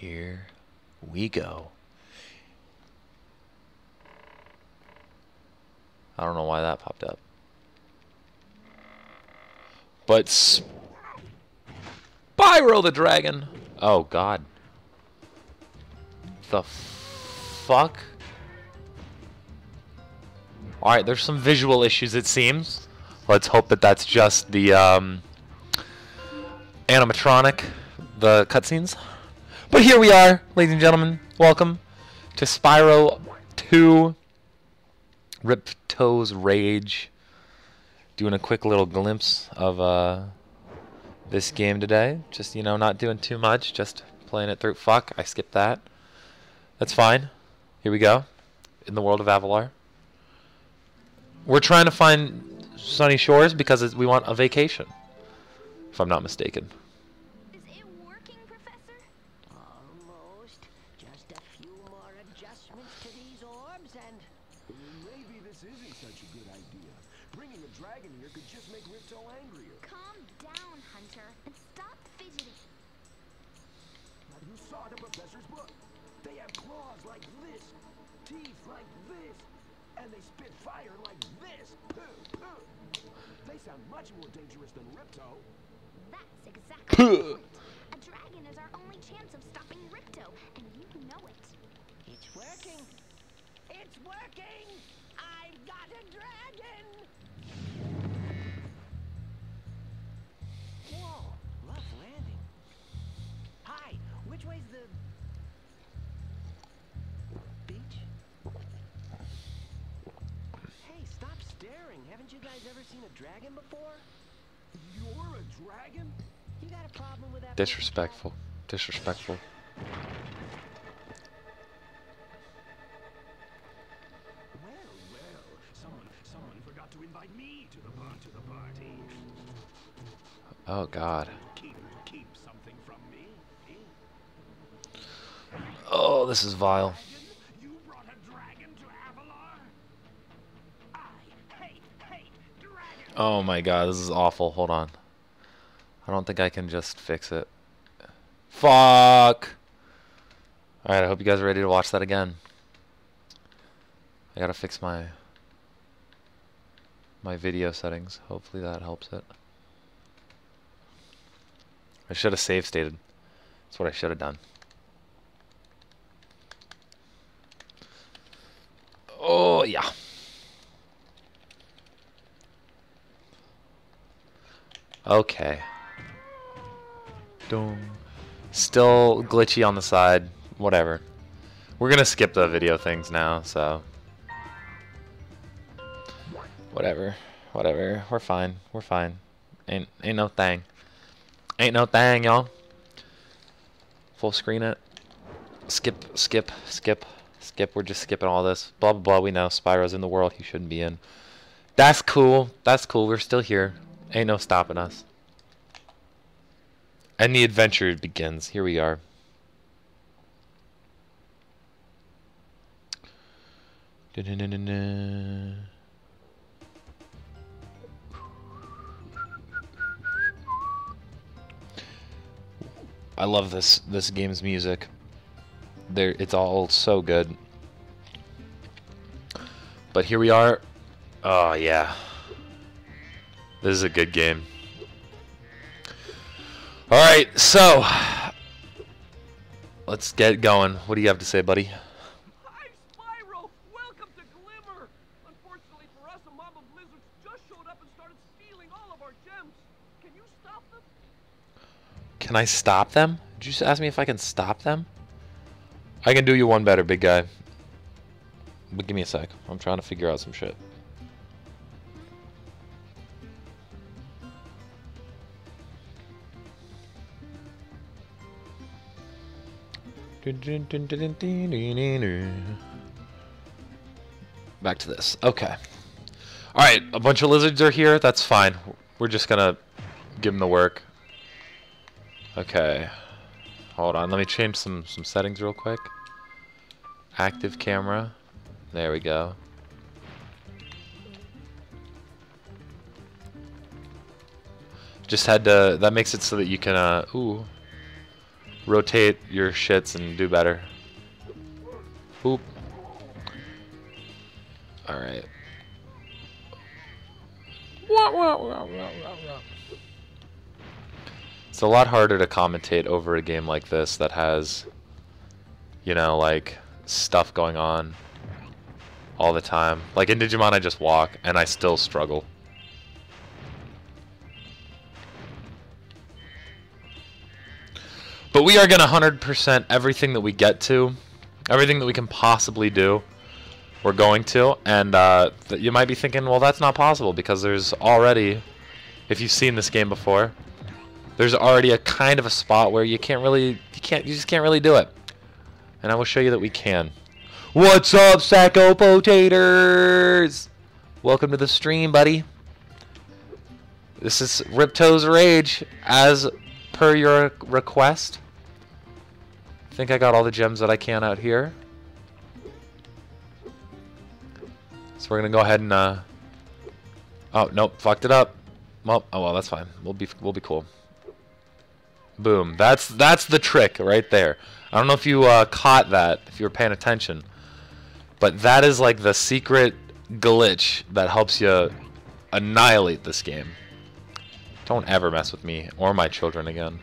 Here we go. I don't know why that popped up. But Spyro the Dragon. Oh god. The fuck? Alright, there's some visual issues it seems. Let's hope that that's just the um, animatronic, the cutscenes. But here we are, ladies and gentlemen. Welcome to Spyro 2 Ripto's Rage. Doing a quick little glimpse of uh, this game today. Just, you know, not doing too much, just playing it through. Fuck, I skipped that. That's fine. Here we go. In the world of Avalar. We're trying to find sunny shores because we want a vacation, if I'm not mistaken. Haven't you guys ever seen a dragon before? You're a dragon? Disrespectful. Disrespectful. Well, well, someone, someone forgot to invite me. Oh god. Keep, keep something from me. Oh, this is vile. Oh my god, this is awful. Hold on. I don't think I can just fix it. Fuck! Alright, I hope you guys are ready to watch that again. I gotta fix my my video settings. Hopefully that helps it. I should have save stated. That's what I should have done. Oh yeah. Okay. Dong. Still glitchy on the side. Whatever. We're gonna skip the video things now, so. Whatever. Whatever. We're fine. We're fine. Ain't ain't no thing. Ain't no thing, y'all. Full screen it. Skip, skip, skip, skip. We're just skipping all this. Blah blah blah. We know Spyro's in the world he shouldn't be in. That's cool. That's cool. We're still here. Ain't no stopping us. And the adventure begins. Here we are. I love this this game's music. There it's all so good. But here we are. Oh yeah. This is a good game. Alright, so let's get going. What do you have to say, buddy? Hi, Spyro! Welcome to Glimmer! Unfortunately for us, a mob of lizards just showed up and started stealing all of our gems. Can you stop them? Can I stop them? Did you just ask me if I can stop them? I can do you one better, big guy. But give me a sec. I'm trying to figure out some shit. Back to this. Okay. Alright, a bunch of lizards are here. That's fine. We're just gonna give them the work. Okay. Hold on. Let me change some, some settings real quick. Active camera. There we go. Just had to... That makes it so that you can, uh... Ooh. Rotate your shits and do better. Oop. Alright. It's a lot harder to commentate over a game like this that has, you know, like, stuff going on all the time. Like in Digimon, I just walk, and I still struggle. But we are going to 100% everything that we get to, everything that we can possibly do, we're going to. And uh, you might be thinking, well, that's not possible because there's already, if you've seen this game before, there's already a kind of a spot where you can't really, you can't, you just can't really do it. And I will show you that we can. What's up, Sacco Potators? Welcome to the stream, buddy. This is Ripto's Rage, as per your request. I think I got all the gems that I can out here. So we're gonna go ahead and uh Oh nope, fucked it up. Well oh well that's fine. We'll be we'll be cool. Boom. That's that's the trick right there. I don't know if you uh, caught that, if you were paying attention. But that is like the secret glitch that helps you annihilate this game. Don't ever mess with me or my children again.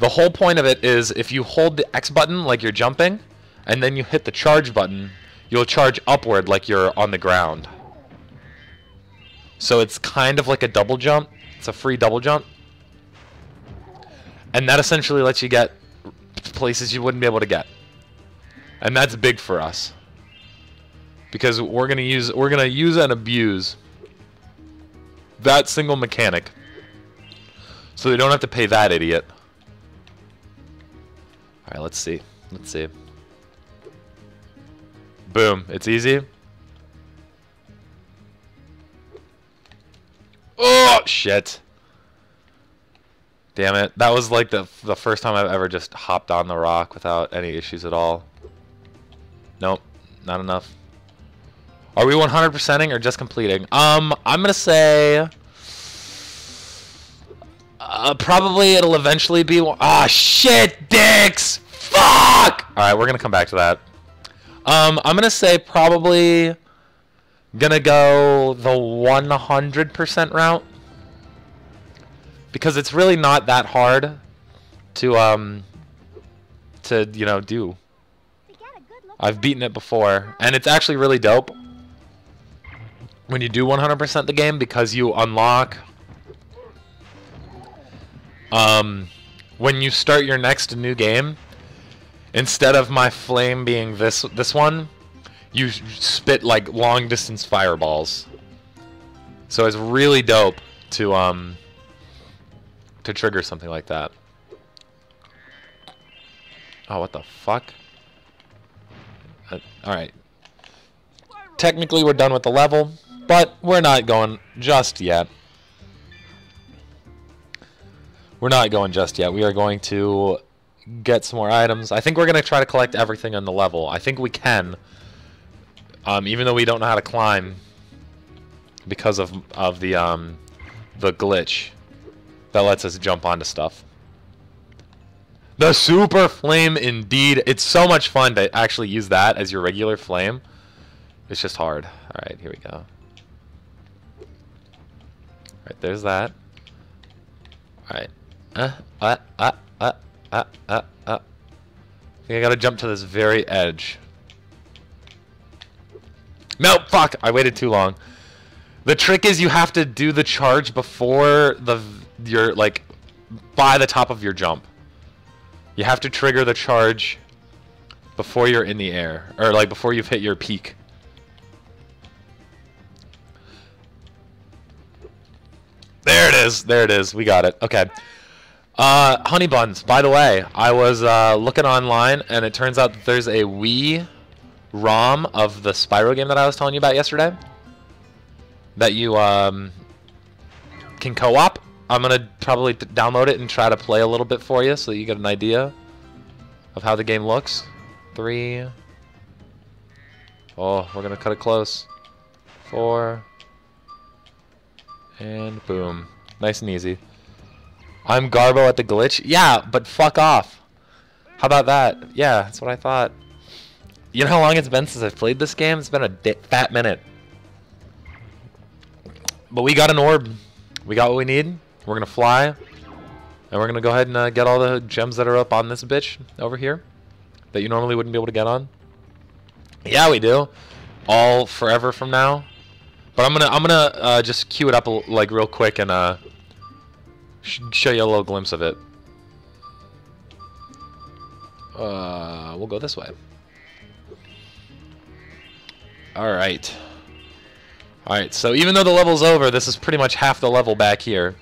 The whole point of it is if you hold the X button like you're jumping, and then you hit the charge button, you'll charge upward like you're on the ground. So it's kind of like a double jump. It's a free double jump. And that essentially lets you get places you wouldn't be able to get. And that's big for us. Because we're going to use we're going to use and abuse that single mechanic. So they don't have to pay that idiot. All right, let's see. Let's see. Boom, it's easy. Oh, shit. Damn it. That was like the the first time I've ever just hopped on the rock without any issues at all. Nope, not enough. Are we 100%ing or just completing? Um, I'm going to say... Uh, probably it'll eventually be... Ah, shit, dicks! Fuck! Alright, we're going to come back to that. Um, I'm going to say probably... Gonna go the 100% route because it's really not that hard to um to you know do. I've beaten it before, and it's actually really dope when you do 100% the game because you unlock um when you start your next new game instead of my flame being this this one you spit like long distance fireballs so it's really dope to um to trigger something like that. Oh, what the fuck? Uh, Alright. Technically, we're done with the level, but we're not going just yet. We're not going just yet. We are going to get some more items. I think we're going to try to collect everything on the level. I think we can, um, even though we don't know how to climb because of, of the, um, the glitch that lets us jump onto stuff. The super flame indeed. It's so much fun to actually use that as your regular flame. It's just hard. Alright, here we go. Alright, there's that. Alright. Uh, uh, uh, uh, uh, uh, uh. I think I gotta jump to this very edge. No, fuck! I waited too long. The trick is you have to do the charge before the you're like by the top of your jump. You have to trigger the charge before you're in the air or like before you've hit your peak. There it is. There it is. We got it. Okay. Uh, honey buns. By the way, I was uh, looking online, and it turns out that there's a Wii ROM of the Spyro game that I was telling you about yesterday. That you um, can co-op. I'm gonna probably download it and try to play a little bit for you, so that you get an idea of how the game looks. Three. Oh, we're gonna cut it close. Four. And boom. Nice and easy. I'm Garbo at the glitch. Yeah, but fuck off. How about that? Yeah, that's what I thought. You know how long it's been since I've played this game? It's been a fat minute. But we got an orb. We got what we need. We're gonna fly, and we're gonna go ahead and uh, get all the gems that are up on this bitch over here that you normally wouldn't be able to get on. Yeah, we do. All forever from now. But I'm gonna I'm gonna uh, just queue it up like real quick and uh, sh show you a little glimpse of it. Uh, we'll go this way. All right. All right. So even though the level's over, this is pretty much half the level back here.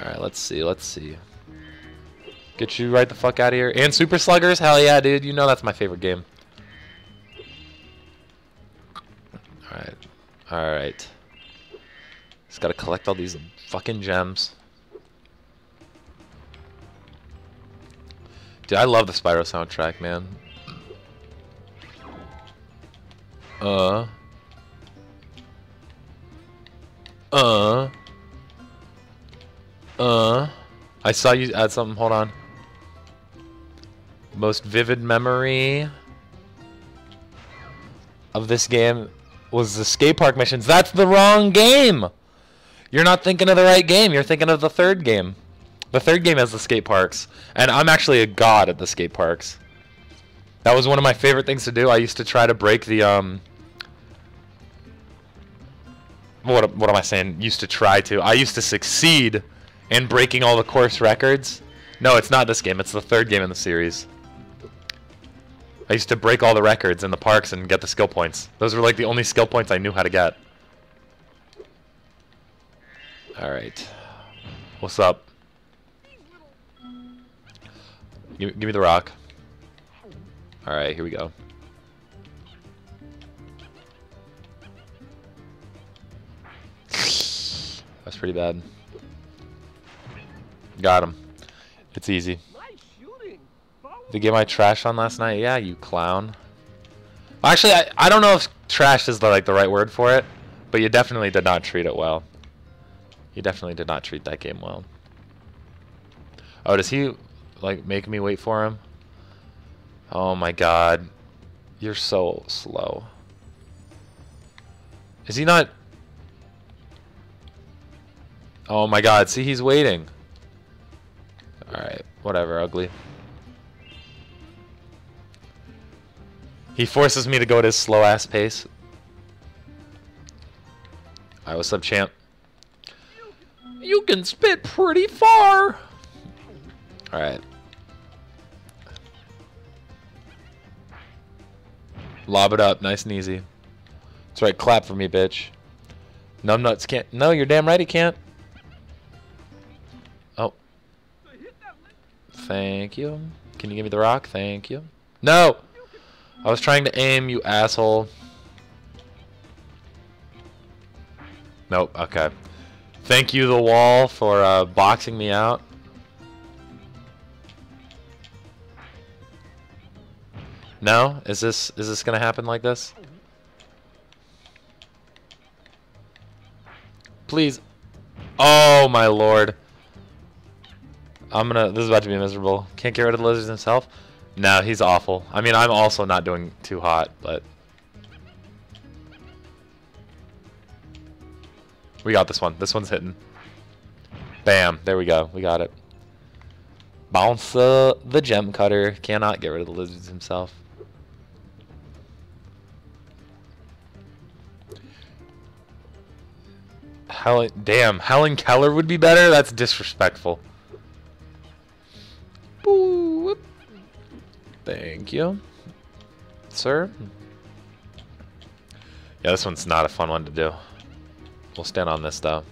All right. Let's see. Let's see. Get you right the fuck out of here. And Super Sluggers? Hell yeah, dude. You know that's my favorite game. Alright. Alright. Just gotta collect all these fucking gems. Dude, I love the Spyro soundtrack, man. Uh. Uh. Uh. I saw you add something. Hold on. Most vivid memory of this game was the skate park missions. That's the wrong game. You're not thinking of the right game. You're thinking of the third game. The third game has the skate parks, and I'm actually a god at the skate parks. That was one of my favorite things to do. I used to try to break the um. What what am I saying? Used to try to. I used to succeed in breaking all the course records. No, it's not this game. It's the third game in the series. I used to break all the records in the parks and get the skill points. Those were like the only skill points I knew how to get. Alright. What's up? Give, give me the rock. Alright, here we go. That's pretty bad. Got him. It's easy. The game I trashed on last night? Yeah, you clown. Actually, I, I don't know if trash is the, like the right word for it, but you definitely did not treat it well. You definitely did not treat that game well. Oh, does he like make me wait for him? Oh my god. You're so slow. Is he not Oh my god, see he's waiting. Alright, whatever, ugly. He forces me to go at his slow ass pace. I was up, champ? You can spit pretty far! Alright. Lob it up, nice and easy. That's right, clap for me, bitch. Numbnuts can't. No, you're damn right he can't. Oh, to hit that lip. thank you. Can you give me the rock? Thank you. No! I was trying to aim, you asshole. Nope, okay. Thank you, the wall, for uh, boxing me out. No? Is this is this gonna happen like this? Please. Oh my lord. I'm gonna this is about to be miserable. Can't get rid of the lizards himself? No, he's awful. I mean I'm also not doing too hot, but We got this one. This one's hitting. Bam. There we go. We got it. Bounce the gem cutter. Cannot get rid of the lizards himself. Helen, damn, Helen Keller would be better? That's disrespectful. Thank you. Sir? Yeah, this one's not a fun one to do. We'll stand on this though.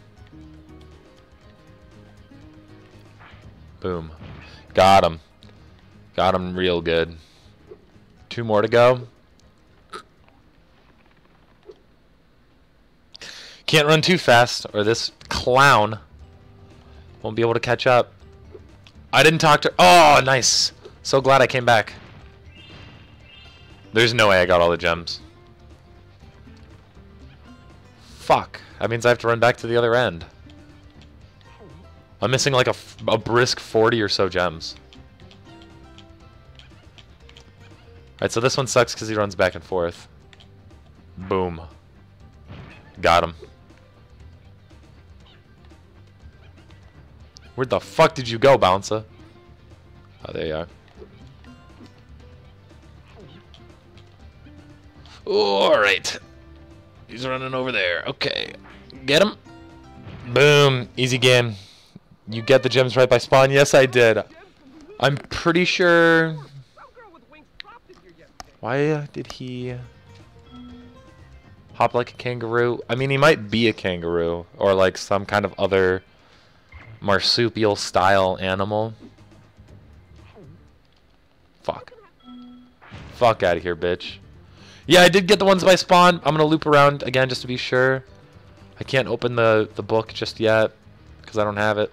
Boom. Got him. Got him real good. Two more to go. Can't run too fast or this clown won't be able to catch up. I didn't talk to Oh, nice. So glad I came back. There's no way I got all the gems. Fuck. That means I have to run back to the other end. I'm missing like a, a brisk 40 or so gems. Alright, so this one sucks because he runs back and forth. Boom. Got him. Where the fuck did you go, Bouncer? Oh, there you are. Alright. He's running over there. Okay. Get him. Boom. Easy game. You get the gems right by spawn? Yes, I did. I'm pretty sure... Why did he hop like a kangaroo? I mean, he might be a kangaroo or like some kind of other marsupial style animal. Fuck. Fuck out of here, bitch. Yeah, I did get the ones by spawn. I'm gonna loop around again just to be sure. I can't open the the book just yet because I don't have it.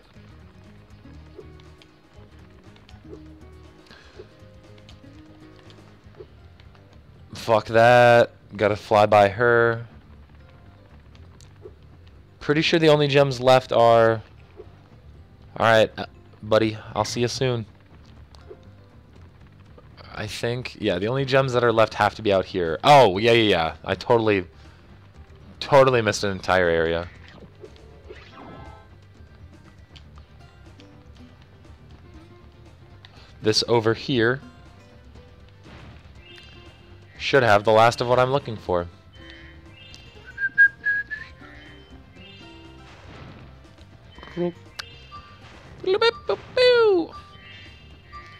Fuck that. Gotta fly by her. Pretty sure the only gems left are... Alright, uh, buddy. I'll see you soon. I think... Yeah, the only gems that are left have to be out here. Oh, yeah, yeah, yeah. I totally... Totally missed an entire area. This over here should have the last of what I'm looking for.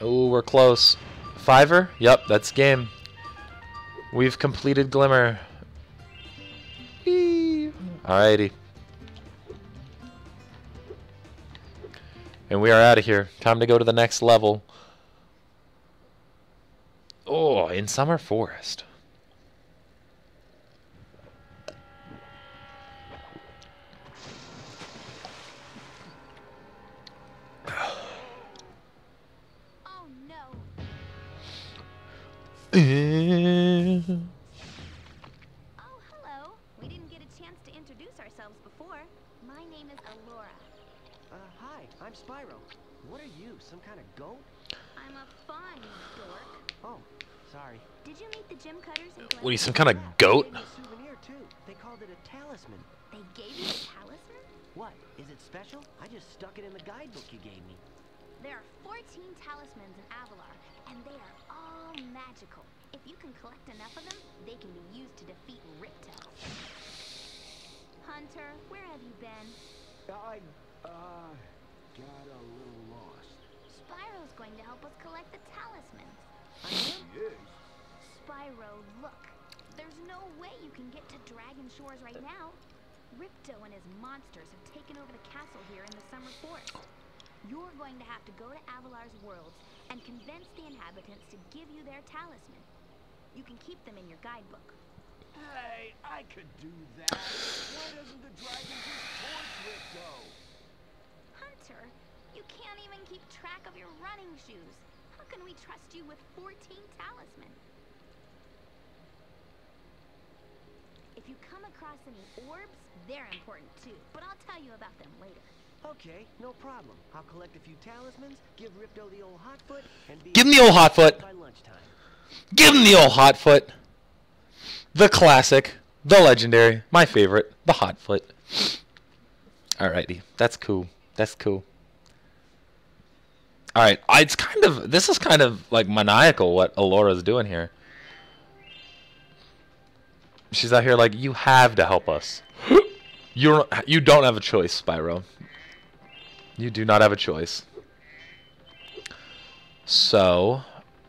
Oh, we're close. Fiver? Yep, that's game. We've completed Glimmer. Whee! Alrighty. And we are out of here. Time to go to the next level. Oh, in Summer Forest. Oh, hello. We didn't get a chance to introduce ourselves before. My name is Elora. Uh, hi, I'm Spyro. What are you, some kind of goat? I'm a fun dork. Oh, sorry. Did you meet the Gem Cutters in What are you, some kind of goat? gave me a souvenir too. They called it a talisman. They gave you a talisman? What? Is it special? I just stuck it in the guidebook you gave me. There are 14 talismans in Avalar, and they are all magical. If you can collect enough of them, they can be used to defeat Ripto. Hunter, where have you been? I, uh, got a little lost. Spyro's going to help us collect the talismans. Yes. Spyro, look. There's no way you can get to Dragon Shores right now. Ripto and his monsters have taken over the castle here in the Summer Forest. You're going to have to go to Avalar's worlds and convince the inhabitants to give you their talisman. You can keep them in your guidebook. Hey, I could do that. Why doesn't the dragon just torch Ripto? Hunter, you can't even keep track of your running shoes. How can we trust you with 14 talisman? If you come across any orbs, they're important too, but I'll tell you about them later. Okay, no problem. I'll collect a few talismans, give Ripto the old hot foot, and be Give him the old hot foot. Give him the old hot foot. The classic, the legendary, my favorite, the hot foot. Alrighty, that's cool. That's cool. All right, it's kind of this is kind of like maniacal what Elora's doing here. She's out here like you have to help us. you don't, you don't have a choice, Spyro. You do not have a choice. So,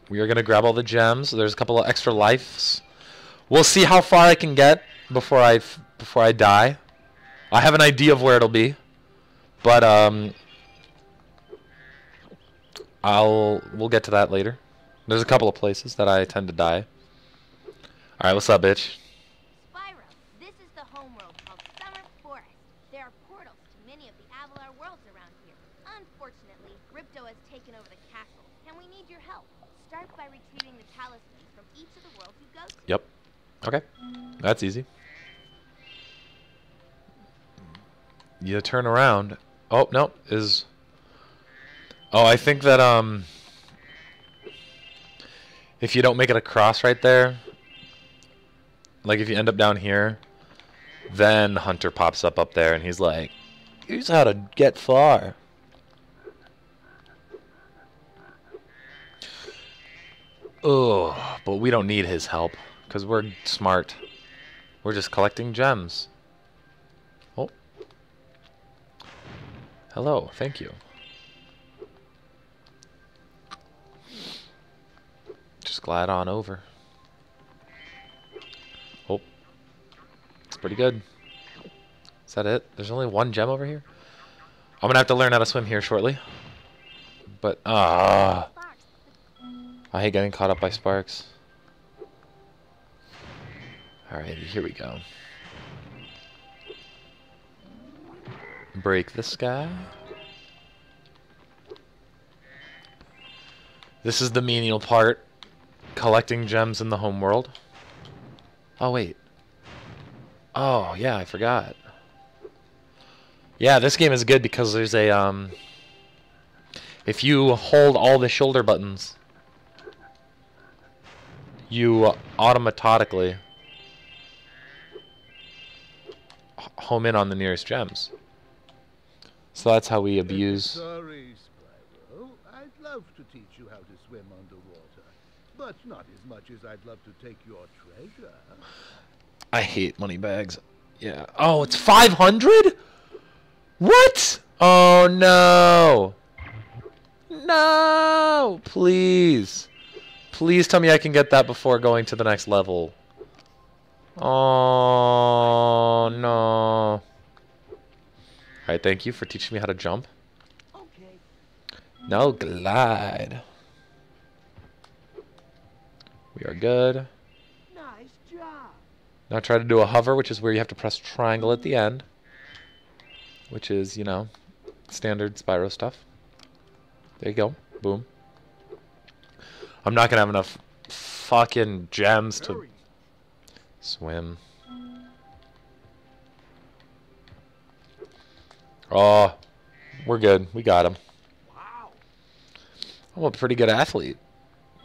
we are gonna grab all the gems. There's a couple of extra lives. We'll see how far I can get before I before I die. I have an idea of where it'll be, but um, I'll we'll get to that later. There's a couple of places that I tend to die. All right, what's up, bitch? Spyro, this is the homeworld called Summer Forest. There are portals to many of the Avalar worlds around here. Unfortunately, Ripto has taken over the castle, and we need your help. Start by retrieving the talismans from each of the worlds you go to. Yep. Okay, that's easy. You turn around. Oh no, is. Oh, I think that um. If you don't make it across right there, like if you end up down here, then Hunter pops up up there and he's like, "Here's how to get far." Oh, but we don't need his help because we're smart. We're just collecting gems. Oh. Hello, thank you. Just glide on over. Oh. It's pretty good. Is that it? There's only one gem over here? I'm gonna have to learn how to swim here shortly. But, ah. Sparks, I hate getting caught up by sparks. Alright, here we go. Break this guy. This is the menial part. Collecting gems in the homeworld. Oh, wait. Oh, yeah, I forgot. Yeah, this game is good because there's a, um... If you hold all the shoulder buttons, you automatically home in on the nearest gems. So that's how we abuse. Sorry, Spyro. Oh, I'd love to teach you how to swim underwater, but not as much as I'd love to take your treasure. I hate Moneybags. Yeah. Oh, it's 500? What? Oh no. No, please. Please tell me I can get that before going to the next level. Oh no. Alright, thank you for teaching me how to jump. Okay. Now glide. We are good. Nice job. Now try to do a hover, which is where you have to press triangle at the end. Which is, you know, standard Spyro stuff. There you go. Boom. I'm not gonna have enough fucking gems to Hurry. Swim. Oh, we're good. We got him. I'm a pretty good athlete.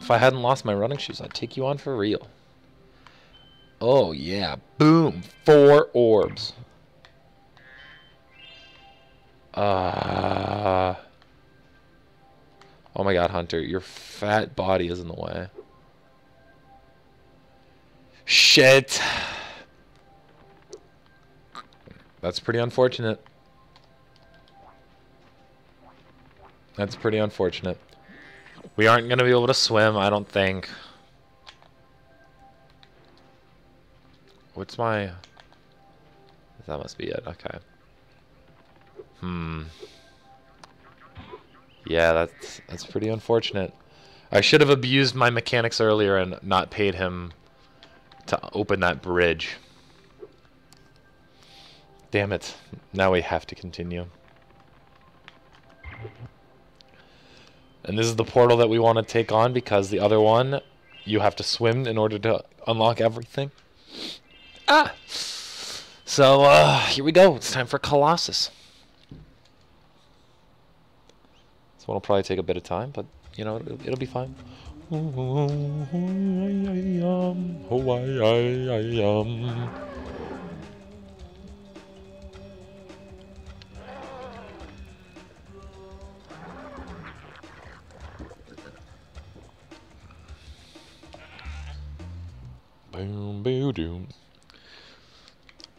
If I hadn't lost my running shoes, I'd take you on for real. Oh, yeah. Boom. Four orbs. Uh, oh my god, Hunter. Your fat body is in the way. Shit. That's pretty unfortunate. That's pretty unfortunate. We aren't going to be able to swim, I don't think. What's my... That must be it, okay. Hmm. Yeah, that's that's pretty unfortunate. I should have abused my mechanics earlier and not paid him to open that bridge. Damn it. Now we have to continue. And this is the portal that we want to take on because the other one, you have to swim in order to unlock everything. Ah! So, uh, here we go. It's time for Colossus. This one will probably take a bit of time, but, you know, it'll, it'll be fine. Boom, boom, doom.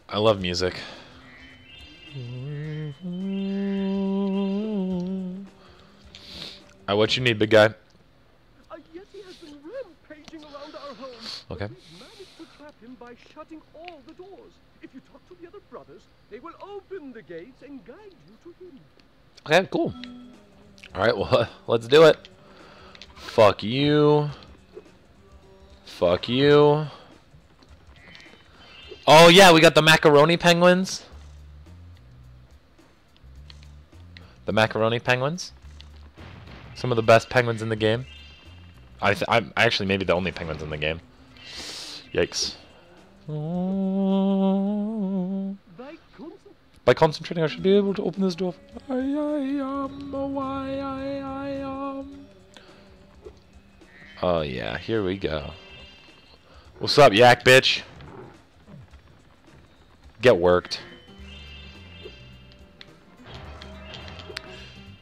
I love music. Uh, what you need, big guy? A Yeti has been rampaging around our home. but Okay. Managed to trap him by shutting all the doors. If you talk to the other brothers, they will open the gates and guide you to him. Okay, cool. Alright, well, let's do it. Fuck you. Fuck you. Oh, yeah, we got the macaroni penguins. The macaroni penguins. Some of the best penguins in the game. I th I'm actually maybe the only penguins in the game. Yikes. By concentrating, I should be able to open this door. I, I, um, why, I, I, um. Oh, yeah, here we go. What's up, yak bitch? Get worked.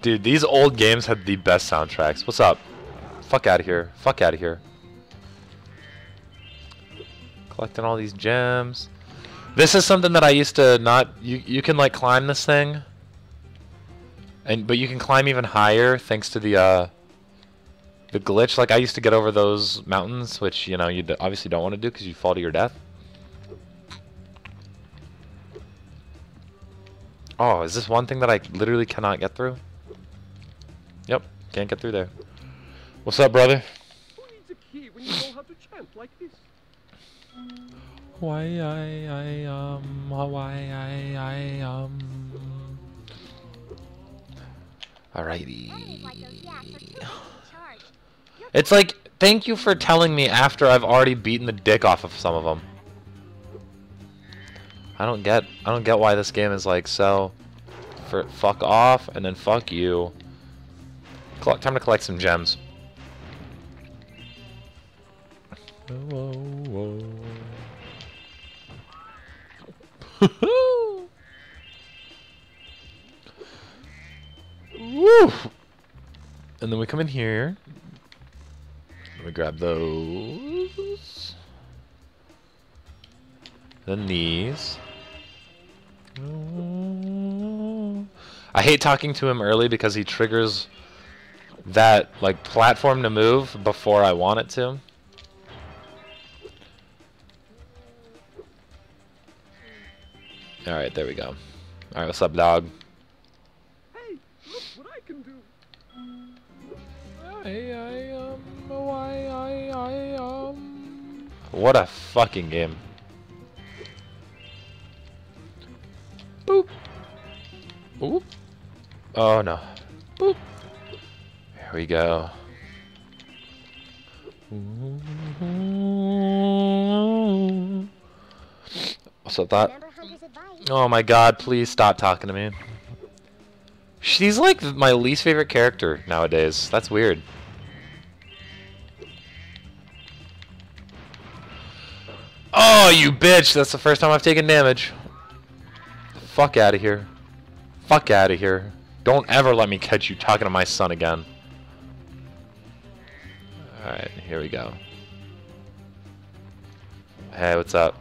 Dude, these old games had the best soundtracks. What's up? Fuck out of here. Fuck out of here. Collecting all these gems. This is something that I used to not. You you can like climb this thing, and but you can climb even higher thanks to the uh, the glitch. Like I used to get over those mountains, which you know you obviously don't want to do because you fall to your death. Oh, is this one thing that I literally cannot get through? Yep, can't get through there. What's up, brother? Why I I um why I I um Alrighty. Like those yaks are totally charged. You're It's like thank you for telling me after I've already beaten the dick off of some of them. I don't get I don't get why this game is like so for fuck off and then fuck you. Collect, time to collect some gems. Whoa, whoa. Woo! And then we come in here. Let me grab those. Then these. I hate talking to him early because he triggers that like platform to move before I want it to. Alright, there we go. Alright, what's up, dog? Hey, look what I can do. I, I, um, why, I, I, um... What a fucking game. Boop. Oop. Oh, no. Boop. Here we go. What's up, that? Oh my god, please stop talking to me. She's like my least favorite character nowadays. That's weird. Oh, you bitch! That's the first time I've taken damage. Fuck out of here. Fuck out of here. Don't ever let me catch you talking to my son again. Alright, here we go. Hey, what's up?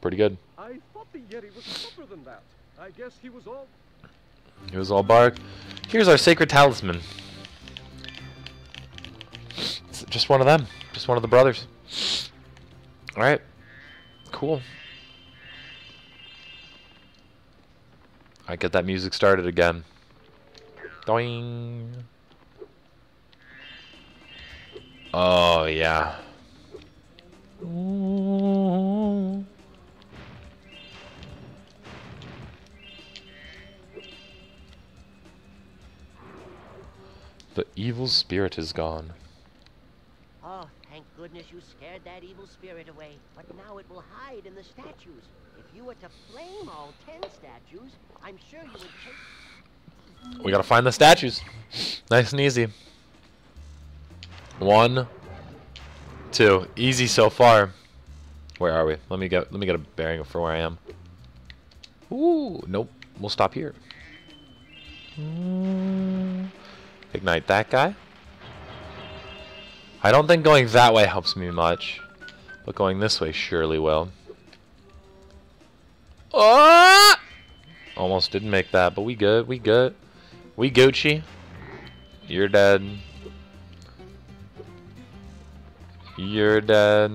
Pretty good. I thought the Yeti was tougher than that. I guess he was all He was all bark. Here's our sacred talisman. It's just one of them. Just one of the brothers. Alright. Cool. I get that music started again. Doing. Oh yeah. Ooh. The evil spirit is gone. Oh, thank goodness you scared that evil spirit away. But now it will hide in the statues. If you were to flame all ten statues, I'm sure you would take... We gotta find the statues. Nice and easy. One, two. Easy so far. Where are we? Let me get let me get a bearing for where I am. Ooh, nope. We'll stop here. Ignite that guy. I don't think going that way helps me much, but going this way surely will. Ah! Almost didn't make that, but we good. We good. We Gucci. You're dead. You're dead.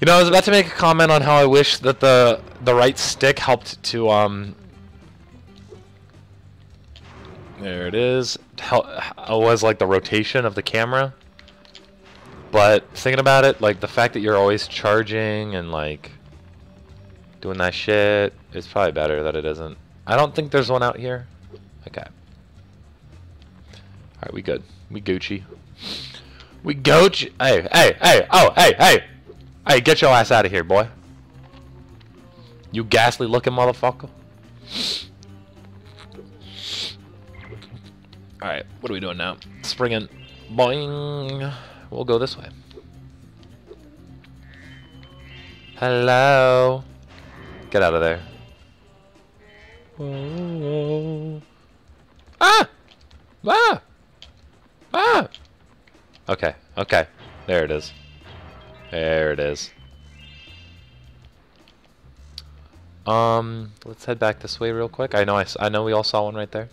You know, I was about to make a comment on how I wish that the the right stick helped to um. There it is. Help was like the rotation of the camera. But thinking about it, like the fact that you're always charging and like doing that shit, it's probably better that it isn't. I don't think there's one out here. Okay. Alright, we good. We Gucci. We Gucci. Hey, hey, hey, oh, hey, hey! Hey, get your ass out of here, boy. You ghastly looking motherfucker. Alright, what are we doing now? Springing. Boing. We'll go this way. Hello. Get out of there. Whoa. Ah! Ah! Ah! Okay, okay. There it is. There it is. Um, let's head back this way real quick. I know I know we all saw one right there.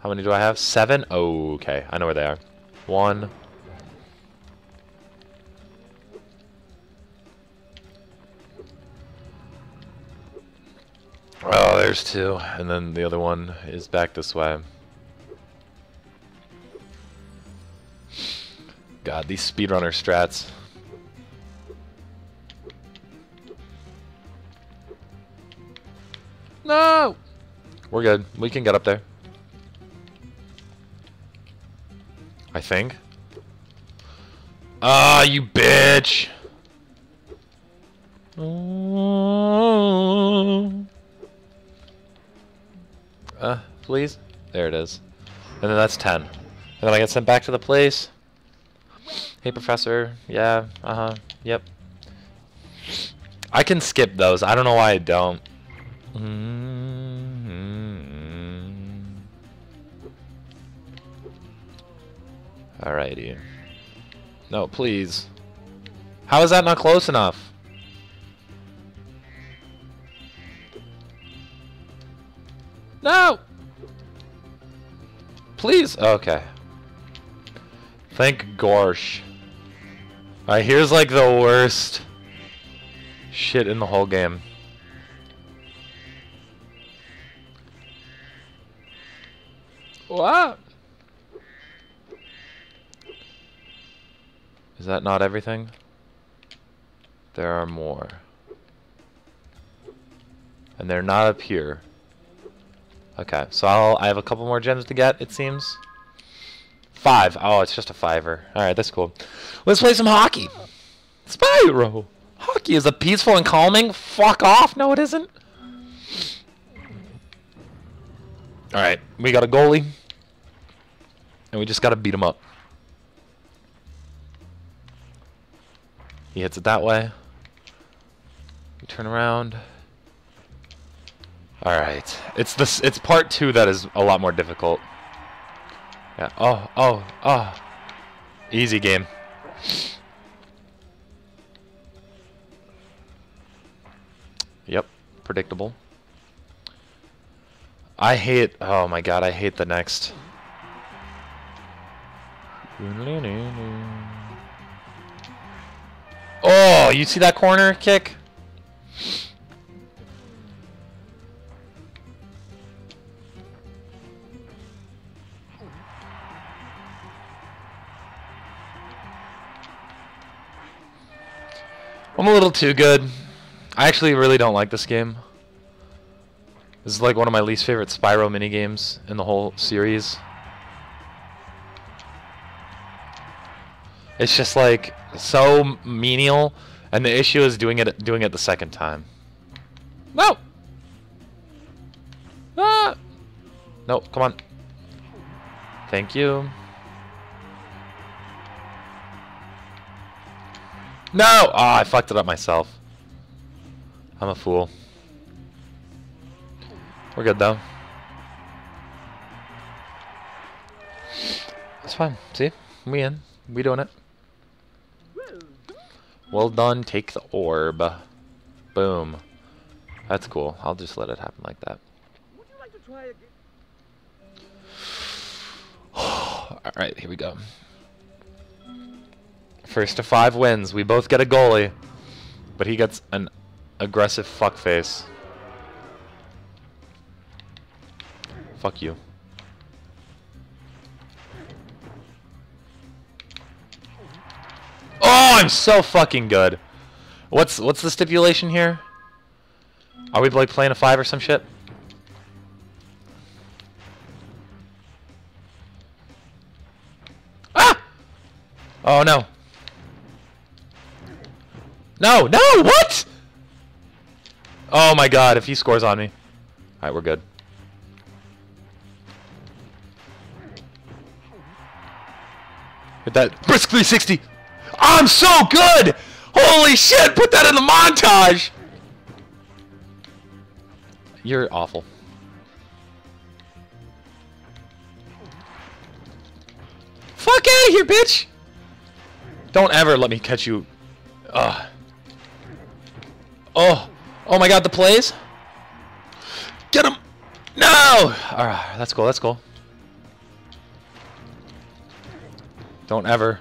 How many do I have? Seven? Oh, okay. I know where they are. One. Oh, there's two. And then the other one is back this way. God, these speedrunner strats. No! We're good. We can get up there. I think. Ah, you bitch! Oh. Uh, please? There it is. And then that's 10. And then I get sent back to the place. Hey, professor. Yeah, uh-huh. Yep. I can skip those. I don't know why I don't. Mm-hmm. Alrighty. No, please. How is that not close enough? No! Please! Okay. Thank Gorsh. Alright, here's like the worst shit in the whole game. What? Is that not everything? There are more. And they're not up here. Okay, so I'll, I have a couple more gems to get, it seems. Five. Oh, it's just a fiver. Alright, that's cool. Let's play some hockey. Spyro! Hockey is a peaceful and calming? Fuck off! No, it isn't. Alright, we got a goalie. And we just gotta beat him up. He hits it that way. We turn around. Alright. It's this it's part two that is a lot more difficult. Yeah. Oh, oh, oh. Easy game. Yep. Predictable. I hate oh my god, I hate the next. Oh, you see that corner kick? I'm a little too good. I actually really don't like this game. This is like one of my least favorite Spyro minigames in the whole series. It's just like so menial, and the issue is doing it doing it the second time. No. Ah. No, come on. Thank you. No! Oh, I fucked it up myself. I'm a fool. We're good though. It's fine. See? We in. We doing it. Well done. Take the orb. Boom. That's cool. I'll just let it happen like that. Alright, here we go. First to five wins. We both get a goalie, but he gets an aggressive fuckface. Fuck you. Oh, I'm so fucking good. What's what's the stipulation here? Are we like playing a five or some shit? Ah! Oh no. No, no, what? Oh my god, if he scores on me. Alright, we're good. Hit that brisk 360. I'm so good! Holy shit, put that in the montage! You're awful. Fuck out of here, bitch! Don't ever let me catch you. Ugh. Oh. Oh my god, the plays? Get him! No! Alright, that's cool. That's let's. Don't ever.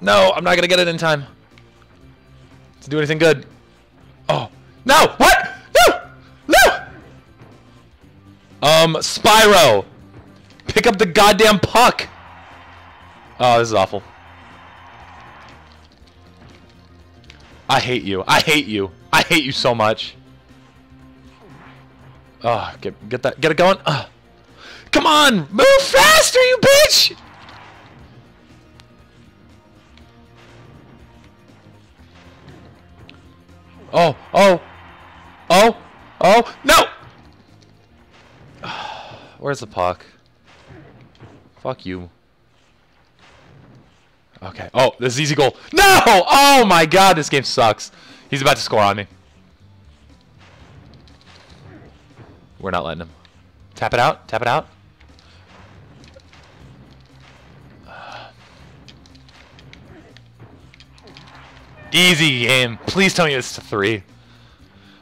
No, I'm not gonna get it in time. To do anything good. Oh. No! What? No! No! Um, Spyro! Pick up the goddamn puck! Oh, this is awful. I hate you. I hate you. I hate you so much. Oh, get get that get it going. Uh. Come on, move faster, you bitch! Oh, oh, oh, oh, no! Where's the puck? Fuck you. Okay. Oh, this is easy goal. No! Oh my god, this game sucks. He's about to score on me. We're not letting him. Tap it out. Tap it out. Easy game. Please tell me it's to three.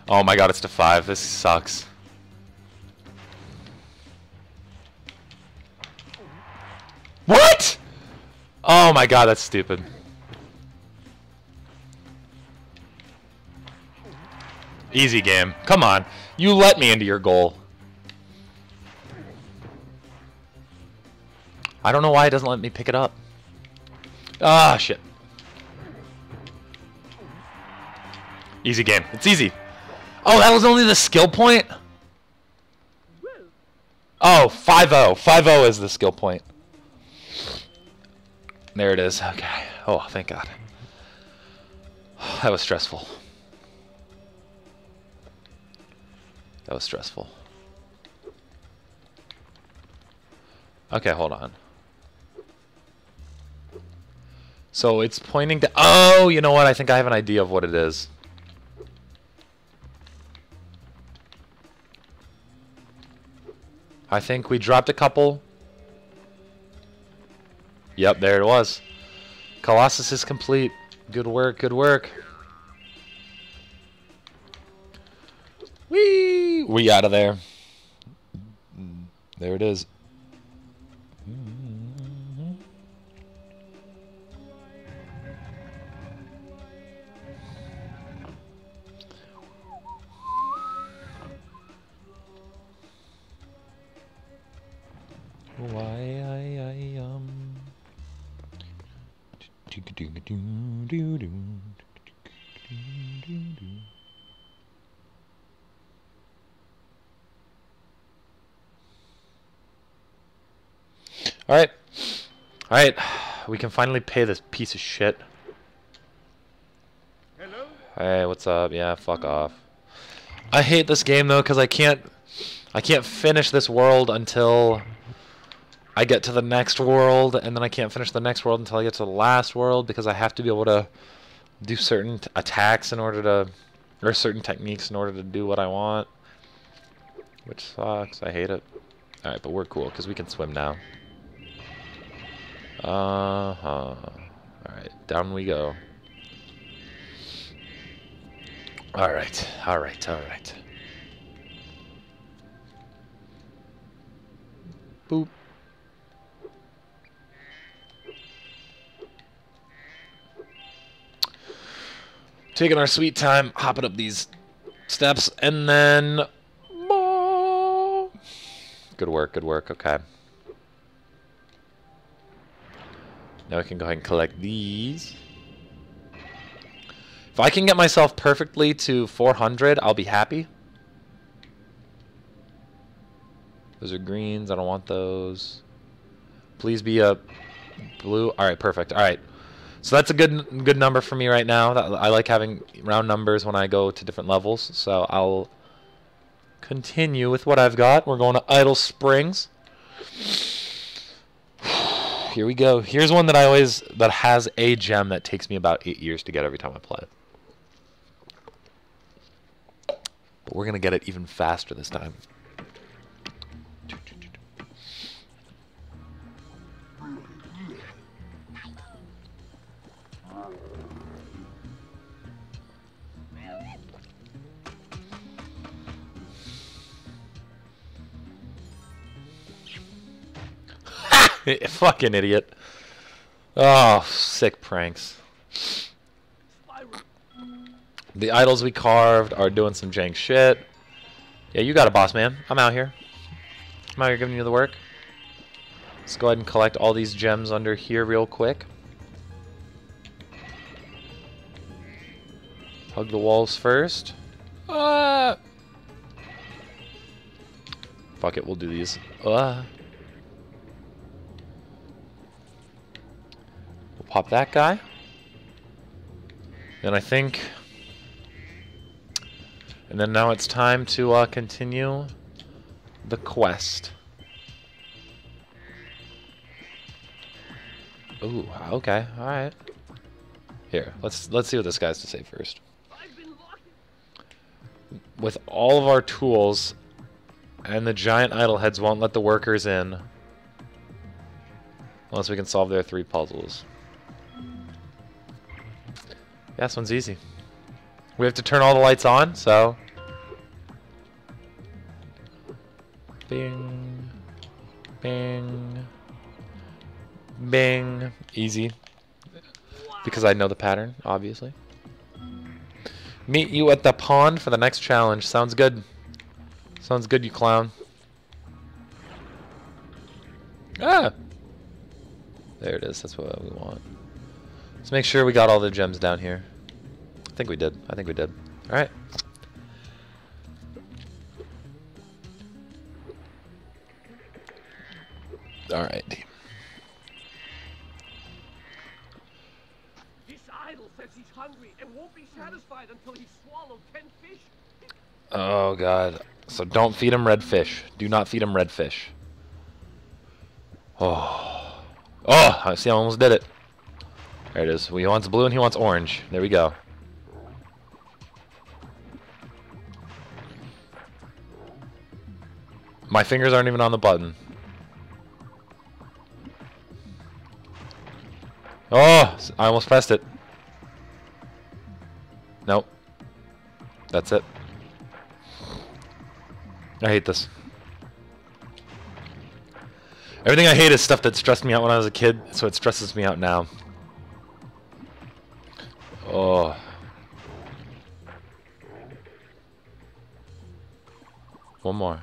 Oh my god, it's to five. This sucks. What? Oh my god, that's stupid. Easy game. Come on. You let me into your goal. I don't know why it doesn't let me pick it up. Ah, shit. Easy game. It's easy. Oh, that was only the skill point? Oh, 5-0. 5-0 is the skill point. There it is. Okay. Oh, thank God. That was stressful. That was stressful. Okay, hold on. So it's pointing to... Oh, you know what? I think I have an idea of what it is. I think we dropped a couple. Yep, there it was. Colossus is complete. Good work, good work. Whee! We out of there. There it is. Why I I um Alright. Alright. We can finally pay this piece of shit. Hello? Hey, what's up? Yeah, fuck off. I hate this game though because I can't I can't finish this world until I get to the next world and then I can't finish the next world until I get to the last world because I have to be able to do certain attacks in order to or certain techniques in order to do what I want. Which sucks. I hate it. Alright, but we're cool because we can swim now. Uh-huh. Alright, down we go. Alright, alright, alright. Boop. Taking our sweet time, hopping up these steps, and then... Good work, good work, okay. Now I can go ahead and collect these. If I can get myself perfectly to 400, I'll be happy. Those are greens. I don't want those. Please be a blue. All right, perfect. All right. So that's a good good number for me right now. I like having round numbers when I go to different levels. So I'll continue with what I've got. We're going to Idol Springs. Here we go. Here's one that I always that has a gem that takes me about eight years to get every time I play. But we're gonna get it even faster this time. Fucking idiot. Oh, sick pranks. The idols we carved are doing some jank shit. Yeah, you got a boss man. I'm out here. I'm out here giving you the work. Let's go ahead and collect all these gems under here real quick. Hug the walls first. Ah! Fuck it, we'll do these. Ah. Pop that guy. Then I think... And then now it's time to uh, continue the quest. Ooh, okay, alright. Here, let's let's see what this guy's to say first. With all of our tools, and the giant idol heads won't let the workers in. Unless we can solve their three puzzles. Yeah, this one's easy. We have to turn all the lights on, so... Bing. Bing. Bing. Easy. Because I know the pattern, obviously. Meet you at the pond for the next challenge. Sounds good. Sounds good, you clown. Ah! There it is. That's what we want. Let's make sure we got all the gems down here. I think we did. I think we did. Alright. Alright. This idol says he's hungry and won't be satisfied until he's swallowed ten fish. Oh god. So don't feed him red fish. Do not feed him red fish. Oh. Oh, I see I almost did it. There it is. He wants blue and he wants orange. There we go. My fingers aren't even on the button. Oh, I almost pressed it. Nope. That's it. I hate this. Everything I hate is stuff that stressed me out when I was a kid, so it stresses me out now. Oh. One more.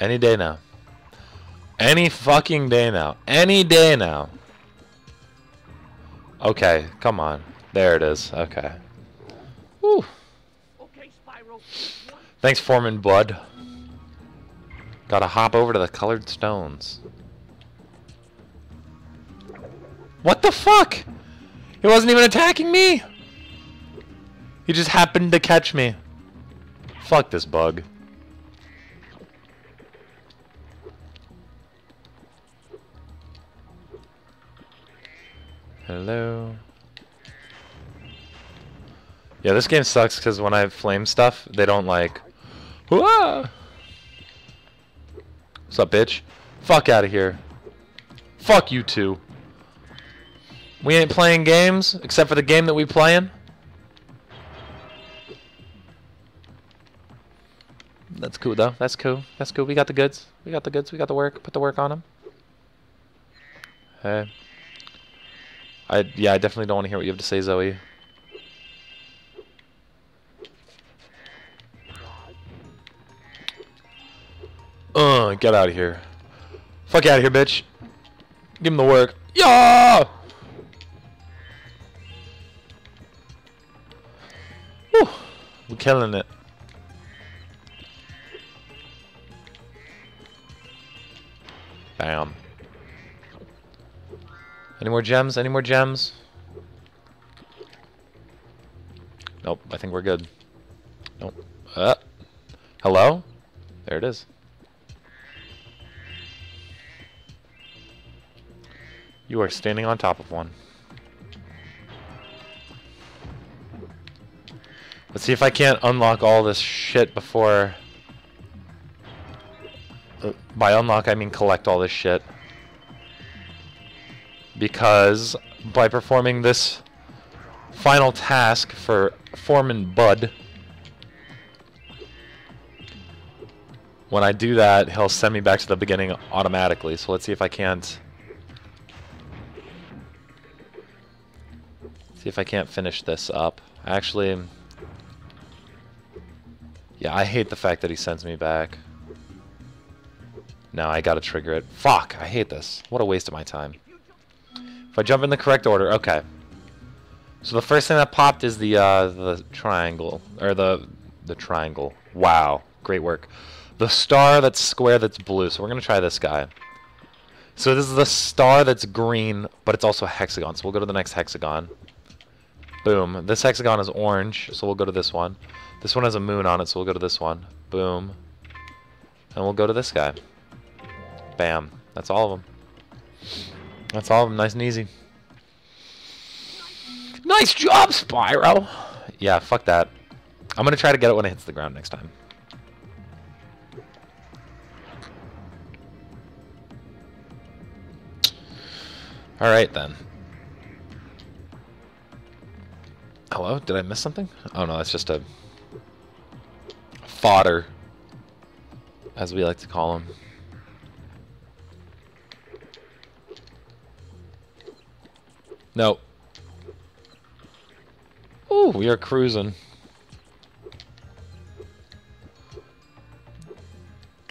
Any day now. Any fucking day now. Any day now. Okay, come on. There it is. Okay. Whew. Okay, Spyro. One Thanks, Foreman Bud. Gotta hop over to the colored stones. What the fuck? He wasn't even attacking me! He just happened to catch me. Fuck this bug. Hello. Yeah, this game sucks because when I flame stuff, they don't like. Whoa! What's up, bitch? Fuck out of here. Fuck you two. We ain't playing games except for the game that we playing. That's cool though. That's cool. That's cool. We got the goods. We got the goods. We got the work. Put the work on them. Hey. I yeah. I definitely don't want to hear what you have to say, Zoe. Uh, get out of here. Fuck out of here, bitch. Give him the work. Yeah. Whew. We're killing it. Bam. Any more gems? Any more gems? Nope, I think we're good. Nope. Uh, hello? There it is. You are standing on top of one. Let's see if I can't unlock all this shit before... Uh, by unlock, I mean collect all this shit. Because by performing this final task for Foreman Bud, when I do that, he'll send me back to the beginning automatically. So let's see if I can't... See if I can't finish this up. Actually... Yeah, I hate the fact that he sends me back. Now I gotta trigger it. Fuck, I hate this. What a waste of my time. If I jump in the correct order, okay. So the first thing that popped is the uh, the triangle, or the the triangle. Wow, great work. The star that's square that's blue. So we're gonna try this guy. So this is the star that's green, but it's also a hexagon. So we'll go to the next hexagon. Boom. This hexagon is orange, so we'll go to this one. This one has a moon on it, so we'll go to this one. Boom. And we'll go to this guy. Bam. That's all of them. That's all of them. Nice and easy. Nice job, Spyro! Yeah, fuck that. I'm gonna try to get it when it hits the ground next time. Alright then. Hello? Did I miss something? Oh no, that's just a fodder, as we like to call them. No. Ooh, we are cruising.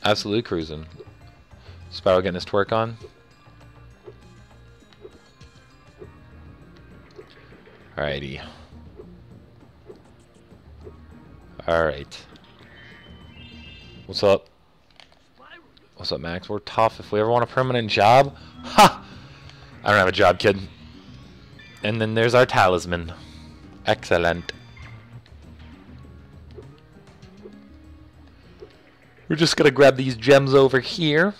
Absolutely cruising. Spyro getting his twerk on. Alrighty. Alright. What's up? What's up, Max? We're tough. If we ever want a permanent job, ha! I don't have a job, kid. And then there's our talisman. Excellent. We're just gonna grab these gems over here.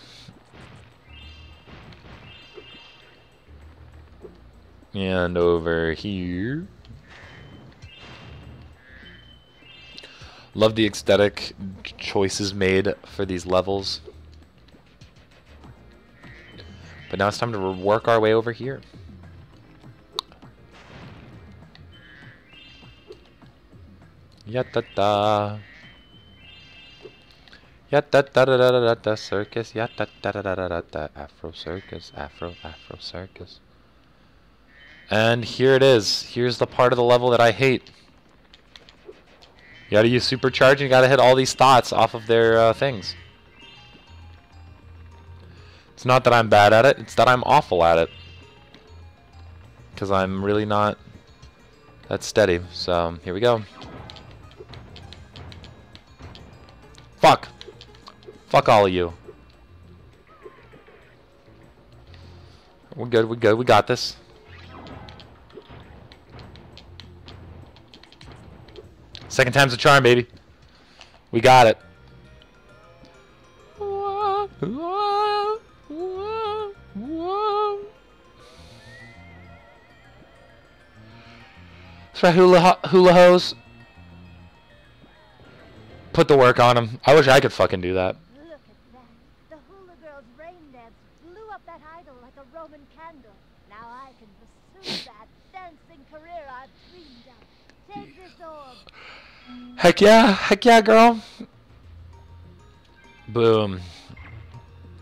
And over here. Love the aesthetic choices made for these levels. But now it's time to work our way over here. Yatata. Yatata da da da da circus. Yatata da da da da da Afro circus. Afro Afro circus. And here it is. Here's the part of the level that I hate. You gotta use supercharge and you gotta hit all these thoughts off of their uh, things. It's not that I'm bad at it, it's that I'm awful at it. Because I'm really not that steady. So, here we go. Fuck. Fuck all of you. We're good, we're good, we got this. Second time's a charm, baby. We got it. Try hula, hula hose. Put the work on him. I wish I could fucking do that. The hula girl's rain dance blew up that idol like a Roman candle. Now I can pursue that dancing career I've dreamed of. Take this orb. Heck yeah, heck yeah, girl. Boom.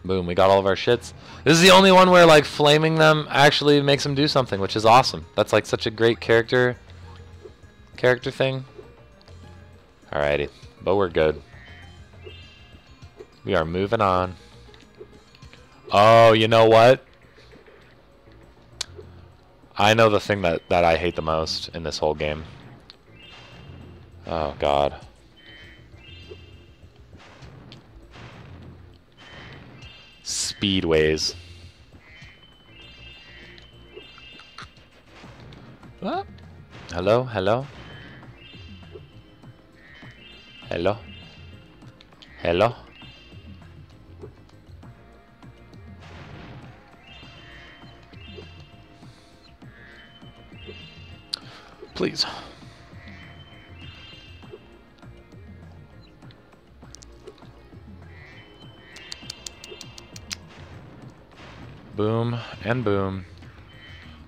Boom, we got all of our shits. This is the only one where, like, flaming them actually makes them do something, which is awesome. That's, like, such a great character... character thing. Alrighty, but we're good. We are moving on. Oh, you know what? I know the thing that, that I hate the most in this whole game. Oh god. Speedways. Ah. Hello, hello. Hello. Hello. Please. Boom and boom.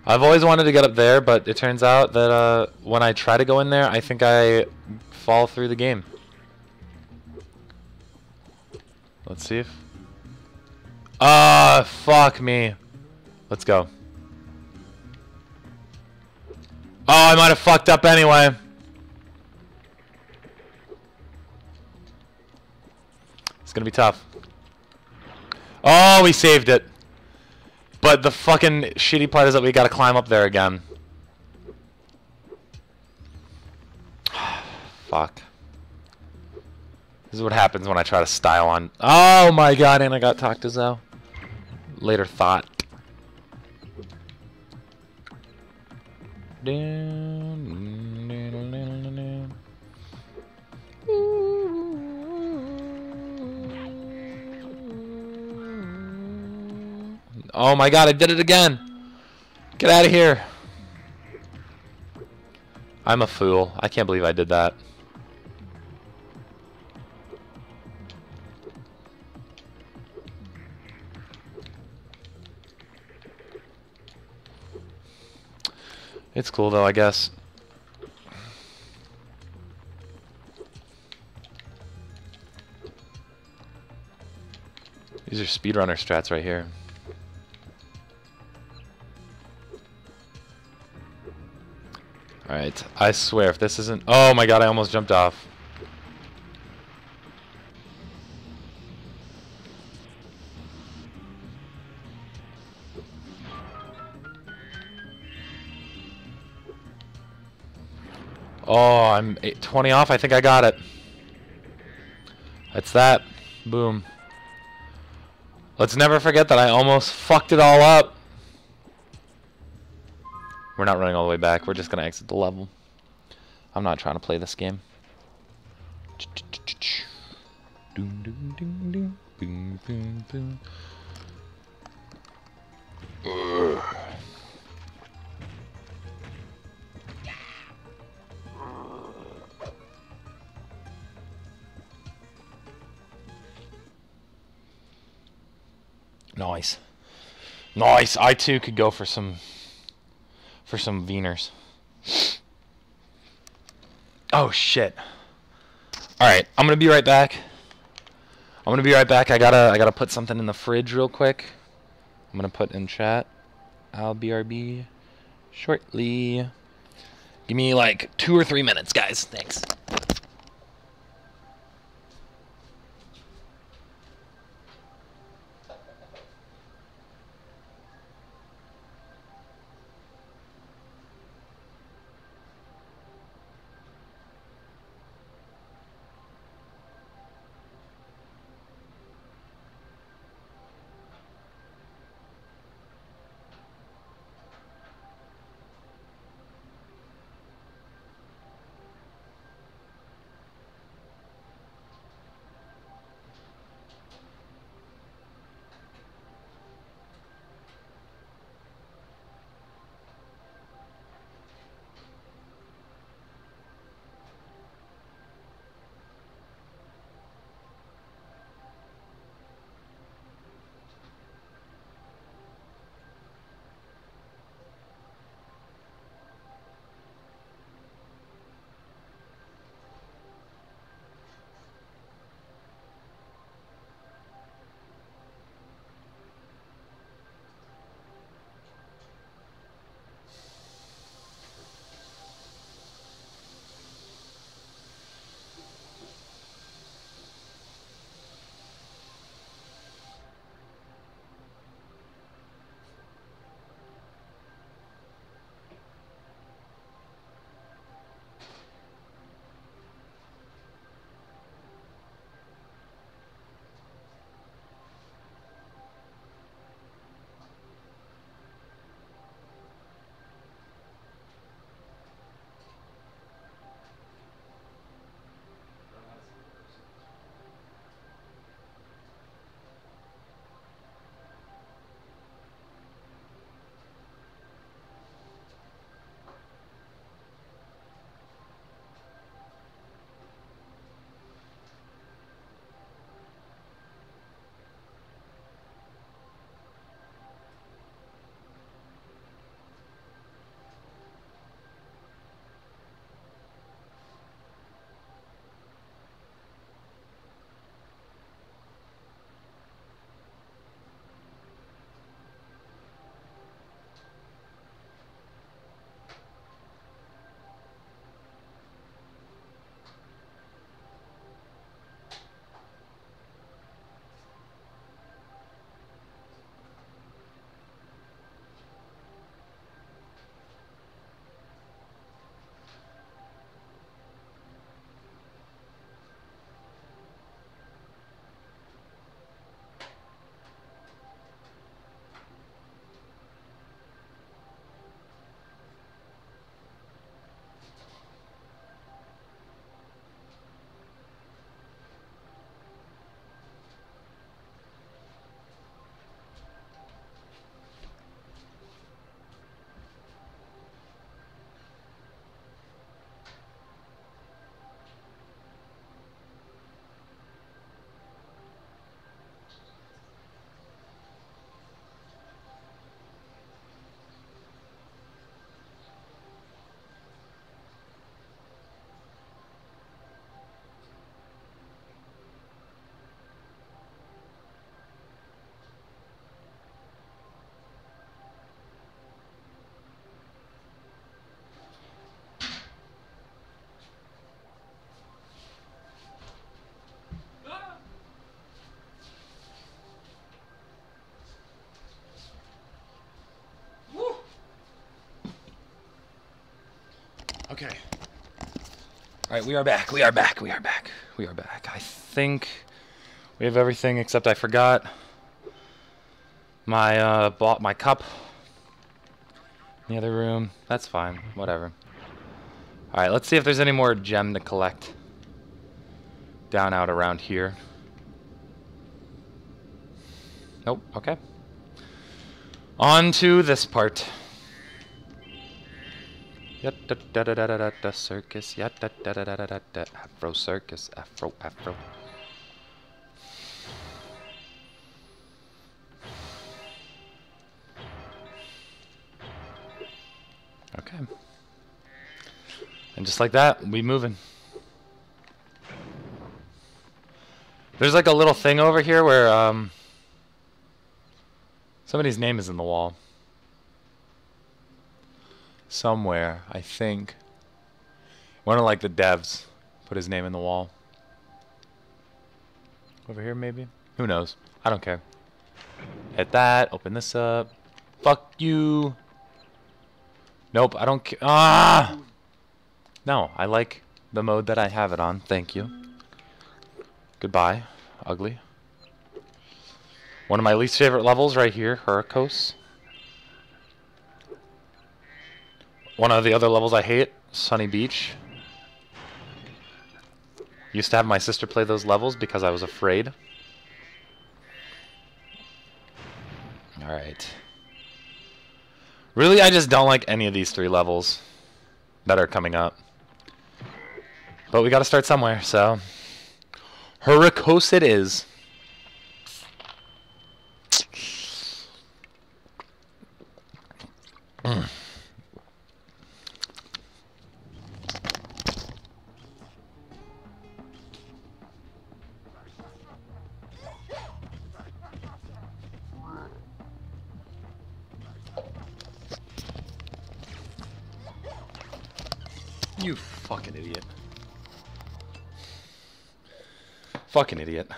I've always wanted to get up there, but it turns out that uh, when I try to go in there, I think I fall through the game. Let's see if... Ah, fuck me. Let's go. Oh, I might have fucked up anyway. It's gonna be tough. Oh, we saved it. But the fucking shitty part is that we gotta climb up there again. Fuck. This is what happens when I try to style on. Oh my god, and I got talked to Zoe. Later thought. Oh my god, I did it again! Get out of here! I'm a fool. I can't believe I did that. It's cool though, I guess. These are speedrunner strats right here. Alright, I swear if this isn't... Oh my god, I almost jumped off. Oh, I'm 20 off. I think I got it. That's that. Boom. Let's never forget that I almost fucked it all up. We're not running all the way back. We're just going to exit the level. I'm not trying to play this game. Nice. Nice. I too could go for some for some Wieners. Oh shit. Alright, I'm gonna be right back. I'm gonna be right back. I gotta I gotta put something in the fridge real quick. I'm gonna put in chat. I'll BRB shortly. Give me like two or three minutes, guys. Thanks. Okay. All right, we are back. We are back. We are back. We are back. I think we have everything except I forgot my uh bought my cup in the other room. That's fine. Whatever. All right, let's see if there's any more gem to collect down out around here. Nope. Okay. On to this part. Yat da da da da da da circus. Yat da da da da da da da Afro circus. Afro Afro. Okay. And just like that, we moving. There's like a little thing over here where um somebody's name is in the wall. Somewhere, I think. One of like the devs put his name in the wall. Over here maybe? Who knows? I don't care. Hit that, open this up. Fuck you. Nope, I don't care. Ah! No, I like the mode that I have it on. Thank you. Goodbye, ugly. One of my least favorite levels right here, Hurricos. One of the other levels I hate, Sunny Beach. Used to have my sister play those levels because I was afraid. Alright. Really, I just don't like any of these three levels that are coming up. But we gotta start somewhere, so... Hurricos it is. Mm. Fucking idiot.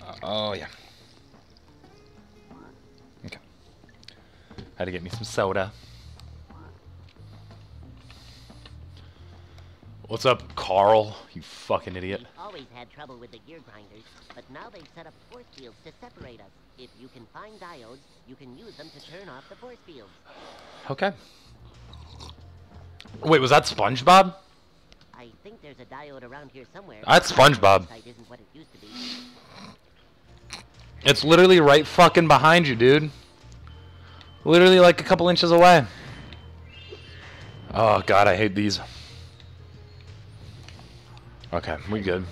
Uh, oh, yeah. Okay. Had to get me some soda. What's up, Carl? You fucking idiot. We've always had trouble with the gear grinders, but now they've set up force fields to separate us. If you can find diodes, you can use them to turn off the force fields. Okay. Wait, was that SpongeBob? I think there's a diode around here somewhere. That's SpongeBob. Site isn't what it used to be. It's literally right fucking behind you, dude. Literally like a couple inches away. Oh god, I hate these. Okay, we good.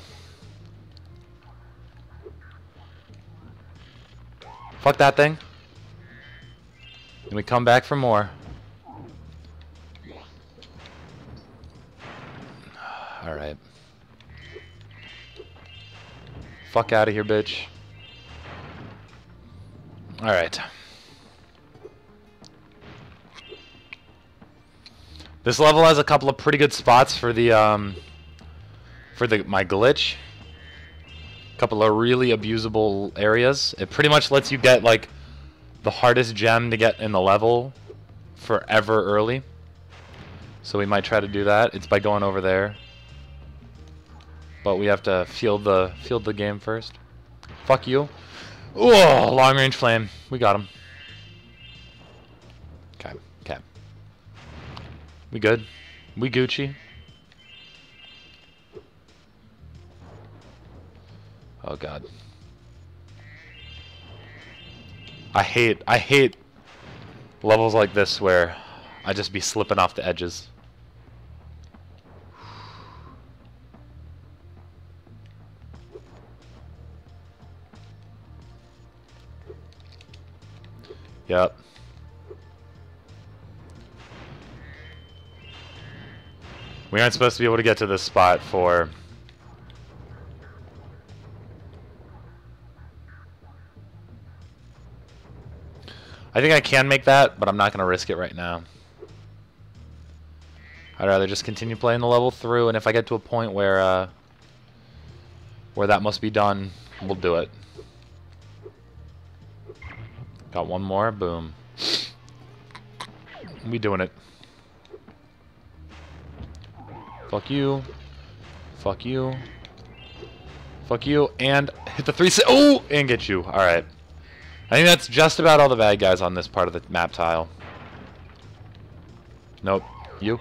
Fuck that thing. And we come back for more. Alright. Fuck out of here, bitch. Alright. This level has a couple of pretty good spots for the um for the my glitch. A couple of really abusable areas. It pretty much lets you get like the hardest gem to get in the level forever early. So we might try to do that. It's by going over there. But we have to field the field the game first. Fuck you. Oh, long range flame. We got him. Okay, okay. We good? We Gucci? Oh god. I hate I hate levels like this where I just be slipping off the edges. Yep. We aren't supposed to be able to get to this spot for... I think I can make that, but I'm not going to risk it right now. I'd rather just continue playing the level through, and if I get to a point where, uh, where that must be done, we'll do it. Got one more, boom. We doing it. Fuck you. Fuck you. Fuck you. And hit the three. Oh! And get you. Alright. I think that's just about all the bad guys on this part of the map tile. Nope. You.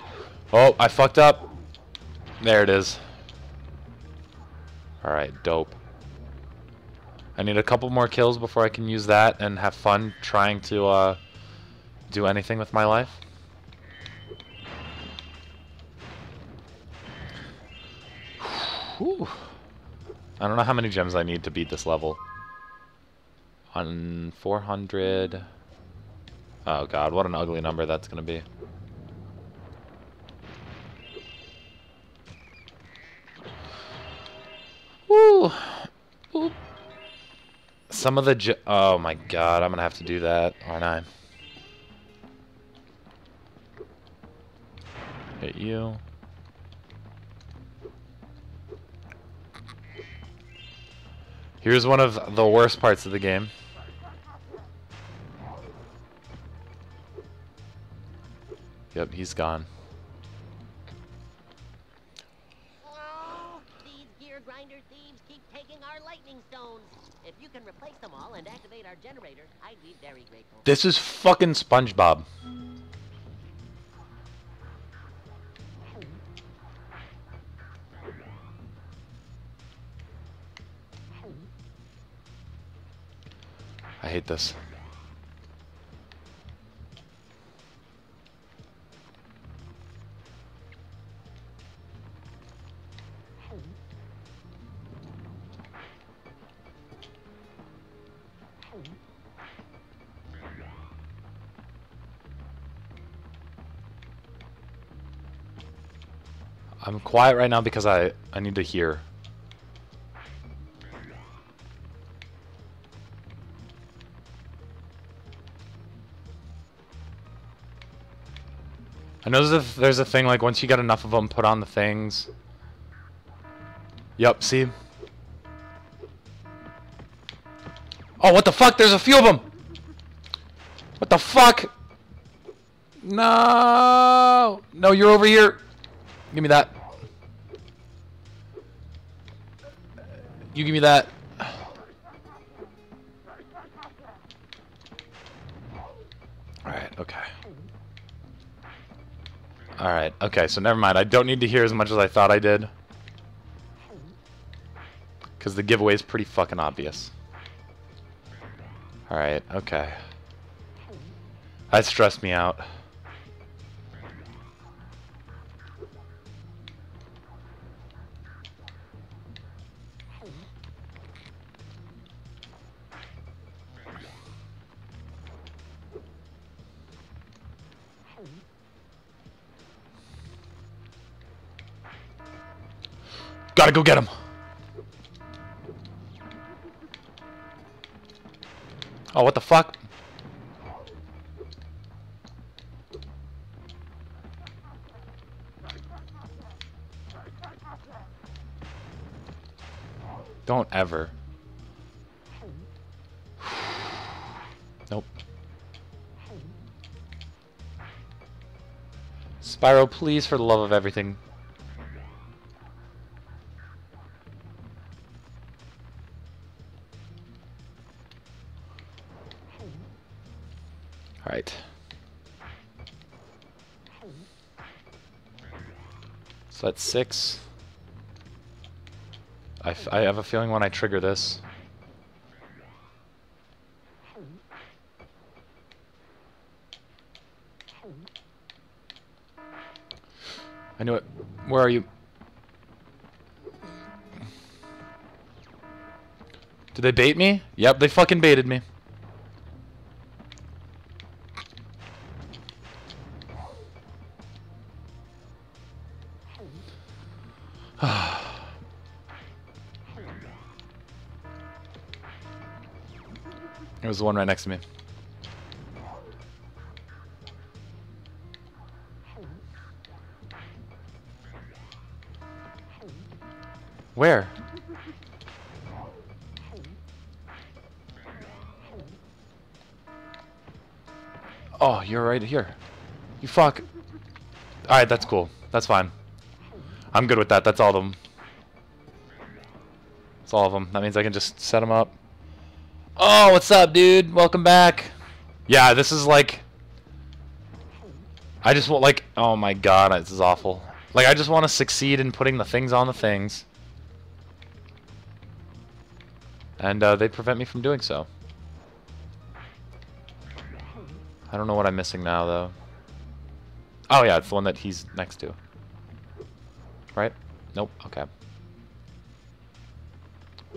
Oh, I fucked up. There it is. Alright, dope. I need a couple more kills before I can use that and have fun trying to uh, do anything with my life. Whew. I don't know how many gems I need to beat this level. On 400... Oh god, what an ugly number that's gonna be. Woo! Boop. Some of the Oh my god, I'm gonna have to do that, aren't I? Hit you. Here's one of the worst parts of the game. Yep, he's gone. Our generator, I'd be very grateful. This is fucking SpongeBob. I hate this. I'm quiet right now because I, I need to hear. I know there's a, there's a thing like once you get enough of them, put on the things. Yup, see? Oh, what the fuck? There's a few of them! What the fuck? No! No, you're over here. Give me that. You give me that. Alright, okay. Alright, okay, so never mind. I don't need to hear as much as I thought I did. Because the giveaway is pretty fucking obvious. Alright, okay. That stressed me out. Gotta go get him. Oh, what the fuck? Don't ever. Nope. Spyro, please, for the love of everything. Alright. So that's six. I, I have a feeling when I trigger this. I knew it. Where are you? Did they bait me? Yep, they fucking baited me. It was the one right next to me. Where? Oh, you're right here. You fuck. Alright, that's cool. That's fine. I'm good with that. That's all of them. That's all of them. That means I can just set them up. Oh, what's up, dude? Welcome back. Yeah, this is like... I just want, like... Oh my god, this is awful. Like, I just want to succeed in putting the things on the things. And uh, they prevent me from doing so. I don't know what I'm missing now, though. Oh, yeah, it's the one that he's next to. Right? Nope, okay.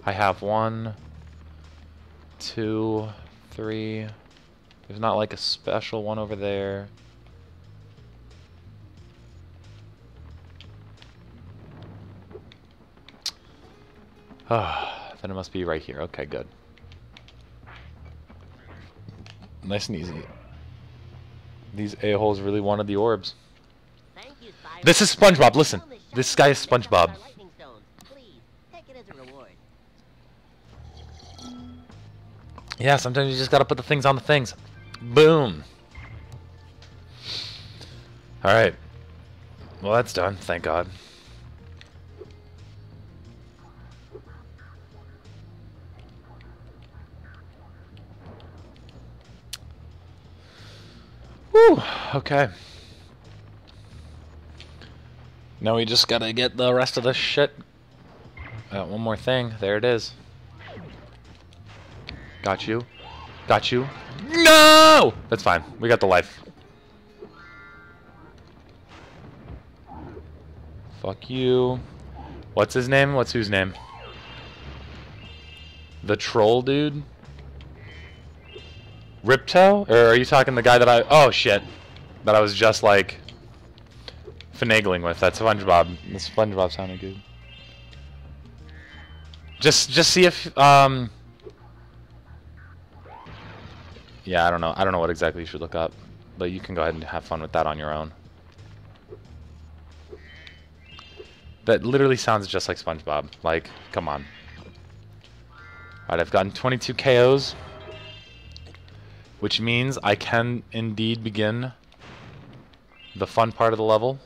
I have one, two, three. There's not like a special one over there. Ah, then it must be right here. Okay, good. Nice and easy. These a-holes really wanted the orbs. Thank you, This is SpongeBob, listen. This guy is SpongeBob. Yeah, sometimes you just gotta put the things on the things. Boom. Alright. Well, that's done, thank God. Whew, okay. Now we just gotta get the rest of this shit. Uh, one more thing. There it is. Got you. Got you. No! That's fine. We got the life. Fuck you. What's his name? What's whose name? The troll dude? Ripto? Or are you talking the guy that I... Oh, shit. That I was just, like, finagling with. That's SpongeBob. The SpongeBob sounded good. Just, just see if, um... Yeah, I don't know. I don't know what exactly you should look up, but you can go ahead and have fun with that on your own. That literally sounds just like SpongeBob. Like, come on. Alright, I've gotten 22 KOs, which means I can indeed begin the fun part of the level.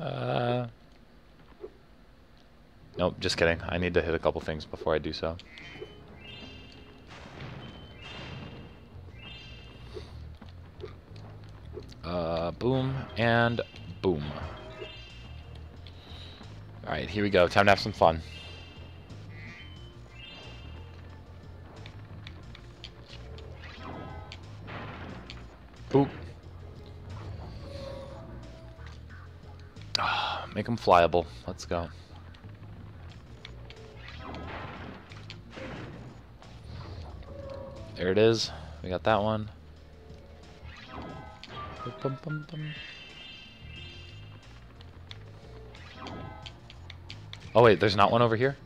Uh, nope, just kidding. I need to hit a couple things before I do so. Uh, boom and boom. Alright, here we go. Time to have some fun. Boop. Ah, Make them flyable. Let's go. There it is. We got that one. Bum, bum, bum. Oh wait, there's not one over here?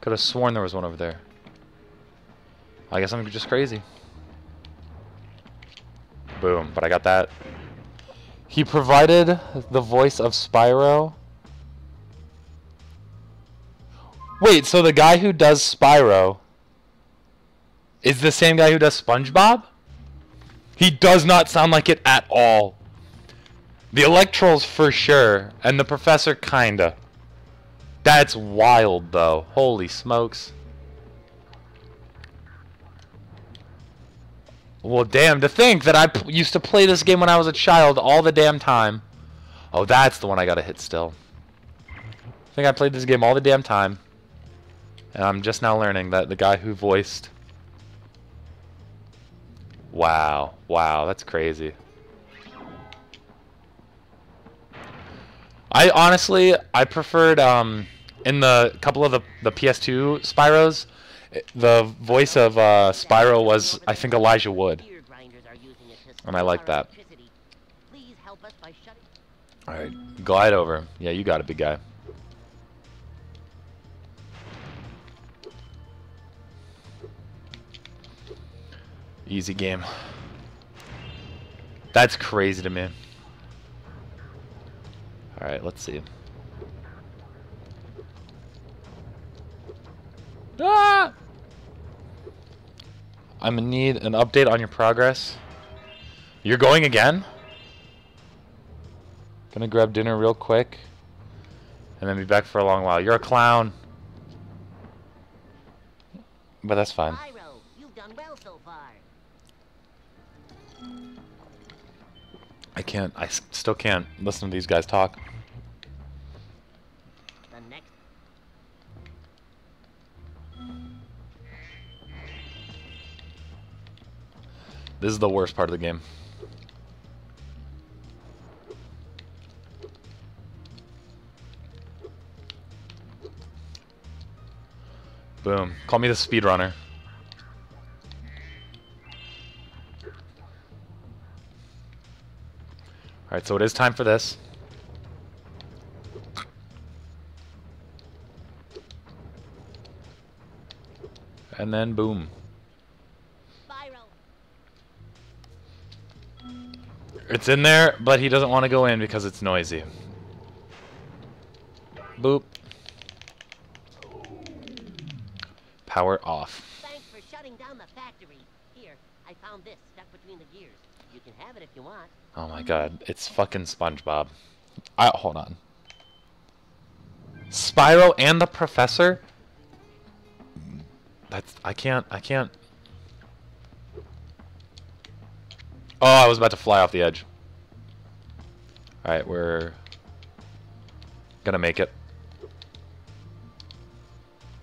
Could have sworn there was one over there. I guess I'm just crazy. Boom, but I got that. He provided the voice of Spyro. Wait, so the guy who does Spyro is the same guy who does SpongeBob? He does not sound like it at all. The Electrolls for sure, and the Professor kinda. That's wild, though. Holy smokes. Well, damn, to think that I used to play this game when I was a child all the damn time. Oh, that's the one I gotta hit still. I think I played this game all the damn time. And I'm just now learning that the guy who voiced... Wow, wow, that's crazy. I honestly, I preferred um, in the couple of the the PS2 Spyros, the voice of uh, Spyro was I think Elijah Wood. Gear grinders are using it to And I like that. electricity. Please help us by shutting All right, glide over. Yeah, you got it, big guy. Easy game. That's crazy to me. All right, let's see. Ah! I'm gonna need an update on your progress. You're going again? Gonna grab dinner real quick. And then be back for a long while. You're a clown. But that's fine. I can't. I still can't listen to these guys talk. The next This is the worst part of the game. Boom. Call me the speedrunner. Alright, so it is time for this. And then boom. It's in there, but he doesn't want to go in because it's noisy. Boop. Power off. Thanks for shutting down the factory. Here, I found this stuck between the gears. You can have it if you want. Oh my god, it's fucking SpongeBob. I hold on. Spyro and the Professor? That's I can't I can't. Oh, I was about to fly off the edge. All right, we're gonna make it.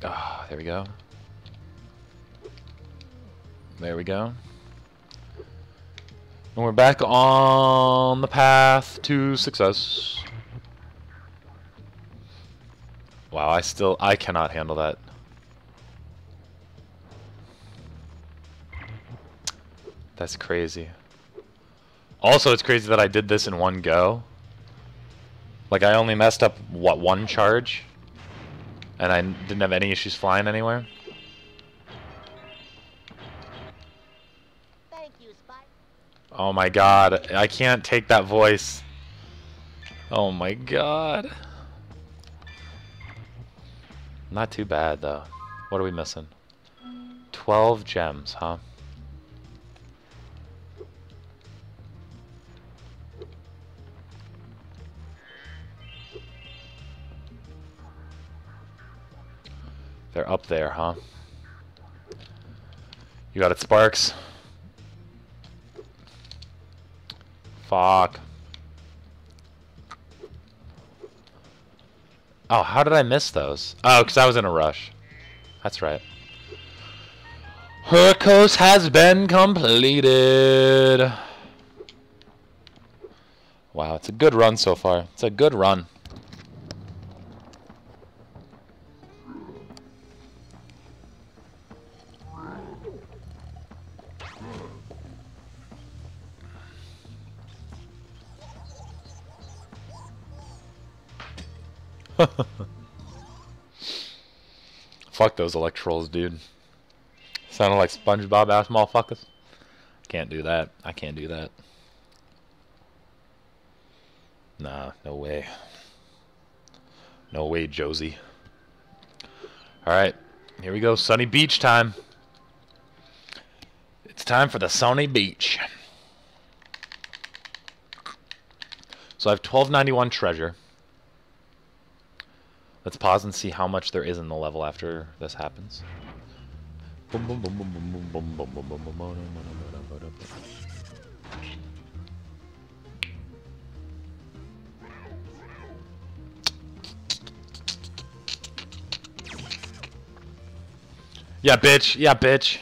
Ah, there we go. There we go. And we're back on the path to success. Wow, I still I cannot handle that. That's crazy. Also, it's crazy that I did this in one go. Like I only messed up what one charge and I didn't have any issues flying anywhere. Oh my god, I can't take that voice. Oh my god. Not too bad though. What are we missing? 12 gems, huh? They're up there, huh? You got it, Sparks. Fuck. Oh, how did I miss those? Oh, because I was in a rush. That's right. Hurricos has been completed. Wow, it's a good run so far. It's a good run. Fuck those electrolls, dude. Sounded like SpongeBob ass motherfuckers. Can't do that. I can't do that. Nah, no way. No way, Josie. Alright, here we go. Sunny Beach time. It's time for the Sunny Beach. So I have 1291 treasure. Let's pause and see how much there is in the level after this happens. Yeah, bitch. Yeah, bitch.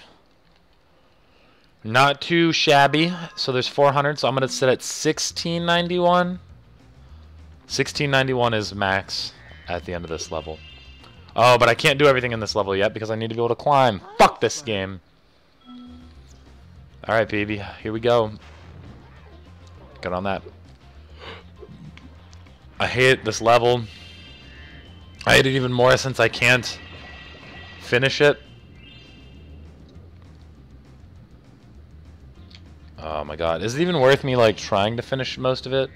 Not too shabby. So there's 400, so I'm going to sit at 1691. 1691 is max at the end of this level. Oh, but I can't do everything in this level yet because I need to be able to climb. Fuck this game. Alright, baby. Here we go. Get on that. I hate this level. I hate it even more since I can't finish it. Oh my god. Is it even worth me like trying to finish most of it?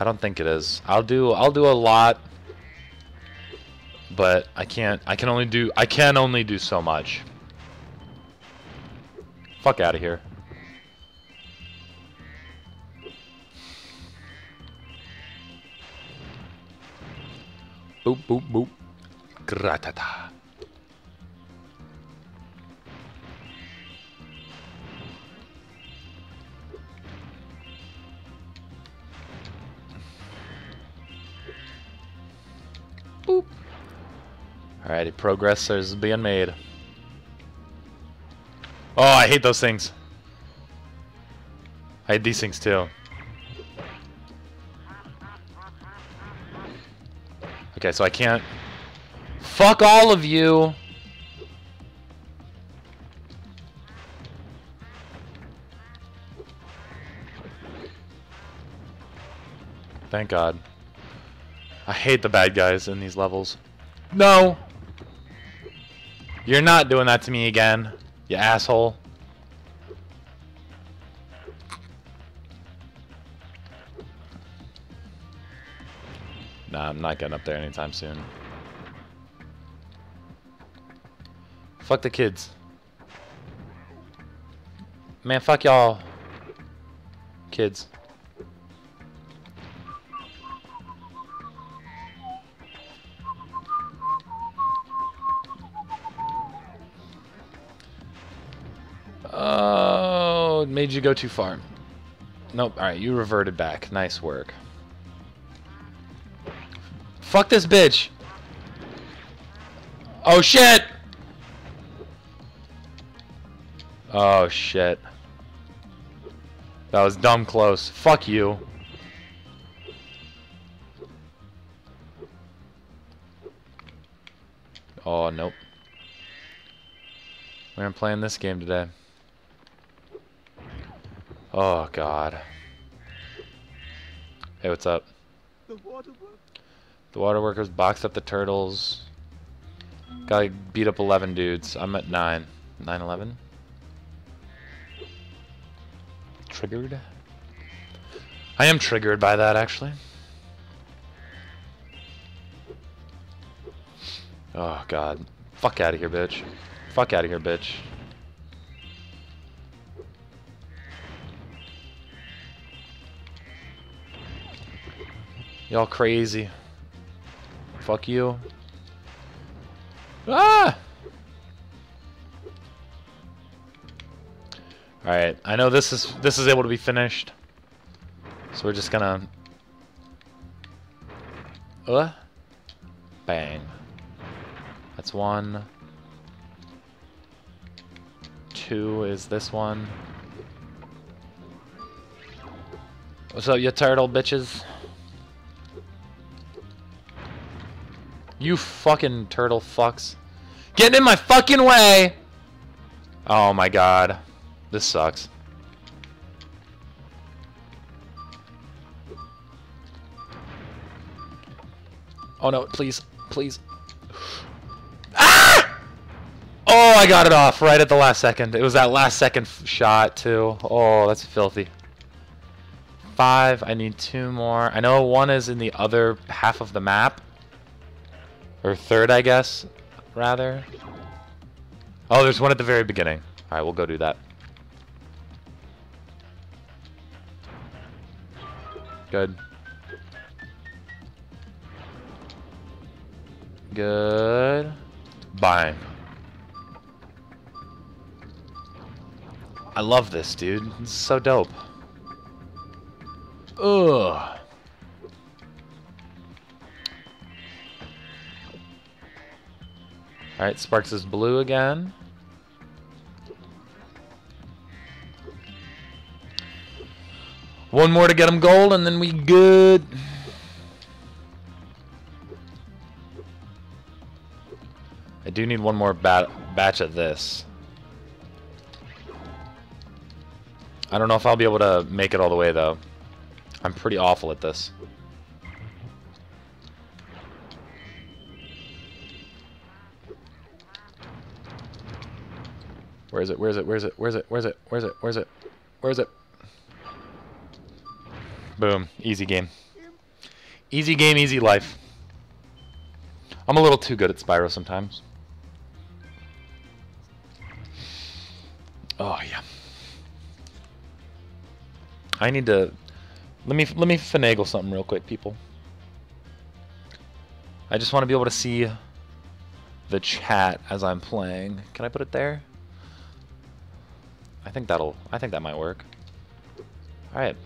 I don't think it is. I'll do I'll do a lot, but I can't. I can only do I can only do so much. Fuck out of here. Boop boop boop. Gratata. Boop. Alrighty, progress is being made. Oh, I hate those things. I hate these things too. Okay, so I can't... Fuck all of you! Thank God. I hate the bad guys in these levels. No! You're not doing that to me again, you asshole. Nah, I'm not getting up there anytime soon. Fuck the kids. Man, fuck y'all. Kids. Oh, made you go too far. Nope, alright, you reverted back. Nice work. Fuck this bitch! Oh shit! Oh shit. That was dumb close. Fuck you. Oh, nope. We're playing this game today. Oh, God. Hey, what's up? The waterwork? The water workers boxed up the turtles. Gotta beat up 11 dudes. I'm at 9. 9 11? Triggered? I am triggered by that, actually. Oh, God. Fuck out of here, bitch. Fuck out of here, bitch. Y'all crazy. Fuck you. Ah! Alright, I know this is this is able to be finished. So we're just gonna Uh Bang. That's one. Two is this one. What's up, you turtle bitches? You fucking turtle fucks. Getting in my fucking way! Oh my god. This sucks. Oh no, please, please. Ah! Oh, I got it off right at the last second. It was that last second shot, too. Oh, that's filthy. Five, I need two more. I know one is in the other half of the map. Or third, I guess, rather. Oh, there's one at the very beginning. Alright, we'll go do that. Good. Good. Bang. I love this, dude. It's so dope. Ugh. Alright, Sparks is blue again. One more to get him gold, and then we good. I do need one more bat batch of this. I don't know if I'll be able to make it all the way, though. I'm pretty awful at this. Where is it? Where is it? Where is it? Where is it? Where is it? Where is it? Where is it? Where is it? Boom. Easy game. Easy game, easy life. I'm a little too good at Spyro sometimes. Oh yeah. I need to let me let me finagle something real quick, people. I just want to be able to see the chat as I'm playing. Can I put it there? I think that'll, I think that might work. Alright.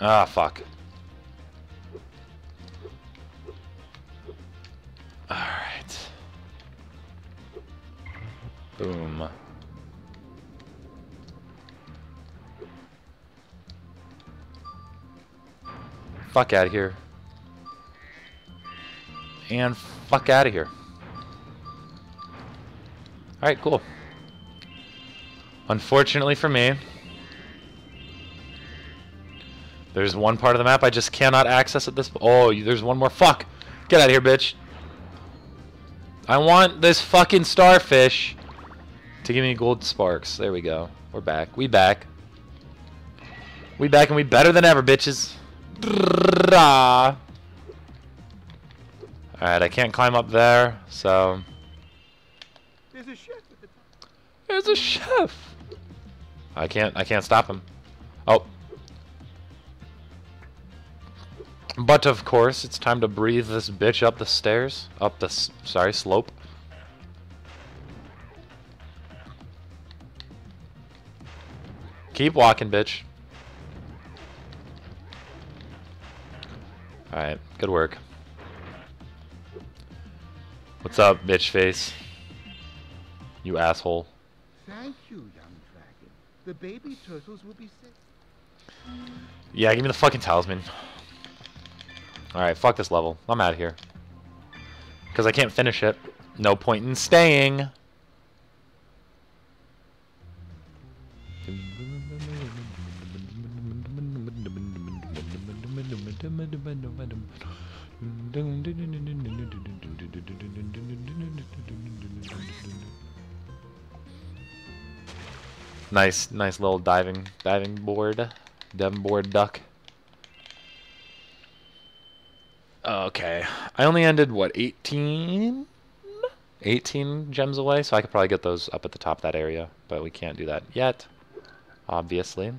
Ah, fuck. Alright. Boom. Fuck out of here. And fuck out of here. Alright, cool. Unfortunately for me, there's one part of the map I just cannot access at this... Oh, there's one more. Fuck! Get out of here, bitch. I want this fucking starfish to give me gold sparks. There we go. We're back. We back. We back and we better than ever, bitches. Alright, I can't climb up there, so... There's a chef at the top. There's a chef! I can't, I can't stop him. Oh. But of course, it's time to breathe this bitch up the stairs. Up the, sorry, slope. Keep walking, bitch. Alright, good work. What's up, bitch face? You asshole. Thank you, young dragon. The baby turtles will be safe. Yeah, give me the fucking talisman. Alright, fuck this level. I'm out of here. Because I can't finish it. No point in staying. Nice, nice little diving, diving board, diving board duck. Okay, I only ended what 18, 18 gems away, so I could probably get those up at the top of that area, but we can't do that yet, obviously.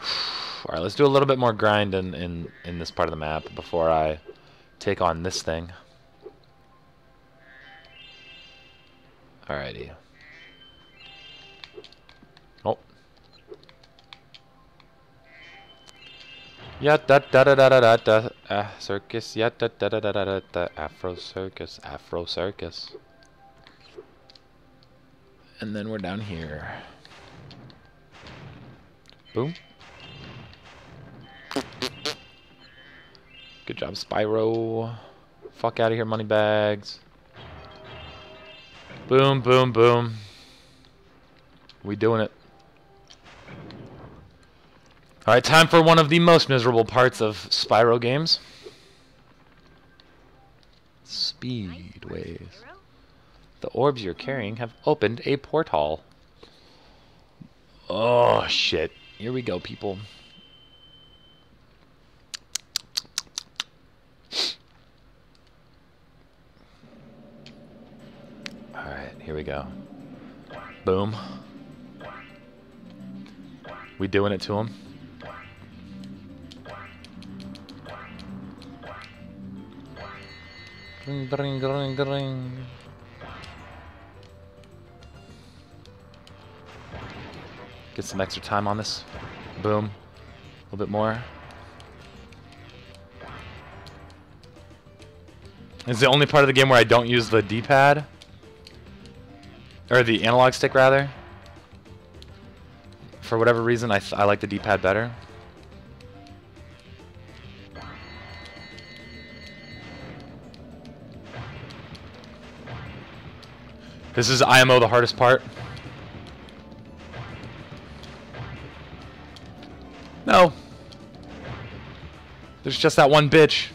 All right, let's do a little bit more grind in, in, in this part of the map before I take on this thing. Alrighty. Oh. Yeah, da da da da da da da. Uh, circus. Yeah, da da da da da da da. Afro circus. Afro circus. And then we're down here. Boom. Good job, Spyro. Fuck out of here, Moneybags. Boom, boom, boom. We doing it. Alright, time for one of the most miserable parts of Spyro games. Speedways. The orbs you're carrying have opened a portal. Oh, shit. Here we go, people. Alright, here we go. Boom. We doing it to him? Get some extra time on this. Boom. A little bit more. It's the only part of the game where I don't use the D-pad. Or the analog stick, rather. For whatever reason, I, I like the D-pad better. This is IMO the hardest part. No. There's just that one bitch.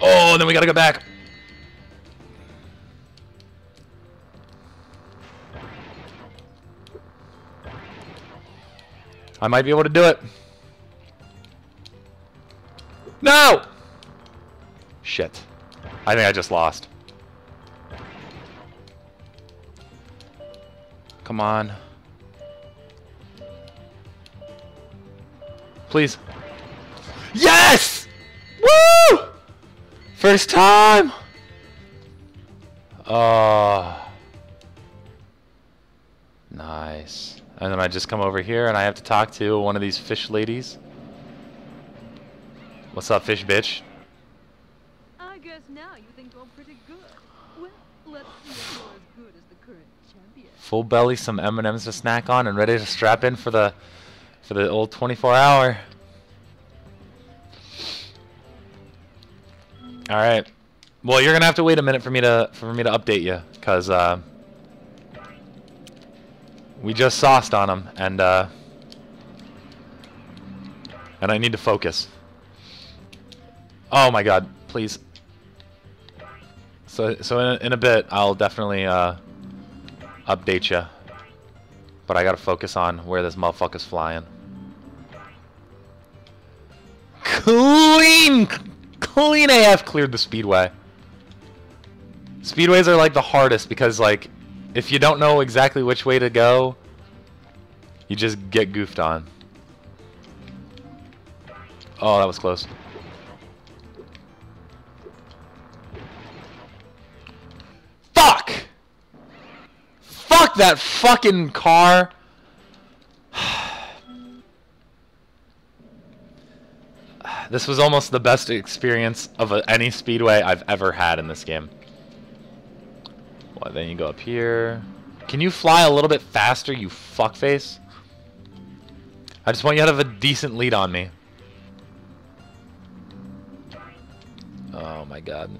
Oh, then we gotta go back. I might be able to do it. No! Shit. I think I just lost. Come on. Please. Yes! Woo! First time! Oh. Nice. And then I just come over here and I have to talk to one of these fish ladies. What's up, fish bitch? I guess now you think you're pretty good. Well, let's see if you're as good as the current champion. Full belly, some M&Ms to snack on, and ready to strap in for the for the old 24 hour. All right. Well, you're gonna have to wait a minute for me to for me to update you, cause uh, we just sauced on him, and uh, and I need to focus. Oh my God! Please. So so in a, in a bit, I'll definitely uh, update you, but I gotta focus on where this motherfucker's flying. Clean, clean AF cleared the speedway. Speedways are like the hardest because like if you don't know exactly which way to go, you just get goofed on. Oh, that was close. Fuck! Fuck that fucking car! this was almost the best experience of any speedway I've ever had in this game. Well, then you go up here. Can you fly a little bit faster, you fuckface? I just want you to have a decent lead on me. Oh my god.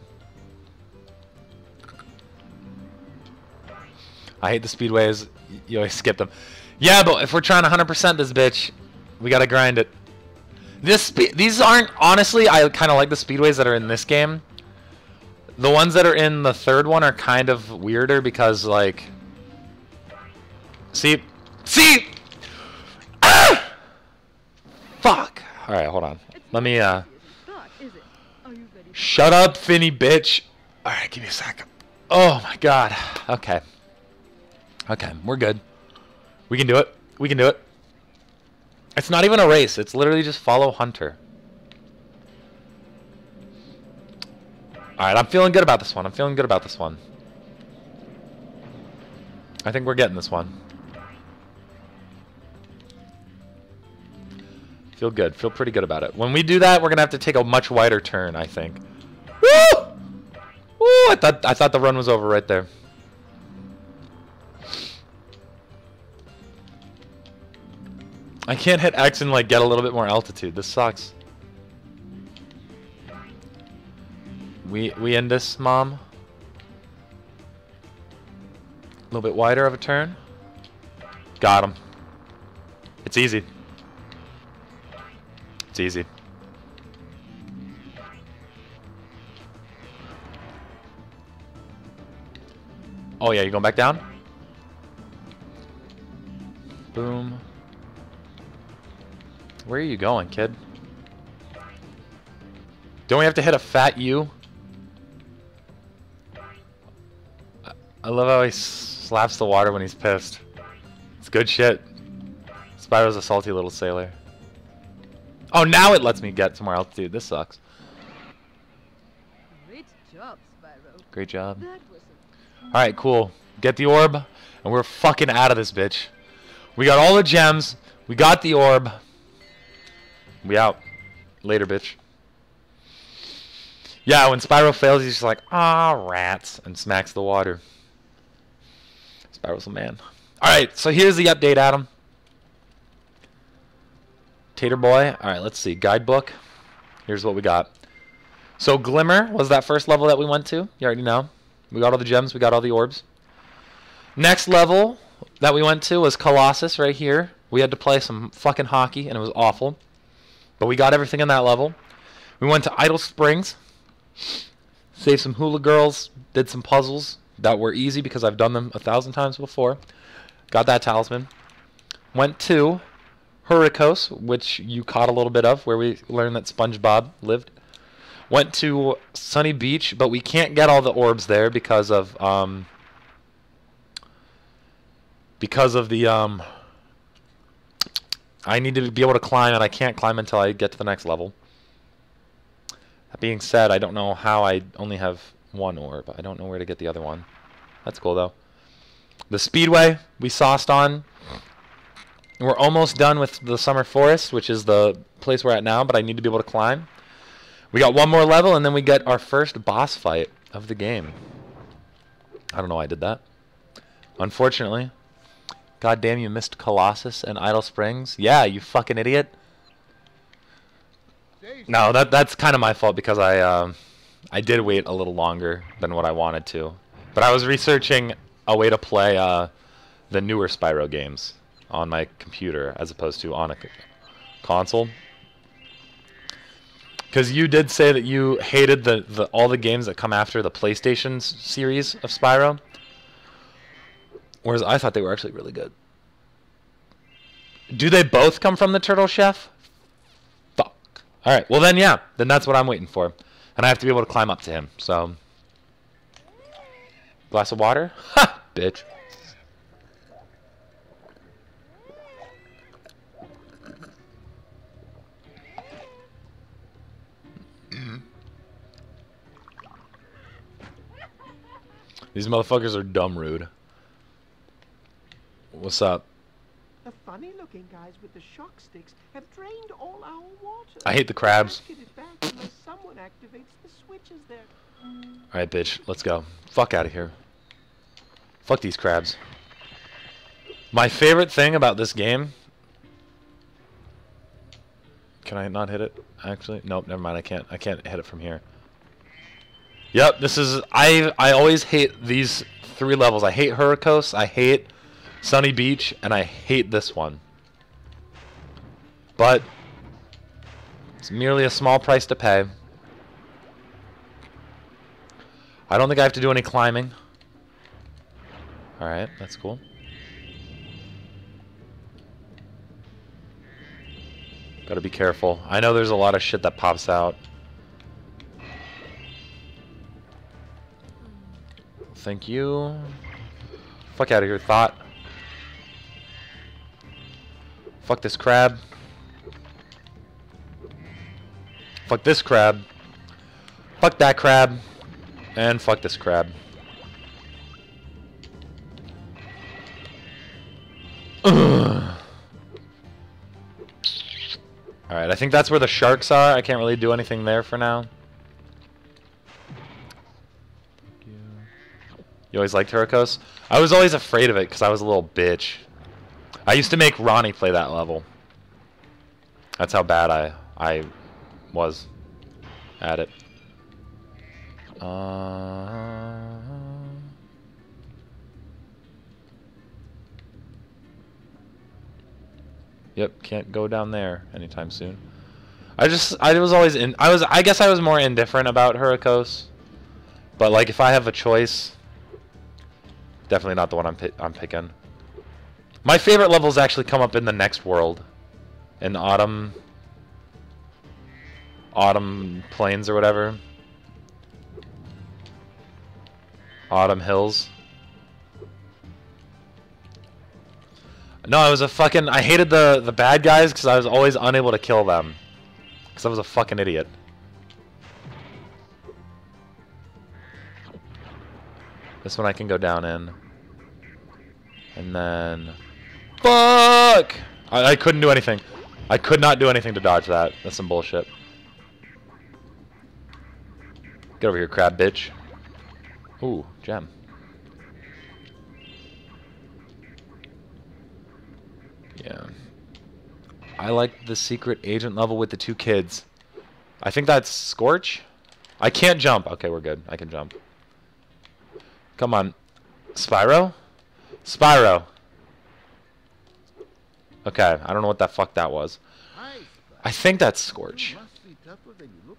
I hate the speedways. You always skip them. Yeah, but if we're trying 100% this bitch, we gotta grind it. This these aren't honestly. I kind of like the speedways that are in this game. The ones that are in the third one are kind of weirder because like, see, see, ah! fuck. All right, hold on. Let me uh. Shut up, Finny bitch. All right, give me a second. Oh my god. Okay. Okay, we're good. We can do it. We can do it. It's not even a race. It's literally just follow Hunter. All right, I'm feeling good about this one. I'm feeling good about this one. I think we're getting this one. Feel good. Feel pretty good about it. When we do that, we're gonna have to take a much wider turn. I think. Woo! Woo! I thought I thought the run was over right there. I can't hit X and like get a little bit more altitude. This sucks. We we end this, mom. A little bit wider of a turn. Got him. It's easy. It's easy. Oh yeah, you going back down? Boom. Where are you going, kid? Don't we have to hit a fat U? I- love how he slaps the water when he's pissed. It's good shit. Spyro's a salty little sailor. Oh, now it lets me get somewhere else, dude. This sucks. Great job, Spyro. Great job. That was a Alright, cool. Get the orb, and we're fucking out of this bitch. We got all the gems. We got the orb. We out. Later, bitch. Yeah, when Spyro fails, he's just like, ah, rats, and smacks the water. Spyro's a man. Alright, so here's the update, Adam. Tater Boy. Alright, let's see. Guidebook. Here's what we got. So Glimmer was that first level that we went to. You already know. We got all the gems. We got all the orbs. Next level that we went to was Colossus right here. We had to play some fucking hockey, and it was awful. But we got everything in that level. We went to Idol Springs. Saved some hula girls. Did some puzzles that were easy because I've done them a thousand times before. Got that talisman. Went to Hurricos, which you caught a little bit of, where we learned that SpongeBob lived. Went to Sunny Beach, but we can't get all the orbs there because of um because of the um I need to be able to climb, and I can't climb until I get to the next level. That being said, I don't know how I only have one orb. I don't know where to get the other one. That's cool, though. The Speedway, we sauced on. We're almost done with the Summer Forest, which is the place we're at now, but I need to be able to climb. We got one more level, and then we get our first boss fight of the game. I don't know why I did that. Unfortunately. God damn, you missed Colossus and Idol Springs. Yeah, you fucking idiot. No, that that's kind of my fault because I um, I did wait a little longer than what I wanted to. But I was researching a way to play uh, the newer Spyro games on my computer as opposed to on a console. Because you did say that you hated the, the all the games that come after the PlayStation series of Spyro. Whereas I thought they were actually really good. Do they both come from the Turtle Chef? Fuck. Alright, well then yeah. Then that's what I'm waiting for. And I have to be able to climb up to him, so... Glass of water? Ha! Bitch. Mm-hmm. These motherfuckers are dumb rude. What's up? The funny-looking guys with the shock sticks have drained all our water. I hate the crabs. Back activates the switches there. Alright, bitch. Let's go. Fuck out of here. Fuck these crabs. My favorite thing about this game... Can I not hit it? Actually? Nope, never mind. I can't. I can't hit it from here. Yep, this is... I I always hate these three levels. I hate Hurricos, I hate Sunny Beach, and I hate this one. But... It's merely a small price to pay. I don't think I have to do any climbing. Alright, that's cool. Gotta be careful. I know there's a lot of shit that pops out. Thank you. Fuck out of here, thought. Fuck this crab. Fuck this crab. Fuck that crab. And fuck this crab. Alright, I think that's where the sharks are. I can't really do anything there for now. You always liked Hurricos? I was always afraid of it because I was a little bitch. I used to make Ronnie play that level. That's how bad I I was at it. Uh, yep, can't go down there anytime soon. I just I was always in I was I guess I was more indifferent about Hurricos. But like if I have a choice, definitely not the one I'm pi I'm picking. My favorite levels actually come up in the next world. In Autumn Autumn Plains or whatever. Autumn Hills. No, I was a fucking. I hated the the bad guys because I was always unable to kill them. Because I was a fucking idiot. This one I can go down in. And then. Fuck! I, I couldn't do anything. I could not do anything to dodge that. That's some bullshit. Get over here, crab bitch. Ooh, gem. Yeah. I like the secret agent level with the two kids. I think that's Scorch. I can't jump. Okay, we're good. I can jump. Come on. Spyro? Spyro. Okay, I don't know what that fuck that was. I think that's Scorch.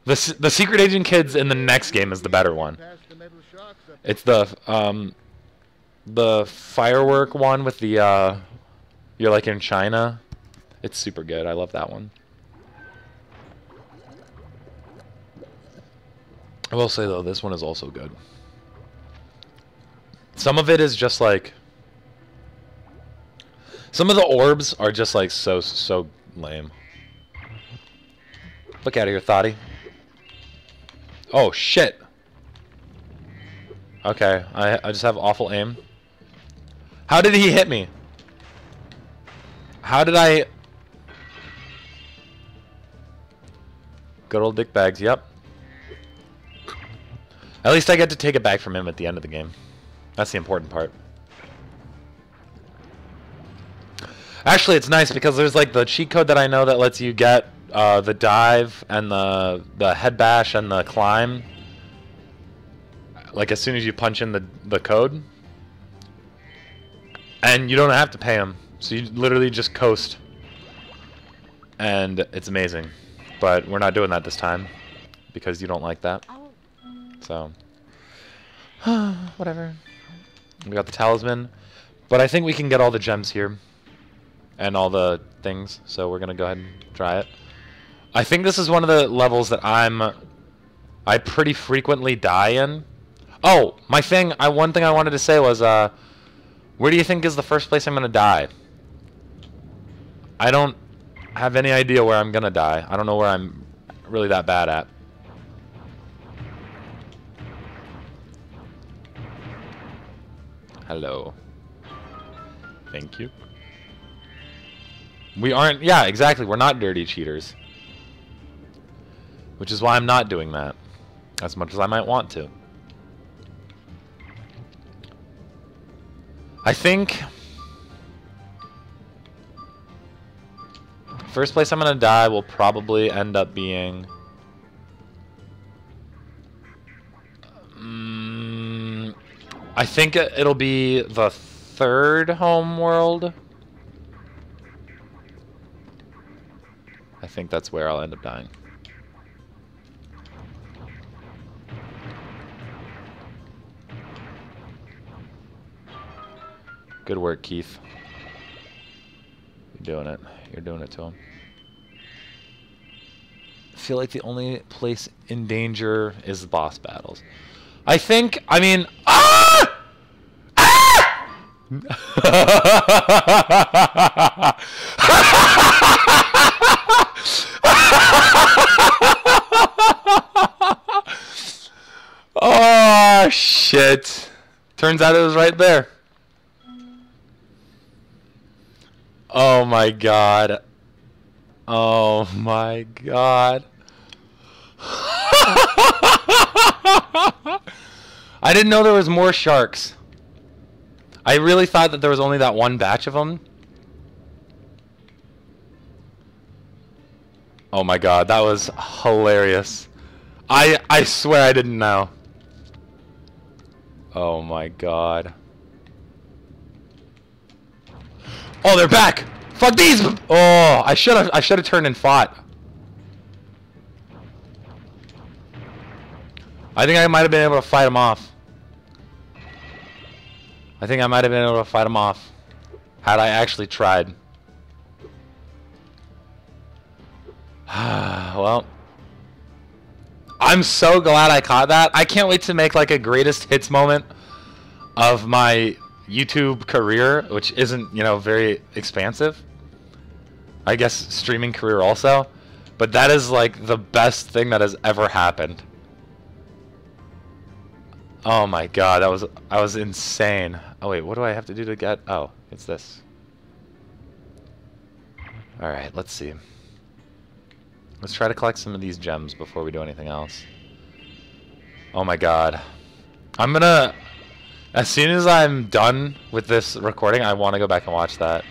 The, the secret agent kids in the next game is the better one. Past the metal sharks up It's the um the firework one with the uh you're like in China. It's super good. I love that one. I will say though, this one is also good. Some of it is just like some of the orbs are just like so so Lame. Look out of here, Thoughty. Oh, shit. Okay, I, I just have awful aim. How did he hit me? How did I... Good old dick bags, yep. At least I get to take it back from him at the end of the game. That's the important part. Actually, it's nice because there's like the cheat code that I know that lets you get uh, the dive and the the head bash and the climb. Like as soon as you punch in the the code, and you don't have to pay them, so you literally just coast, and it's amazing. But we're not doing that this time because you don't like that. So whatever. We got the talisman, but I think we can get all the gems here and all the things. So we're gonna go ahead and try it. I think this is one of the levels that I'm I pretty frequently die in. Oh, my thing. I one thing I wanted to say was, uh, where do you think is the first place I'm gonna die? I don't have any idea where I'm gonna die. I don't know where I'm really that bad at. Hello. Thank you. We aren't, yeah, exactly. We're not dirty cheaters. Which is why I'm not doing that. As much as I might want to. I think... First place I'm going to die will probably end up being... Mm, I think it- it'll be the third home world. I think that's where I'll end up dying. Good work, Keith. You're doing it. You're doing it to him. I feel like the only place in danger is the boss battles. I think, I mean, ah! oh shit! Turns out it was right there. Oh my god. Oh my god. I didn't know there was more sharks. I really thought that there was only that one batch of them. Oh my god, that was hilarious. I I swear I didn't know. Oh my god. Oh, they're back. Fuck these. Oh, I should have I should have turned and fought. I think I might have been able to fight them off. I think I might have been able to fight them off had I actually tried. well, I'm so glad I caught that. I can't wait to make like a greatest hits moment of my YouTube career, which isn't, you know, very expansive. I guess streaming career also. But that is like the best thing that has ever happened. Oh my god, that was I was insane. Oh wait, what do I have to do to get Oh, it's this. Alright, let's see. Let's try to collect some of these gems before we do anything else. Oh my god. I'm gonna as soon as I'm done with this recording, I want to go back and watch that.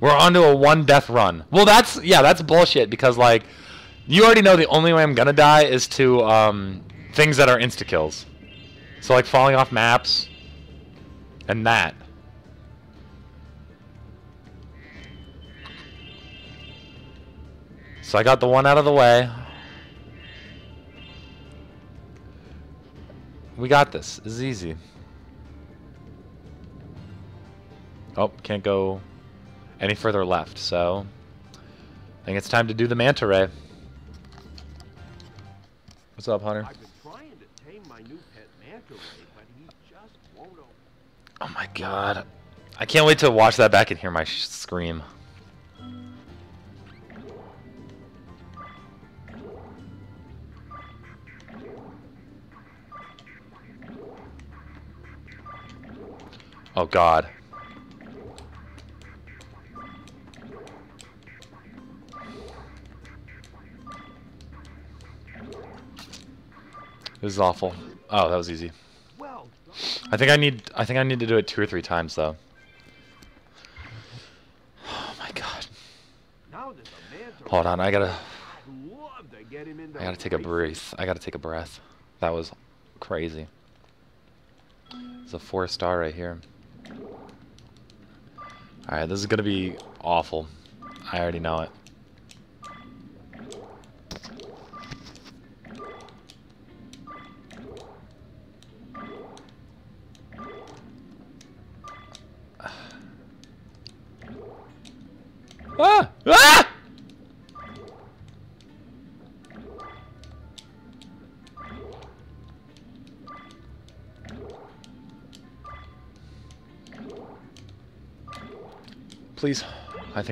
We're on to a one death run. Well, that's, yeah, that's bullshit because, like, you already know the only way I'm to die is to um, things that are insta-kills. So, like, falling off maps and that. So I got the one out of the way. We got this. This is easy. Oh, can't go any further left, so I think it's time to do the manta ray. What's up, Hunter? I've been trying to tame my new pet manta ray, but he just won't open. Oh my god. I can't wait to watch that back and hear my sh scream. Oh god. This is awful. Oh, that was easy. I think I need I think I need to do it two or three times though. Oh my god. Hold on, I gotta I gotta take a breath. I gotta take a breath. That was crazy. It's a four star right here. Alright, this is gonna be awful. I already know it.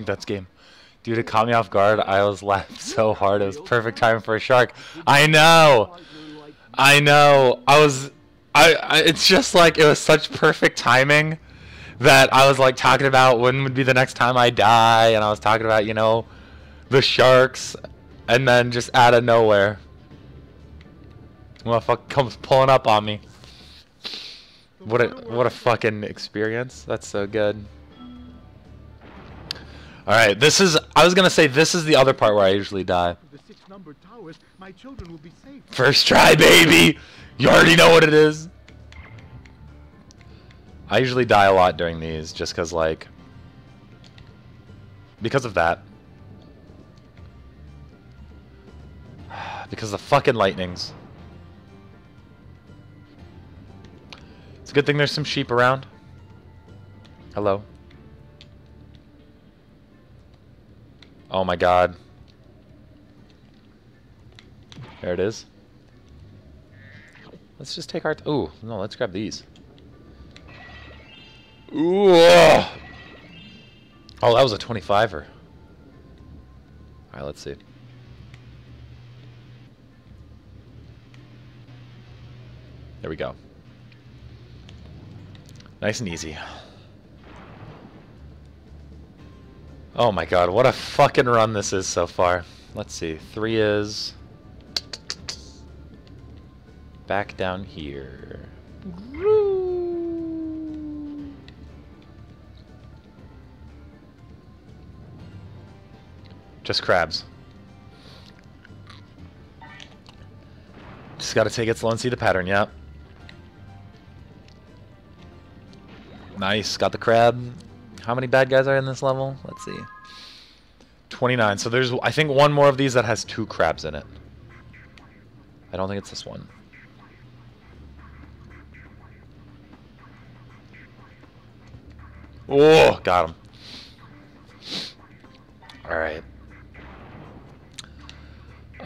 That's game. Dude, it caught me off guard. I was laughing so hard. It was perfect time for a shark. I know. I know. I was. I, I. It's just like it was such perfect timing that I was like talking about when would be the next time I die, and I was talking about you know the sharks, and then just out of nowhere, motherfucker comes pulling up on me. What a what a fucking experience. That's so good. All right, this is. I was gonna say this is the other part where I usually die. The six numbered towers, my children will be safe. First try, baby. You already know what it is. I usually die a lot during these, just cause like, because of that. Because of the fucking lightnings. It's a good thing there's some sheep around. Hello. Oh my god. There it is. Let's just take our... Ooh, no, let's grab these. Ooh! Oh, that was a 25er. Alright, let's see. There we go. Nice and easy. Oh my god, what a fucking run this is so far. Let's see. Three is... Back down here. Just crabs. Just gotta take it slow and see the pattern, yep. Nice, got the crab. How many bad guys are in this level? Let's see. 29. So there's, I think, one more of these that has two crabs in it. I don't think it's this one. Oh, got him. Alright.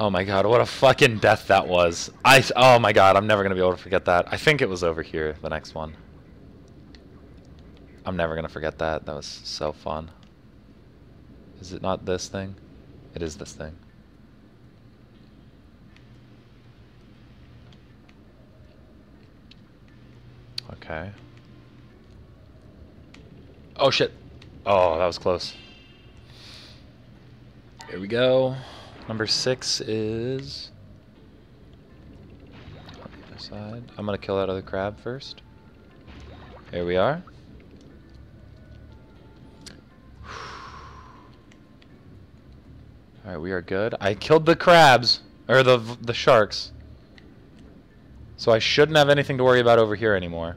Oh my god, what a fucking death that was. I, oh my god, I'm never going to be able to forget that. I think it was over here, the next one. I'm never to forget that. That was so fun. Is it not this thing? It is this thing. Okay. Oh shit. Oh, that was close. Here we go. Number six is on the other side. I'm gonna kill that other crab first. Here we are. Alright, we are good. I killed the crabs. Or the the sharks. So I shouldn't have anything to worry about over here anymore.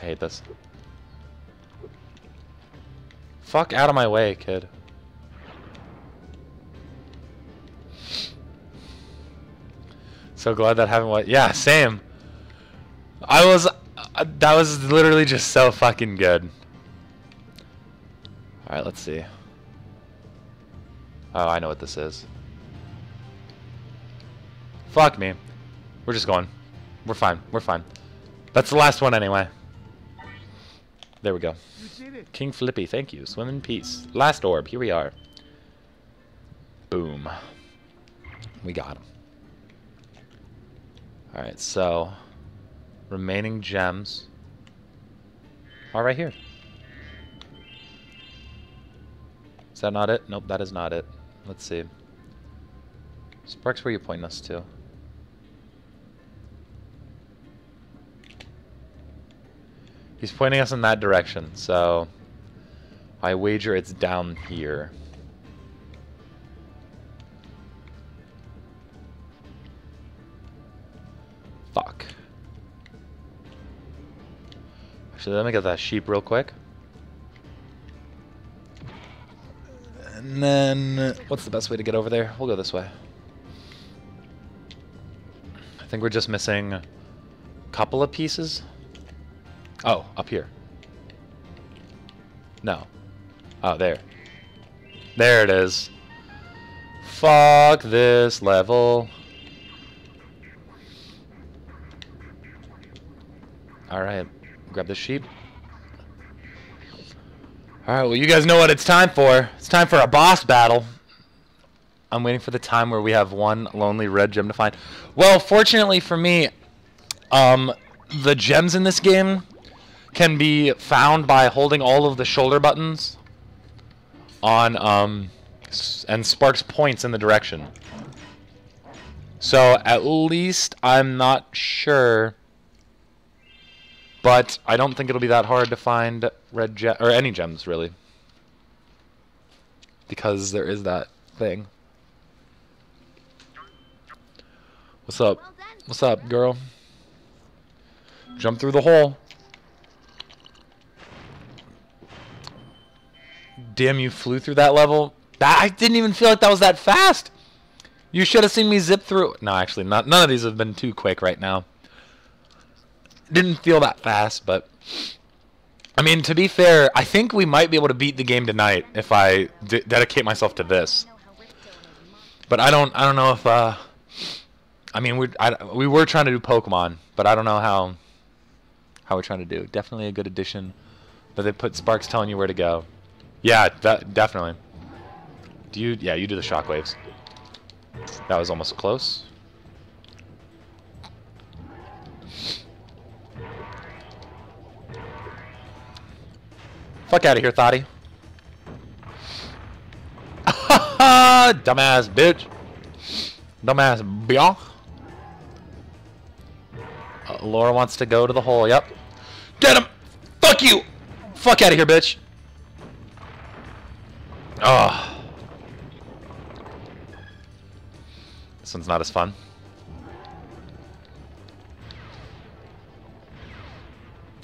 I hate this. Fuck out of my way, kid. So glad that happened. What? Yeah, same. I was. Uh, that was literally just so fucking good. All right, let's see. Oh, I know what this is. Fuck me. We're just going. We're fine. We're fine. That's the last one anyway. There we go. You did it. King Flippy, thank you. Swim in peace. Last orb, here we are. Boom. We got him. Alright, so... Remaining gems are right here. Is that not it? Nope, that is not it. Let's see. Sparx, where you pointing us to? He's pointing us in that direction, so I wager it's down here. Fuck. Actually, let me get that sheep real quick. And then, what's the best way to get over there? We'll go this way. I think we're just missing a couple of pieces. Oh, up here. No. Oh, there. There it is. Fuck this level. Alright. Grab the sheep. Alright, well you guys know what it's time for. It's time for a boss battle. I'm waiting for the time where we have one lonely red gem to find. Well, fortunately for me, um, the gems in this game can be found by holding all of the shoulder buttons on, um, and Sparx points in the direction. So at least I'm not sure, but I don't think it'll be that hard to find red gem or any gems really, because there is that thing. What's up? What's up, girl? Jump through the hole. Damn, you flew through that level. I didn't even feel like that was that fast. You should have seen me zip through. No, actually, not. None of these have been too quick right now. Didn't feel that fast, but I mean, to be fair, I think we might be able to beat the game tonight if I dedicate myself to this. But I don't. I don't know if. Uh, I mean, we I, we were trying to do Pokemon, but I don't know how how we're trying to do. Definitely a good addition, but they put Sparx telling you where to go. Yeah, that definitely. Do you? Yeah, you do the shockwaves. That was almost close. Fuck out of here, Thotty. Dumbass bitch. Dumbass biatch. Uh, Laura wants to go to the hole. Yep. Get him! Fuck you! Fuck out of here, bitch. Oh. This one's not as fun.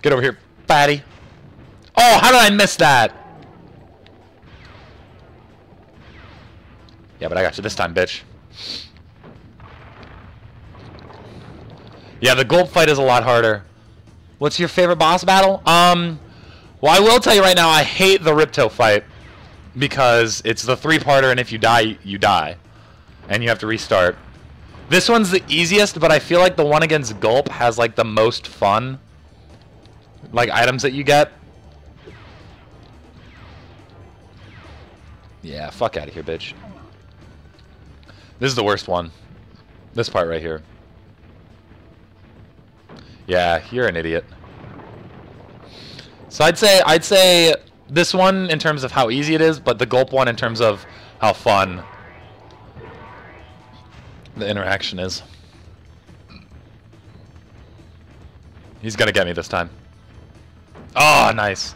Get over here, fatty. Oh, how did I miss that? Yeah, but I got you this time, bitch. Yeah, the Gulp fight is a lot harder. What's your favorite boss battle? Um, well, I will tell you right now, I hate the Ripto fight because it's the three-parter, and if you die, you die, and you have to restart. This one's the easiest, but I feel like the one against Gulp has like the most fun, like items that you get. Yeah, fuck out of here, bitch. This is the worst one. This part right here. Yeah, you're an idiot. So I'd say I'd say this one in terms of how easy it is, but the Gulp one in terms of how fun the interaction is. He's gonna get me this time. Oh, nice.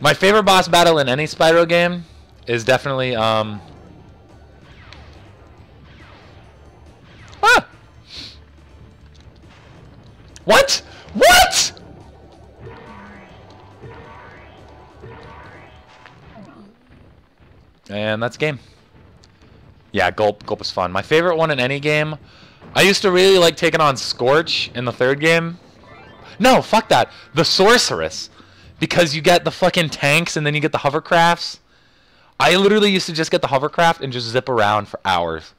My favorite boss battle in any Spyro game is definitely um Ah! What? What? And that's game. Yeah, Gulp. Gulp is fun. My favorite one in any game. I used to really like taking on Scorch in the third game. No, fuck that. The Sorceress. Because you get the fucking tanks and then you get the hovercrafts. I literally used to just get the hovercraft and just zip around for hours.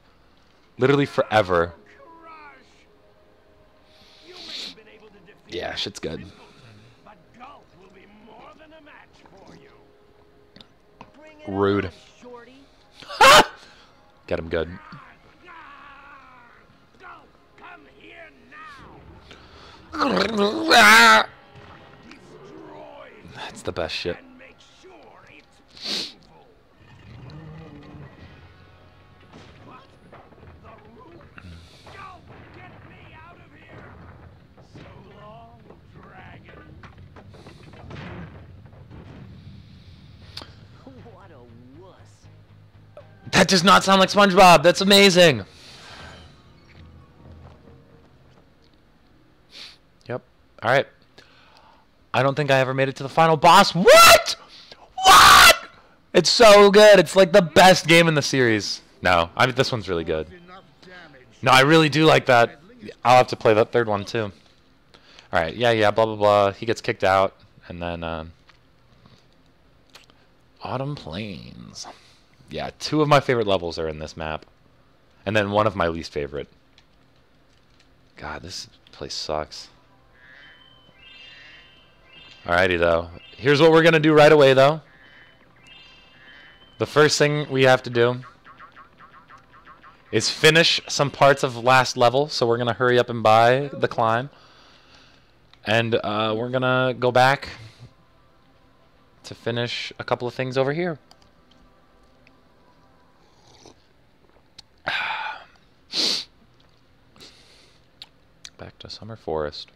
Literally forever. Yeah, shit's good. Rude. Get him good. Gulp, ah! That's the best shit. That does not sound like SpongeBob. That's amazing. Yep. All right. I don't think I ever made it to the final boss. What? What? It's so good. It's like the best game in the series. No, I mean this one's really good. No, I really do like that. I'll have to play that third one too. All right. Yeah, yeah. Blah blah blah. He gets kicked out, and then um, Autumn Plains. Yeah, two of my favorite levels are in this map, and then one of my least favorite. God, this place sucks. Alrighty though. Here's what we're gonna do right away though. The first thing we have to do is finish some parts of last level. So we're gonna hurry up and buy the climb, and uh, we're gonna go back to finish a couple of things over here. Back to Summer Forest.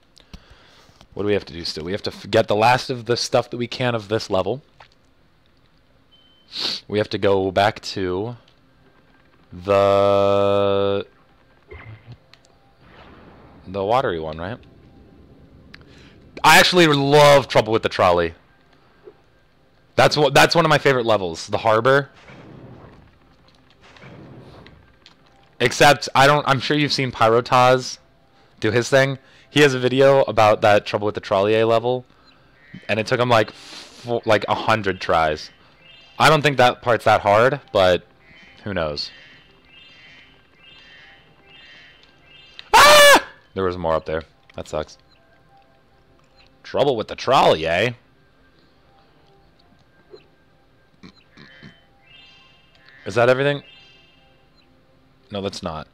What do we have to do still? We have to get the last of the stuff that we can of this level. We have to go back to the the watery one, right? I actually love Trouble with the Trolley. That's what that's one of my favorite levels, the harbor. Except I don't I'm sure you've seen Pyrotaz do his thing. He has a video about that Trouble with the Trolley level and it took him like four, like a hundred tries. I don't think that part's that hard, but who knows? Ah! There was more up there. That sucks. Trouble with the trolley, eh? Is that everything? No, that's not.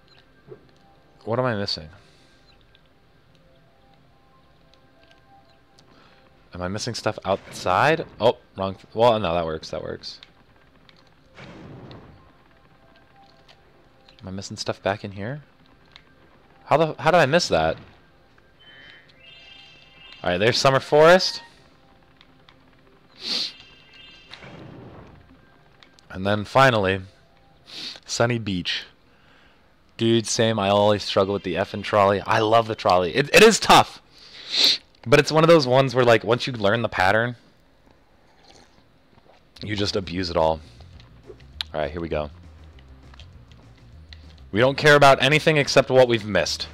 What am I missing? Am I missing stuff outside? Oh, wrong. well, no, that works. That works. Am I missing stuff back in here? How the how did I miss that? All right, there's Summer Forest. And then finally, Sunny Beach. Dude, same. I always struggle with the effing trolley. I love the trolley. It, it is tough. But it's one of those ones where, like, once you learn the pattern, you just abuse it all. Alright, here we go. We don't care about anything except what we've missed.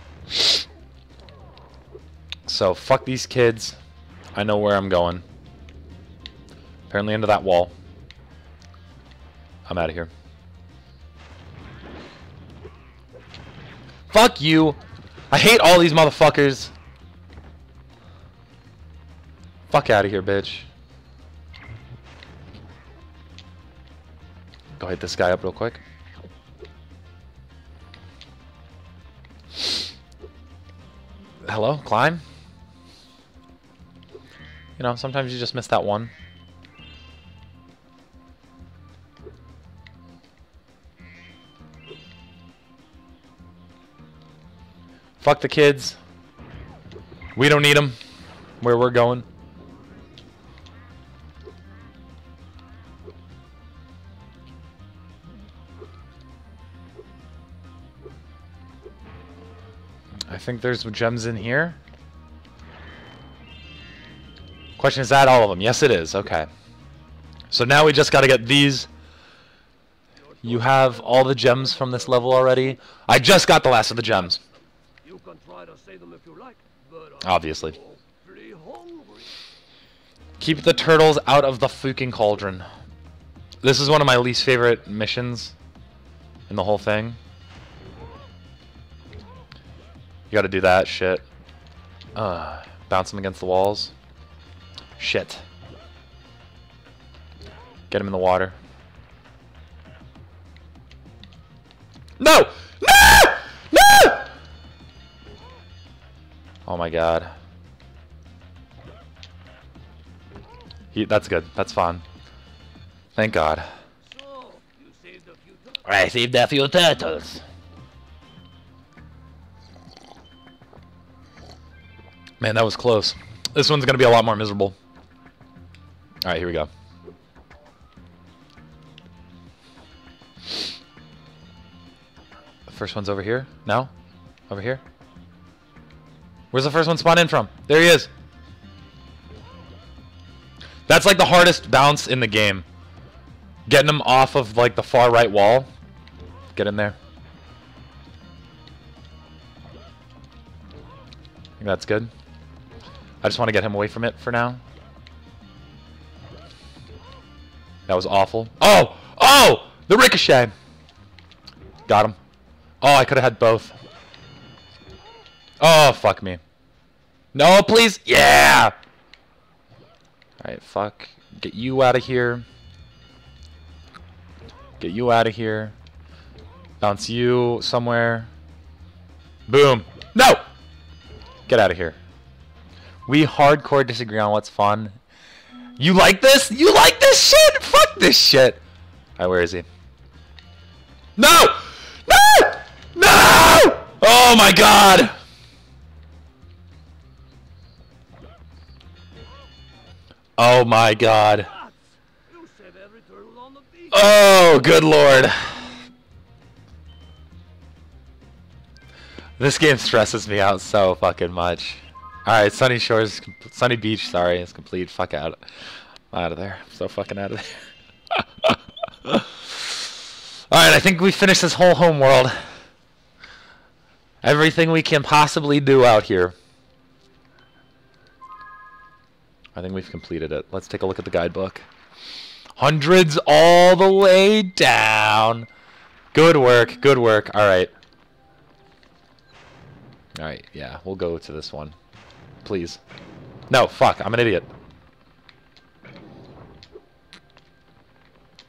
So, fuck these kids. I know where I'm going. Apparently into that wall. I'm out of here. Fuck you! I hate all these motherfuckers! Fuck out of here, bitch. Go hit this guy up real quick. Hello? Climb? You know, sometimes you just miss that one. Fuck the kids. We don't need them. Where we're going. Think there's gems in here. Question is that all of them? Yes, it is. Okay. So now we just got to get these. You have all the gems from this level already. I just got the last of the gems, You can try to say them if you like, obviously. Keep the turtles out of the fucking cauldron. This is one of my least favorite missions in the whole thing. You gotta do that shit. Uh, bounce him against the walls. Shit. Get him in the water. No! No! No! Oh my god. He, that's good. That's fun. Thank god. I saved a few turtles. Man, that was close. This one's gonna be a lot more miserable. Alright, here we go. The first one's over here. No? Over here? Where's the first one spawn in from? There he is. That's like the hardest bounce in the game. Getting him off of like the far right wall. Get in there. That's good. I just want to get him away from it for now. That was awful. Oh! Oh! The ricochet! Got him. Oh, I could have had both. Oh, fuck me. No, please! Yeah! Alright, fuck. Get you out of here. Get you out of here. Bounce you somewhere. Boom. No! Get out of here. We hardcore disagree on what's fun. You like this? You like this shit? Fuck this shit. Alright, where is he? No! No! No! Oh my god! Oh my god. Oh, good lord. This game stresses me out so fucking much. Alright, Sunny Shores, Sunny Beach, sorry, is complete. Fuck out. I'm out of there. I'm so fucking out of there. Alright, I think we finished this whole home world. Everything we can possibly do out here. I think we've completed it. Let's take a look at the guidebook. Hundreds all the way down. Good work, good work. Alright. Alright, yeah, we'll go to this one. Please. No, fuck, I'm an idiot.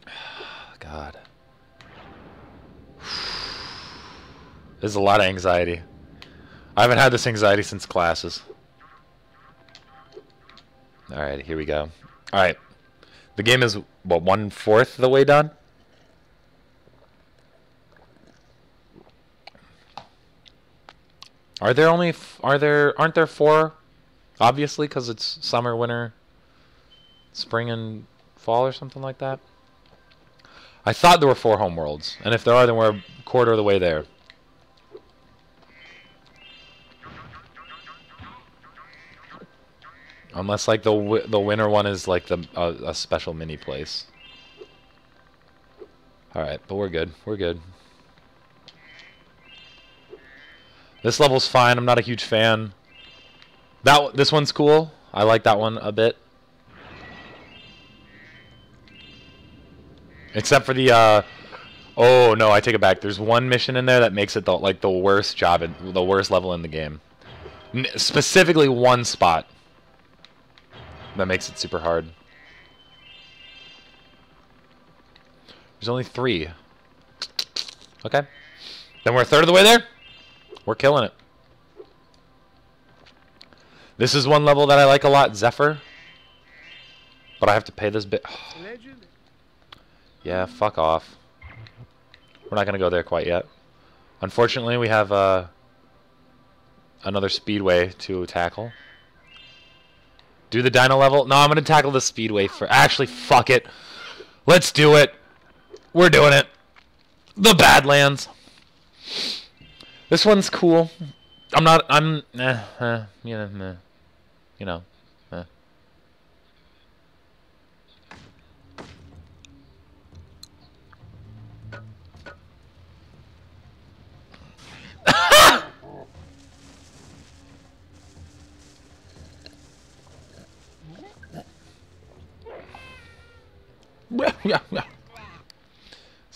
God. This is a lot of anxiety. I haven't had this anxiety since classes. Alright, here we go. Alright. The game is, what, one fourth the way done? Are there only, are there, aren't there four? Obviously, because it's summer, winter, spring, and fall or something like that. I thought there were four homeworlds, and if there are, then we're a quarter of the way there. Unless like the the winter one is like the uh, a special mini place. All right, but we're good. We're good. This level's fine. I'm not a huge fan. That this one's cool. I like that one a bit. Except for the uh Oh no, I take it back. There's one mission in there that makes it the, like the worst job in the worst level in the game. N specifically one spot that makes it super hard. There's only three. Okay. Then we're a third of the way there. We're killing it. This is one level that I like a lot, Zephyr. But I have to pay this bit. Yeah, fuck off. We're not going to go there quite yet. Unfortunately, we have uh, another speedway to tackle. Do the dino level? No, I'm going to tackle the speedway for... Actually, fuck it. Let's do it. We're doing it. The Badlands. This one's cool. I'm not... I'm... Eh, eh, know, meh. You know. Eh.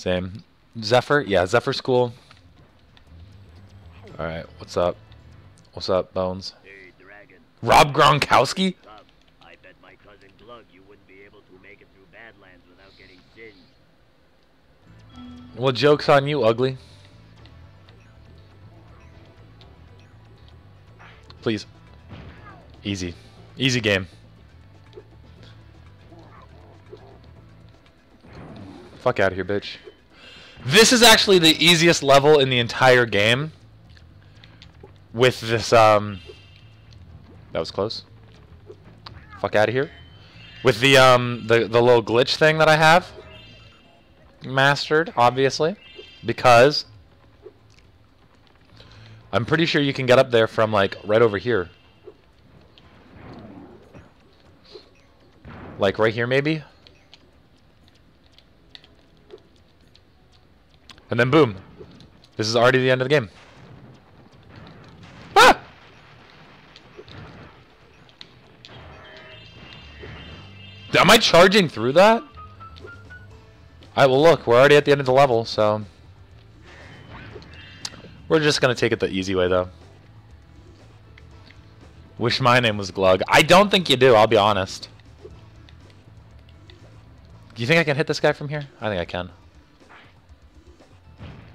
Same. Zephyr? Yeah, Zephyr's cool. Alright, what's up? What's up, Bones? Rob Gronkowski? I bet my cousin Glug you wouldn't be able to make it through Badlands without getting singed. Well, joke's on you, ugly. Please. Easy. Easy game. Fuck out of here, bitch. This is actually the easiest level in the entire game. With this, um... That was close. Fuck out of here. With the, um, the, the little glitch thing that I have. Mastered, obviously. Because... I'm pretty sure you can get up there from, like, right over here. Like, right here, maybe? And then boom. This is already the end of the game. Am I charging through that? Alright, well look, we're already at the end of the level, so... We're just gonna take it the easy way, though. Wish my name was Glug. I don't think you do, I'll be honest. Do you think I can hit this guy from here? I think I can.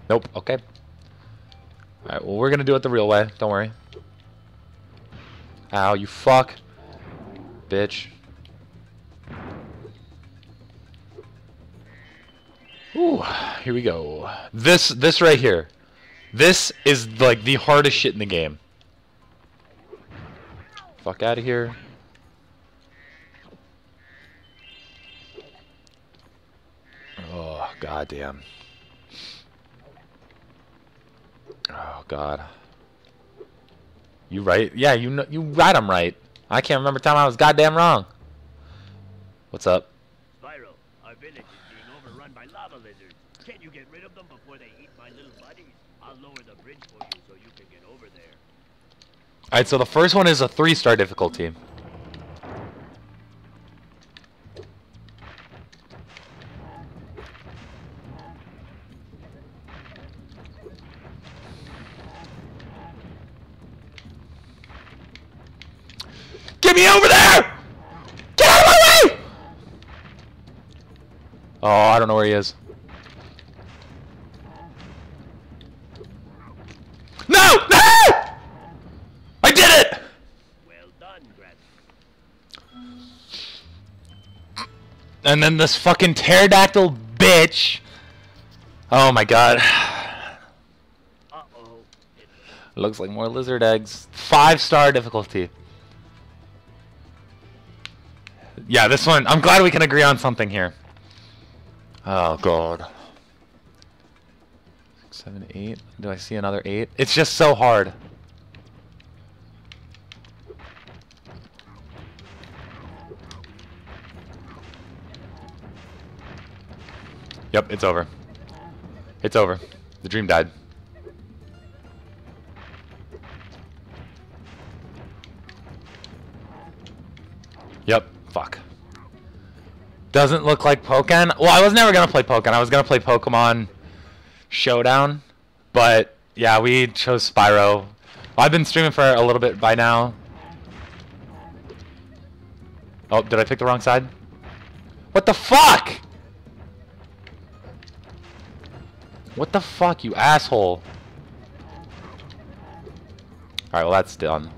Nope, okay. Alright, well we're gonna do it the real way, don't worry. Ow, you fuck. Bitch. Ooh, here we go. This this right here. This is like the hardest shit in the game. Fuck out of here. Oh, goddamn. Oh god. You right? Yeah, you know, you right. I'm right. I can't remember time I was goddamn wrong. What's up? Spyro, our village is being overrun by lava lizards. Can you get rid of them before they eat my little buddies? I'll lower the bridge for you so you can get over there. All right, so the first one is a three-star difficulty. Get me over there! Get out of my way! Oh, I don't know where he is. No! No! I did it! Well done, Gravity. And then this fucking pterodactyl bitch. Oh my god. Uh-oh. Looks like more lizard eggs. Five star difficulty. Yeah, this one. I'm glad we can agree on something here. Oh god. Six, seven, eight. Do I see another eight? It's just so hard. Yep, it's over. It's over. The dream died. Yep. Fuck. Doesn't look like Pokemon. Well, I was never gonna play Pokemon. I was gonna play Pokemon Showdown, but yeah, we chose Spyro. I've been streaming for a little bit by now. Oh, did I pick the wrong side? What the fuck? What the fuck, you asshole? Alright, well that's done.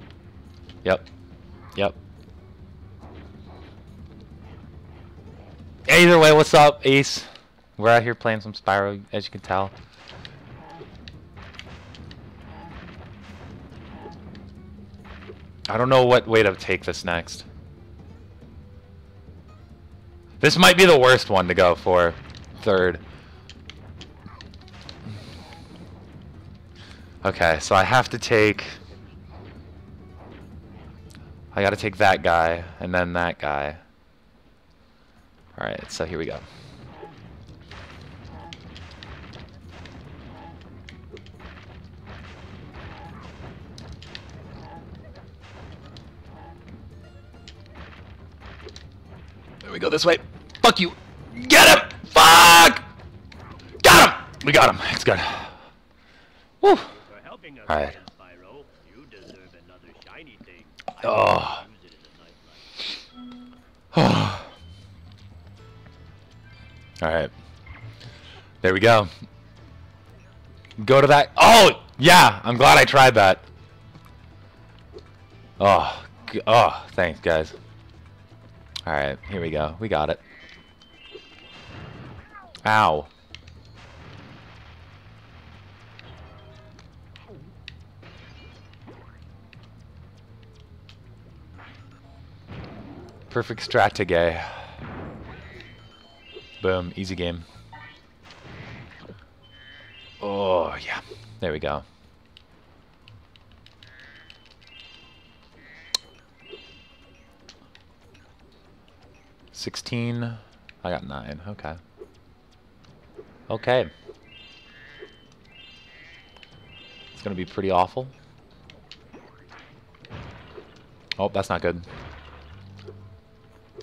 Yep. Yep. Either way, what's up, Ace? We're out here playing some Spyro, as you can tell. I don't know what way to take this next. This might be the worst one to go for. Third. Okay, so I have to take... I gotta take that guy, and then that guy. Alright, so here we go. There we go this way. Fuck you. Get him! Fuck! Got him! We got him. It's good. Woo. For helping us, Alright. Spyro, you deserve another shiny thing. Oh. use it in a nice light. Alright. There we go. Go to that. Oh! Yeah! I'm glad I tried that. Oh. Oh, thanks, guys. Alright, here we go. We got it. Ow. Perfect strategy. Boom, easy game. Oh, yeah. There we go. Sixteen. I got nine. Okay. Okay. It's gonna be pretty awful. Oh, that's not good.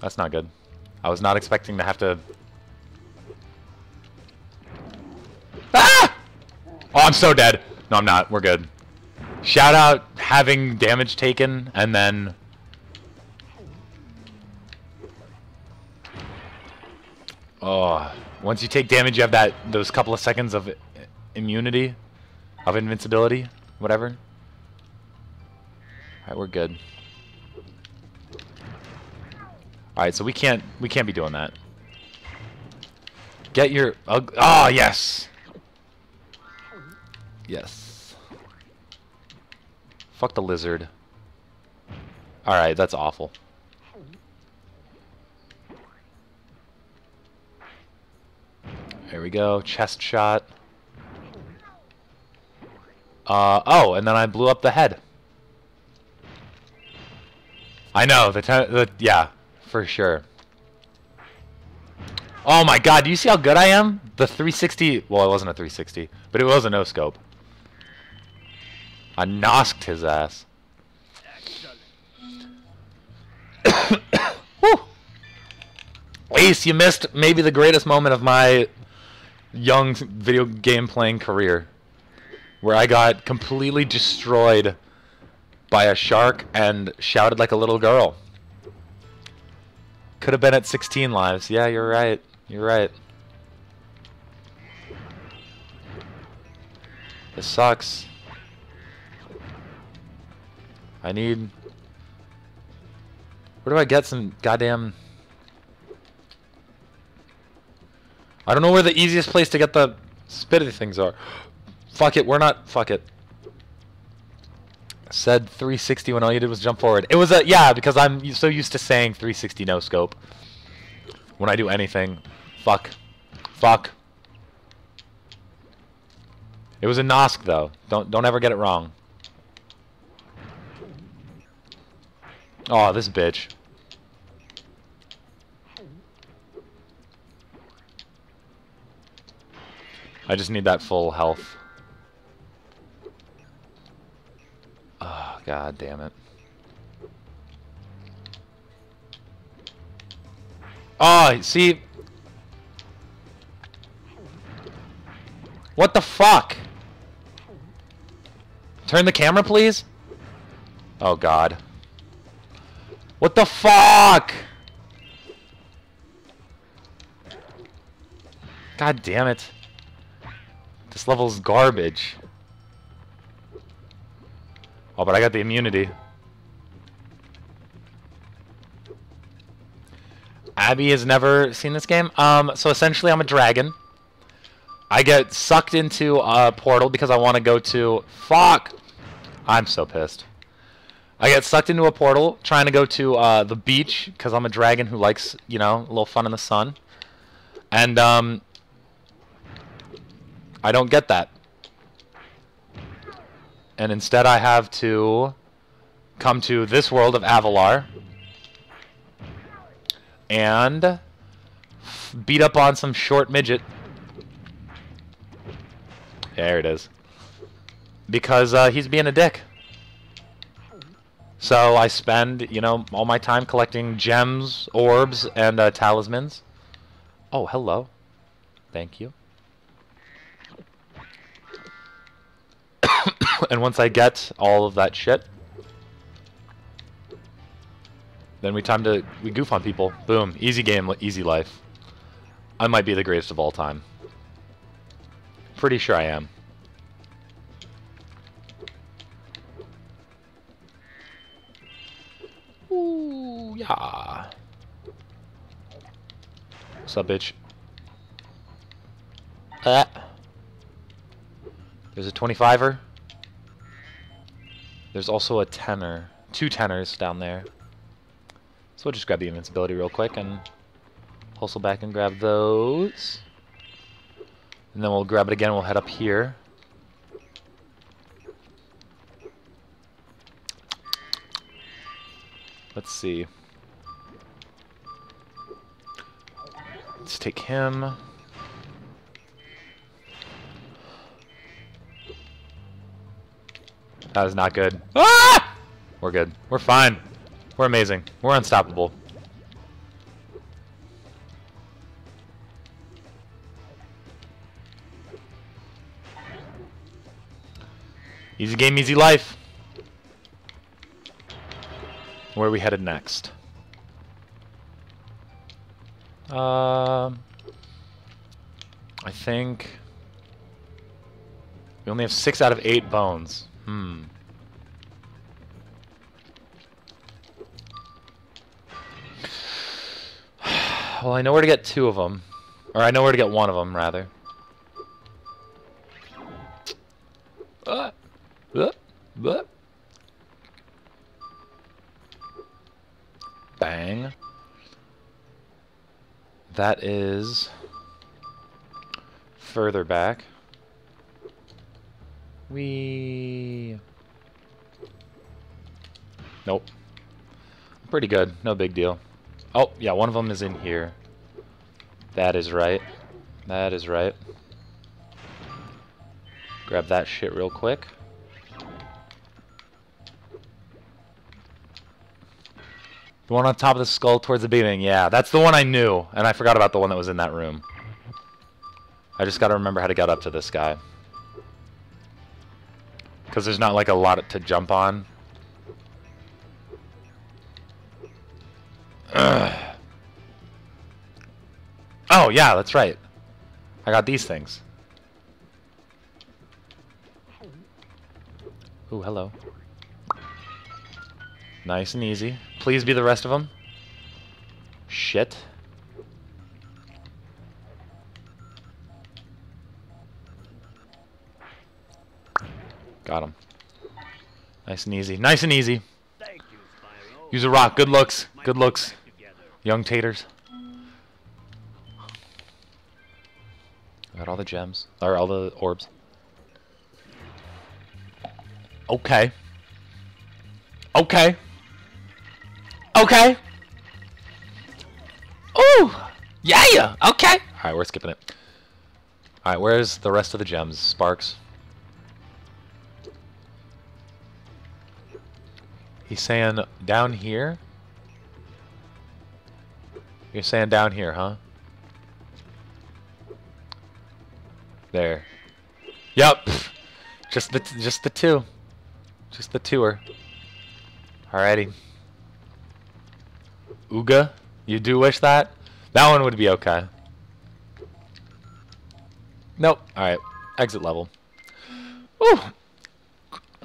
That's not good. I was not expecting to have to... Ah! Oh, I'm so dead. No, I'm not. We're good. Shout out having damage taken, and then... Oh, once you take damage, you have that those couple of seconds of immunity, of invincibility, whatever. Alright, we're good. Alright, so we can't we can't be doing that. Get your ug oh yes. Yes. Fuck the lizard. Alright, that's awful. There we go, chest shot. Uh oh, and then I blew up the head. I know, the, the yeah, for sure. Oh my god, do you see how good I am? The 360, well it wasn't a 360, but it was a no scope. I nosked his ass. Ace, you missed maybe the greatest moment of my young video game playing career. Where I got completely destroyed by a shark and shouted like a little girl. Could have been at 16 lives. Yeah, you're right. You're right. This sucks. I need... Where do I get some goddamn... I don't know where the easiest place to get the spitty things are. Fuck it, we're not... Fuck it. Said 360 when all you did was jump forward. It was a... Yeah, because I'm so used to saying 360 no scope. When I do anything. Fuck. Fuck. It was a Nosk though. Don't don't ever get it wrong. Oh, this bitch. I just need that full health. Oh, god damn it. Oh, see? What the fuck? Turn the camera, please? Oh, God. What the fuck? God damn it. This level's garbage. Oh, but I got the immunity. Abby has never seen this game. Um, so essentially, I'm a dragon. I get sucked into a portal because I want to go to. Fuck! I'm so pissed. I get sucked into a portal trying to go to uh, the beach because I'm a dragon who likes, you know, a little fun in the sun. And um, I don't get that. And instead, I have to come to this world of Avalar and beat up on some short midget. There it is. Because uh, he's being a dick. So I spend, you know, all my time collecting gems, orbs, and uh, talismans. Oh, hello. Thank you. and once I get all of that shit, then we time to we goof on people. Boom, easy game, easy life. I might be the greatest of all time. Pretty sure I am. Ooh, yeah. What's up, bitch? Uh. There's a 25er. There's also a tenor. Two tenors down there. So we'll just grab the invincibility real quick and hustle back and grab those. And then we'll grab it again. We'll head up here. Let's see. Let's take him. That is not good. Ah! We're good. We're fine. We're amazing. We're unstoppable. Easy game, easy life. Where are we headed next? Um, I think we only have six out of eight bones. Hmm. Well, I know where to get two of them. Or I know where to get one of them, rather. Bang. That is further back. We Nope. Pretty good. No big deal. Oh, yeah, one of them is in here. That is right. That is right. Grab that shit real quick. The one on top of the skull towards the beginning. Yeah, that's the one I knew. And I forgot about the one that was in that room. I just gotta remember how to get up to this guy. Because there's not like a lot to jump on. Ugh. Oh, yeah, that's right. I got these things. Ooh, hello. Nice and easy. Please be the rest of them. Shit. Got him. Nice and easy. Nice and easy. Use a rock. Good looks. Good looks. Young taters. Got all the gems. Or all the orbs. Okay. Okay. Okay. Ooh! Yeah! Okay! Alright, we're skipping it. Alright, where's the rest of the gems? Sparx. He's saying down here? You're saying down here, huh? There. Yup. Just the just the two. Just the tour. Alrighty. Ooga, you do wish that? That one would be okay. Nope. Alright. Exit level. Ooh.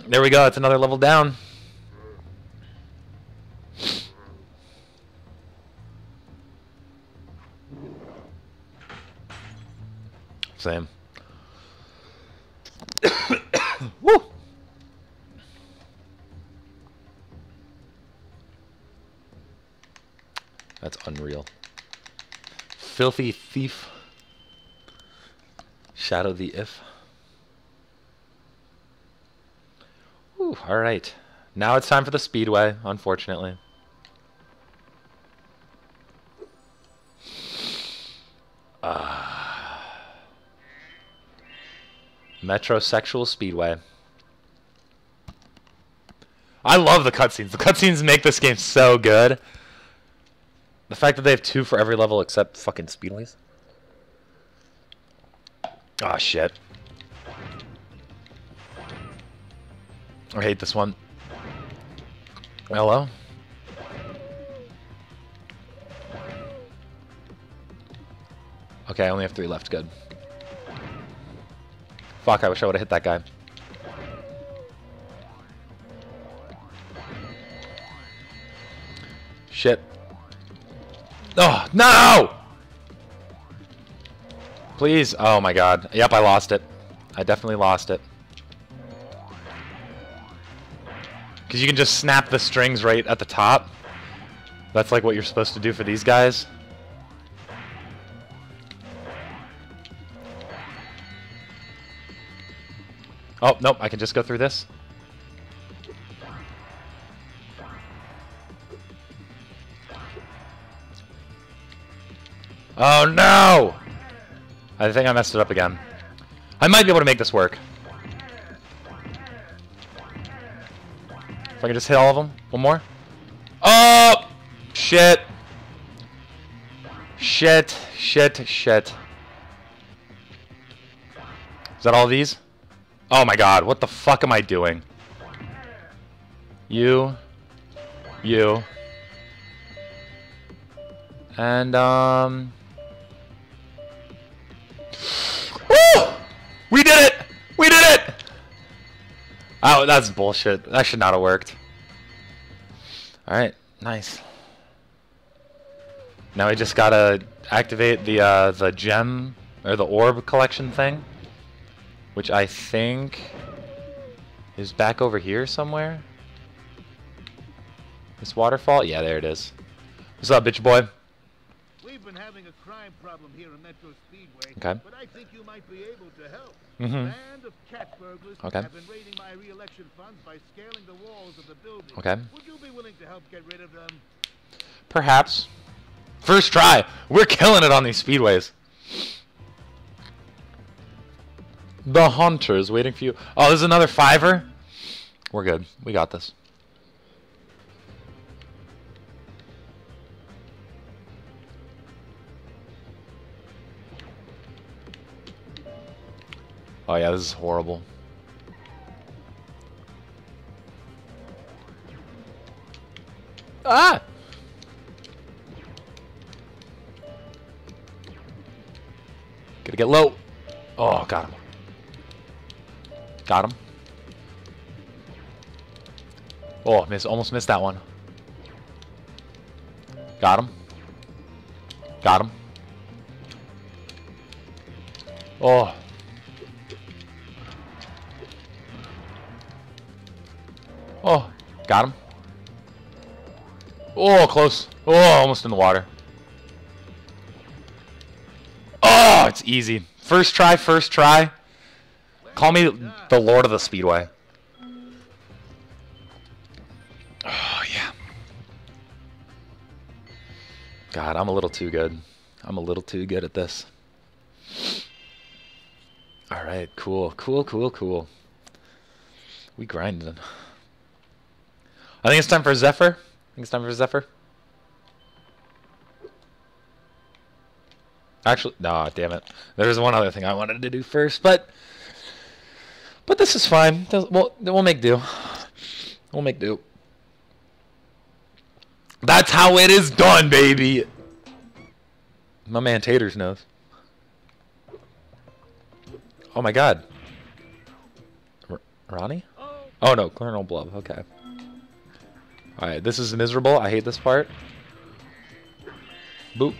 There we go. It's another level down. Same. Woo! That's unreal. Filthy thief. Shadow the if. Ooh, alright. Now it's time for the speedway, unfortunately. Metrosexual Speedway. I love the cutscenes. The cutscenes make this game so good. The fact that they have two for every level except fucking Speedways. Ah, shit. I hate this one. Hello? Okay, I only have three left. Good. Fuck, I wish I would have hit that guy. Shit. Oh, no! Please. Oh my god. Yep, I lost it. I definitely lost it. Because you can just snap the strings right at the top. That's like what you're supposed to do for these guys. Oh, nope, I can just go through this. Oh no! I think I messed it up again. I might be able to make this work. If I can just hit all of them. One more. Oh! Shit. Shit. Shit. Shit. Is that all these? Oh my god, what the fuck am I doing? You. You. And, um... Woo! We did it! We did it! Oh, that's bullshit. That should not have worked. Alright, nice. Now we just gotta activate the, uh, the gem, or the orb collection thing. Which I think is back over here somewhere. This waterfall? Yeah, there it is. What's up, bitch boy? We've been having a crime problem here in Metro Speedway. Okay. But I think you might be able to help. Mhm. Band of cat burglars Okay. have been raiding my re-election funds by scaling the walls of the building. Okay. Would you be willing to help get rid of them? Perhaps. First try. We're killing it on these speedways. The hunter is waiting for you. Oh, there's another fiver? We're good. We got this. Oh yeah, this is horrible. Ah! Gotta get low. Oh, got him. Got him. Oh, miss, almost missed that one. Got him. Got him. Oh. Oh, got him. Oh, close. Oh, almost in the water. Oh, it's easy. First try, first try. Call me the Lord of the Speedway. Oh, yeah. God, I'm a little too good. I'm a little too good at this. Alright, cool, cool, cool, cool. We grinding. I think it's time for Zephyr. I think it's time for Zephyr. Actually, no, damn it. There's one other thing I wanted to do first, but but this is fine. We'll we'll make do. We'll make do. That's how it is done, baby. My man Taters knows. Oh my God. R- Ronnie? Oh no, Colonel Blub. Okay. All right, this is miserable. I hate this part. Boop.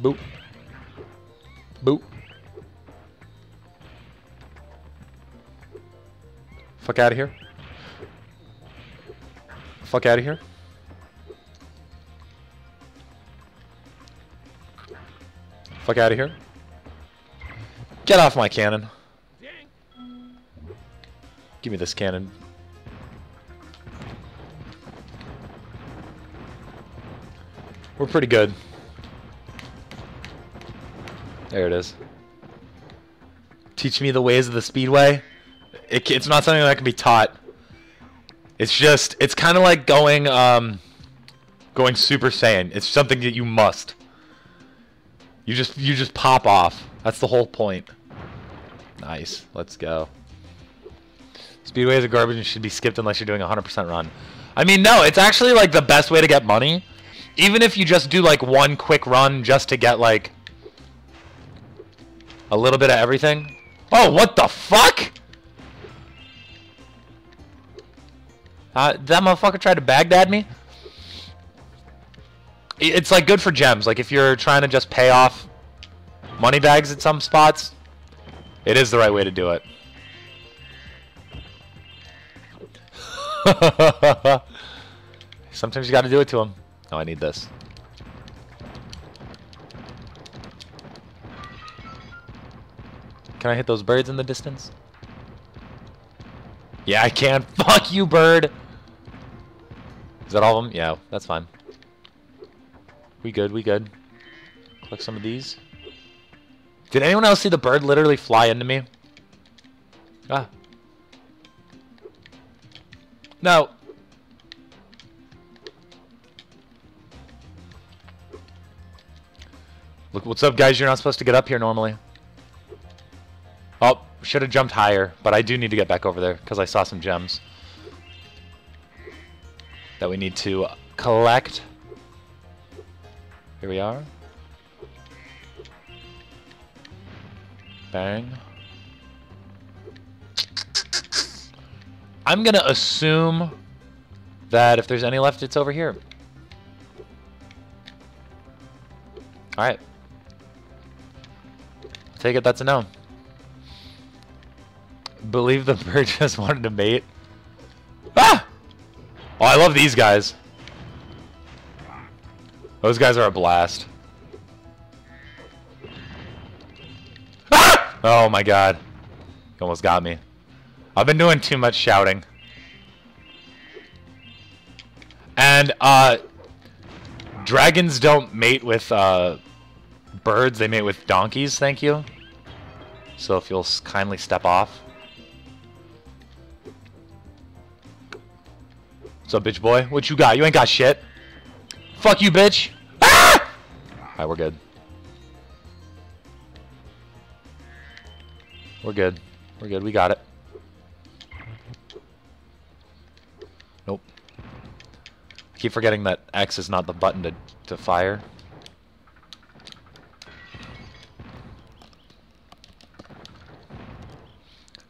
Boop. Boop. Fuck out of here. Fuck out of here. Fuck out of here. Get off my cannon. Give me this cannon. We're pretty good. There it is. Teach me the ways of the speedway. It, it's not something that can be taught. It's just, it's kind of like going, um, going Super Saiyan. It's something that you must. You just, you just pop off. That's the whole point. Nice. Let's go. Speedways are garbage and should be skipped unless you're doing a 100% run. I mean, no, it's actually like the best way to get money. Even if you just do like one quick run just to get like a little bit of everything. Oh, what the fuck? Uh, that motherfucker tried to Baghdad me? It's like good for gems. Like if you're trying to just pay off Moneybags at some spots, it is the right way to do it. Sometimes you got to do it to them. Oh, I need this. Can I hit those birds in the distance? Yeah, I can. Fuck you, bird. Is that all of them? Yeah, that's fine. We good, we good. Collect some of these. Did anyone else see the bird literally fly into me? Ah. No. Look, what's up, guys? You're not supposed to get up here normally. Oh, should have jumped higher, but I do need to get back over there because I saw some gems that we need to collect. Here we are. Bang. I'm gonna assume that if there's any left, it's over here. Alright. Take it, that's a no. Believe the bird just wanted to mate. Ah! Oh, I love these guys. Those guys are a blast. Ah! Oh my god. You almost got me. I've been doing too much shouting. And, uh... Dragons don't mate with, uh... Birds, they mate with donkeys, thank you. So if you'll kindly step off. What's up, bitch boy? What you got? You ain't got shit. Fuck you, bitch. Ah! Alright, we're good. We're good. We're good. We got it. Nope. I keep forgetting that X is not the button to, to fire.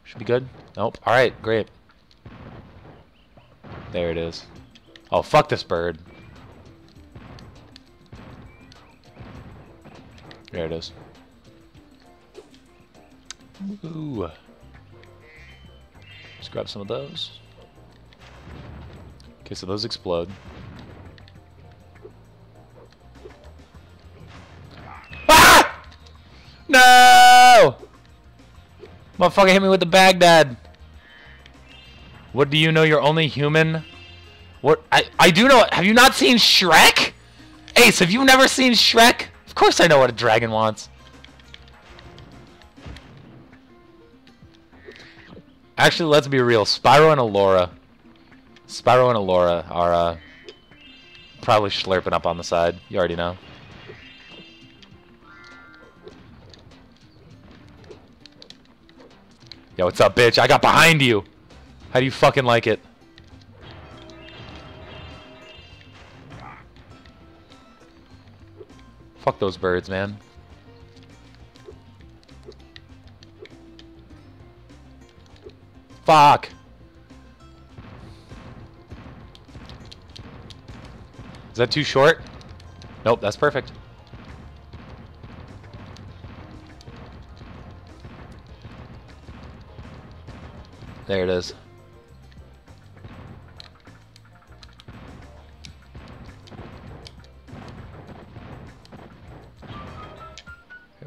Should be good. Nope. Alright, great. There it is. Oh, fuck this bird. There it is. Ooh. Let's grab some of those. Okay, so those explode. Ah! No! Motherfucker hit me with the Baghdad. What do you know? You're only human. What I I do know. Have you not seen Shrek? Ace, have you never seen Shrek? Of course I know what a dragon wants. Actually, let's be real. Spyro and Elora. Spyro and Elora are uh, probably slurping up on the side. You already know. Yo, what's up, bitch? I got behind you. How do you fucking like it? Fuck those birds, man. Fuck! Is that too short? Nope, that's perfect. There it is.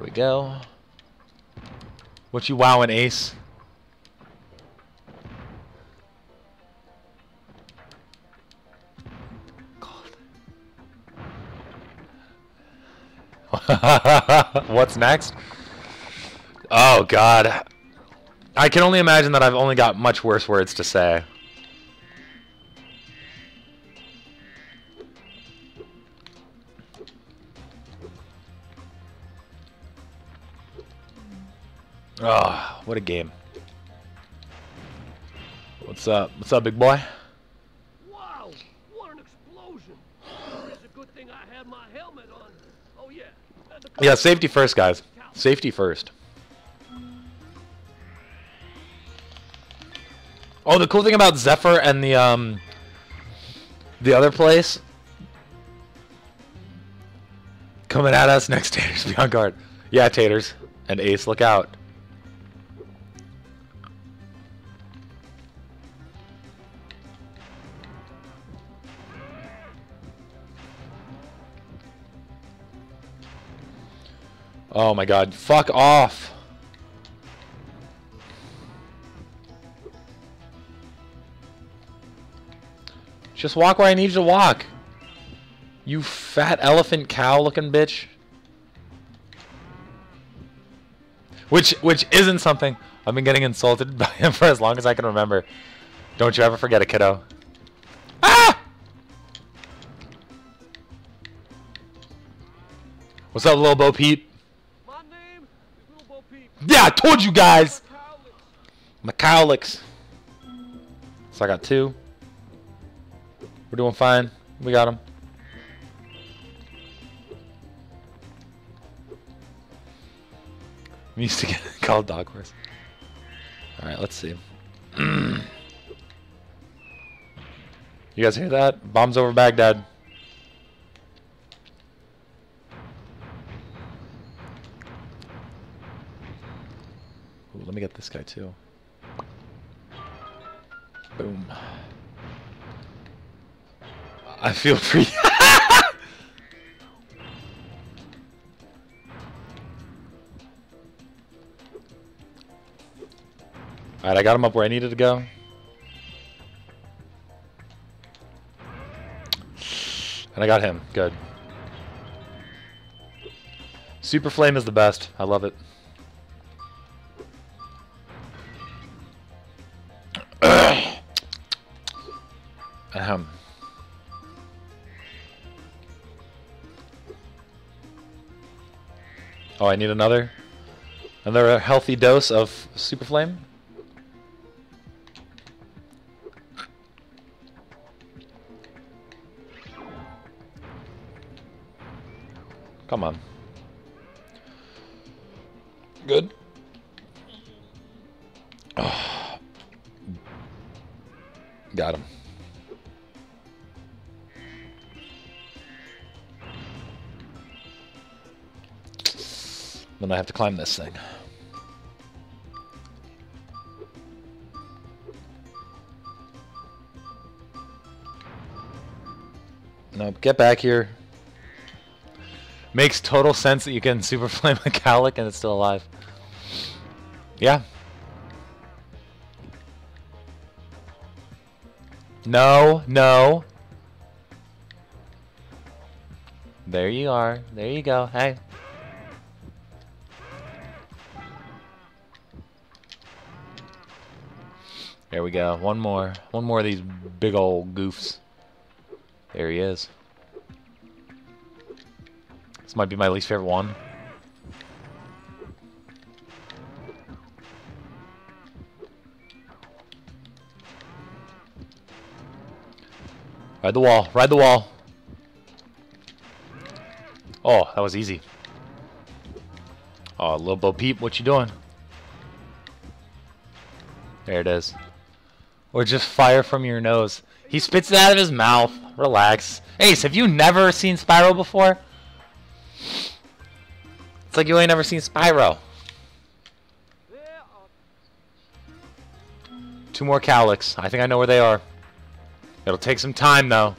We go. What you wowing, Ace? What's next? Oh, God. I can only imagine that I've only got much worse words to say. Oh, what a game. What's up? What's up, big boy? Wow, what an explosion! It's a good thing I had my helmet on. Oh yeah. Yeah, safety first, guys. Safety first. Oh, the cool thing about Zephyr and the um the other place coming at us next Taters Be on guard. Yeah, taters. And Ace, look out. Oh my god, fuck off. Just walk where I need you to walk. You fat elephant cow looking bitch. Which which isn't something I've been getting insulted by him for as long as I can remember. Don't you ever forget it, kiddo. Ah! What's up, little Bo Peep? My name is Little Bo Peep. Yeah, I told you guys. Cowlicks. McCowlicks. So I got two. We're doing fine. We got them. We used to get called dog horse. Alright, let's see. you guys hear that? Bombs over Baghdad. Let me get this guy too. Boom. I feel free. Alright, I got him up where I needed to go. And I got him. Good. Super Flame is the best. I love it. I need another? Another healthy dose of Super Flame? Come on. Good. Got him. Then I have to climb this thing. Nope, get back here. Makes total sense that you can super flame a Cowlick and it's still alive. Yeah. No, no. There you are. There you go. Hey. There we go. One more. One more of these big old goofs. There he is. This might be my least favorite one. Ride the wall. Ride the wall. Oh, that was easy. Oh, little Bo Peep, what you doing? There it is. Or just fire from your nose. He spits it out of his mouth. Relax. Ace, have you never seen Spyro before? It's like you ain't never seen Spyro. Two more Cowlicks. I think I know where they are. It'll take some time, though.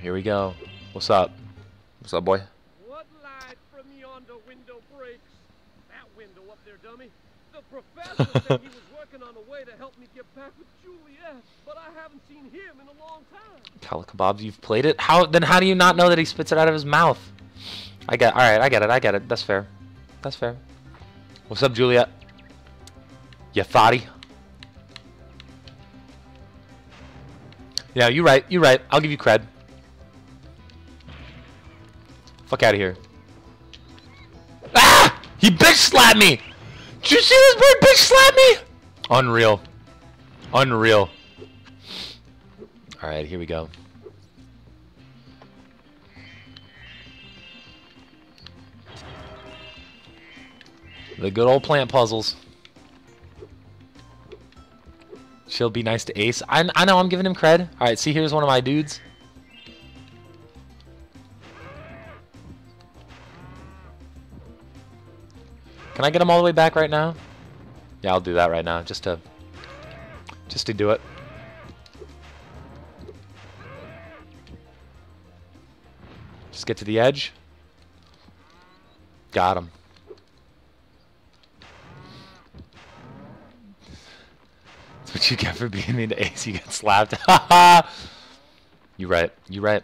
Here we go. What's up? What's up, boy? what light from yonder window breaks? That window up there, dummy. The professor said he was working on a way to help me get back with Juliet, but I haven't seen him in a long time. Kebabs, you've played it? How then how do you not know that he spits it out of his mouth? I get alright, I get it, I get it. That's fair. That's fair. What's up, Juliet? You thotty? Yeah, you're right, you're right. I'll give you cred. Fuck out of here. Ah! He bitch slapped me! Did you see this bird bitch slap me? Unreal. Unreal. Alright, here we go. The good old plant puzzles. She'll be nice to Ace. I, I know, I'm giving him cred. Alright, see, here's one of my dudes. Can I get him all the way back right now? Yeah, I'll do that right now, just to, just to do it. Just get to the edge. Got him. That's what you get for being mean to Ace. You get slapped. You right. You right.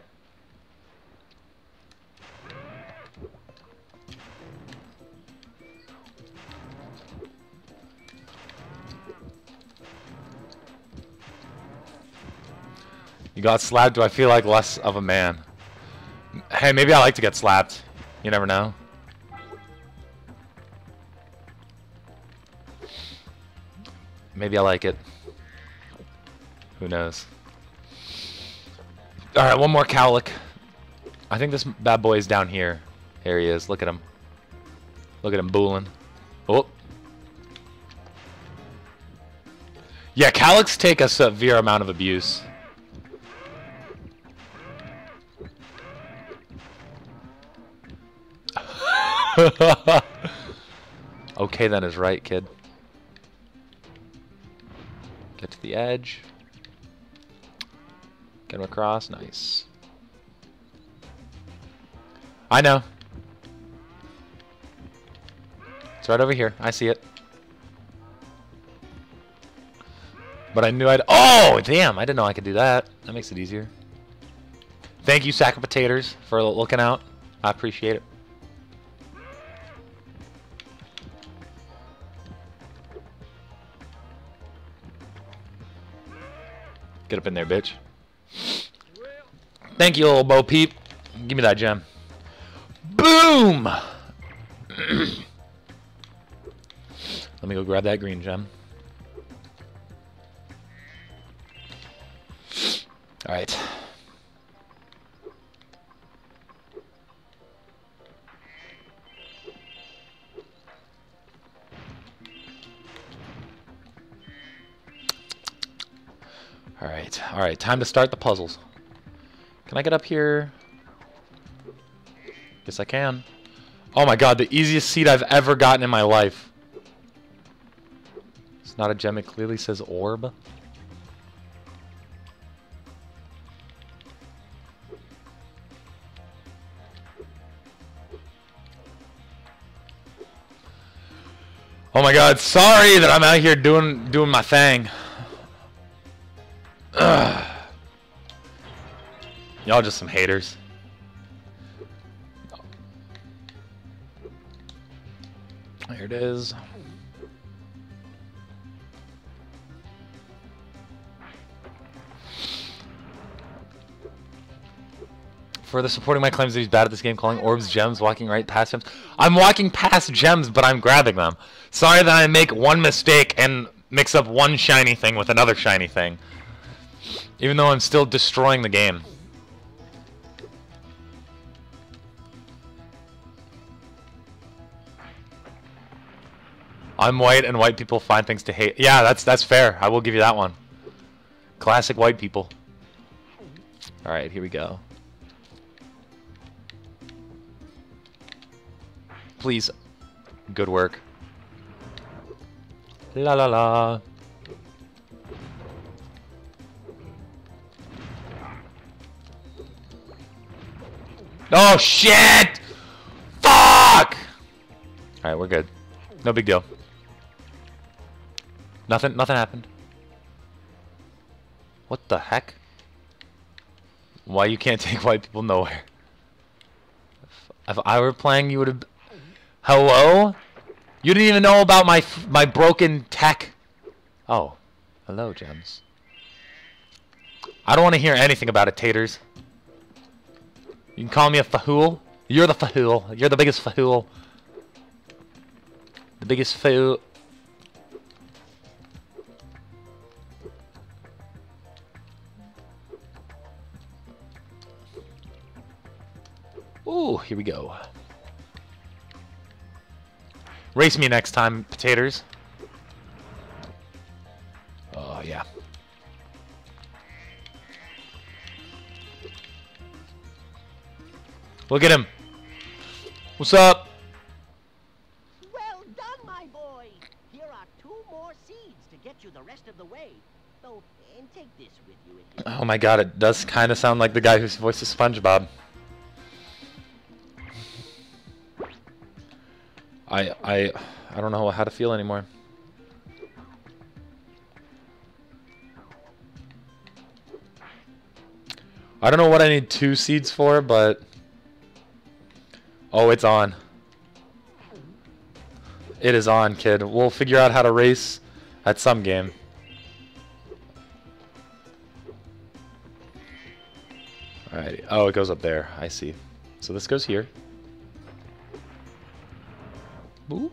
You got slapped. Do I feel like less of a man? Hey, maybe I like to get slapped. You never know. Maybe I like it. Who knows? Alright, one more cowlick. I think this bad boy is down here. Here he is. Look at him. Look at him booling. Oh. Yeah, cowlicks take a severe amount of abuse. okay then is right, kid. Get to the edge. Get him across. Nice. I know. It's right over here. I see it. But I knew I'd... Oh, damn. I didn't know I could do that. That makes it easier. Thank you, Sack of Potatoes, for looking out. I appreciate it. Get up in there, bitch. Thank you, little Bo Peep. Give me that gem. Boom! Let me go grab that green gem. Alright. Alright, alright, time to start the puzzles. Can I get up here? Yes, I can. Oh my god, the easiest seat I've ever gotten in my life. It's not a gem, it clearly says orb. Oh my god, sorry that I'm out here doing doing my thing. Y'all just some haters. There it is. Further supporting my claims that he's bad at this game, calling orbs gems, walking right past gems. I'm walking past gems, but I'm grabbing them. Sorry that I make one mistake and mix up one shiny thing with another shiny thing. Even though I'm still destroying the game. I'm white and white people find things to hate. Yeah, that's that's fair. I will give you that one. Classic white people. Alright, here we go. Please. Good work. La la la. Oh shit! Fuck! Alright, we're good. No big deal. Nothing nothing happened. What the heck? Why you can't take white people nowhere? If I were playing, you would have Hello? You didn't even know about my my broken tech. Oh, hello, gems. I don't want to hear anything about it, taters. You can call me a fahool. You're the fahool. You're the biggest fahool. The biggest fahool. Ooh, here we go. Race me next time, potatoes. Oh, yeah. Look at him. What's up? Well done, my boy. Here are two more seeds to get you the rest of the way. Oh, and take this with you. If you oh my god, it does kind of sound like the guy whose voice is SpongeBob. I I I don't know how to feel anymore. I don't know what I need two seeds for, but oh, it's on. It is on, kid. We'll figure out how to race at some game. Alrighty. Oh, it goes up there. I see. So this goes here. Boop.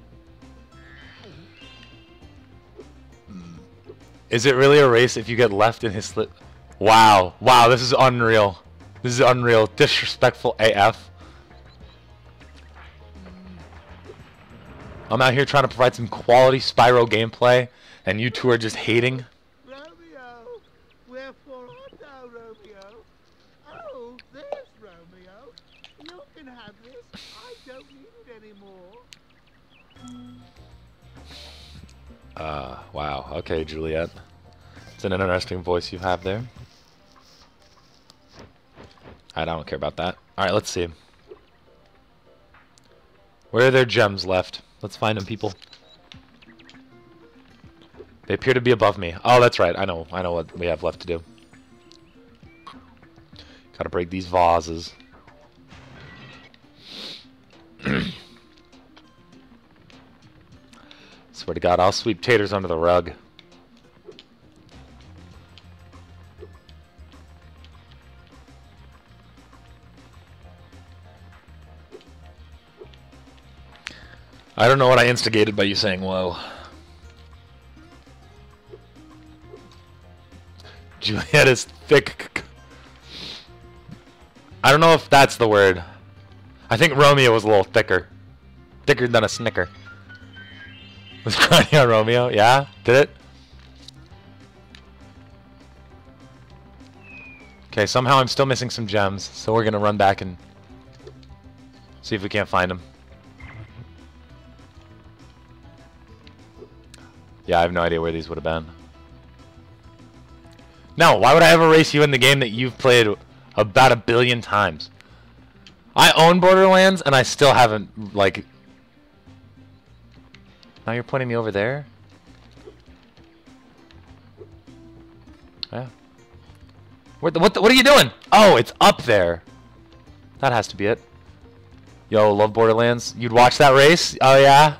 Is it really a race if you get left in his slip? Wow. Wow, this is unreal. This is unreal. Disrespectful AF. I'm out here trying to provide some quality Spyro gameplay, and you two are just hating. Romeo, wherefore art thou, Romeo? Oh, there's Romeo. You can have this. I don't need it anymore. Uh, wow. Okay, Juliet. It's an interesting voice you have there. I don't care about that. Alright, let's see. Where are there gems left? Let's find them, people. They appear to be above me. Oh, that's right. I know. I know what we have left to do. Gotta break these vases. Swear to God, I'll sweep taters under the rug. I don't know what I instigated by you saying whoa. Juliet is thick. I don't know if that's the word. I think Romeo was a little thicker. Thicker than a snicker. Was crying on Romeo? Yeah? Did it? Okay, somehow I'm still missing some gems, so we're gonna run back and see if we can't find them. Yeah, I have no idea where these would have been. No, why would I ever race you in the game that you've played about a billion times? I own Borderlands, and I still haven't, like... Now you're pointing me over there? Yeah. What, the, what, the, what are you doing? Oh, it's up there. That has to be it. Yo, love Borderlands. You'd watch that race? Oh, yeah?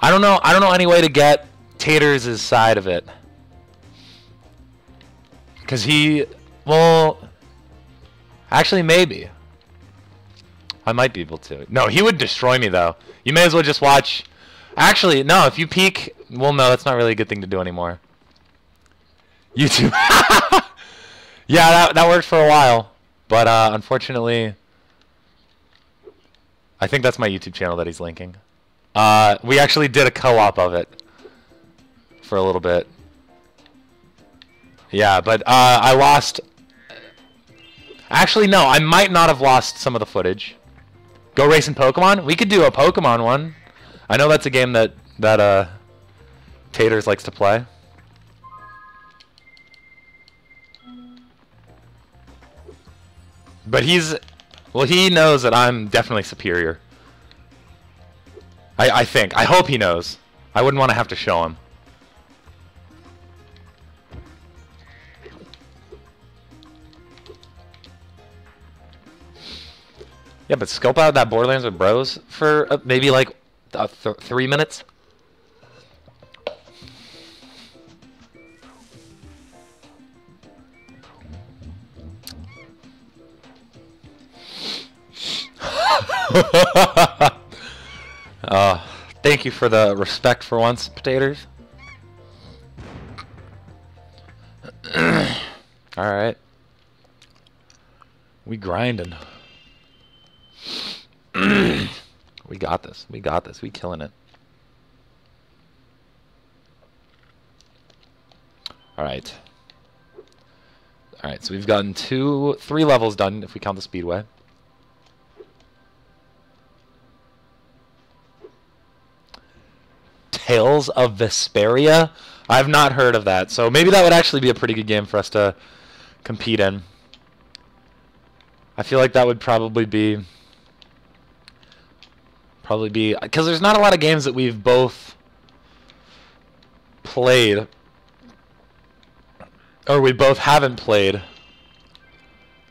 I don't know. I don't know any way to get Taters' side of it. Because he... Well... Actually, maybe. I might be able to. No, he would destroy me, though. You may as well just watch... Actually, no, if you peek... Well, no, that's not really a good thing to do anymore. YouTube. yeah, that, that worked for a while. But, uh, unfortunately... I think that's my YouTube channel that he's linking. Uh, we actually did a co-op of it. For a little bit. Yeah, but uh, I lost... Actually, no, I might not have lost some of the footage. Go racing Pokemon? We could do a Pokemon one. I know that's a game that, that uh, Taters likes to play. But he's... Well, he knows that I'm definitely superior. I, I think. I hope he knows. I wouldn't want to have to show him. Yeah, but scope out that Borderlands with bros for uh, maybe like uh, th three minutes. uh, thank you for the respect for once, potatoes. All right. We grinding. we got this. We got this. We killing it. All right. All right. So we've gotten two, three levels done if we count the speedway. Tales of Vesperia. I've not heard of that, so maybe that would actually be a pretty good game for us to compete in. I feel like that would probably be probably be because there's not a lot of games that we've both played or we both haven't played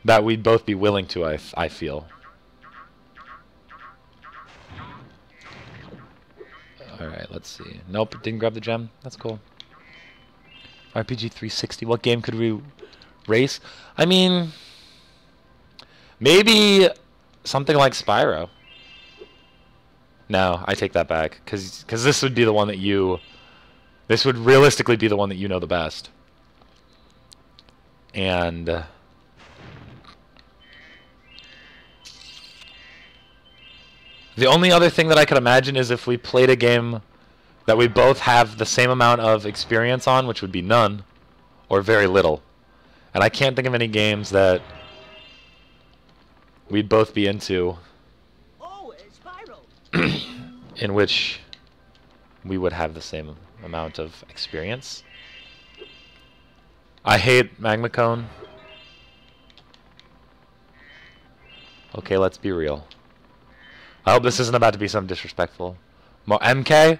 that we'd both be willing to I, I feel alright let's see. Nope didn't grab the gem. That's cool. RPG 360 what game could we race? I mean maybe something like Spyro. No I take that back because cause this would be the one that you this would realistically be the one that you know the best. And the only other thing that I could imagine is if we played a game that we both have the same amount of experience on, which would be none or very little. And I can't think of any games that we'd both be into Oh, in which we would have the same amount of experience. I hate Magma Cone. Okay, let's be real. I hope this isn't about to be some disrespectful. MK,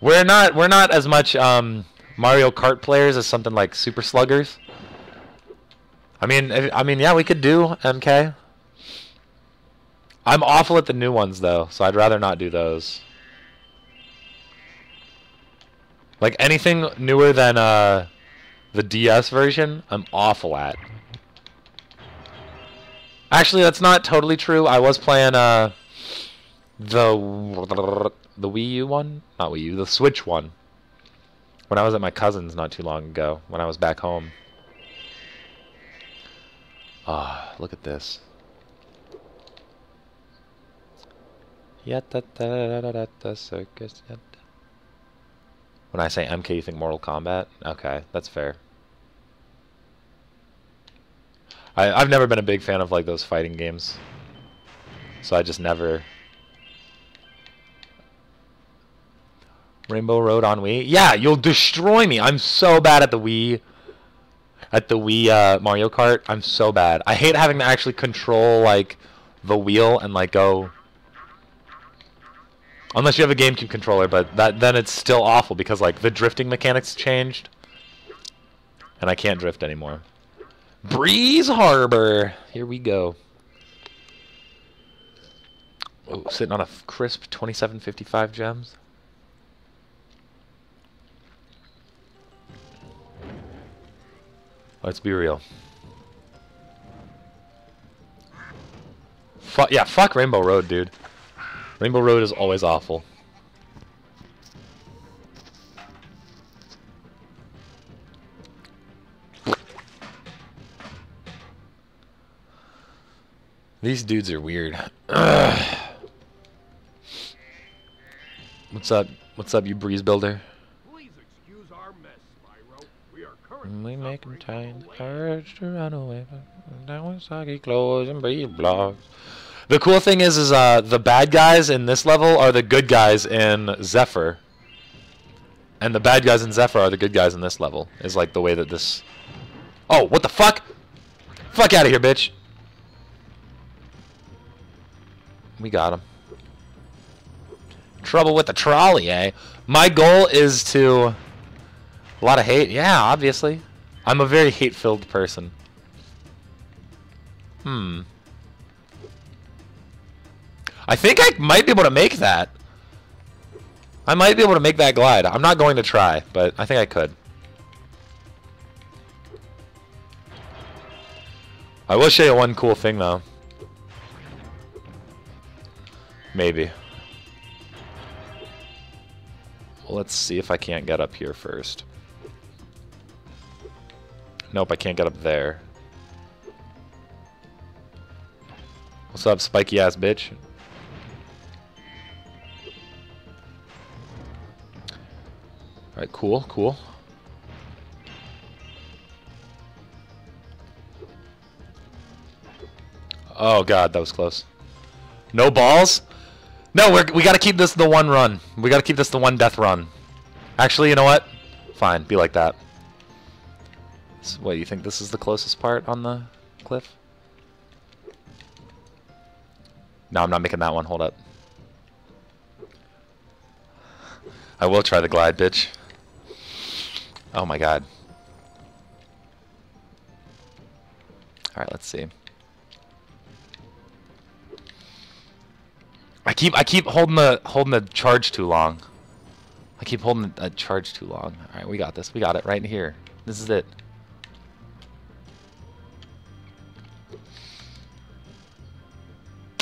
we're not we're not as much um, Mario Kart players as something like Super Sluggers. I mean, if, I mean, yeah, we could do MK. I'm awful at the new ones though, so I'd rather not do those. Like anything newer than uh, the DS version, I'm awful at. Actually, that's not totally true. I was playing uh, the the Wii U one, not Wii U, the Switch one. When I was at my cousin's not too long ago, when I was back home. Ah, look at this. Circus. When I say MK, you think Mortal Kombat? Okay, that's fair. I, I've never been a big fan of like those fighting games. So I just never... Rainbow Road on Wii? Yeah, you'll destroy me! I'm so bad at the Wii... At the Wii uh, Mario Kart. I'm so bad. I hate having to actually control like the wheel and like go... Unless you have a GameCube controller, but that then it's still awful because like the drifting mechanics changed. And I can't drift anymore. Breeze Harbor. Here we go. Oh, sitting on a crisp 2755 gems. Let's be real. Fuck yeah, fuck Rainbow Road, dude. Rainbow Road is always awful. These dudes are weird. What's up? What's up, you breeze builder? Please excuse our mess, Spyro. Tight, from a land urge to run away, down with soggy clothes and breeze blocks. The cool thing is, is uh, the bad guys in this level are the good guys in Zephyr, and the bad guys in Zephyr are the good guys in this level. Is like the way that this. Oh, what the fuck? Fuck out of here, bitch! We got him. Trouble with the trolley, eh? My goal is to. A lot of hate? Yeah, obviously. I'm a very hate-filled person. Hmm. I think I might be able to make that. I might be able to make that glide. I'm not going to try, but I think I could. I will show you one cool thing, though. Maybe. Let's see if I can't get up here first. Nope, I can't get up there. What's up, spiky ass bitch? Alright, cool, cool. Oh god, that was close. No balls? No, we're, we gotta keep this the one run. We gotta keep this the one death run. Actually, you know what? Fine, be like that. So, what, you think this is the closest part on the cliff? No, I'm not making that one. Hold up. I will try the glide, bitch. Oh my god. Alright, let's see. I keep I keep holding the holding the charge too long. I keep holding the charge too long. Alright, we got this. We got it right here. This is it.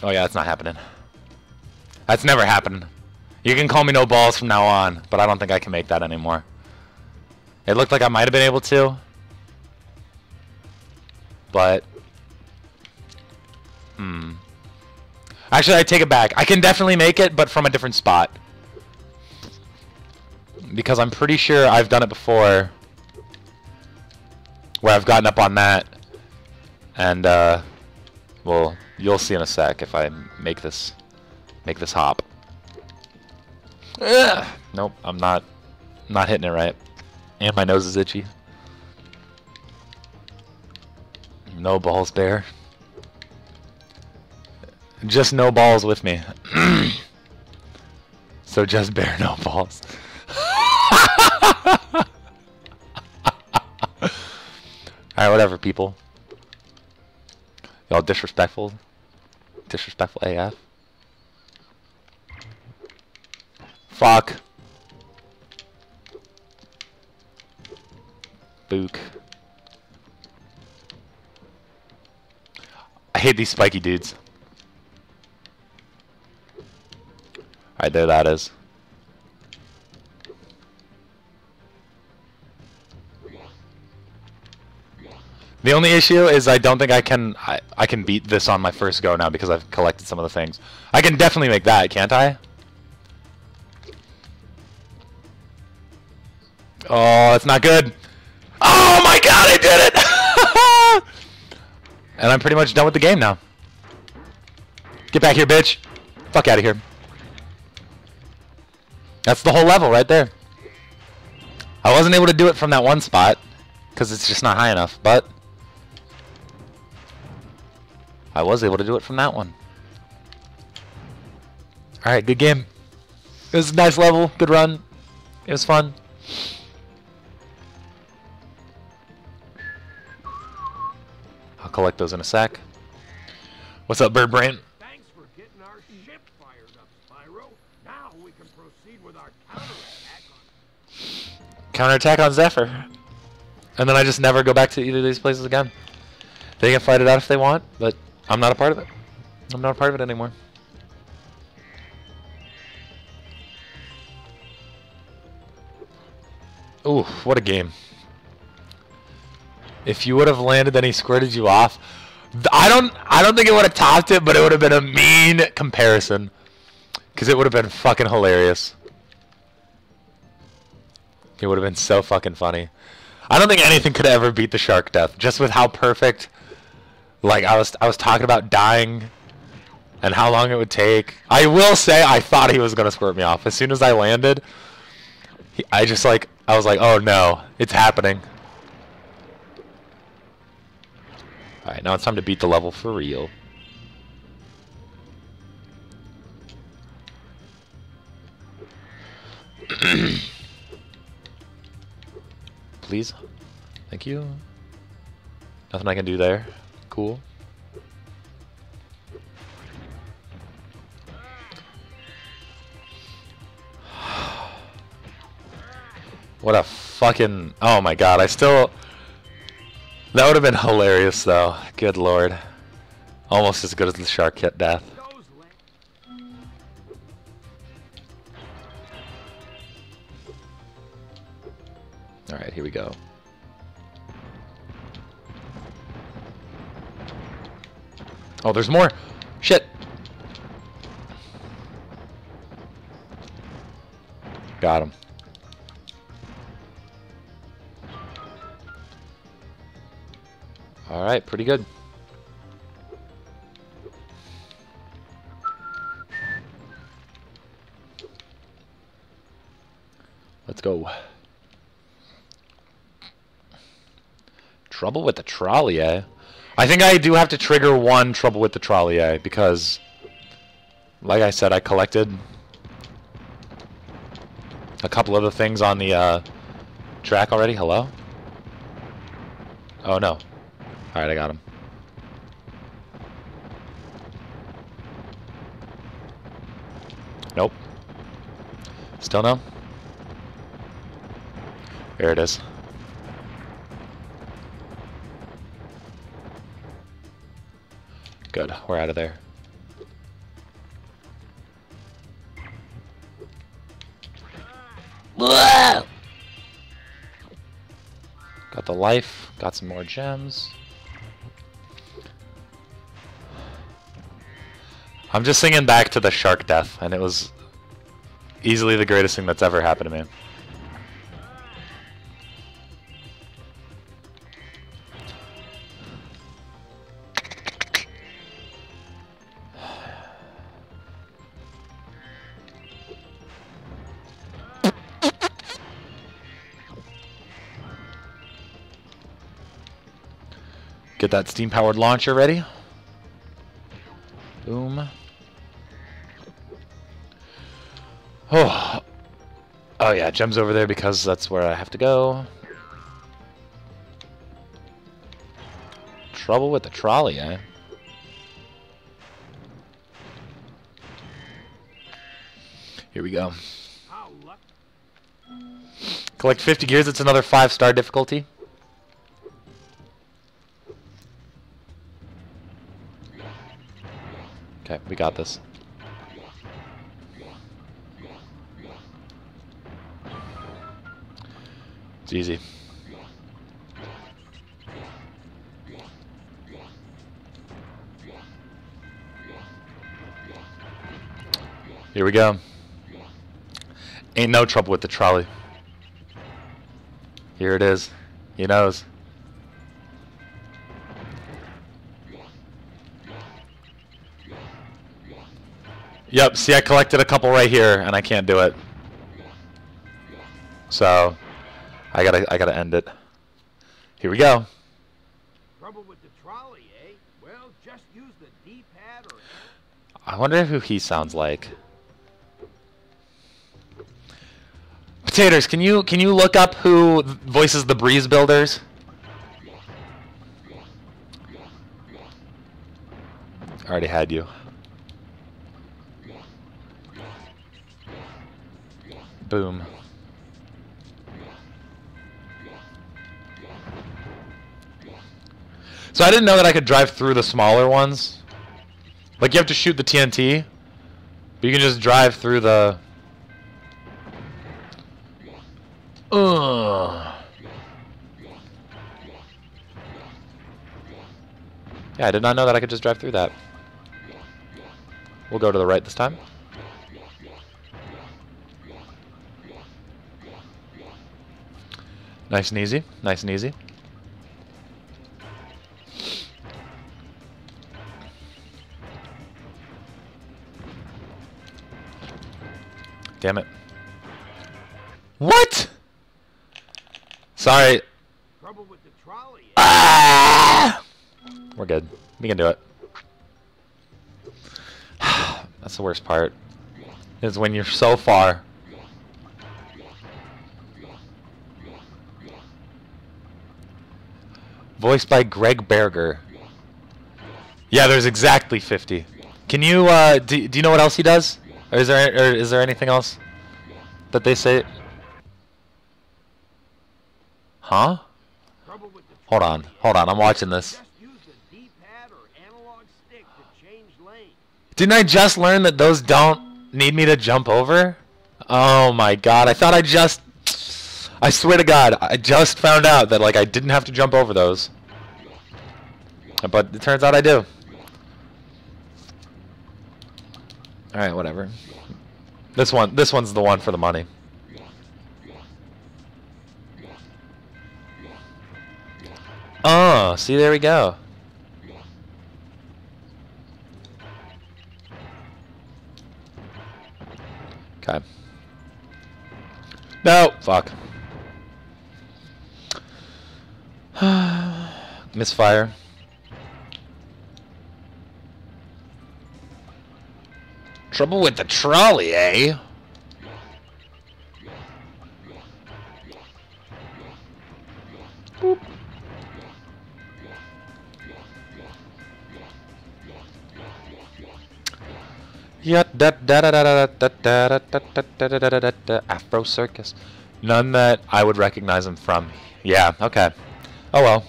Oh yeah, that's not happening. That's never happening. You can call me no balls from now on, but I don't think I can make that anymore. It looked like I might have been able to. But... Hmm. Actually, I take it back. I can definitely make it, but from a different spot. Because I'm pretty sure I've done it before. Where I've gotten up on that. And, uh... Well, you'll see in a sec if I make this... Make this hop. Ugh. Nope, I'm not... not hitting it right. And my nose is itchy. No balls, bear. Just no balls with me. so just bear no balls. Alright, whatever, people. Y'all disrespectful. Disrespectful AF. Fuck. Book. I hate these spiky dudes. Alright, there that is. The only issue is I don't think I can I, I can beat this on my first go now because I've collected some of the things. I can definitely make that, can't I? Oh, that's not good. Oh my god, I did it! and I'm pretty much done with the game now. Get back here, bitch. Fuck out of here. That's the whole level right there. I wasn't able to do it from that one spot because it's just not high enough, but I was able to do it from that one. Alright, good game. It was a nice level, good run. It was fun. I'll collect those in a sec. What's up, Bird Brain? Thanks for getting our ship fired up, Spyro. Now we can proceed with our counterattack on Counterattack on Zephyr. And then I just never go back to either of these places again. They can fight it out if they want, but I'm not a part of it. I'm not a part of it anymore. Ooh, what a game. If you would have landed, then he squirted you off. I don't I don't think it would have topped it, but it would have been a mean comparison. Because it would have been fucking hilarious. It would have been so fucking funny. I don't think anything could ever beat the shark death, just with how perfect. Like I was, I was talking about dying, and how long it would take. I will say, I thought he was gonna squirt me off as soon as I landed. He, I just like, I was like, oh no, it's happening. All right, now it's time to beat the level for real. Please. Thank you. Nothing I can do there. Cool. What a fucking... Oh my god, I still... That would have been hilarious though. Good lord. Almost as good as the shark hit death. Alright, here we go. Oh, there's more! Shit! Got him. Alright, pretty good. Let's go. Trouble with the trolley, eh? I think I do have to trigger one trouble with the trolley, eh? Because, like I said, I collected a couple of the things on the uh, track already. Hello? Oh, no. Alright, I got him. Nope. Still no? There it is. Good, we're out of there. Got the life, got some more gems. I'm just singing back to the shark death, and it was easily the greatest thing that's ever happened to me. Get that steam-powered launcher ready. Boom. Oh. Oh yeah, gems over there because that's where I have to go. Trouble with the trolley, eh? Here we go. Collect 50 gears, it's another 5 star difficulty. Okay, we got this. It's easy. Here we go. Ain't no trouble with the trolley. Here it is. He knows. Yep, see I collected a couple right here and I can't do it. So I gotta I gotta end it. Here we go. Trouble with the trolley, eh? Well, just use the D-pad or... I wonder who he sounds like. Potatoes, can you can you look up who voices the Breeze Builders? I Already had you. Boom. So I didn't know that I could drive through the smaller ones. Like you have to shoot the TNT, but you can just drive through the. Ugh. Yeah, I did not know that I could just drive through that. We'll go to the right this time. Nice and easy. Nice and easy. Damn it. What? Sorry. Trouble with the trolley? Ah! We're good. We can do it. That's the worst part. Is when you're so far. Voiced by Gregg Berger. Yeah, there's exactly 50. Can you, uh, do, do you know what else he does? Or is there, or is there anything else that they say? Huh? Hold on, hold on, I'm watching this. Didn't I just learn that those don't need me to jump over? Oh my god, I thought I just... I swear to god, I just found out that like I didn't have to jump over those. But it turns out I do. Alright, whatever. This one, this one's the one for the money. Oh, see, there we go. Okay. No! Fuck. Misfire. Trouble with the trolley, eh? Boop. Yeah, da da da da da da da da da da da da da Afro Circus. None that I would recognize him from. Yeah, okay. Oh well.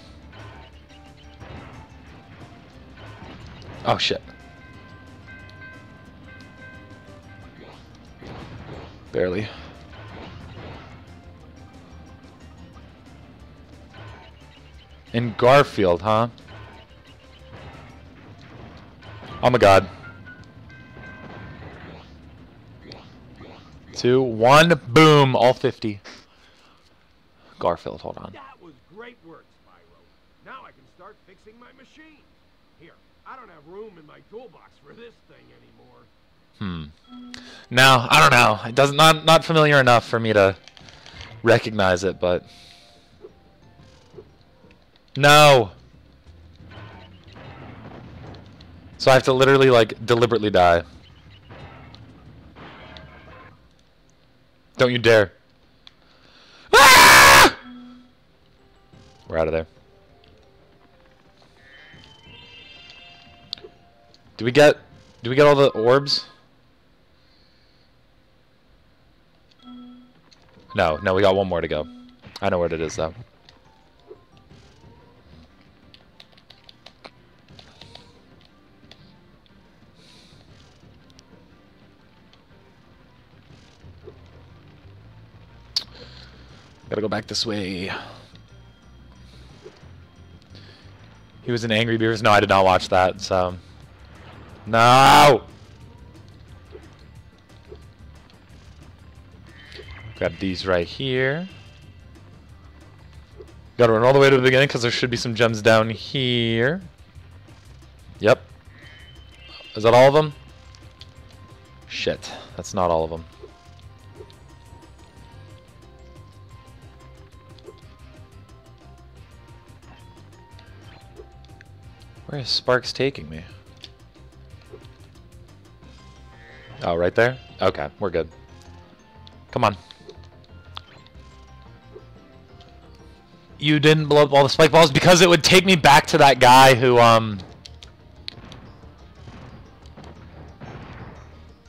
Oh shit. Barely. In Garfield, huh? Oh my god. Two, one, boom, all 50. Garfield, hold on. That was great work, Spyro. Now I can start fixing my machine. Here, I don't have room in my toolbox for this thing anymore. Hmm. No, I don't know. It does not not not familiar enough for me to recognize it, but no. So I have to literally like deliberately die. Don't you dare. Ah! We're out of there. Do we get do we get all the orbs? No, no, we got one more to go. I know what it is though. Gotta go back this way. He was in Angry Beavers. No, I did not watch that, so. No! Grab these right here. Gotta run all the way to the beginning because there should be some gems down here. Yep. Is that all of them? Shit, that's not all of them. Where is Sparx taking me? Oh, right there? Okay, we're good. Come on. You didn't blow up all the spike balls because it would take me back to that guy who, um...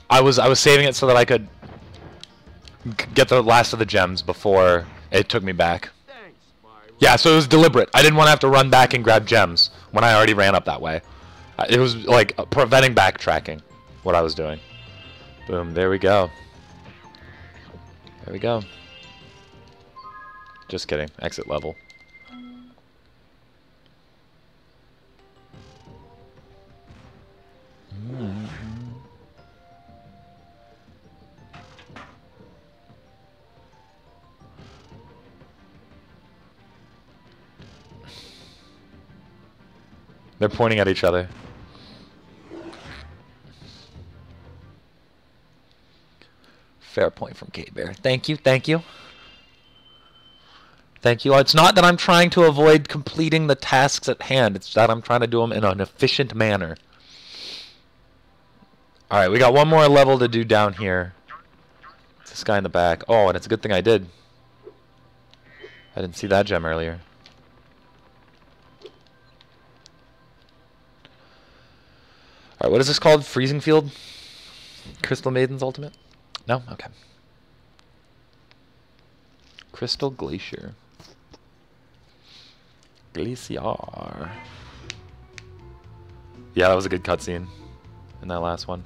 I was I was saving it so that I could get the last of the gems before it took me back. Yeah, so it was deliberate. I didn't want to have to run back and grab gems when I already ran up that way. It was like preventing backtracking, what I was doing. Boom, there we go. There we go. Just kidding. Exit level. They're pointing at each other. Fair point from K Bear. Thank you, thank you. Thank you. It's not that I'm trying to avoid completing the tasks at hand. It's that I'm trying to do them in an efficient manner. Alright, we got one more level to do down here. It's this guy in the back. Oh, and it's a good thing I did. I didn't see that gem earlier. Alright, what is this called? Freezing Field? Crystal Maiden's Ultimate? No? Okay. Crystal Glacier. Glacier. Yeah, that was a good cutscene in that last one.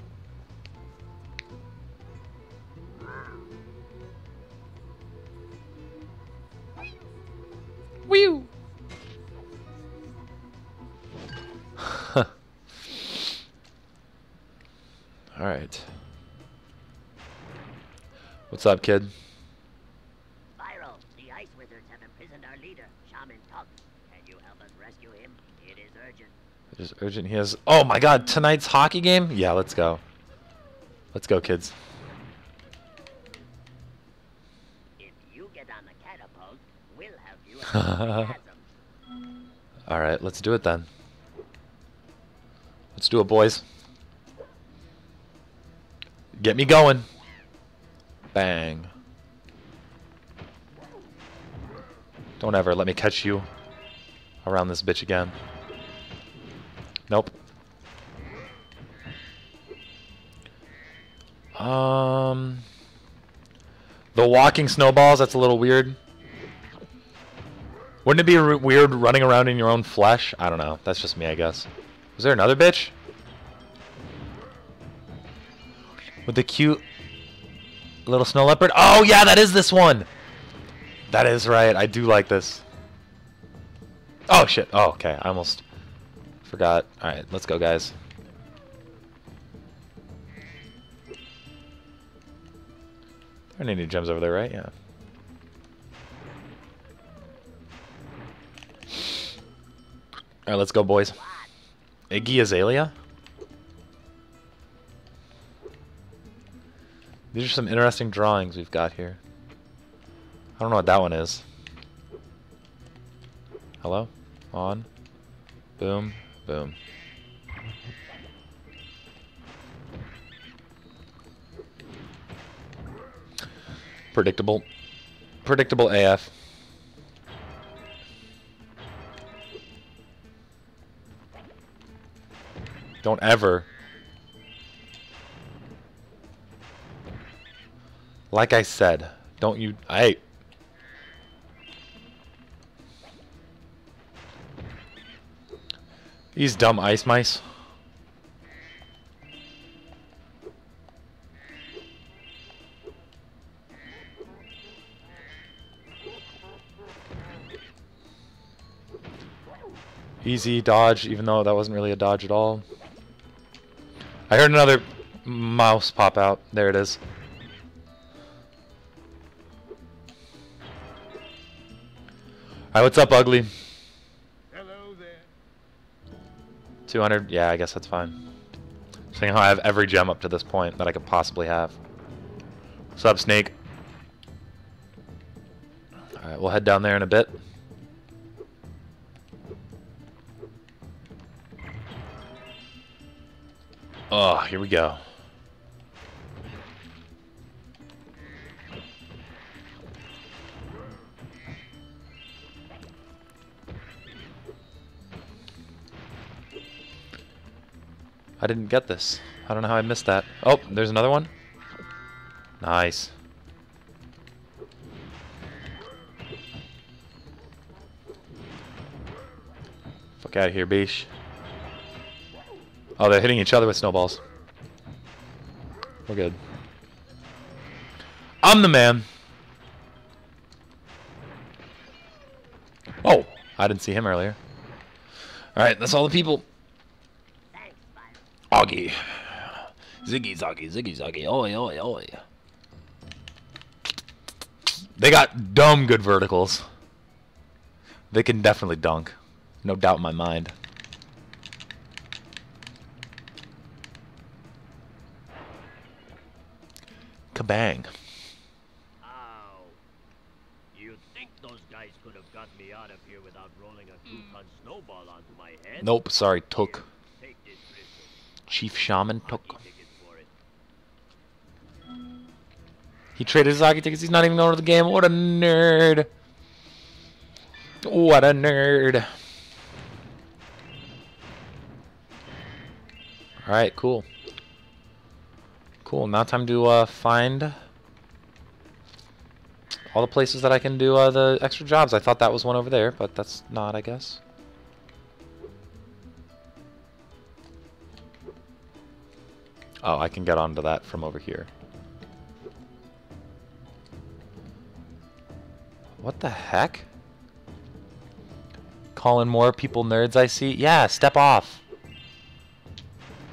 What's up, kid? Spyro, the Ice Wizards have imprisoned our leader, Shaman Tuk. Can you help us rescue him? It is urgent. It is urgent. He has. Oh my God! Tonight's hockey game. Yeah, let's go. Let's go, kids. It Alright, let's do it then. Let's do it, boys. Get me going. Bang. Don't ever let me catch you around this bitch again. Nope. Um, the walking snowballs, that's a little weird. Wouldn't it be weird running around in your own flesh? I don't know. That's just me, I guess. Was there another bitch? With the cute little snow leopard? Oh, yeah, that is this one! That is right. I do like this. Oh, shit. Oh, okay. I almost forgot. Alright, let's go, guys. There aren't any gems over there, right? Yeah. Alright, let's go, boys. Iggy Azalea? These are some interesting drawings we've got here. I don't know what that one is. Hello? On? Boom. Boom. Predictable. Predictable AF. Don't ever. Like I said, don't you... Hey. These dumb ice mice. Easy dodge, even though that wasn't really a dodge at all. I heard another mouse pop out. There it is. Alright, what's up, ugly? Hello there. 200? Yeah, I guess that's fine. Seeing how I have every gem up to this point that I could possibly have. What's up, Snake? Alright, we'll head down there in a bit. Oh, here we go. I didn't get this. I don't know how I missed that. Oh, there's another one. Nice. Fuck out of here, beesh. Oh, they're hitting each other with snowballs. We're good. I'm the man. Oh, I didn't see him earlier. Alright, that's all the people. Augie. Ziggy Zoggy, Ziggy Zoggy, oi, oi, oi. They got dumb good verticals. They can definitely dunk. No doubt in my mind. Kabang. Ow. You think those guys could have got me out of here without rolling a two-ton snowball onto my head? Nope, sorry, Tuk. Chief Shaman Tuk. He traded his hockey tickets. He's not even going to the game. What a nerd. What a nerd. Alright, cool. Cool, now time to uh, find all the places that I can do uh, the extra jobs. I thought that was one over there, but that's not, I guess. Oh, I can get onto that from over here. What the heck? Calling more people nerds I see? Yeah, step off.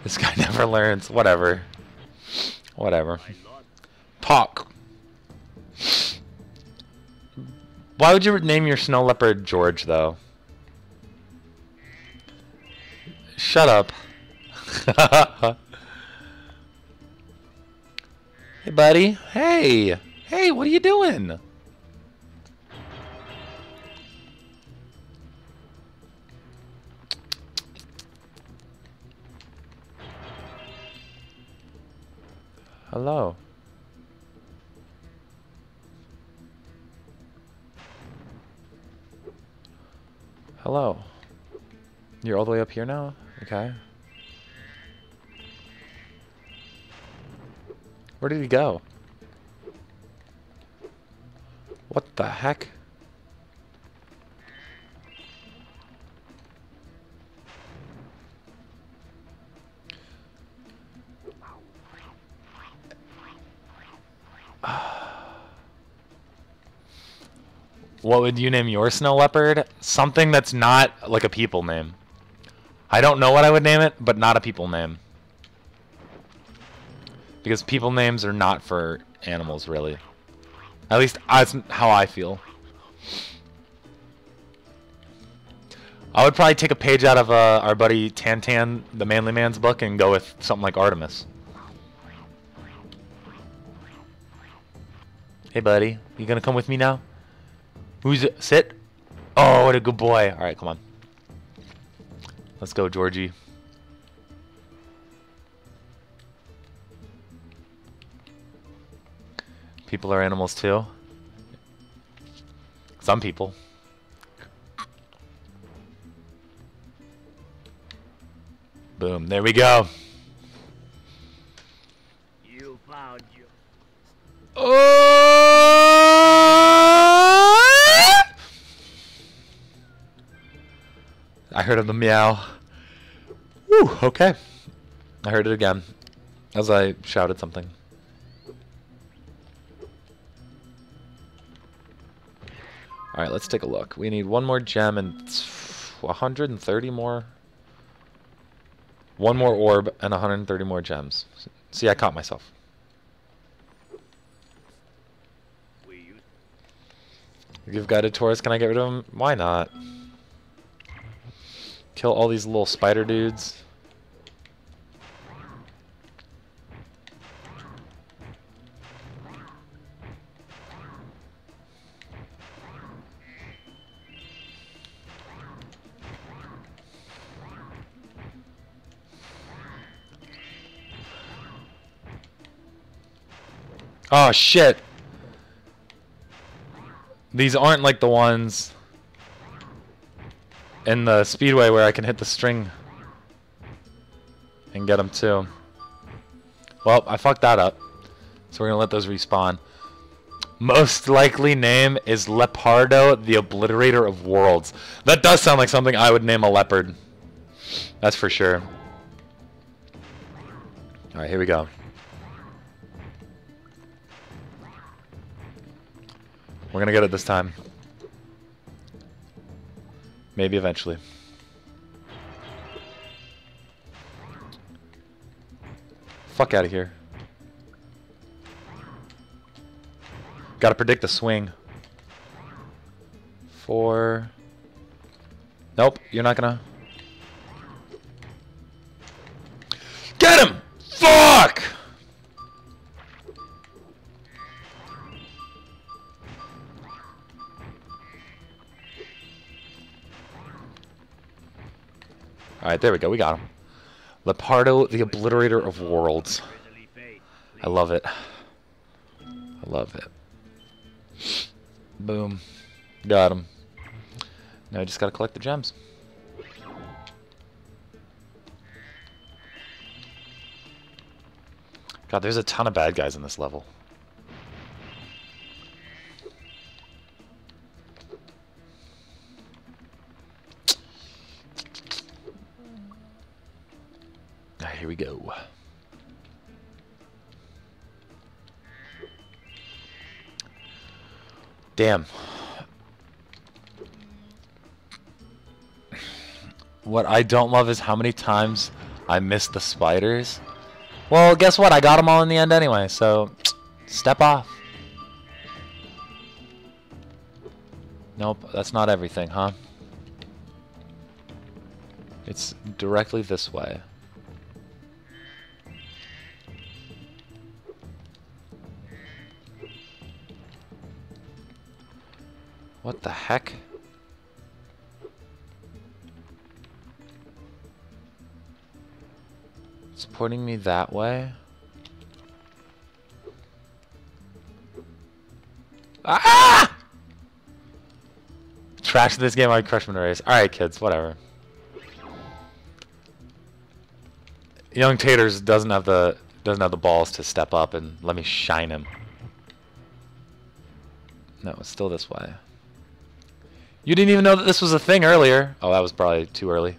This guy never learns. Whatever. Whatever. Talk. Why would you name your snow leopard George, though? Shut up. Hey, buddy. Hey. Hey, what are you doing? Hello. Hello. You're all the way up here now? Okay. Where did he go? What the heck? What would you name your snow leopard? Something that's not like a people name. I don't know what I would name it, but not a people name. Because people names are not for animals, really. At least that's how I feel. I would probably take a page out of uh, our buddy Tantan, the Manly Man's book, and go with something like Artemis. Hey, buddy. You gonna come with me now? Who's it? Sit. Oh, what a good boy. All right, come on. Let's go, Georgie. People are animals too. Some people. Boom. There we go. You found you. Oh! I heard him meow. Woo, okay. I heard it again as I shouted something. Alright, let's take a look. We need one more gem and 130 more. One more orb and 130 more gems. See, I caught myself. Give guided tours. Can I get rid of them? Why not? Kill all these little spider dudes. Oh shit. These aren't like the ones in the speedway where I can hit the string and get them too. Well, I fucked that up. So we're gonna let those respawn. Most likely name is Leopardo, the Obliterator of Worlds. That does sound like something I would name a leopard. That's for sure. Alright, here we go. We're gonna get it this time. Maybe eventually. Fuck out of here. Gotta predict the swing. Four. Nope, you're not gonna. Get him! Fuck! Alright, there we go. We got him. Leopardo, the Obliterator of Worlds. I love it. I love it. Boom. Got him. Now I just gotta collect the gems. God, there's a ton of bad guys in this level. Here we go. Damn. What I don't love is how many times I missed the spiders. Well, guess what? I got them all in the end anyway, so step off. Nope, that's not everything, huh? It's directly this way. What the heck? It's pointing me that way? Ah! Trash this game like Crushman Race. Alright, kids, whatever. Young Taters doesn't have the doesn't have the balls to step up and let me shine him. No, it's still this way. You didn't even know that this was a thing earlier. Oh, that was probably too early.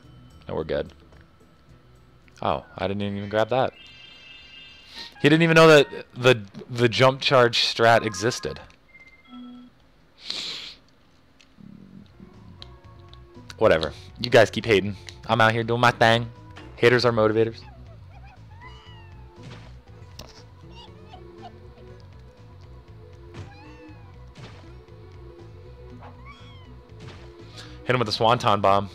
No, we're good. Oh, I didn't even grab that. He didn't even know that the the jump charge strat existed. Whatever. You guys keep hating. I'm out here doing my thing. Haters are motivators. Hit him with the swanton bomb.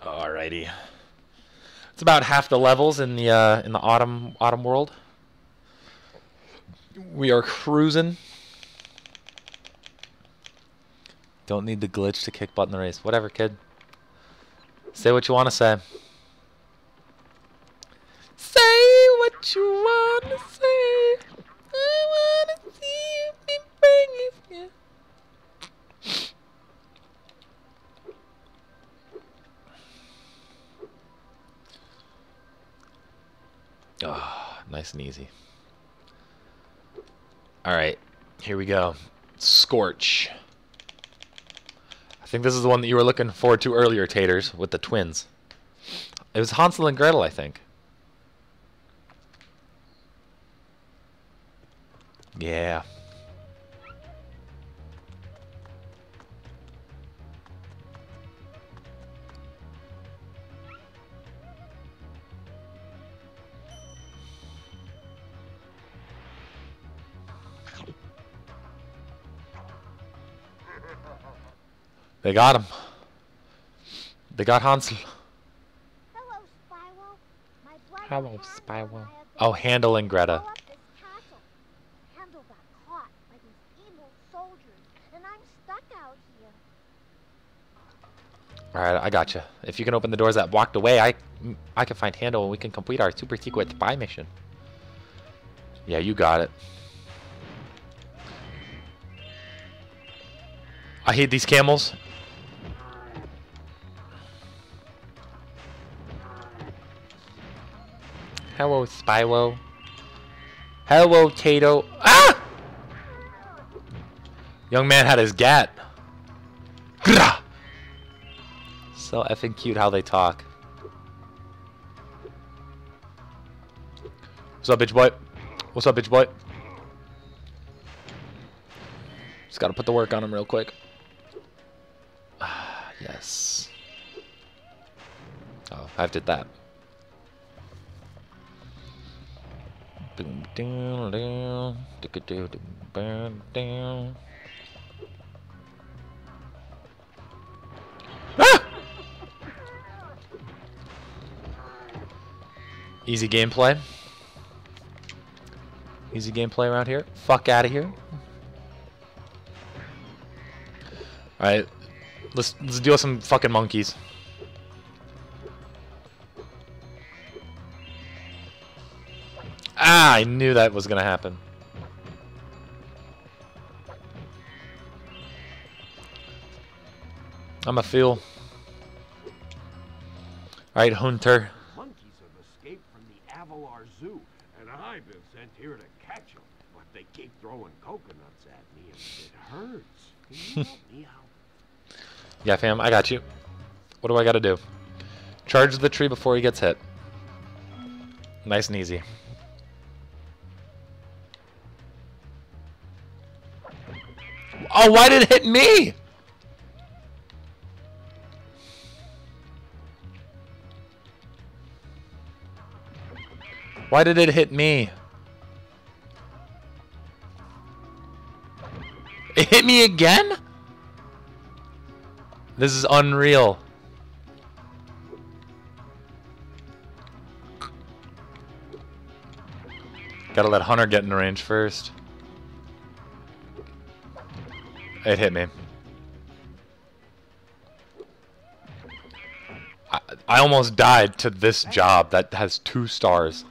Alrighty. It's about half the levels in the uh, in the autumn autumn world. We are cruising. Don't need the glitch to kick butt in the race. Whatever, kid. Say what you want to say. Say what you want to say. Ah, nice and easy. Alright, here we go. Scorch. I think this is the one that you were looking forward to earlier, Taters, with the twins. It was Hansel and Gretel, I think. Yeah. They got him. They got Hansel. Hello, Spyro. My Hello, Spyro. and I have Oh, been Handel and Greta. blow up this castle. Handel got caught by these evil soldiers, and I'm stuck out here. Alright, I got you. If you can open the doors that walked away, I, I can find Handel and we can complete our super secret spy mission. Yeah, you got it. I hate these camels. Hello, Spyro. Hello, Tato. Ah! Young man had his gat. Grah! So effing cute how they talk. What's up, bitch boy? What's up, bitch boy? Just gotta put the work on him real quick. Ah, yes. Oh, I've did that. Boom, down, down, down. Easy gameplay. Easy gameplay around here. Fuck out of here. Alright. Let's let's deal with some fucking monkeys. Ah, I knew that was gonna happen. I'm a feel. Alright, Hunter. Monkeys have escaped from the Avalar Zoo, and I've been sent here to catch them. But they keep throwing coconuts at me, and it hurts. Can you help me out? Yeah, fam, I got you. What do I gotta do? Charge the tree before he gets hit. Nice and easy. Oh, why did it hit me? Why did it hit me? It hit me again? This is unreal. Gotta let Hunter get in range first. It hit me. I, I almost died to this job that has two stars.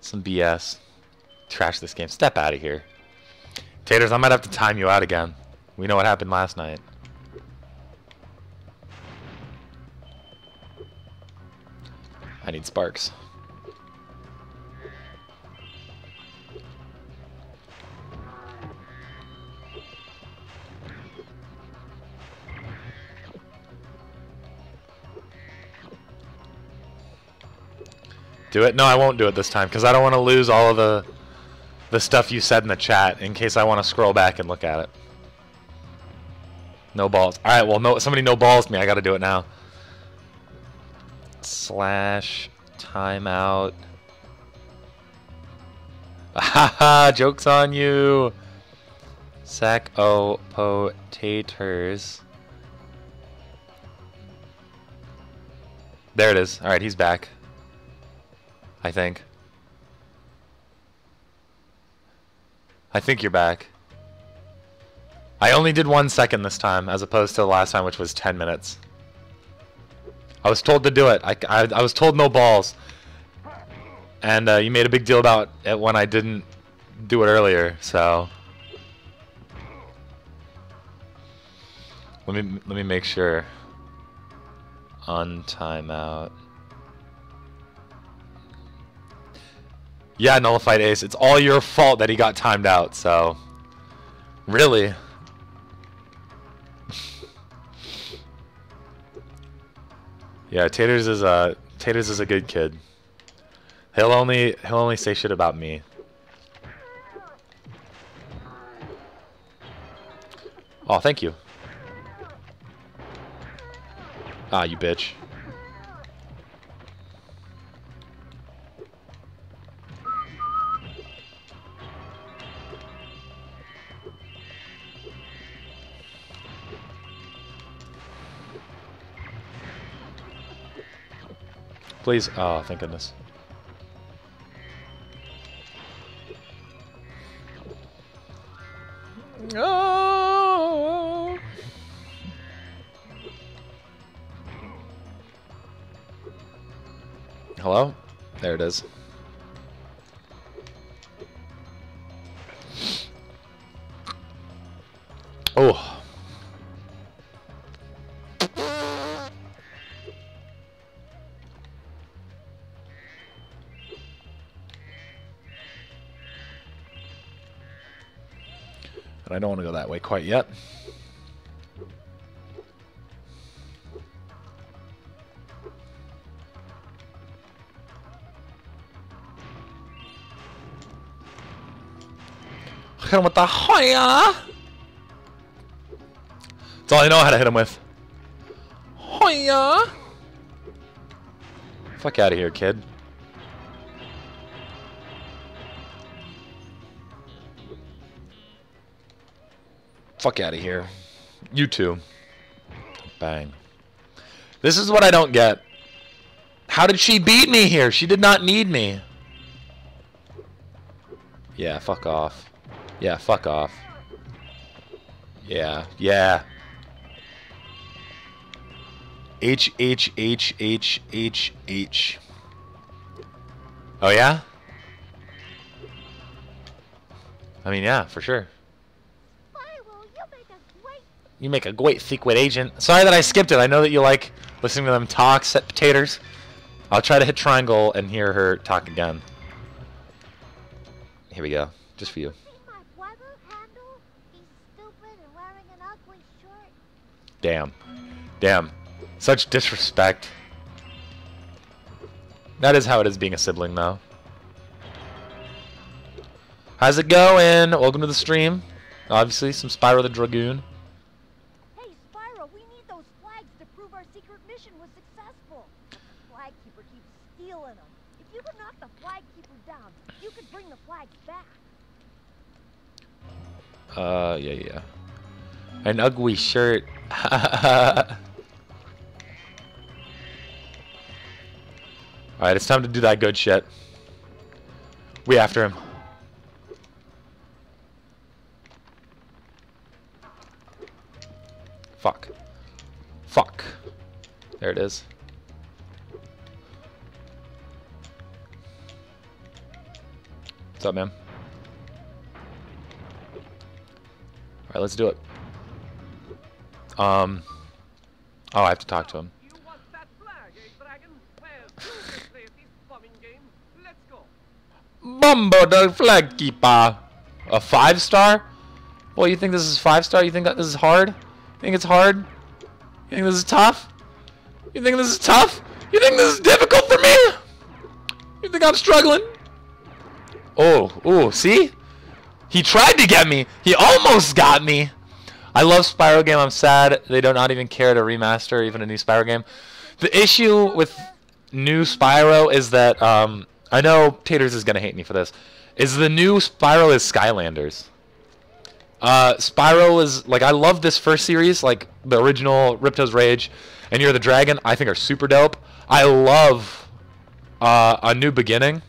Some BS. trash this game. Step out of here. Taters, I might have to time you out again. We know what happened last night. I need Sparx. Do it? No, I won't do it this time because I don't want to lose all of the the stuff you said in the chat in case I want to scroll back and look at it. No balls. All right, well, no, somebody no balls me. I got to do it now. Slash timeout. Haha, joke's on you. Sack o potatoes. There it is. All right, he's back. I think. I think you're back. I only did one second this time, as opposed to the last time, which was 10 minutes. I was told to do it. I, I, I was told no balls. And uh, you made a big deal about it when I didn't do it earlier, so... Let me, let me make sure. On timeout. Yeah, nullified ace. It's all your fault that he got timed out, so... Really? yeah, Taters is a Taters is a good kid. He'll only he'll only say shit about me. Oh, thank you. Ah, you bitch. Please. Oh, thank goodness. Oh. Hello? There it is. Oh. And I don't want to go that way quite yet. Hit him with the Hoya! That's all I know how to hit him with. Hoya! Fuck out of here, kid. Fuck out of here. You too. Bang. This is what I don't get. How did she beat me here? She did not need me. Yeah, fuck off. Yeah, fuck off. Yeah, yeah. H H H H H H. Oh yeah? I mean, yeah, for sure. Spyro, you make a great You make a great secret agent. Sorry that I skipped it. I know that you like listening to them talk, set potatoes. I'll try to hit triangle and hear her talk again. Here we go. Just for you. Damn. Damn. Such disrespect. That is how it is being a sibling, though. How's it going? Welcome to the stream. Obviously, some Spyro the Dragoon. Hey, Spyro, we need those flags to prove our secret mission was successful. But the flag keeper keeps stealing them. If you could knock the flag keeper down, you could bring the flags back. Uh, yeah, yeah. An ugly shirt. Alright, it's time to do that good shit. We after him. Fuck. Fuck. There it is. What's up, man? Alright, let's do it. Um. Oh, I have to talk to him. Eh, Dragon? Well, you can play at this bumming game. Let's go. Bumbo the flag keeper. A five star? Boy, you think this is five star? You think that this is hard? You think it's hard? You think this is tough? You think this is tough? You think this is difficult for me? You think I'm struggling? Oh, oh, see? He tried to get me. He almost got me. I love Spyro game. I'm sad they do not even care to remaster even a new Spyro game. The issue with new Spyro is that um, I know Taters is gonna hate me for this. Is the new Spyro is Skylanders. Uh, Spyro is like I love this first series, like the original Ripto's Rage, and Year of the Dragon. I think are super dope. I love uh, a New Beginning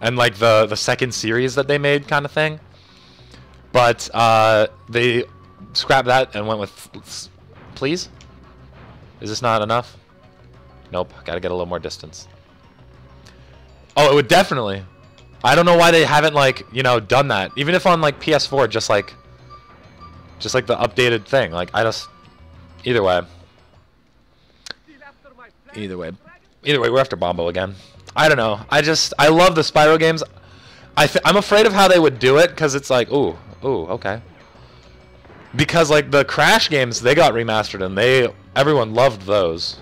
and like the the second series that they made, kind of thing. But uh, they scrapped that and went with. Please. Is this not enough? Nope. Gotta get a little more distance. Oh, it would definitely. I don't know why they haven't like you know done that. Even if on like PS4, just like, just like the updated thing. Like I just, either way. Still after my flag, Either way. Either way, we're after Bombo again. I don't know. I just I love the Spyro games. I I'm afraid of how they would do it because it's like ooh ooh okay. Because like the Crash games, they got remastered and they everyone loved those.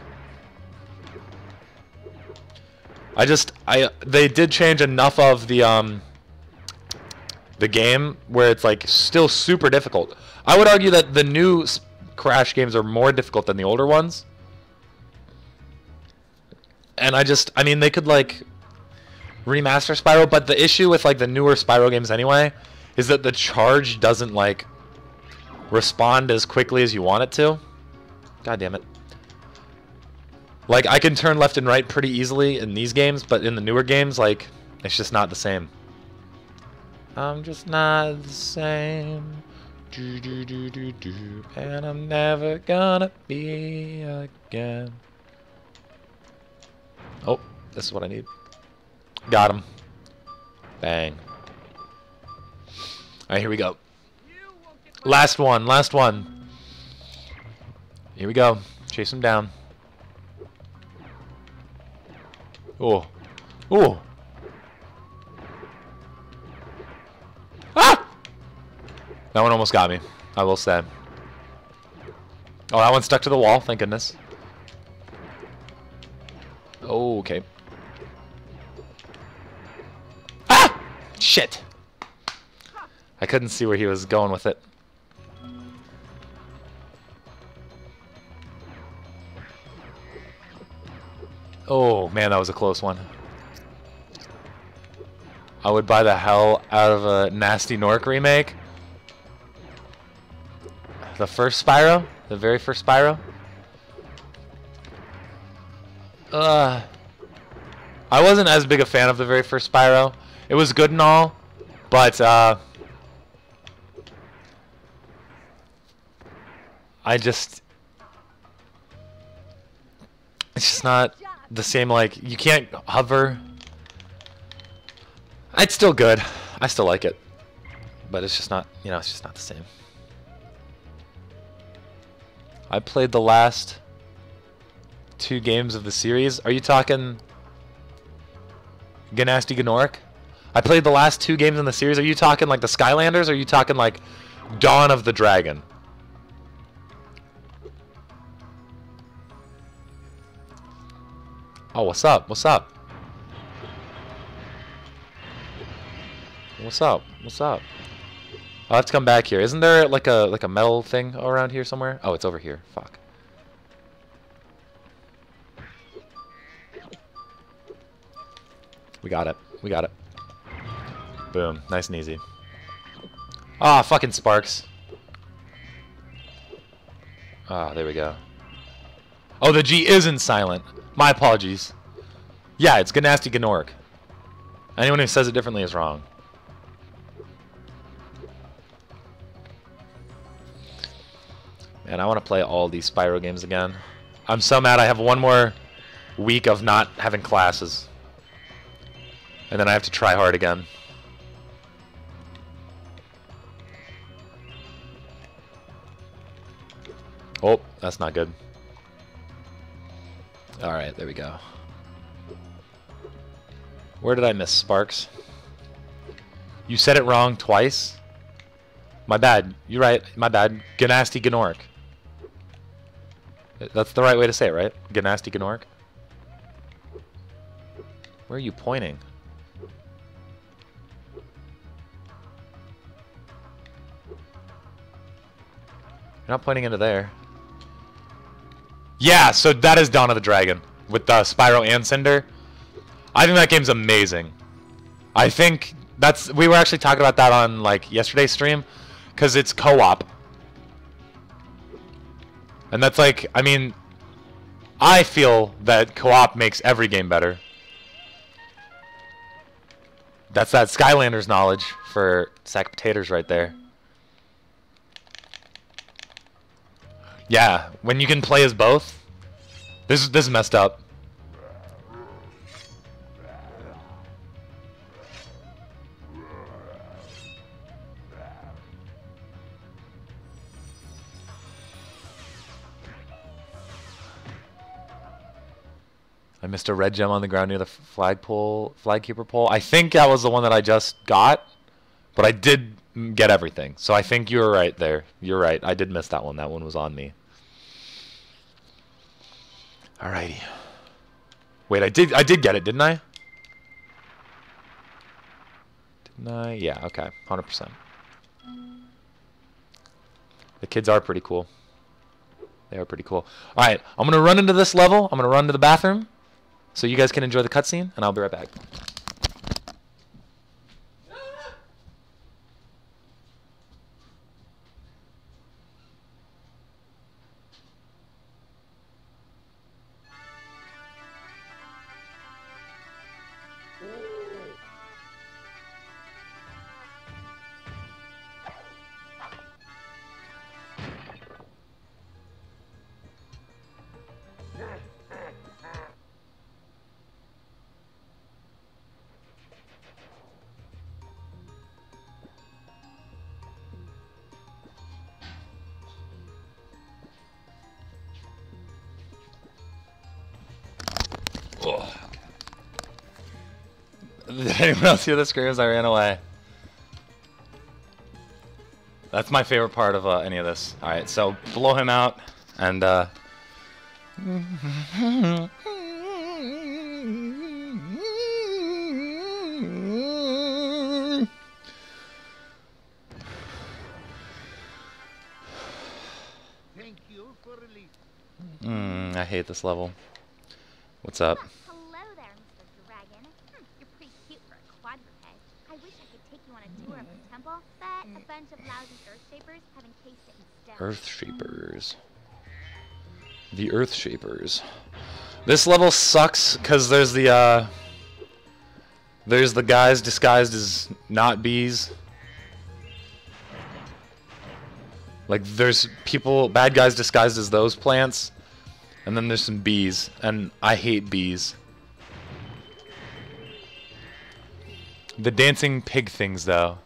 I just I they did change enough of the um the game where it's like still super difficult. I would argue that the new Crash games are more difficult than the older ones. And I just I mean they could like remaster Spyro, but the issue with like the newer Spyro games anyway is that the charge doesn't like respond as quickly as you want it to. God damn it. Like I can turn left and right pretty easily in these games, but in the newer games like it's just not the same. I'm just not the same. Do, do, do, do, do, and I'm never gonna be again. Oh, this is what I need. Got him. Bang. Alright, here we go. Last one, last one. Here we go. Chase him down. Oh. Oh. Ah! That one almost got me. I will say. Oh, that one stuck to the wall. Thank goodness. Oh, okay. Ah! Shit. I couldn't see where he was going with it. Oh, man, that was a close one. I would buy the hell out of a Gnasty Gnorc remake. The first Spyro? The very first Spyro? Uh, I wasn't as big a fan of the very first Spyro. It was good and all, but uh, I just it's just not the same. Like you can't hover. It's still good. I still like it, but it's just not. You know, it's just not the same. I played the last two games of the series. Are you talking Ganasty Gnorc? I played the last two games in the series. Are you talking like the Skylanders? Or are you talking like Dawn of the Dragon? Oh, what's up? What's up? What's up? What's up? I'll have to come back here. Isn't there like a like a metal thing around here somewhere? Oh, it's over here. Fuck. We got it. We got it. Boom. Nice and easy. Ah, fucking Sparx. Ah, there we go. Oh, the G isn't silent. My apologies. Yeah, it's Ganasty Gnorc. Anyone who says it differently is wrong. Man, I want to play all these Spyro games again. I'm so mad I have one more week of not having classes. And then I have to try hard again. Oh, that's not good. Alright, there we go. Where did I miss, Sparx? You said it wrong twice? My bad. You're right. My bad. Ganasty Gnorc. That's the right way to say it, right? Ganasty Gnorc? Where are you pointing? You're not pointing into there. Yeah, so that is Dawn of the Dragon with uh, Spyro and Cynder. I think that game's amazing. I think that's we were actually talking about that on like yesterday's stream because it's co-op. And that's like, I mean, I feel that co-op makes every game better. That's that Skylanders knowledge for sack potatoes right there. Yeah, when you can play as both. This is this is messed up. I missed a red gem on the ground near the flagpole, flagkeeper pole. I think that was the one that I just got, but I did get everything. So I think you were right there. You're right. I did miss that one. That one was on me. Alrighty. Wait, I did I did get it, didn't I? Didn't I? Yeah, okay. 100%. The kids are pretty cool. They are pretty cool. Alright, I'm going to run into this level. I'm going to run to the bathroom so you guys can enjoy the cutscene, and I'll be right back. Else hear the screams? I ran away. That's my favorite part of uh, any of this. Alright, so blow him out, and uh... Thank you for release. Mm, I hate this level. What's up? Hello there, Mr. Dragon. Hmm, you're pretty cute for a quadruped. I wish I could take you on a tour of the temple, but a bunch of lousy earth shapers. The Earth Shapers. This level sucks because there's the uh, there's the guys disguised as not bees. Like there's people, bad guys disguised as those plants, and then there's some bees, and I hate bees. The dancing pig things, though.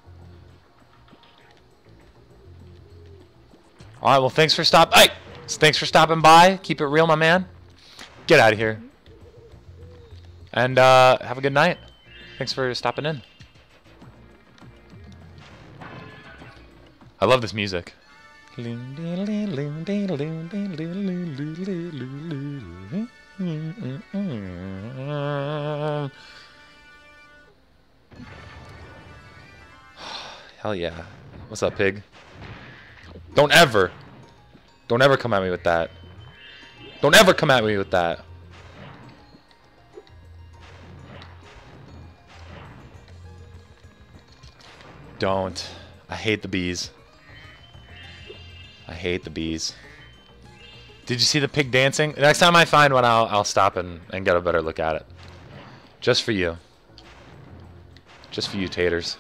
All right. Well, thanks for stop. Hey, thanks for stopping by. Keep it real, my man. Get out of here. And uh, have a good night. Thanks for stopping in. I love this music. Hell yeah. What's up, pig? Don't ever. Don't ever come at me with that. Don't ever come at me with that. Don't. I hate the bees. I hate the bees. Did you see the pig dancing? Next time I find one, I'll, I'll stop and, and get a better look at it. Just for you. Just for you, taters.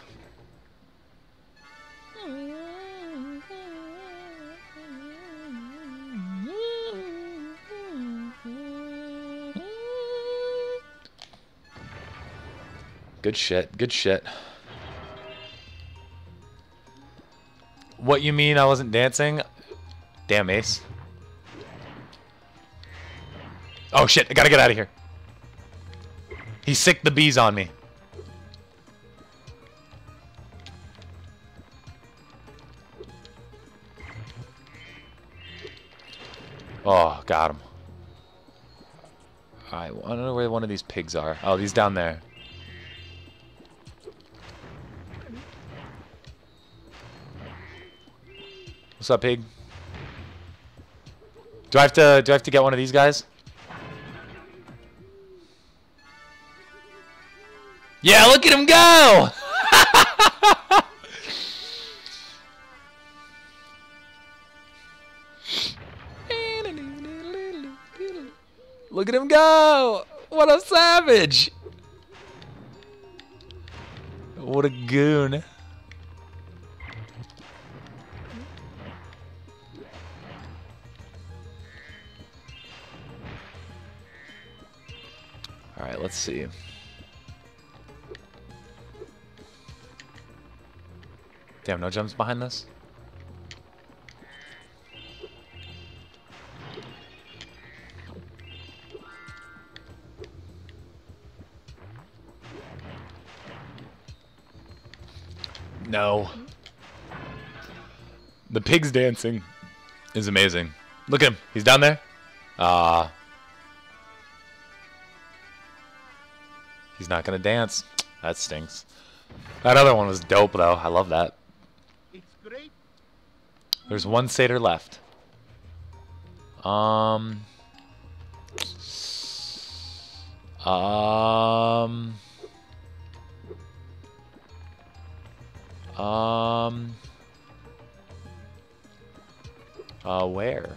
Good shit. Good shit. What you mean I wasn't dancing? Damn, Ace. Oh shit, I gotta get out of here. He sicked the bees on me. Oh, got him. Alright, I don't know where one of these pigs are. Oh, he's down there. What's up, pig? Do I have to do I have to get one of these guys? Yeah, look at him go! look at him go! What a savage! What a goon. Alright, let's see. Damn, no jumps behind this? No. The pig's dancing is amazing. Look at him. He's down there. Ah. He's not gonna dance. That stinks. That other one was dope though. I love that. It's great. There's one satyr left. Um. Um. Um. Uh, where?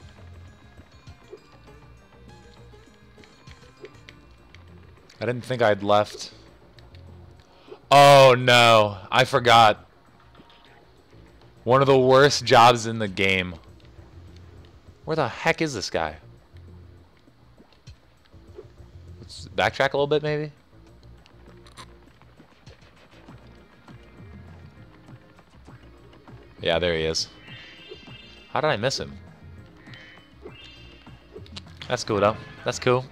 I didn't think I'd left. Oh no, I forgot. One of the worst jobs in the game. Where the heck is this guy? Let's backtrack a little bit, maybe? Yeah, there he is. How did I miss him? That's cool, though. That's cool.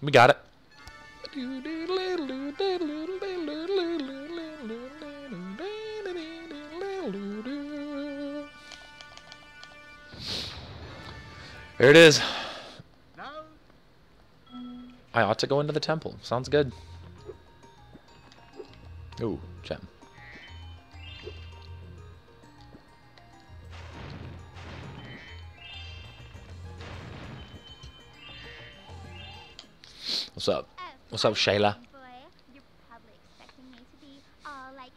We got it. There it is. I ought to go into the temple. Sounds good. Ooh, gem. What's up? What's up, Shayla? Boy, you're probably expecting me to be all like,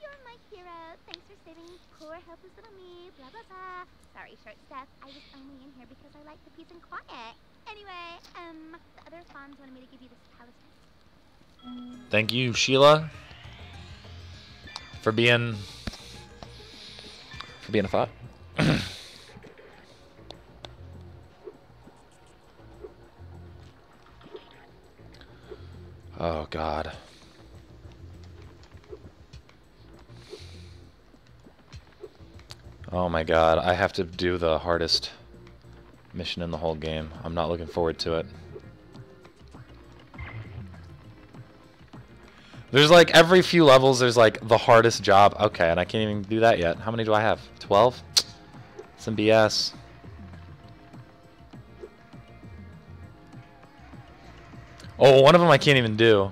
"You're my hero. Thanks for saving poor helpless little me." Blah blah blah. Sorry, short stuff. I was only in here because I like the peace and quiet. Anyway, um, the other fawns wanted me to give you this talisman. Thank you, Sheila, for being for being a thought. oh God. Oh my God, I have to do the hardest mission in the whole game. I'm not looking forward to it. There's like every few levels there's like the hardest job. Okay, and I can't even do that yet. How many do I have? 12? Some BS. Oh, one of them I can't even do.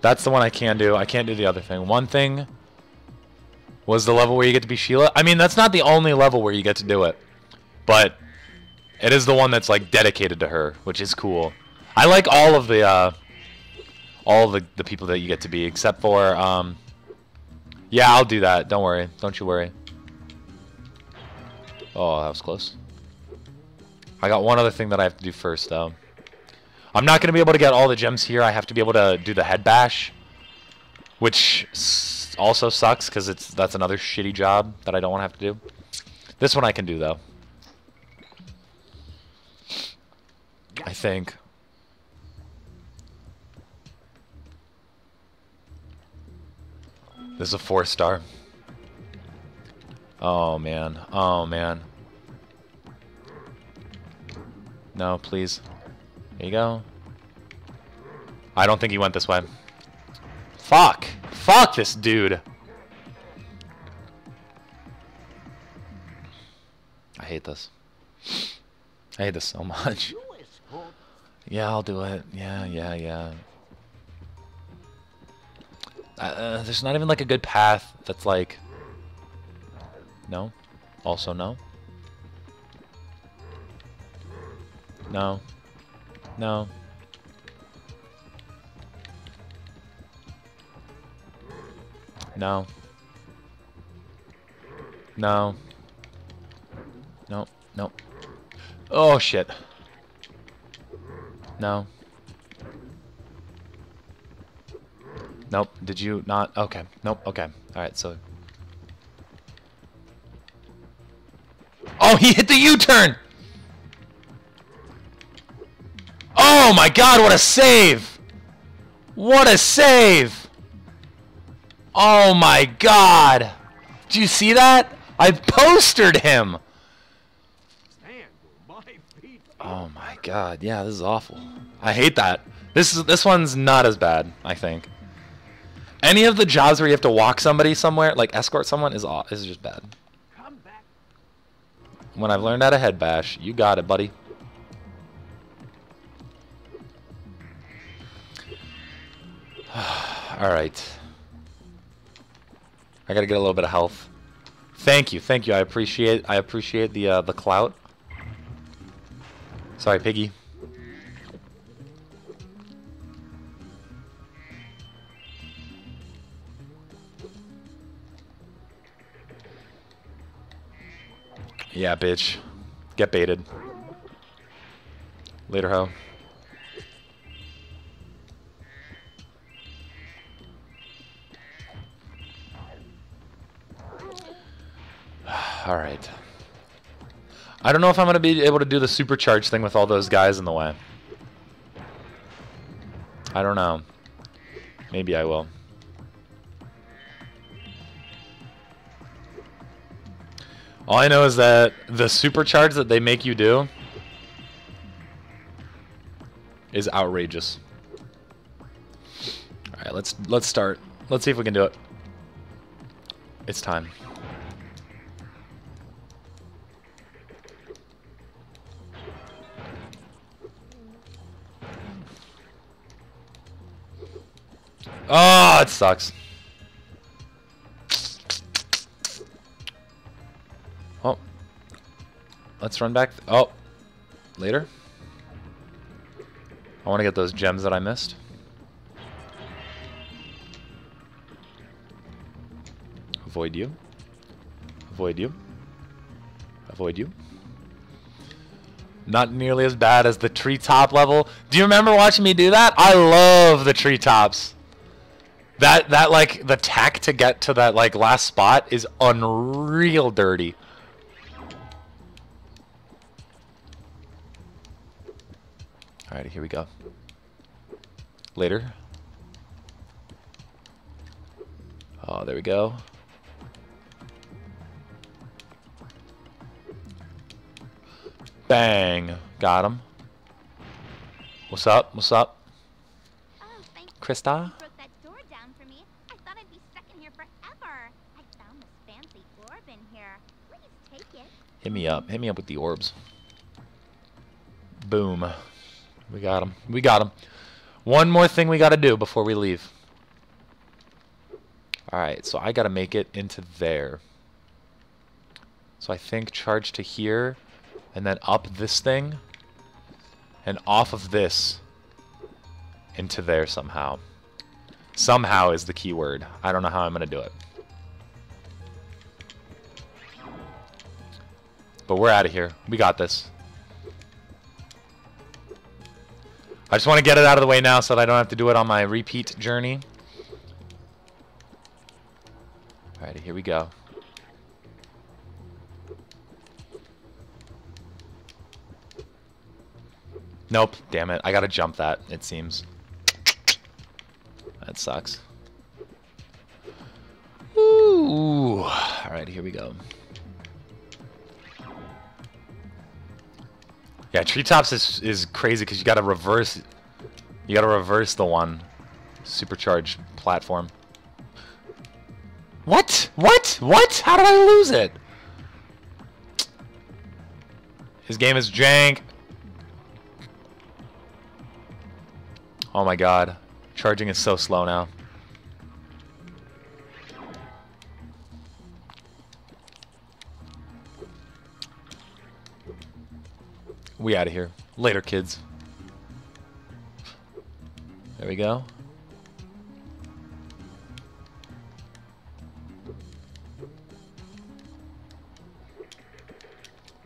That's the one I can do. I can't do the other thing. One thing was the level where you get to be Sheila. I mean, that's not the only level where you get to do it. But it is the one that's like dedicated to her, which is cool. I like all of the uh all the the people that you get to be except for um Yeah, I'll do that. Don't worry. Don't you worry. Oh, that was close. I got one other thing that I have to do first though. I'm not going to be able to get all the gems here. I have to be able to do the head bash, which also sucks because it's that's another shitty job that I don't want to have to do. This one I can do though. I think. This is a four star. Oh man. Oh man. No, please. There you go. I don't think he went this way. Fuck. Fuck this dude. I hate this. I hate this so much. Yeah, I'll do it. Yeah, yeah, yeah. Uh, Uh, there's not even like a good path that's like. No. Also no. No. No. No. No. No. No. Oh shit. No. Nope. Did you not? Okay. Nope. Okay. Alright, so. Oh, he hit the U-turn! Oh my god, what a save! What a save! Oh my god! Do you see that? I postered him! Oh my god, yeah, this is awful. I hate that. This is this one's not as bad, I think. Any of the jobs where you have to walk somebody somewhere, like escort someone, is is just bad. When I've learned how to head bash, you got it, buddy. All right. I gotta get a little bit of health. Thank you, thank you. I appreciate I appreciate the uh, the clout. Sorry, piggy. Yeah, bitch. Get baited. Later, ho. All right. I don't know if I'm going to be able to do the supercharge thing with all those guys in the way. I don't know. Maybe I will. All I know is that the supercharge that they make you do is outrageous. All right, let's let's start. Let's see if we can do it. It's time. Oh, it sucks. Let's run back. oh. Later. I want to get those gems that I missed. Avoid you. Avoid you. Avoid you. Not nearly as bad as the treetop level. Do you remember watching me do that? I love the treetops. That that like the tack to get to that like last spot is unreal dirty. All right, here we go. Later. Oh, there we go. Bang. Got him. What's up? What's up? Oh, thank Krista? You broke that door down for me. I thought I'd be stuck in here forever. I found this fancy orb in here. Please take it. Hit me up. Hit me up with the orbs. Boom. We got him. We got him. One more thing we got to do before we leave. Alright, so I got to make it into there. So I think charge to here, and then up this thing, and off of this, into there somehow. Somehow is the key word. I don't know how I'm going to do it. But we're out of here. We got this. I just want to get it out of the way now so that I don't have to do it on my repeat journey. Alrighty, here we go. Nope, damn it. I gotta jump that, it seems. That sucks. Ooh. Alright, here we go. Yeah, treetops is is crazy because you gotta reverse. You gotta reverse the one supercharged platform. What? What? What? How did I lose it? His game is jank. Oh my god. Charging is so slow now. We out of here. Later, kids. There we go.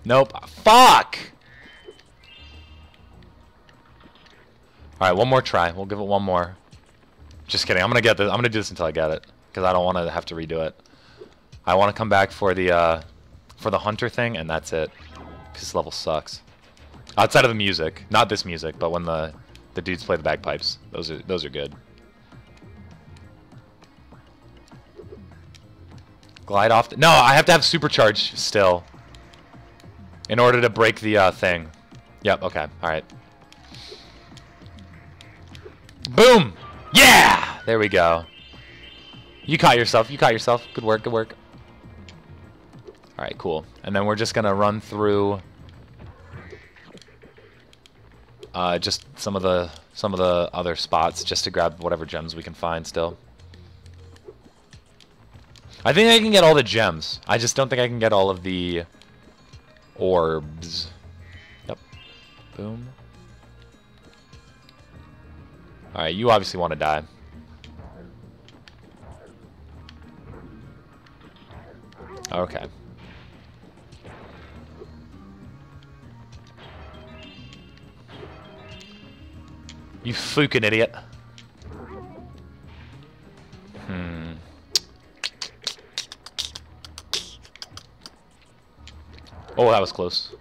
Nope. Fuck! Alright, one more try. We'll give it one more. Just kidding. I'm gonna get this. I'm gonna do this until I get it. Because I don't want to have to redo it. I want to come back for the, uh, for the hunter thing, and that's it. Because this level sucks. Outside of the music. Not this music, but when the, the dudes play the bagpipes. Those are, those are good. Glide off. The, no, I have to have supercharge still. In order to break the uh, thing. Yep, okay, alright. Boom! Yeah! There we go. You caught yourself, you caught yourself. Good work, good work. Alright, cool. And then we're just gonna run through uh, just some of the some of the other spots just to grab whatever gems we can find still. I think I can get all the gems. I just don't think I can get all of the orbs. Yep. Boom. Alright, you obviously want to die. Okay. You fucking idiot. Hmm. Oh, that was close.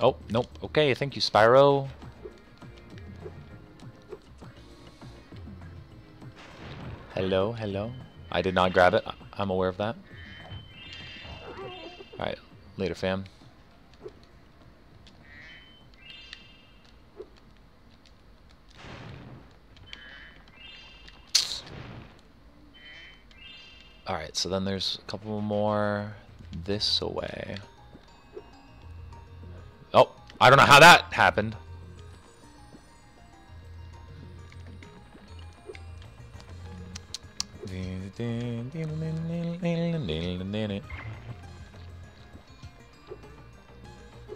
Oh, nope. Okay, thank you, Spyro. Hello, hello. I did not grab it. I'm aware of that. Alright, later, fam. Alright, so then there's a couple more this away. Oh, I don't know how that happened.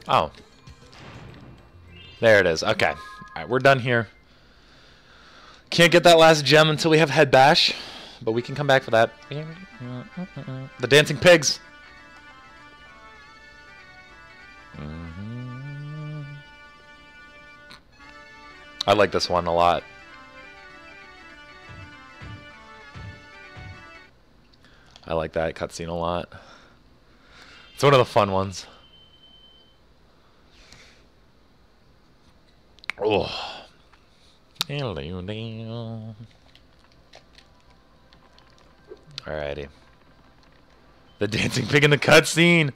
Oh. There it is. Okay. Alright, we're done here. Can't get that last gem until we have Head Bash, but we can come back for that. The Dancing Pigs! Mm-hmm. I like this one a lot. I like that cutscene a lot. It's one of the fun ones. Oh. Alrighty. The dancing pig in the cutscene!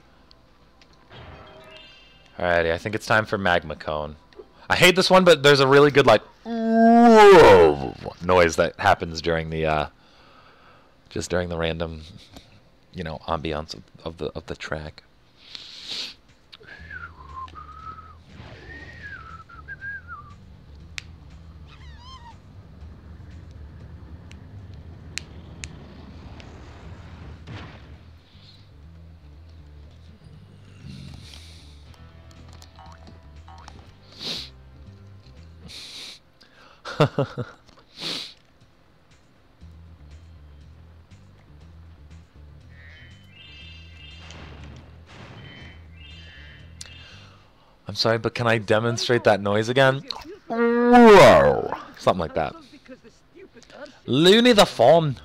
Alrighty, I think it's time for Magma Cone. I hate this one, but there's a really good, like, noise that happens during the, uh, just during the random, you know, ambiance of, of the of the track. I'm sorry, but can I demonstrate that noise again? Whoa! Something like that. Loony the Fawn.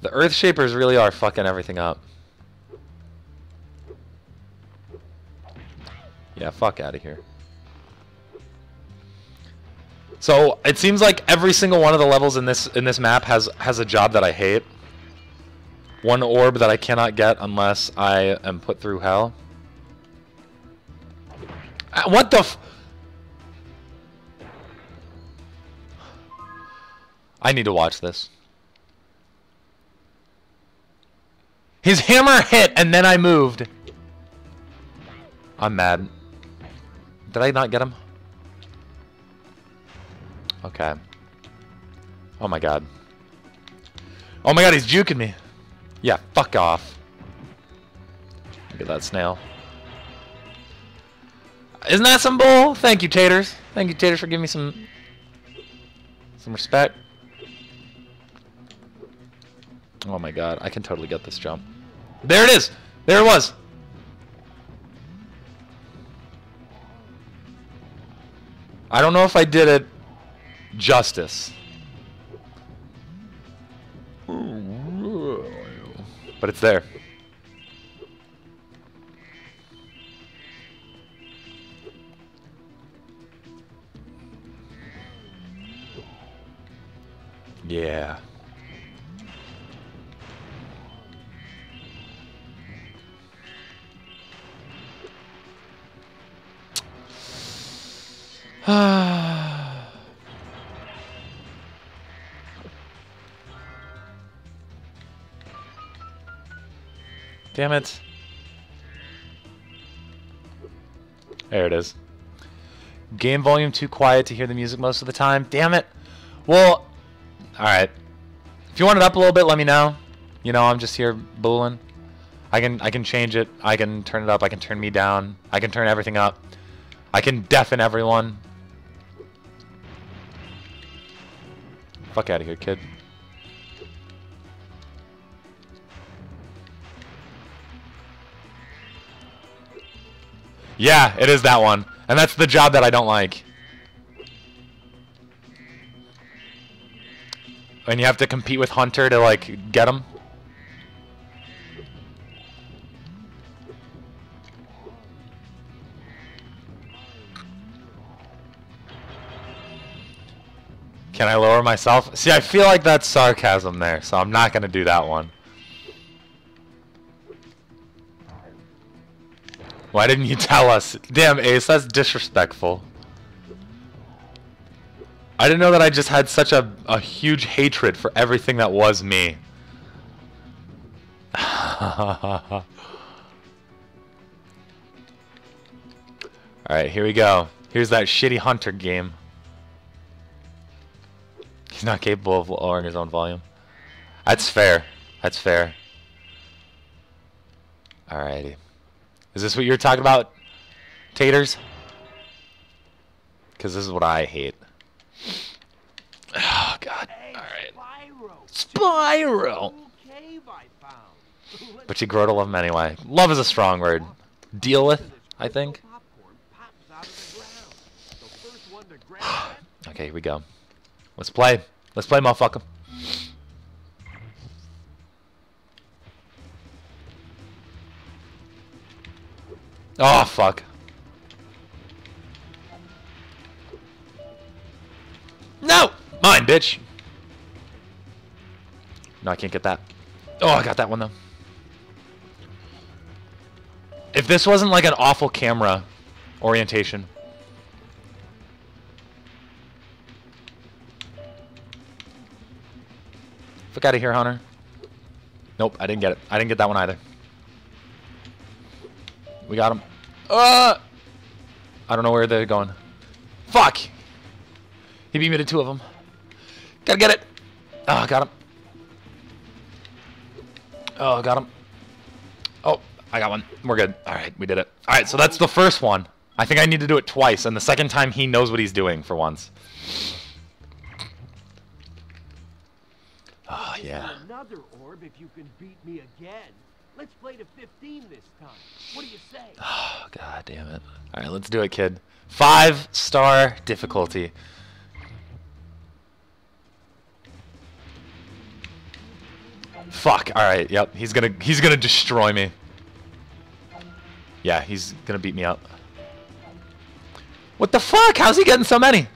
The Earth Shapers really are fucking everything up. Yeah, fuck out of here. So it seems like every single one of the levels in this in this map has has a job that I hate. One orb that I cannot get unless I am put through hell. Uh, What the f- I need to watch this. His hammer hit and then I moved. I'm mad. Did I not get him? Okay. Oh my god. Oh my god, he's juking me. Yeah, fuck off. Look at that snail. Isn't that some bull? Thank you, Taters. Thank you, Taters, for giving me some some respect. Oh my god, I can totally get this jump. There it is! There it was! I don't know if I did it justice. But it's there. Yeah. Damn it. There it is. Game volume too quiet to hear the music most of the time. Damn it. Well, alright. If you want it up a little bit, let me know. You know, I'm just here booling. I can I can change it. I can turn it up. I can turn me down. I can turn everything up. I can deafen everyone. Fuck out of here, kid. Yeah, it is that one. And that's the job that I don't like. And you have to compete with Hunter to, like, get him. Can I lower myself? See, I feel like that's sarcasm there, so I'm not going to do that one. Why didn't you tell us? Damn, Ace, that's disrespectful. I didn't know that I just had such a, a huge hatred for everything that was me. Alright, here we go. Here's that shitty Hunter game. He's not capable of lowering his own volume. That's fair. That's fair. Alrighty. Is this what you're talking about, taters? Because this is what I hate. Oh, God. Alright. Spyro! Cave I found. But you grow to love him anyway. Love is a strong word. Deal with, I think. Popcorn pops out of the ground. The first one to grab that Okay, here we go. Let's play. Let's play, motherfucker. Oh, fuck. No! Mine, bitch! No, I can't get that. Oh, I got that one, though. If this wasn't like an awful camera orientation, Fuck out of here, Hunter. Nope, I didn't get it. I didn't get that one either. We got him. Uh! I don't know where they're going. Fuck! He beat me to two of them. Gotta get it! Oh, got him. Oh, got him. Oh, I got one. We're good. Alright, we did it. Alright, so that's the first one. I think I need to do it twice, and the second time he knows what he's doing for once. Oh, yeah. Another orb if you can beat me again. Let's play to 15 this time. What do you say? Oh, god damn it. Alright, let's do it, kid. Five star difficulty. Fuck. Alright, yep. He's gonna he's gonna destroy me. Yeah, he's gonna beat me up. What the fuck? How's he getting so many?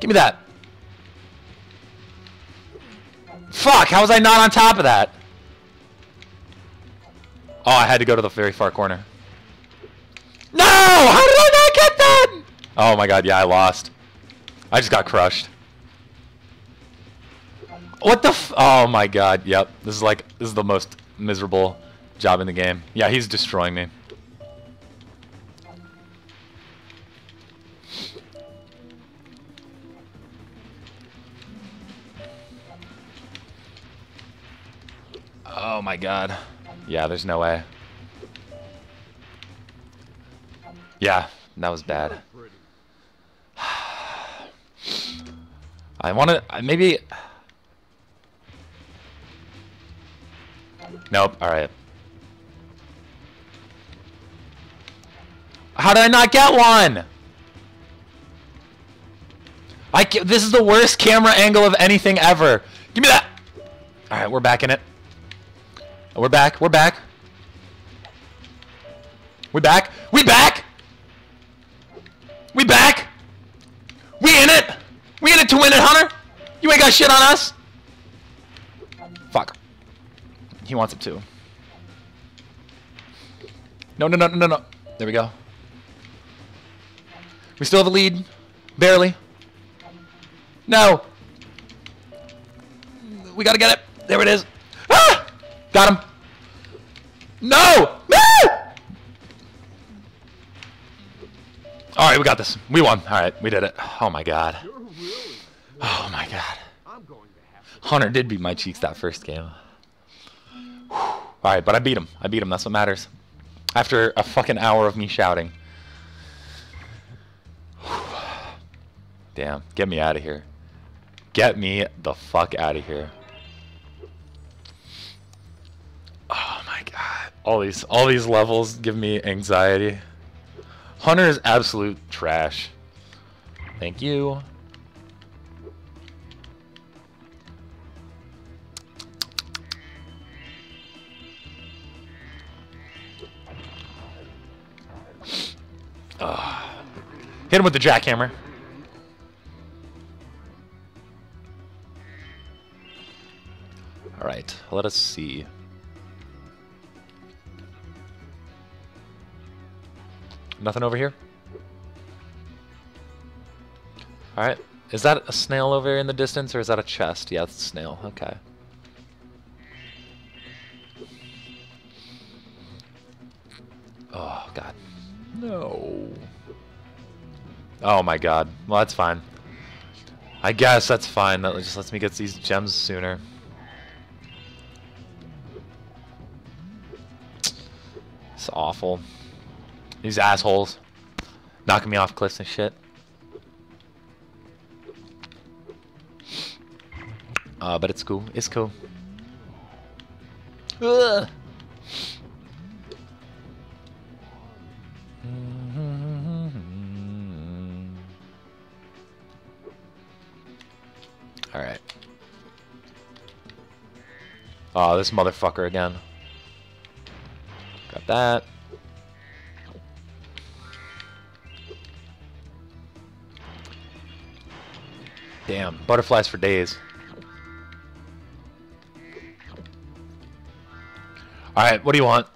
Give me that. Fuck, how was I not on top of that? Oh, I had to go to the very far corner. No! How did I not get that? Oh my god, yeah, I lost. I just got crushed. What the f- Oh my god, yep. This is like, this is the most miserable job in the game. Yeah, he's destroying me. Oh my god. Yeah, there's no way. Yeah, that was bad. I want to maybe. Nope. All right. How did I not get one? I this is the worst camera angle of anything ever. Give me that. All right, we're back in it. We're back. We're back. We back. We back. We back. We in it. We in it to win it, Hunter. You ain't got shit on us. He wants it too. No, no, no, no, no, no. There we go. We still have a lead. Barely. No. We gotta get it. There it is. Ah! Got him. No! No! All right, we got this. We won. All right, we did it. Oh my god. Oh my god. I'm going to have. Hunter did beat my cheeks that first game. All right, but I beat him. I beat him. That's what matters. After a fucking hour of me shouting. Damn, get me out of here. Get me the fuck out of here. Oh my god. All these all these levels give me anxiety. Hunter is absolute trash. Thank you. Ugh. Hit him with the jackhammer. All right, let us see. Nothing over here? All right. Is that a snail over in the distance, or is that a chest? Yeah, it's a snail. Okay. Oh, God. No. Oh, my God. Well, that's fine. I guess that's fine. That just lets me get these gems sooner. It's awful. These assholes. Knocking me off cliffs and shit. Uh, but it's cool. It's cool. Ugh. Alright. Oh, this motherfucker again. Got that. Damn, butterflies for days. Alright, what do you want?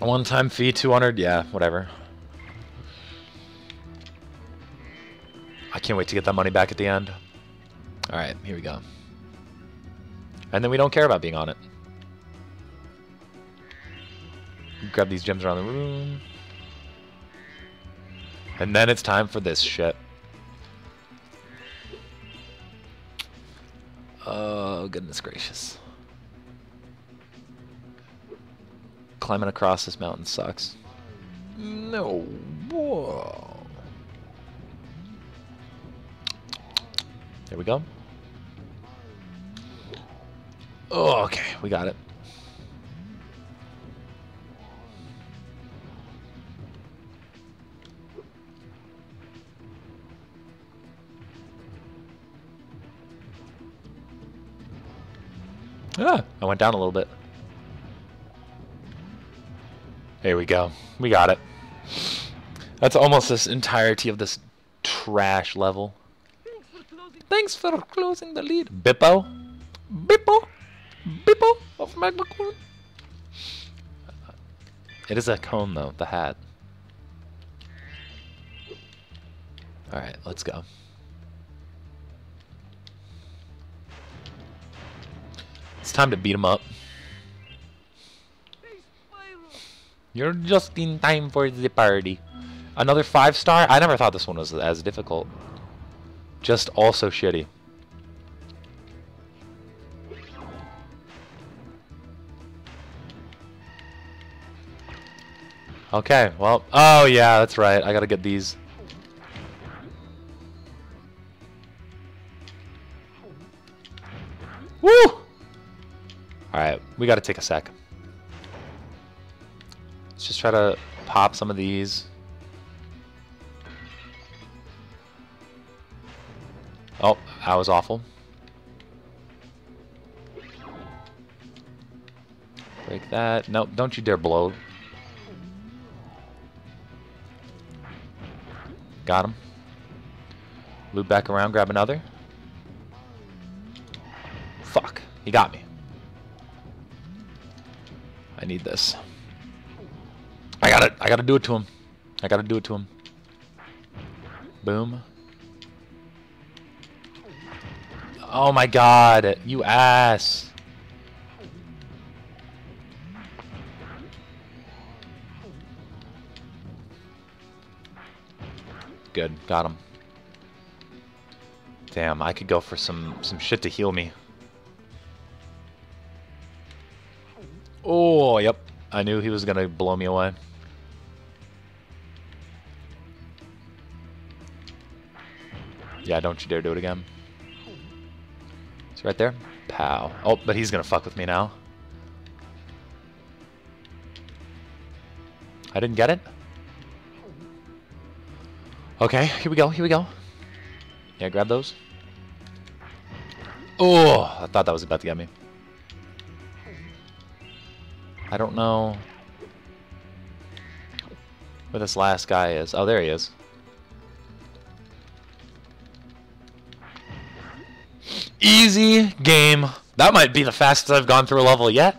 A one-time fee, 200? Yeah, whatever. I can't wait to get that money back at the end. Alright, here we go. And then we don't care about being on it. Grab these gems around the room. And then it's time for this shit. Oh, goodness gracious. Climbing across this mountain sucks. No. Whoa. There we go. Oh, okay, we got it. Ah, I went down a little bit. There we go. We got it. That's almost this entirety of this trash level. Thanks for closing. Thanks for closing the lead. Bippo? Bippo? Bippo of Magmacorn? It is a cone though, the hat. Alright, let's go. It's time to beat him up. You're just in time for the party. Another five star? I never thought this one was as difficult. Just also shitty. Okay, well, oh yeah, that's right. I gotta get these. Woo! Alright, we gotta take a sec. Let's just try to pop some of these. Oh, that was awful. Break that. No, don't you dare blow. Got him. Loop back around, grab another. Fuck. He got me. I need this. I gotta, I gotta do it to him. I gotta do it to him. Boom. Oh my god, you ass. Good, got him. Damn, I could go for some some shit to heal me. Oh, yep. I knew he was gonna blow me away. Yeah, don't you dare do it again. Right there. Pow. Oh, but he's gonna fuck with me now. I didn't get it? Okay, here we go, here we go. Yeah, grab those. Oh, I thought that was about to get me. I don't know where this last guy is. Oh, there he is. Easy game. That might be the fastest I've gone through a level yet.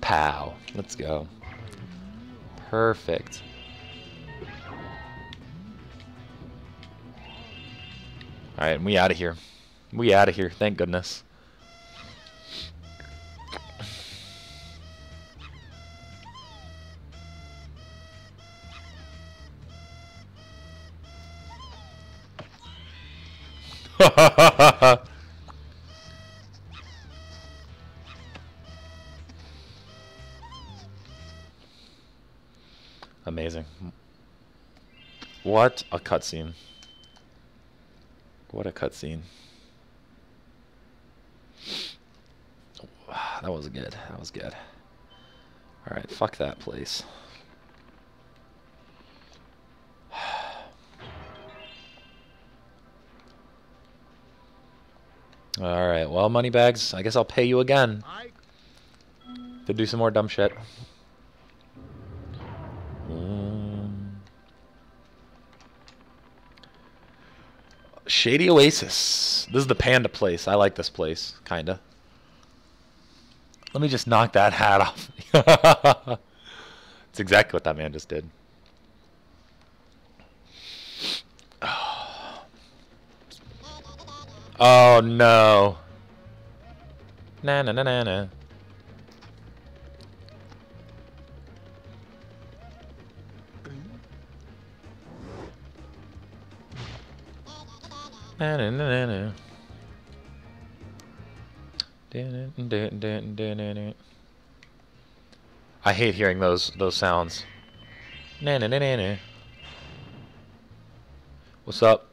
Pow. Let's go. Perfect. Alright, we out of here. We out of here, thank goodness. Amazing. What a cutscene. What a cutscene. That was good. That was good. Alright, fuck that place. Alright, well, Moneybags, I guess I'll pay you again to do some more dumb shit. Um, Shady Oasis. This is the panda place. I like this place, kinda. Let me just knock that hat off. It's exactly what that man just did. Oh no. Na na na na na. Na na na na na. I hate hearing those those sounds. Na na na na na. What's up?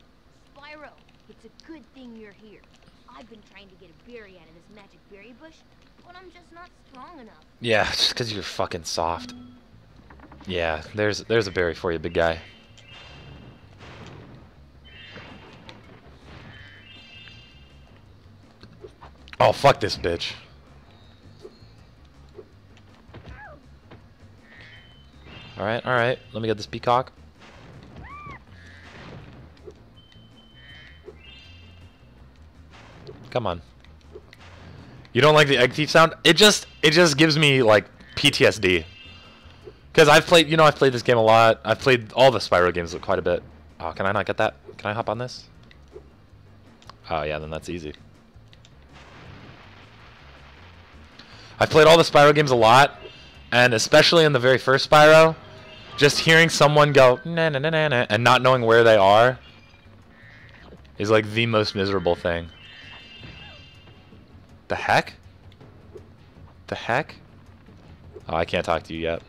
not strong enough. Yeah, just because you're fucking soft. Yeah, there's there's a berry for you, big guy. Oh, fuck this bitch. Alright, alright. Let me get this peacock. Come on. You don't like the egg thief sound? It just it just gives me like PTSD. Cause I've played, you know, I've played this game a lot. I've played all the Spyro games quite a bit. Oh, can I not get that? Can I hop on this? Oh yeah, then that's easy. I've played all the Spyro games a lot, and especially in the very first Spyro, just hearing someone go na na na na na and not knowing where they are is like the most miserable thing. The heck? The heck? Oh, I can't talk to you yet.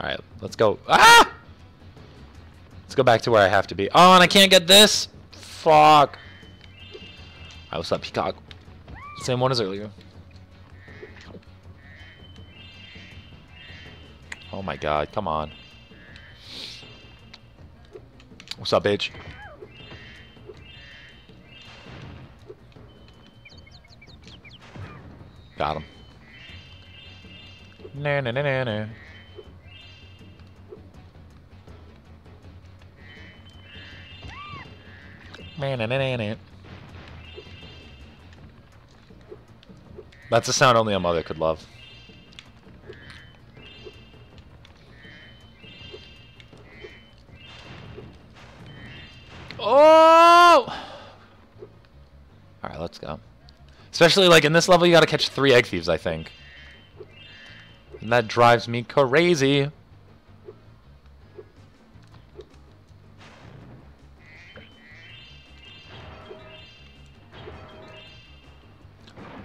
Alright, let's go. Ah! Let's go back to where I have to be. Oh, and I can't get this? Fuck. Alright, what's up, Peacock? Same one as earlier. Oh my god, come on. What's up, bitch? Got him. Na na na na na. Na na na na. That's a sound only a mother could love. Oh! Alright, let's go. Especially, like, in this level, you gotta catch three egg thieves, I think. And that drives me crazy.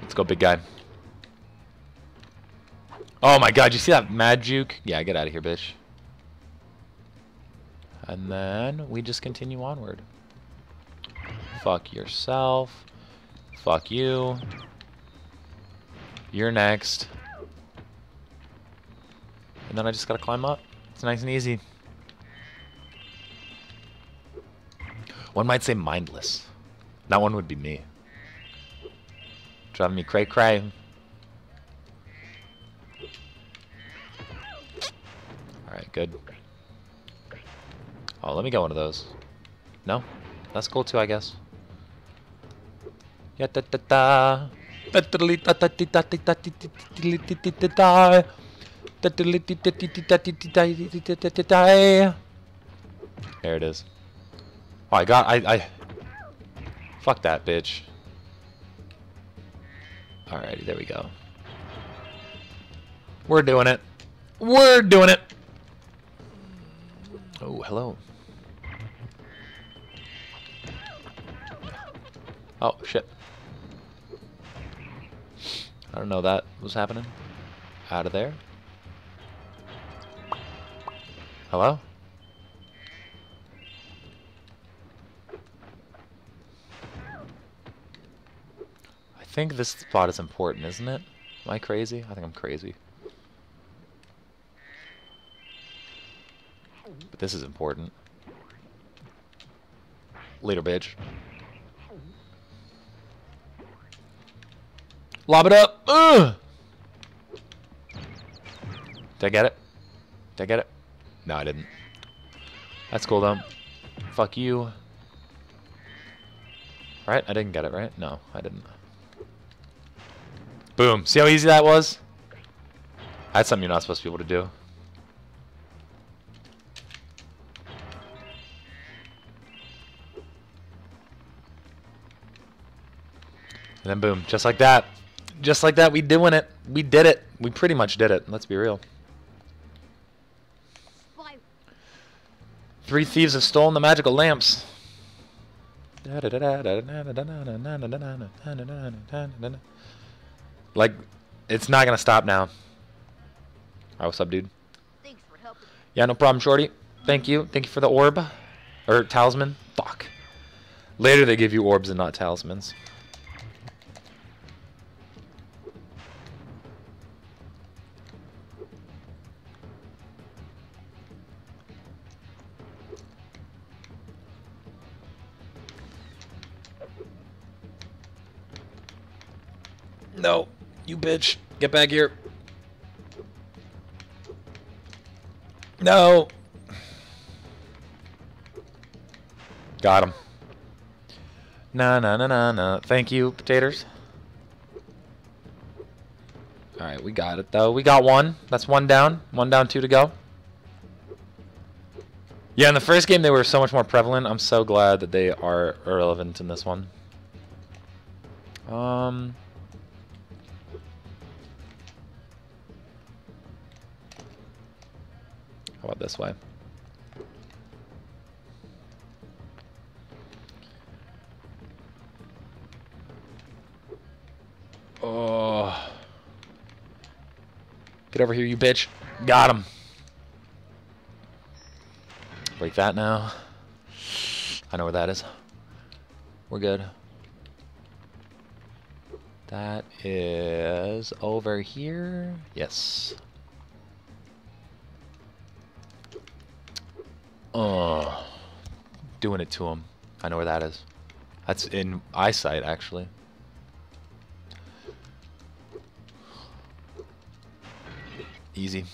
Let's go, big guy. Oh my god, you see that mad juke? Yeah, get out of here, bitch. And then we just continue onward. Fuck yourself. Fuck you. You're next. And then I just gotta climb up. It's nice and easy. One might say mindless. That one would be me. Driving me cray cray. Alright, good. Oh, let me get one of those. No? That's cool too, I guess. Ya ta ta ta. There it is. Oh, I got. I. I fuck that bitch. Alrighty, there we go. We're doing it. We're doing it. Oh, hello. Oh, shit. I don't know that was happening. Out of there. Hello? I think this spot is important, isn't it? Am I crazy? I think I'm crazy. But this is important. Later, bitch. Lob it up. Ugh! Did I get it? Did I get it? No, I didn't. That's cool, though. Fuck you. Right? I didn't get it, right? No, I didn't. Boom. See how easy that was? That's something you're not supposed to be able to do. And then boom, just like that. Just like that, we doing it. We did it. We pretty much did it. Let's be real. Three thieves have stolen the magical lamps. Like, it's not gonna stop now. Alright, what's up, dude? Yeah, no problem, Shorty. Thank you. Thank you for the orb. Or talisman. Fuck. Later they give you orbs and not talismans. No, you bitch. Get back here. No. Got him. Na na na na na. Thank you, potatoes. Alright, we got it though. We got one. That's one down. One down, two to go. Yeah, in the first game they were so much more prevalent. I'm so glad that they are irrelevant in this one. Um... How about this way? Oh. Get over here, you bitch. Got him. Break that now. I know where that is. We're good. That is over here. Yes. Oh. Doing it to him. I know where that is. That's in eyesight, actually. Easy.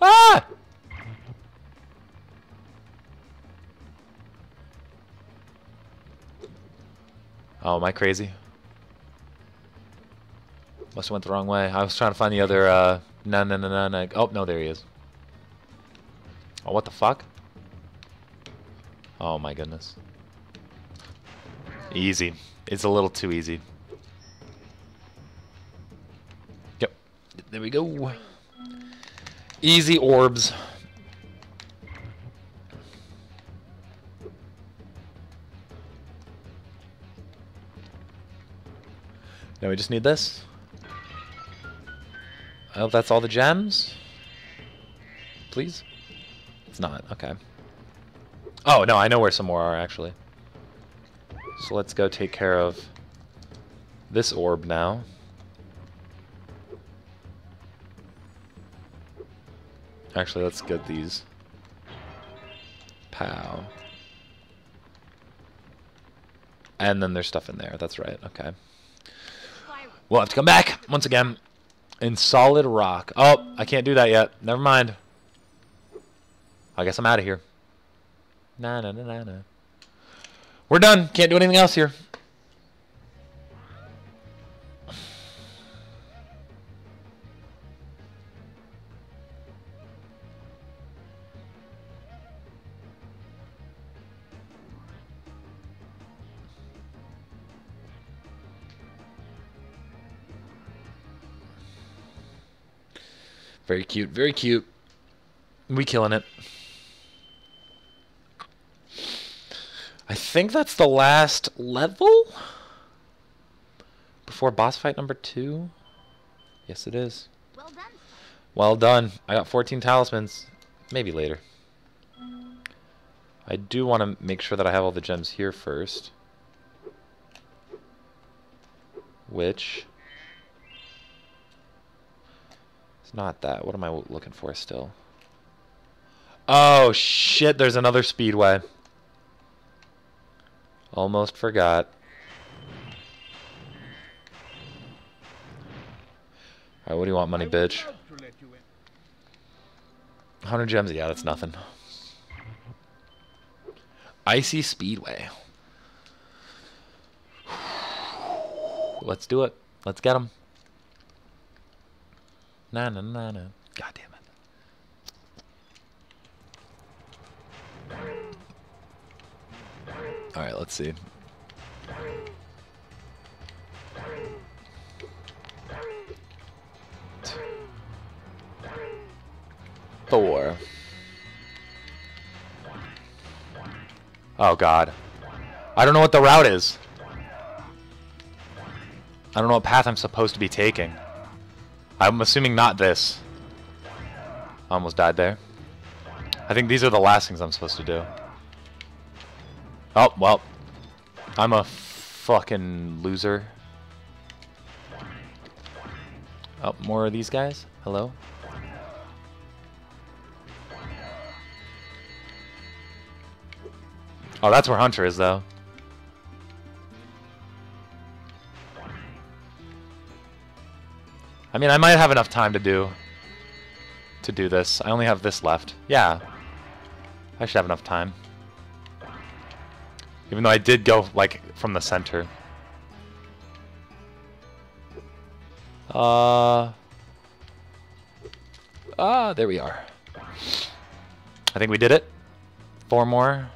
Ah! Oh, am I crazy? Must have went the wrong way. I was trying to find the other, uh, no, no, no, no, no. Oh, no, there he is. Oh, what the fuck? Oh my goodness. Easy. It's a little too easy. Yep. There we go. Easy orbs. Now we just need this. I hope that's all the gems. Please? It's not. Okay. Oh, no, I know where some more are, actually. So let's go take care of this orb now. Actually, let's get these. Pow. And then there's stuff in there. That's right. Okay. We'll have to come back once again in solid rock. Oh, I can't do that yet. Never mind. I guess I'm out of here. Nah, nah, nah, nah, nah. We're done. Can't do anything else here. Very cute, very cute. We killing it. I think that's the last level? Before boss fight number two? Yes, it is. Well done. Well done. I got 14 talismans. Maybe later. I do want to make sure that I have all the gems here first. Which... It's not that. What am I looking for still? Oh, shit. There's another speedway. Almost forgot. Alright, what do you want, money, bitch? 100 gems? Yeah, that's nothing. Icy Speedway. Let's do it. Let's get them. Na na na na. God damn it. Alright, let's see. Four. Oh god. I don't know what the route is. I don't know what path I'm supposed to be taking. I'm assuming not this. I almost died there. I think these are the last things I'm supposed to do. Oh, well. I'm a fucking loser. Oh, more of these guys? Hello? Oh, that's where Hunter is, though. I mean, I might have enough time to do to do this. I only have this left. Yeah. I should have enough time. Even though I did go, like, from the center. Uh... Ah, there we are. I think we did it. Four more.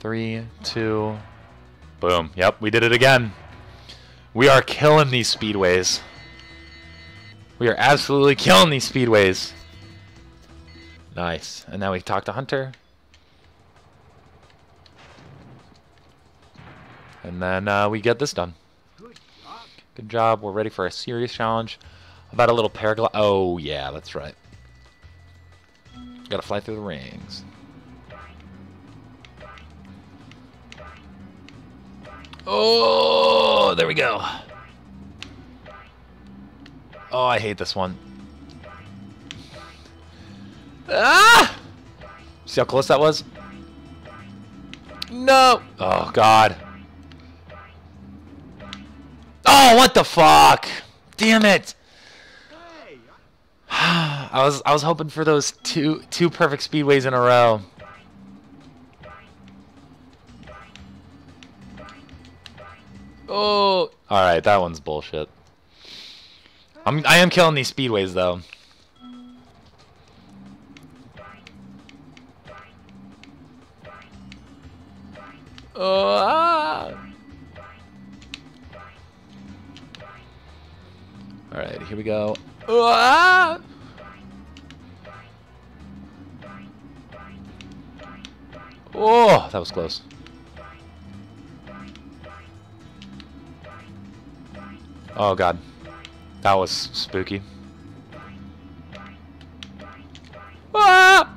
Three, two, boom. Yep, we did it again. We are killing these speedways. We are absolutely killing these speedways. Nice. And now we talk to Hunter. And then uh, we get this done. Good job. We're ready for a serious challenge. About a little paraglide. Oh, yeah, that's right. Gotta fly through the rings. Oh, there we go. Oh, I hate this one. Ah! See how close that was? No! Oh, God. Oh, what the fuck? Damn it! I was I was hoping for those two two perfect speedways in a row. Oh, all right, that one's bullshit. I'm I am killing these speedways though. Oh, ah. All right, here we go. Oh, ah. Oh, that was close. Oh god. That was spooky. Ah!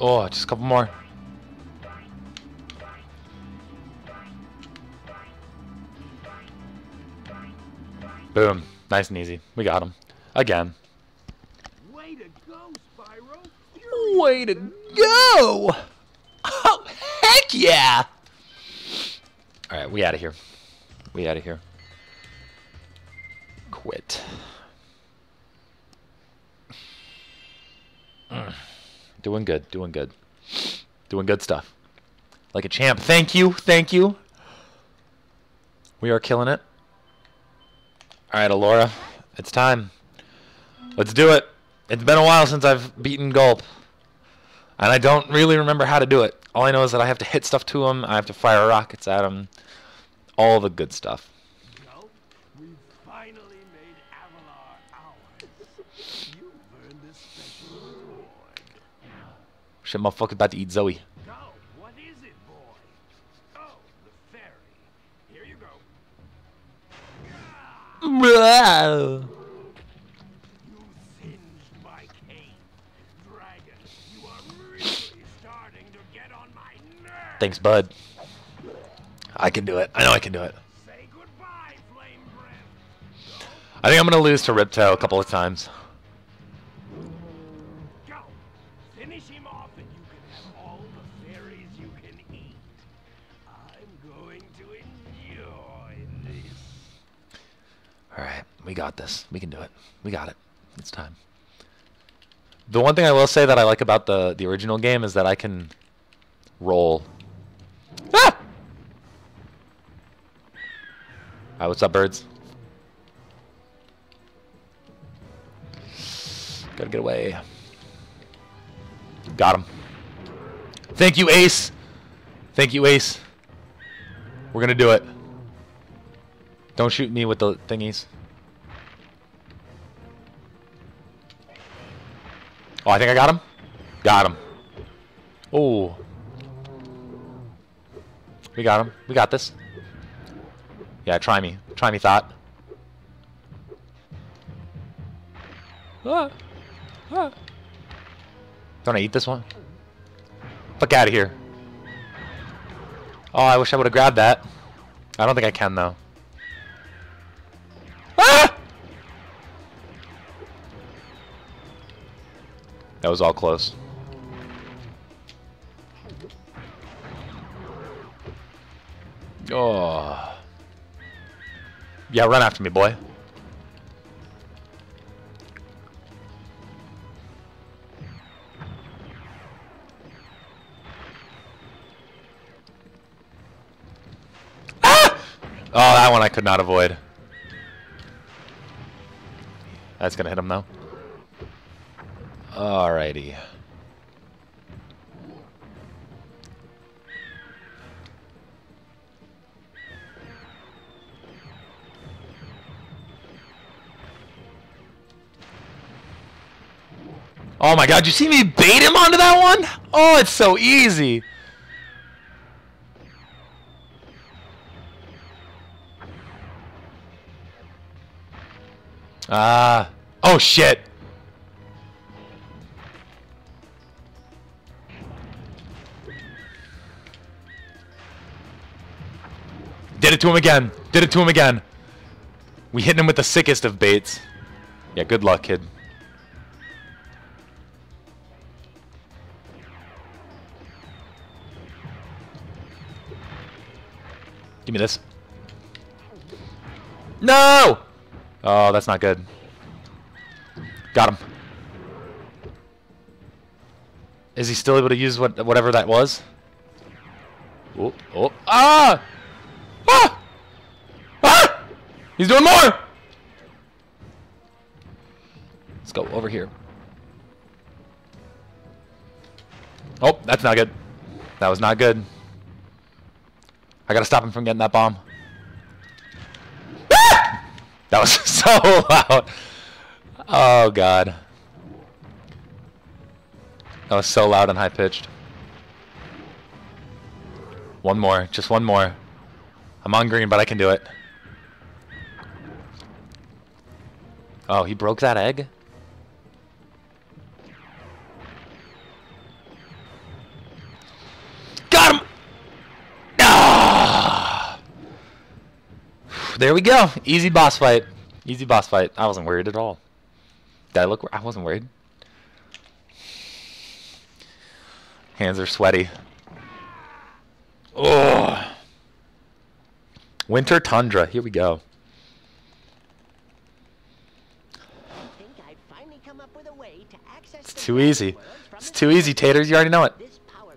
Oh, just a couple more. Boom. Nice and easy. We got him. Again. Way to go, Spyro. Way to go! Oh, heck yeah! Alright, we out of here. We out of here. Quit. Mm. Doing good, doing good. Doing good stuff. Like a champ. Thank you, thank you. We are killing it. Alright, Elora. It's time. Let's do it. It's been a while since I've beaten Gulp. And I don't really remember how to do it. All I know is that I have to hit stuff to him, I have to fire rockets at him. All the good stuff. Well, we've finally made Avalar ours. You've earned this special reward. Shit, motherfucker about to eat Zoe. Go. What is it, boy? Oh, the fairy. Here you go. Blah. You singed my cape. Dragon, you are really starting to get on my nerves. Thanks, bud. I can do it. I know I can do it. I think I'm gonna lose to Ripto a couple of times. Going to. Alright, we got this. We can do it. We got it. It's time. The one thing I will say that I like about the, the original game is that I can roll. Ah! Alright, what's up, birds? Gotta get away. Got him. Thank you, Ace. Thank you, Ace. We're gonna do it. Don't shoot me with the thingies. Oh, I think I got him. Got him. Oh. We got him. We got this. Yeah, try me. Try me, thought. Ah. Ah. Don't I eat this one? Fuck out of here. Oh, I wish I would have grabbed that. I don't think I can, though. Ah! That was all close. Oh. Yeah, run after me, boy. Ah! Oh, that one I could not avoid. That's gonna hit him though. Alrighty. Oh my god, you see me bait him onto that one? Oh, it's so easy. Ah. Oh shit. Did it to him again. Did it to him again. We hit him with the sickest of baits. Yeah, good luck, kid. Give me this. No! Oh, that's not good. Got him. Is he still able to use what whatever that was? Oh, oh, ah! Ah! Ah! He's doing more! Let's go over here. Oh, that's not good. That was not good. I gotta stop him from getting that bomb. Ah! That was so loud. Oh god. That was so loud and high pitched. One more, just one more. I'm on green, but I can do it. Oh, he broke that egg? There we go. Easy boss fight. Easy boss fight. I wasn't worried at all. Did I look? I wasn't worried. Hands are sweaty. Oh. Winter Tundra. Here we go. I think I've finally come up with a way to access It's too easy. It's too easy, Taters. You already know it. This power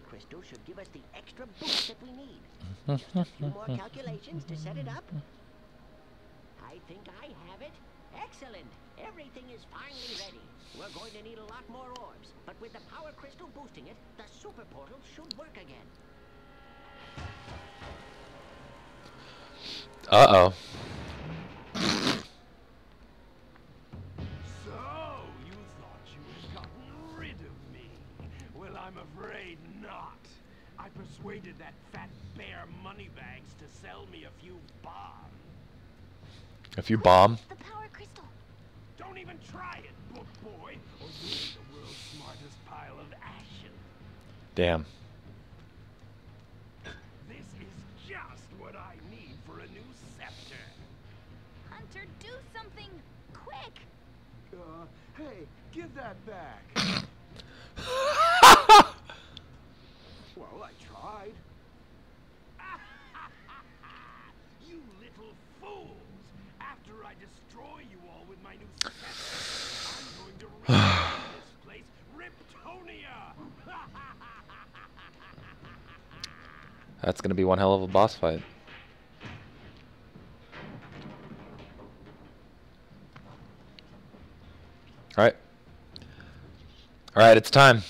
with the power crystal boosting it, the super portal should work again. Uh-oh. So, you thought you had gotten rid of me? Well, I'm afraid not. I persuaded that fat bear Moneybags to sell me a few bombs. If you bomb. The Damn. This is just what I need for a new scepter. Hunter, do something quick. Uh, hey, give that back. Well, I tried. you little fools! After I destroy you all with my new scepter, I'm going to rename this place Riptonia! That's gonna be one hell of a boss fight. Alright. Alright, it's time.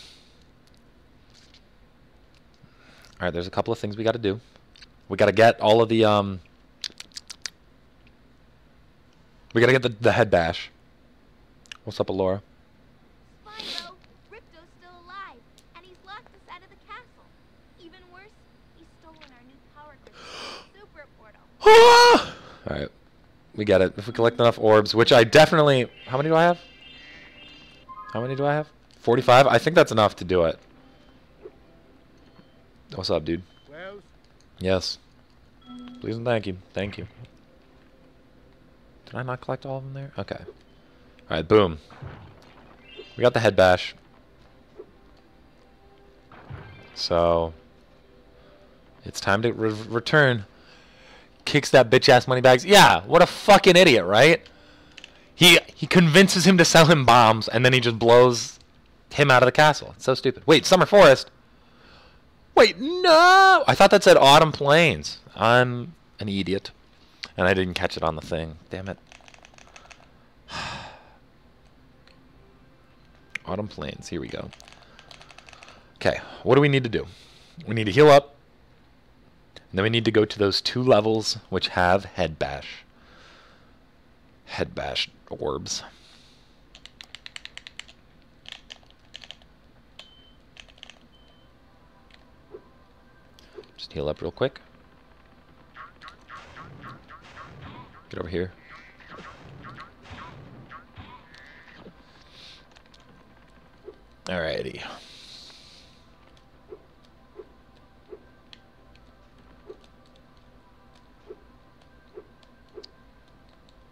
Alright, there's a couple of things we gotta do. We gotta get all of the, um... We gotta get the, the head bash. What's up, Elora? Spyro, Ripto's still alive, and he's locked us out of the castle. Even worse, he's stolen our new power crystal, super portal. Alright. We get it. If we collect enough orbs, which I definitely... How many do I have? How many do I have? 45? I think that's enough to do it. What's up, dude? Well, Yes. Please and thank you. Thank you. Did I not collect all of them there? Okay. Alright, boom. We got the head bash. So... It's time to re return. Kicks that bitch ass Moneybags. Yeah, what a fucking idiot, right? He he convinces him to sell him bombs, and then he just blows him out of the castle. It's so stupid. Wait, Summer Forest. Wait, no! I thought that said Autumn Plains. I'm an idiot, and I didn't catch it on the thing. Damn it. Autumn Plains. Here we go. Okay, what do we need to do? We need to heal up. And then we need to go to those two levels which have head bash. Head bash orbs. Just heal up real quick. Get over here. Alrighty.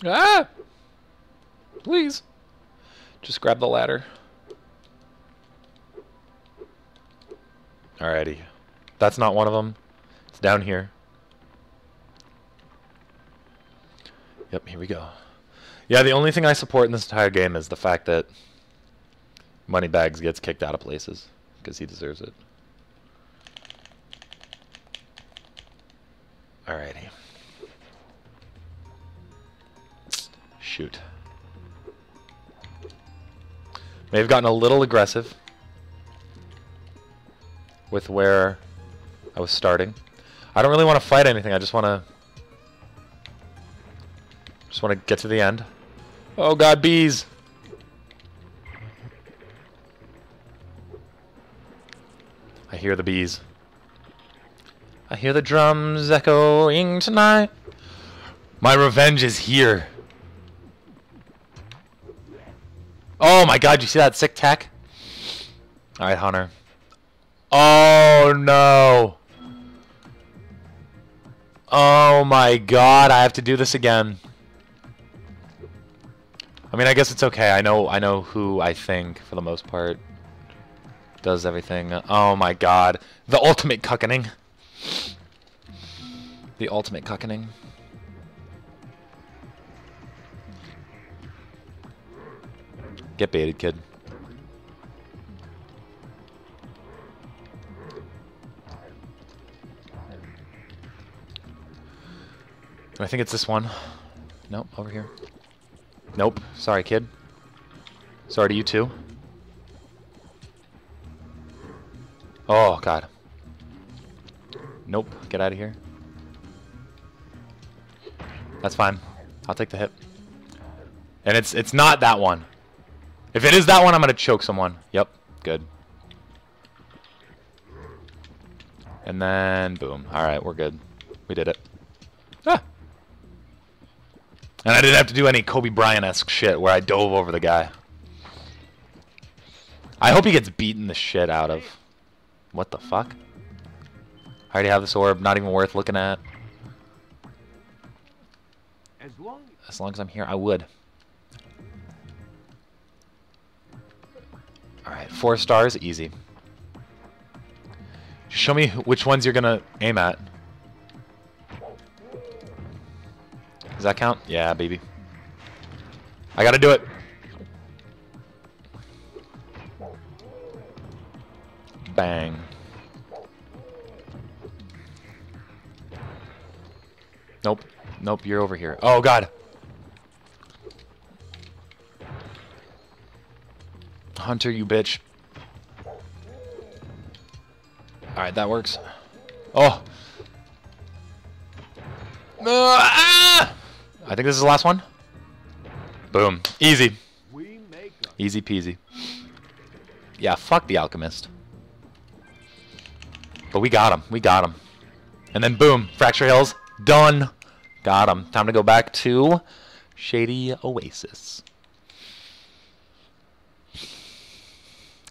Ah! Please. Just grab the ladder. Alrighty. That's not one of them. It's down here. Yep, here we go. Yeah, the only thing I support in this entire game is the fact that Moneybags gets kicked out of places. Because he deserves it. Alrighty. Shoot. May have gotten a little aggressive with where I was starting. I don't really want to fight anything. I just want to just want to get to the end. Oh god, bees. I hear the bees. I hear the drums echoing tonight. My revenge is here. Oh my god, you see that sick tech? Alright, Hunter. Oh no. Oh my god, I have to do this again. I mean, I guess it's okay. I know I know who I think for the most part does everything. Oh my god. The ultimate cuckening. The ultimate cuckening. Get baited, kid. I think it's this one. Nope, over here. Nope. Sorry, kid. Sorry to you too. Oh, God. Nope. Get out of here. That's fine. I'll take the hit. And it's it's not that one. If it is that one, I'm going to choke someone. Yep. Good. And then, boom. Alright, we're good. We did it. Ah! And I didn't have to do any Kobe Bryant-esque shit where I dove over the guy. I hope he gets beaten the shit out of. What the fuck? I already have this orb, not even worth looking at. As long As long as I'm here, I would. Alright, four stars, easy. Just show me which ones you're gonna aim at. Does that count? Yeah, baby. I gotta do it. Bang. Nope. Nope, you're over here. Oh, God. Hunter, you bitch. Alright, that works. Oh! Uh, ah! I think this is the last one. Boom. Easy. Easy peasy. Yeah, fuck the alchemist. But we got him. We got him. And then boom, Fracture Hills, done. Got him. Time to go back to Shady Oasis.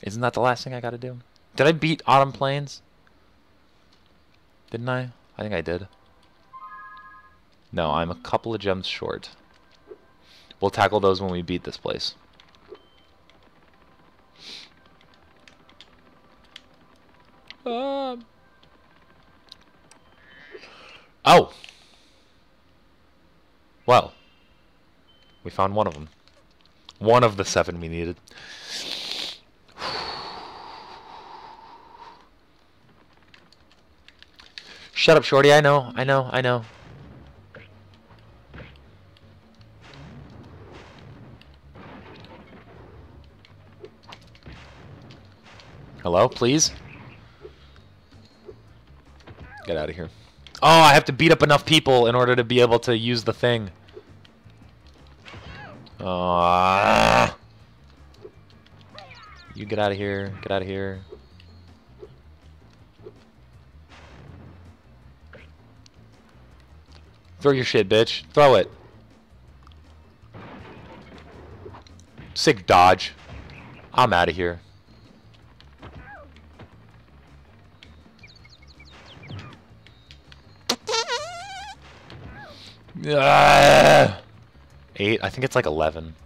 Isn't that the last thing I gotta do? Did I beat Autumn Plains? Didn't I? I think I did. No, I'm a couple of gems short. We'll tackle those when we beat this place. Um. Oh. Well, we found one of them. One of the seven we needed. Shut up, Shorty. I know, I know, I know. Hello, please? Get out of here. Oh, I have to beat up enough people in order to be able to use the thing. Ah. You get out of here. Get out of here. Throw your shit, bitch. Throw it. Sick dodge. I'm out of here. Ah! Eight? I think it's like 11.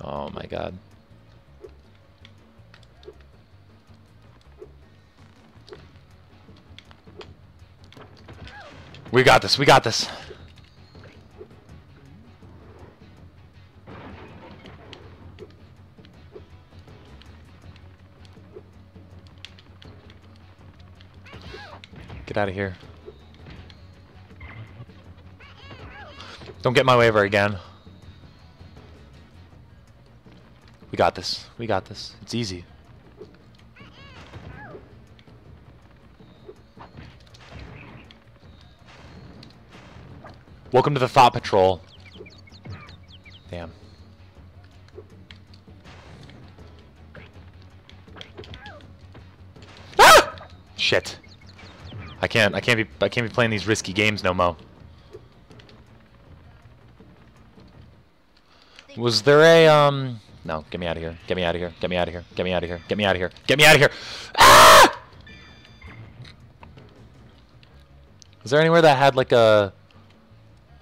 Oh my god. We got this, we got this. Get out of here. Don't get my waiver again. We got this. We got this. It's easy. Welcome to the Thought Patrol. Damn. Ah! Shit. I can't. I can't be. I can't be playing these risky games no mo. Was there a um? No, get me out of here. Get me out of here. Get me out of here. Get me out of here. Get me out of here. Get me out of here. Ah! Is there anywhere that had like a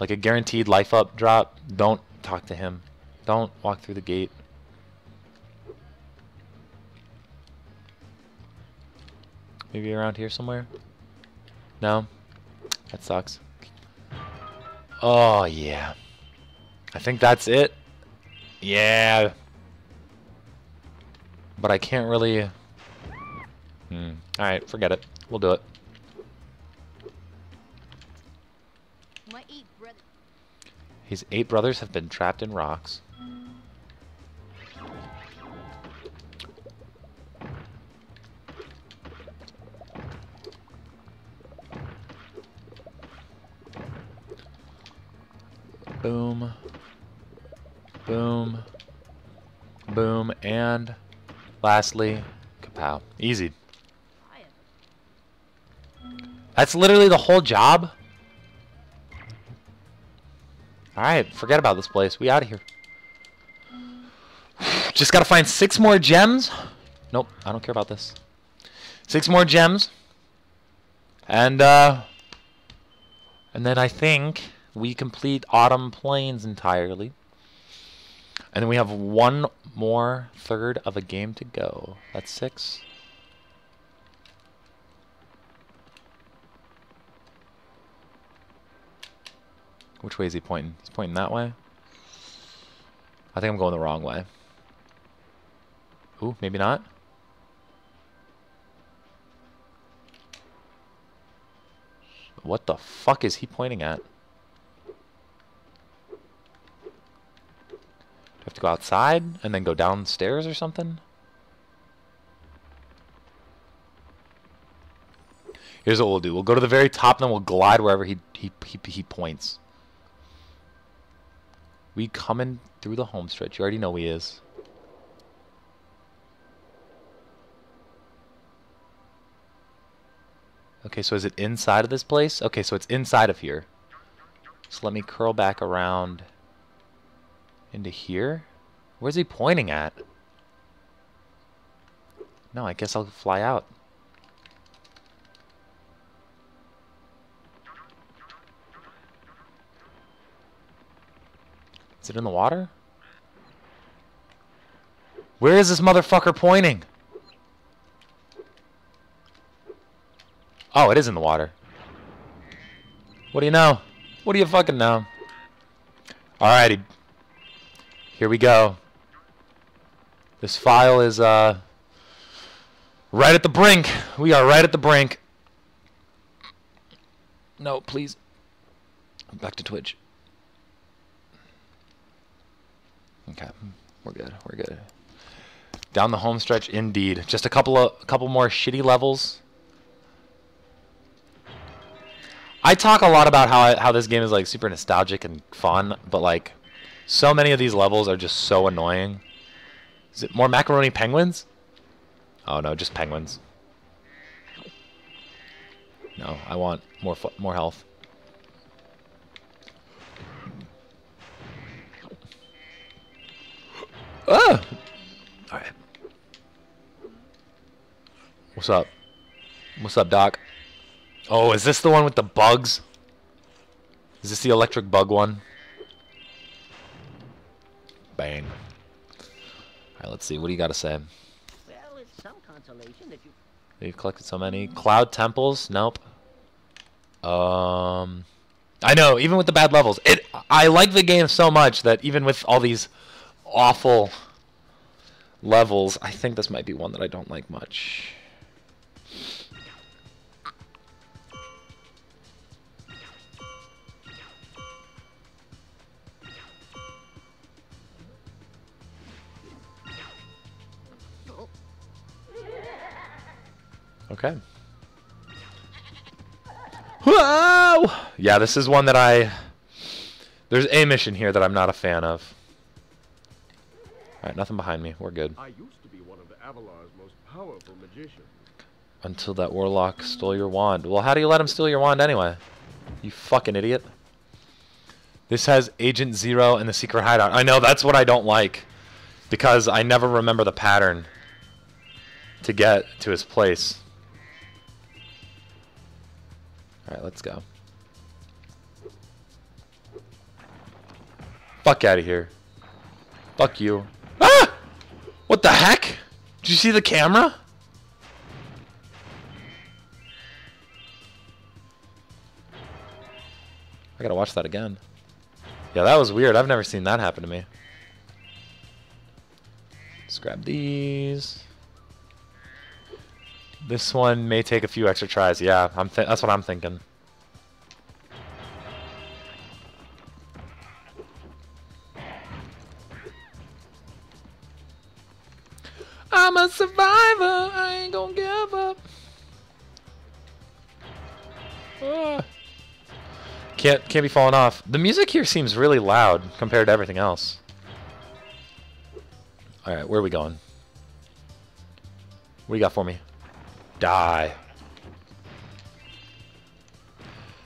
like a guaranteed life up drop? Don't talk to him. Don't walk through the gate. Maybe around here somewhere? No? That sucks. Oh, yeah. I think that's it. Yeah. But I can't really... Hmm. Alright, forget it. We'll do it. His eight brothers have been trapped in rocks. Boom. Boom. Boom. And lastly, kapow. Easy. That's literally the whole job? Alright, forget about this place. We out of here. Just gotta find six more gems. Nope, I don't care about this. Six more gems. And, uh... And then I think we complete Autumn Plains entirely. And then we have one more third of a game to go. That's six. Which way is he pointing? He's pointing that way? I think I'm going the wrong way. Ooh, maybe not. What the fuck is he pointing at? Do I have to go outside and then go downstairs or something? Here's what we'll do. We'll go to the very top and then we'll glide wherever he he he, he points. We coming through the home stretch. You already know he is. Okay, so is it inside of this place? Okay, so it's inside of here. So let me curl back around into here. Where's he pointing at? No, I guess I'll fly out. Is it in the water? Where is this motherfucker pointing? Oh, it is in the water. What do you know? What do you fucking know? Alrighty. Here we go. This file is uh right at the brink. We are right at the brink. No, please. Back to Twitch. Okay, we're good. We're good. Down the home stretch, indeed. Just a couple of a couple more shitty levels. I talk a lot about how I, how this game is like super nostalgic and fun, but like so many of these levels are just so annoying. Is it more macaroni penguins? Oh no, just penguins. No, I want more more health. Ah! Alright. What's up? What's up, Doc? Oh, is this the one with the bugs? Is this the electric bug one? Bang. Alright, let's see. What do you got to say? Well, it's some consolation that you. You've collected so many. Cloud temples? Nope. Um, I know. Even with the bad levels, it. I like the game so much that even with all these awful levels, I think this might be one that I don't like much. Okay. Whoa! Yeah, this is one that I. There's a mission here that I'm not a fan of. Alright, nothing behind me. We're good. I used to be one of the Avalar's most powerful magicians. Until that warlock stole your wand. Well, how do you let him steal your wand anyway? You fucking idiot. This has Agent Zero and the secret hideout. I know, that's what I don't like. Because I never remember the pattern to get to his place. Alright, let's go. Fuck out of here. Fuck you. Ah! What the heck? Did you see the camera? I gotta watch that again. Yeah, that was weird. I've never seen that happen to me. Let's grab these. This one may take a few extra tries. Yeah, I'm th that's what I'm thinking. I'm a survivor. I ain't gonna give up. Ah. Can't can't be falling off. The music here seems really loud compared to everything else. All right, where are we going? What do you got for me? Die.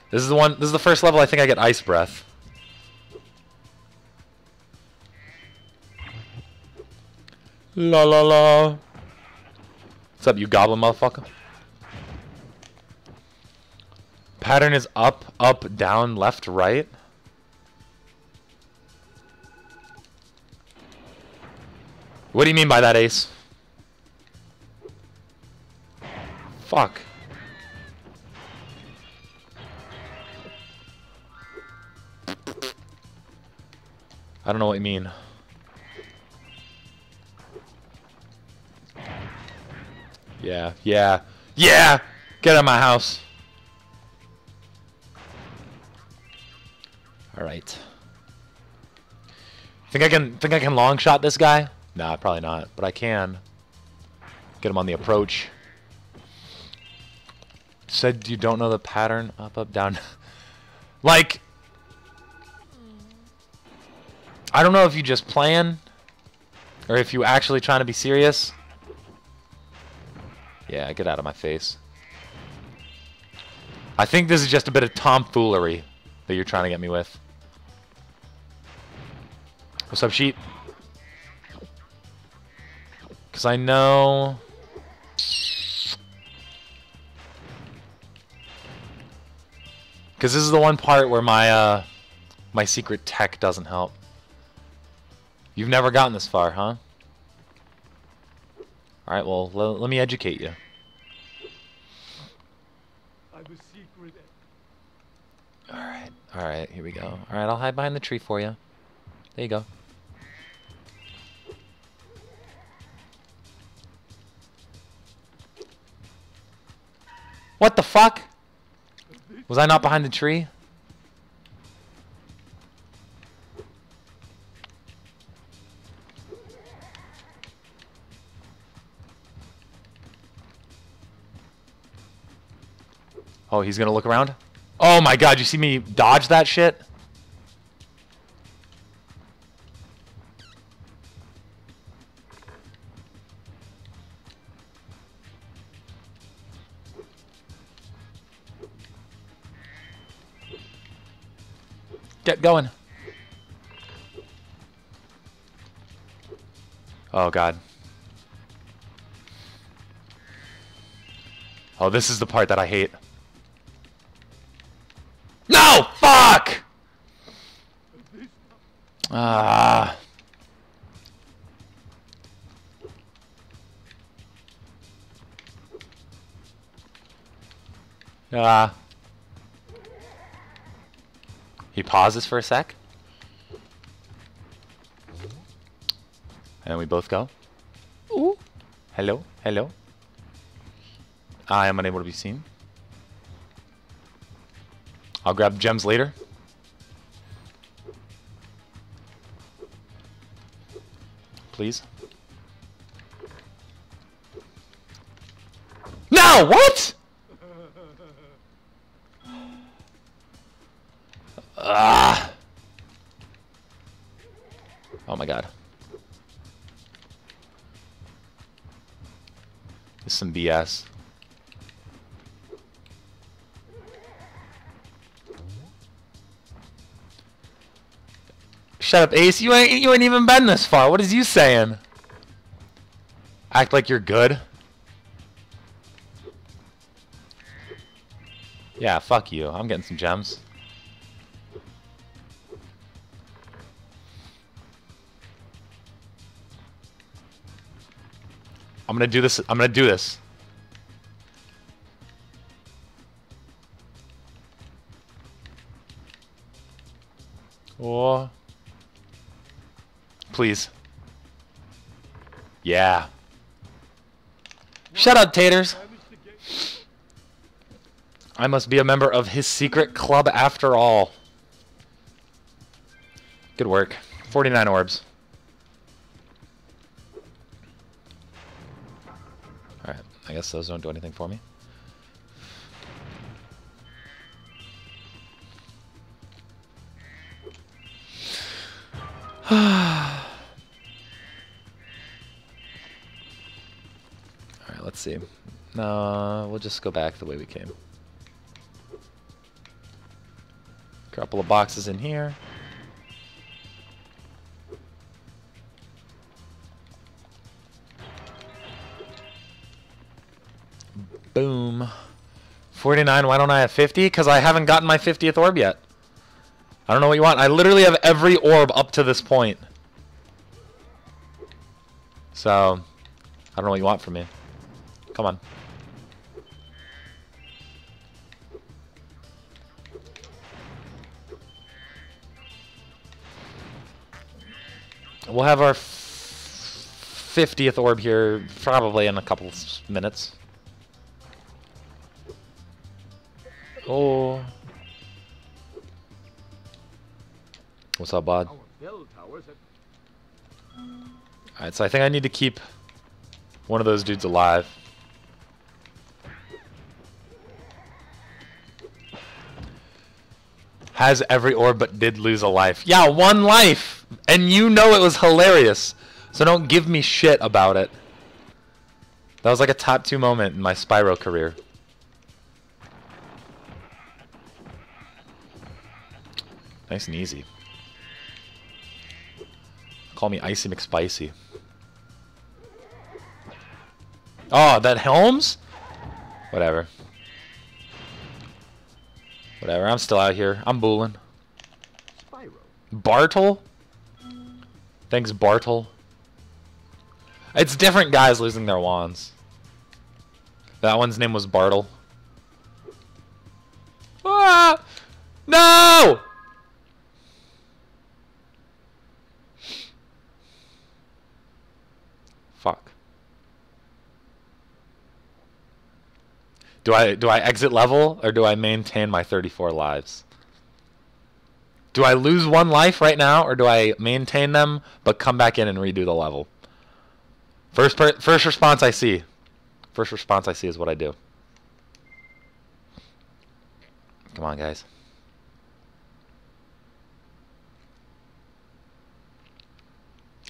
This is the one. This is the first level. I think I get ice breath. La la la. What's up, you goblin motherfucker? Pattern is up, up, down, left, right. What do you mean by that, Ace? Fuck. I don't know what you mean. Yeah, yeah, yeah! Get out of my house. Alright. Think I can think I can long shot this guy? Nah, probably not, but I can. Get him on the approach. Said you don't know the pattern up up down. like I don't know if you just plan or if you actually trying to be serious. Yeah, get out of my face. I think this is just a bit of tomfoolery that you're trying to get me with. What's up, sheep? Because I know... Because this is the one part where my, uh, my secret tech doesn't help. You've never gotten this far, huh? Alright, well, let me educate you. Alright, alright, here we go. Alright, I'll hide behind the tree for you. There you go. What the fuck? Was I not behind the tree? Oh, he's gonna look around? Oh my god, you see me dodge that shit? Get going. Oh god. Oh, this is the part that I hate. No! Fuck! Ah. Ah. He pauses for a sec. And then we both go. Ooh. Hello, hello. I am unable to be seen. I'll grab gems later. Please. No! What? Ah! Oh my god. This is some BS. Shut up, Ace. You ain't you ain't even been this far. What is you saying? Act like you're good. Yeah, fuck you. I'm getting some gems. I'm gonna do this. I'm gonna do this. Please. Yeah. Shut up, taters. I must be a member of his secret club after all. Good work. 49 orbs. Alright, I guess those don't do anything for me. No, we'll just go back the way we came. Couple of boxes in here. Boom. 49, why don't I have 50? Because I haven't gotten my 50th orb yet. I don't know what you want. I literally have every orb up to this point. So, I don't know what you want from me. Come on. We'll have our 50th orb here probably in a couple minutes. Oh. What's up, bud? Alright, so I think I need to keep one of those dudes alive. Has every orb but did lose a life. Yeah, one life! And you know it was hilarious. So don't give me shit about it. That was like a top two moment in my Spyro career. Nice and easy. Call me Icy McSpicy. Oh, that Helms? Whatever. Whatever, I'm still out here. I'm booling. Bartle? Thanks, Bartle. It's different guys losing their wands. That one's name was Bartle. Ah! No! Fuck. Do I do I exit level or do I maintain my 34 lives? Do I lose one life right now or do I maintain them but come back in and redo the level? First first response I see. First response I see is what I do. Come on, guys.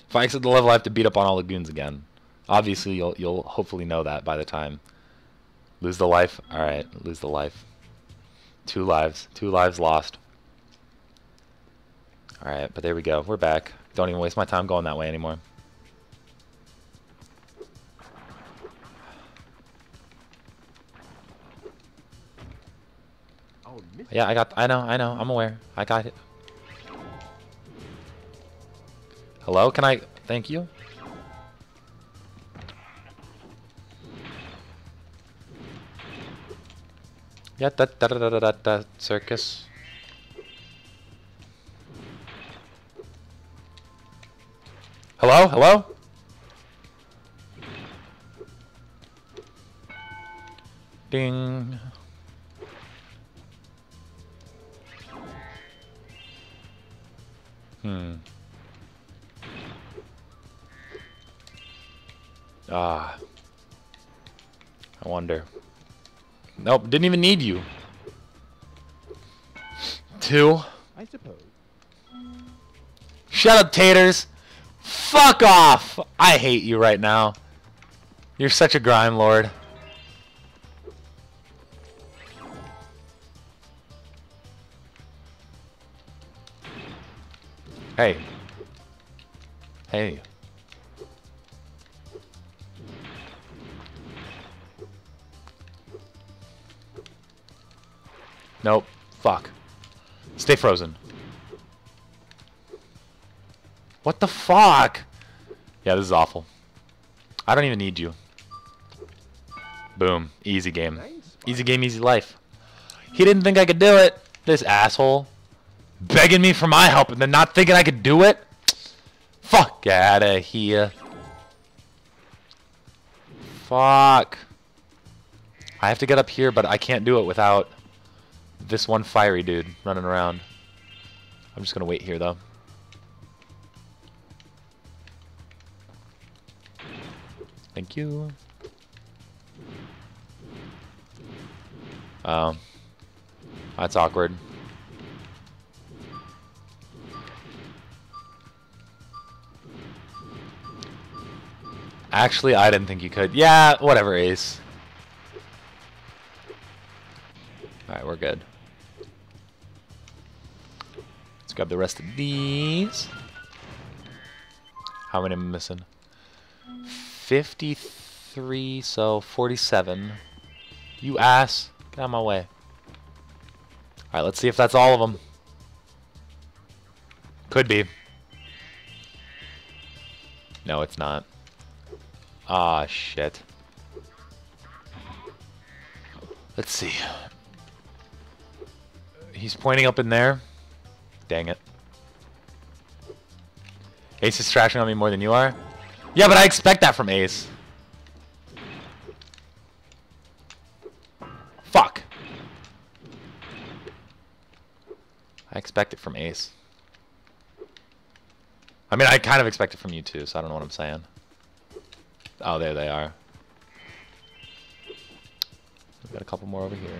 If I exit the level, I have to beat up on all the goons again. Obviously, you'll you'll hopefully know that by the time. Lose the life. All right, lose the life. Two lives. Two lives lost. All right, but there we go. We're back. Don't even waste my time going that way anymore. Yeah, I got. I know. I know. I'm aware. I got it. Hello? Can I? Thank you. Yeah, that da da da da da da circus. Hello? Hello? Ding. Hmm. Ah. I wonder. Nope, didn't even need you. Two. I suppose. Shut up, taters. Fuck off. I hate you right now. You're such a grime lord. Hey. Hey. Nope. Fuck. Stay frozen. What the fuck? Yeah, this is awful. I don't even need you. Boom. Easy game. Easy game, easy life. He didn't think I could do it. This asshole. Begging me for my help and then not thinking I could do it? Fuck out of here. Fuck. I have to get up here, but I can't do it without this one fiery dude running around. I'm just gonna wait here, though. Thank you. Oh. That's awkward. Actually, I didn't think you could. Yeah, whatever, Ace. Alright, we're good. Let's grab the rest of these. How many am I missing? 53, so 47. You ass. Get out of my way. Alright, let's see if that's all of them. Could be. No, it's not. Ah, shit. Let's see. He's pointing up in there. Dang it. Ace is trashing on me more than you are? Yeah, but I expect that from Ace. Fuck. I expect it from Ace. I mean, I kind of expect it from you too, so I don't know what I'm saying. Oh, there they are. We've got a couple more over here.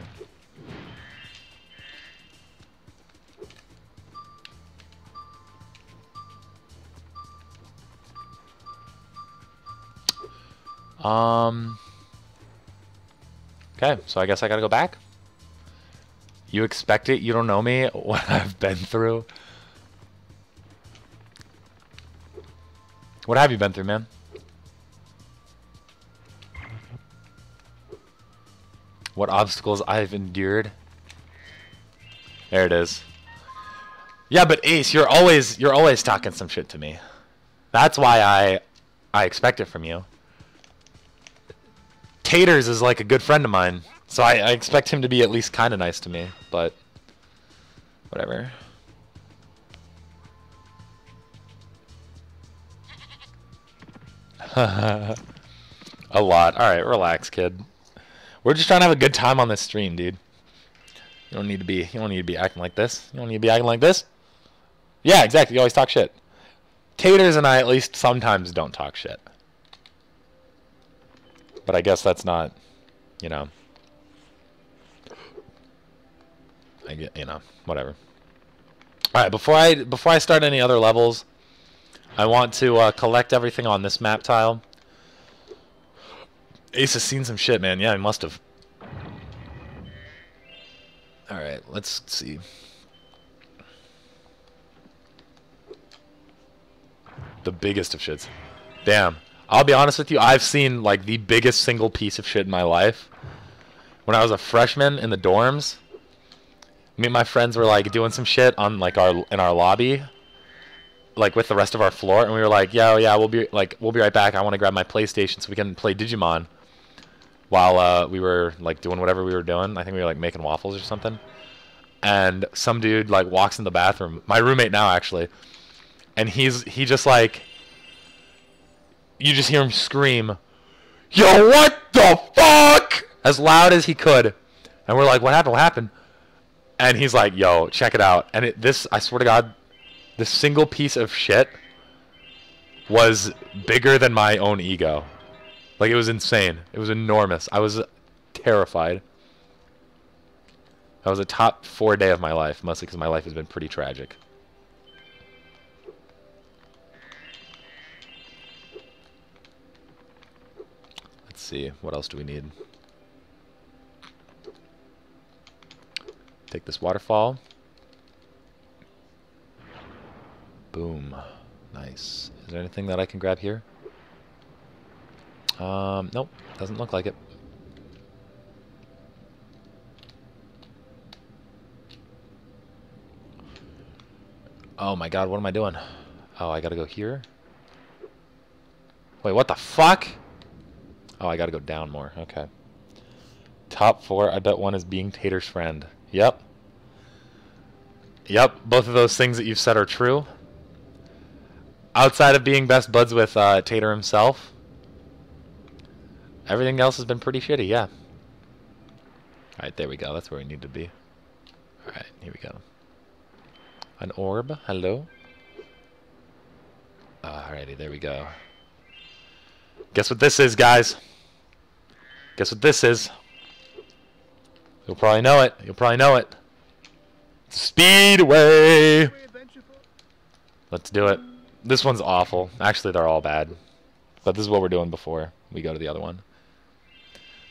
Um. Okay, so I guess I gotta go back. You expect it? You don't know me? What I've been through? What have you been through, man? What obstacles I've endured? There it is. Yeah, but Ace, you're always you're always talking some shit to me. That's why I I expect it from you. Taters is like a good friend of mine, so I, I expect him to be at least kind of nice to me. But Whatever. a lot. Alright, relax, kid. We're just trying to have a good time on this stream, dude. You don't need to be you don't need to be acting like this. You don't need to be acting like this. Yeah, exactly. You always talk shit. Taters and I at least sometimes don't talk shit. But I guess that's not, you know. I get, you know, whatever. All right, before I before I start any other levels, I want to uh, collect everything on this map tile. Ace has seen some shit, man. Yeah, he must have. All right, let's see. The biggest of shits. Damn. I'll be honest with you, I've seen like the biggest single piece of shit in my life. When I was a freshman in the dorms, me and my friends were like doing some shit on like our in our lobby like with the rest of our floor and we were like, "Yeah, yeah, we'll be like we'll be right back. I want to grab my PlayStation so we can play Digimon." While uh, we were like doing whatever we were doing, I think we were like making waffles or something. And some dude like walks in the bathroom. My roommate now actually. And he's he just like you just hear him scream, "Yo, what the fuck?" as loud as he could. And we're like, "What happened? What happened?" And he's like, "Yo, check it out." And it, this, I swear to God, this single piece of shit was bigger than my own ego. Like it was insane. It was enormous. I was terrified. That was a top four day of my life, mostly because my life has been pretty tragic. See, what else do we need? Take this waterfall. Boom. Nice. Is there anything that I can grab here? Um, nope. Doesn't look like it. Oh my god, what am I doing? Oh, I gotta go here? Wait, what the fuck? Oh, I gotta go down more. Okay. Top four, I bet one is being Tater's friend. Yep. Yep, both of those things that you've said are true. Outside of being best buds with uh, Tater himself, everything else has been pretty shitty, yeah. Alright, there we go. That's where we need to be. Alright, here we go. An orb. Hello. Alrighty, there we go. Guess what this is, guys? Guess what this is? You'll probably know it. You'll probably know it. Speedway! Let's do it. This one's awful. Actually, they're all bad. But this is what we're doing before we go to the other one.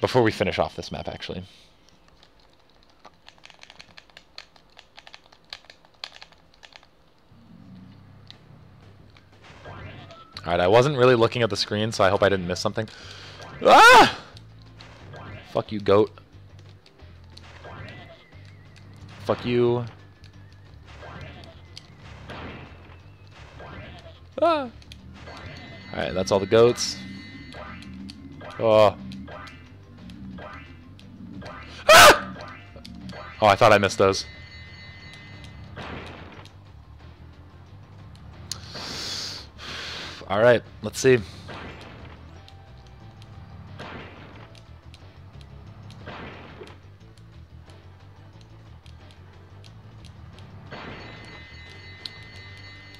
Before we finish off this map, actually. Alright, I wasn't really looking at the screen, so I hope I didn't miss something. Ah! Fuck you, goat. Fuck you. Ah! Alright, that's all the goats. Oh. Ah! Oh, I thought I missed those. Alright, let's see.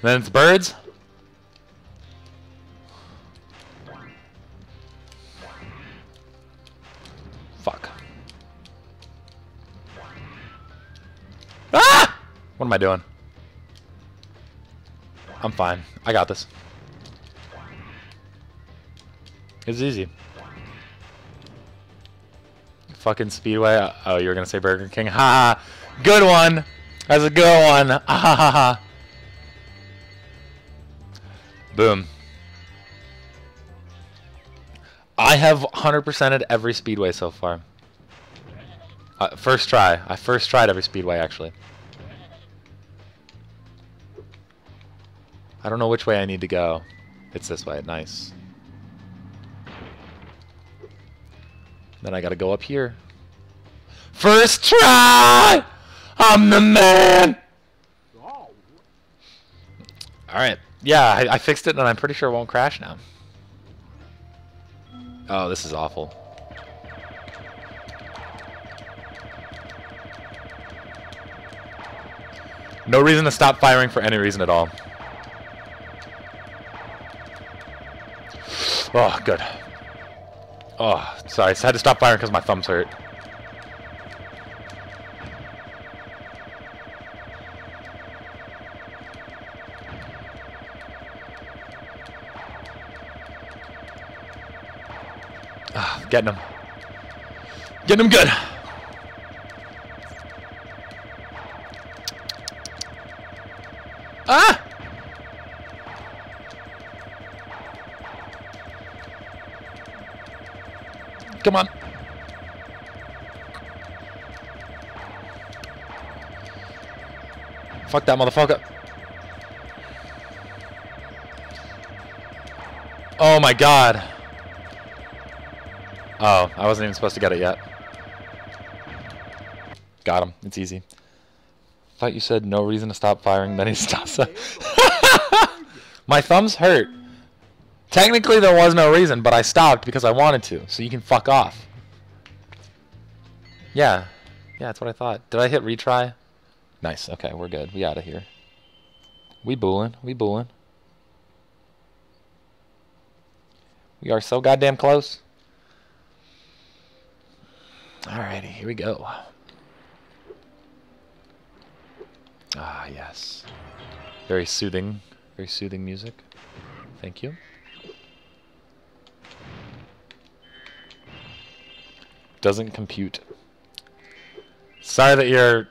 Then it's birds. Fuck. Ah! What am I doing? I'm fine. I got this. It's easy. Fucking Speedway. Oh, you were gonna say Burger King. Ha. Good one. That's a good one. Ha ha ha. Boom. I have 100%ed every speedway so far. Uh, first try. I first tried every speedway, actually. I don't know which way I need to go. It's this way. Nice. Then I gotta go up here. First try! I'm the man! Alright. Yeah, I, I fixed it and I'm pretty sure it won't crash now. Oh, this is awful. No reason to stop firing for any reason at all. Oh, good. Oh, sorry. I had to stop firing because my thumbs hurt. Getting him. Getting him good. Ah! Come on. Fuck that motherfucker. Oh my god. Oh, I wasn't even supposed to get it yet. Got him. It's easy. Thought you said no reason to stop firing, then he stops. my thumbs hurt. Technically, there was no reason, but I stopped because I wanted to, so you can fuck off. Yeah. Yeah, that's what I thought. Did I hit retry? Nice. Okay, we're good. We out of here. We booling. We booling. We are so goddamn close. Alrighty, here we go. Ah, yes. Very soothing. Very soothing music. Thank you. Doesn't compute. Sorry that you're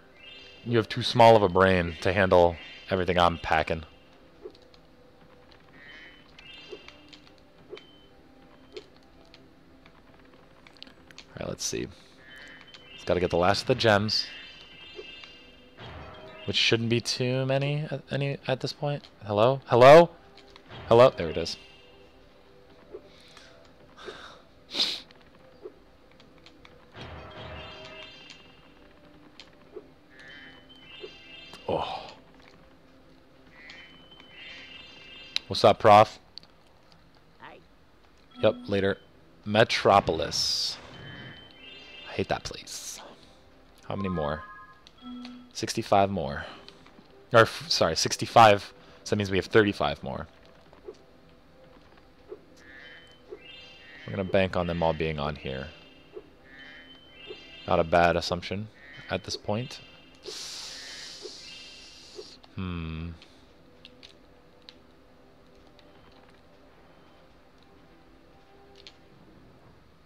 you have too small of a brain to handle everything I'm packing. Alright, let's see. Got to get the last of the gems. Which shouldn't be too many at, any at this point. Hello? Hello? Hello? There it is. Oh. What's up, Prof? Yep, later. Metropolis. I hate that place. How many more? 65 more. Or, sorry, 65. So that means we have 35 more. We're going to bank on them all being on here. Not a bad assumption at this point. Hmm.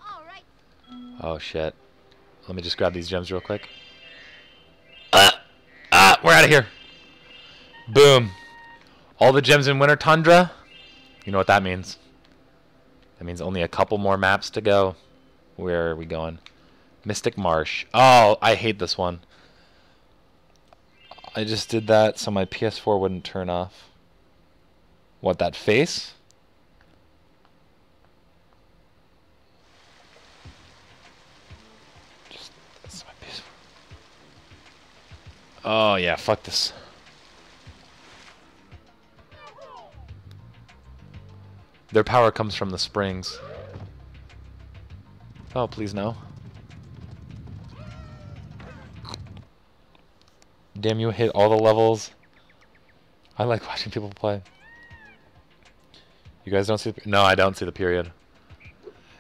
All right. Oh shit. Let me just grab these gems real quick. Ah! Ah! We're out of here. Boom. All the gems in Winter Tundra. You know what that means. That means only a couple more maps to go. Where are we going? Mystic Marsh. Oh, I hate this one. I just did that so my PS4 wouldn't turn off. What, that face? Just, that's my PS4. Oh, yeah, fuck this. Their power comes from the springs. Oh, please no. Damn, you hit all the levels. I like watching people play. You guys don't see the, No, I don't see the period.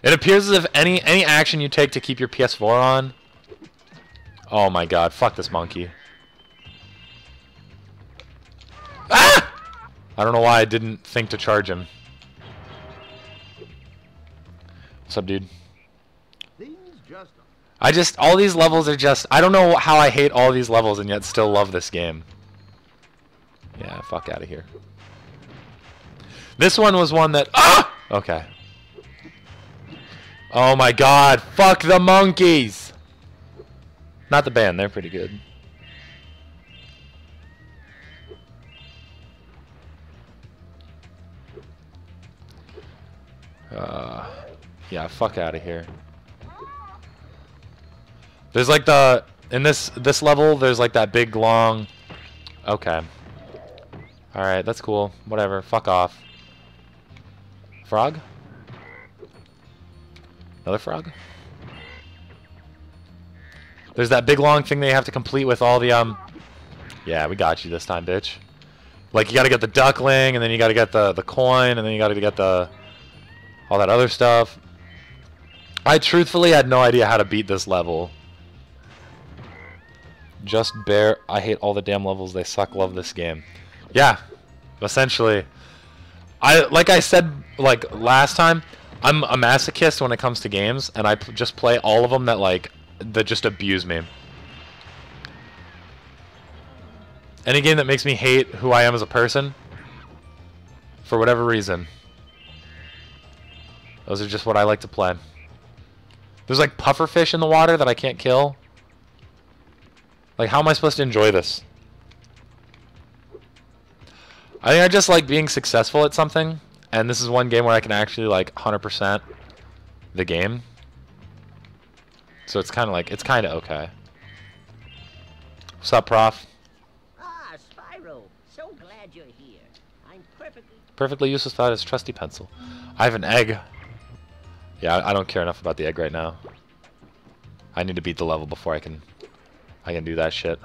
It appears as if any any action you take to keep your PS4 on... Oh my god, fuck this monkey. I don't know why I didn't think to charge him. What's up, dude? I just, all these levels are just, I don't know how I hate all these levels and yet still love this game. Yeah, fuck out of here. This one was one that, ah! Okay. Oh my god, fuck the monkeys! Not the band, they're pretty good. Uh, yeah, fuck out of here. There's like the in this this level there's like that big long Okay. Alright, that's cool. Whatever. Fuck off. Frog? Another frog? There's that big long thing they have to complete with all the, um... Yeah, we got you this time, bitch. Like, you gotta get the duckling, and then you gotta get the, the coin, and then you gotta get the... All that other stuff. I truthfully had no idea how to beat this level. Just bear... I hate all the damn levels. They suck. Love this game. Yeah, essentially. I like I said like last time. I'm a masochist when it comes to games, and I just play all of them that like that just abuse me. Any game that makes me hate who I am as a person, for whatever reason. Those are just what I like to play. There's like pufferfish in the water that I can't kill. Like, how am I supposed to enjoy this? I think I just like being successful at something, and this is one game where I can actually like 100% the game. So it's kind of like, it's kind of okay. What's up, Prof? Ah, Spyro. So glad you're here. I'm perfectly. Perfectly useless without his trusty pencil. I have an egg. Yeah, I don't care enough about the egg right now. I need to beat the level before I can, I can do that shit.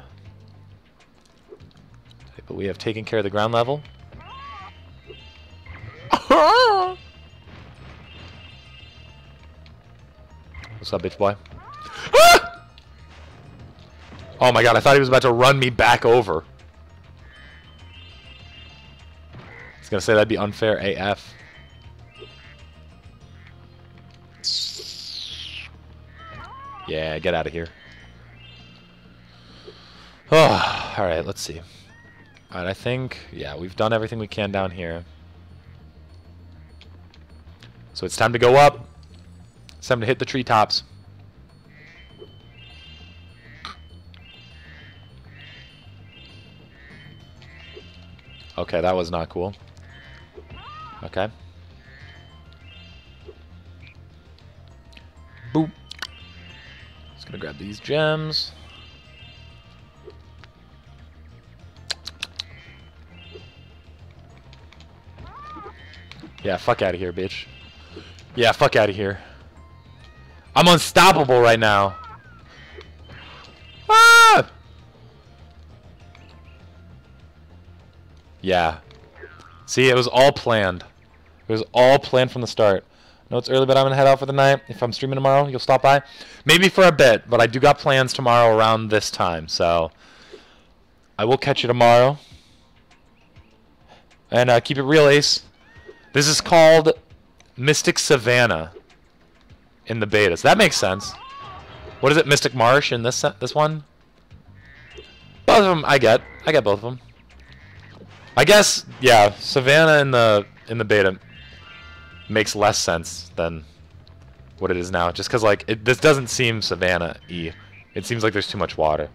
Okay, but we have taken care of the ground level. What's up, bitch boy? Oh my god, I thought he was about to run me back over. I was gonna say that'd be unfair AF. Yeah, get out of here. Oh, alright, let's see. Alright, I think, yeah, we've done everything we can down here. So it's time to go up. It's time to hit the treetops. Okay, that was not cool. Okay. Boop. Gonna grab these gems. Yeah, fuck out of here, bitch. Yeah, fuck out of here. I'm unstoppable right now. Ah! Yeah. See, it was all planned. It was all planned from the start. No, it's early, but I'm gonna head out for the night. If I'm streaming tomorrow, you'll stop by. Maybe for a bit, but I do got plans tomorrow around this time, so I will catch you tomorrow. And uh, keep it real, Ace. This is called Mystic Savannah in the beta, betas. That makes sense. What is it, Mystic Marsh in this this one? Both of them, I get. I get both of them. I guess, yeah, Savannah in the in the beta makes less sense than what it is now. Just because, like, it, this doesn't seem Savannah-y. It seems like there's too much water.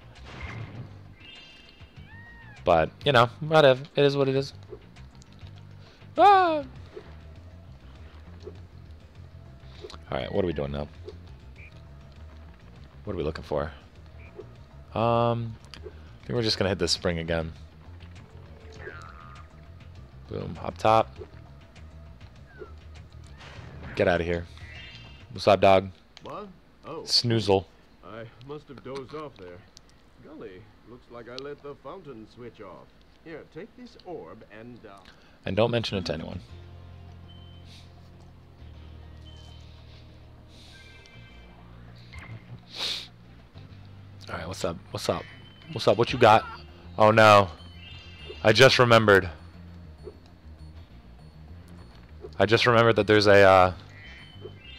But, you know, whatever. It is what it is. Ah! Alright, what are we doing now? What are we looking for? Um, I think we're just going to hit this spring again. Boom, up top. Get out of here. What's up, dog? What? Oh, Snoozle. I must have dozed off there. Golly, looks like I let the fountain switch off. Here, take this orb and, uh... And don't mention it to anyone. Alright, what's up? What's up? What's up? What you got? Oh no. I just remembered. I just remembered that there's a, uh,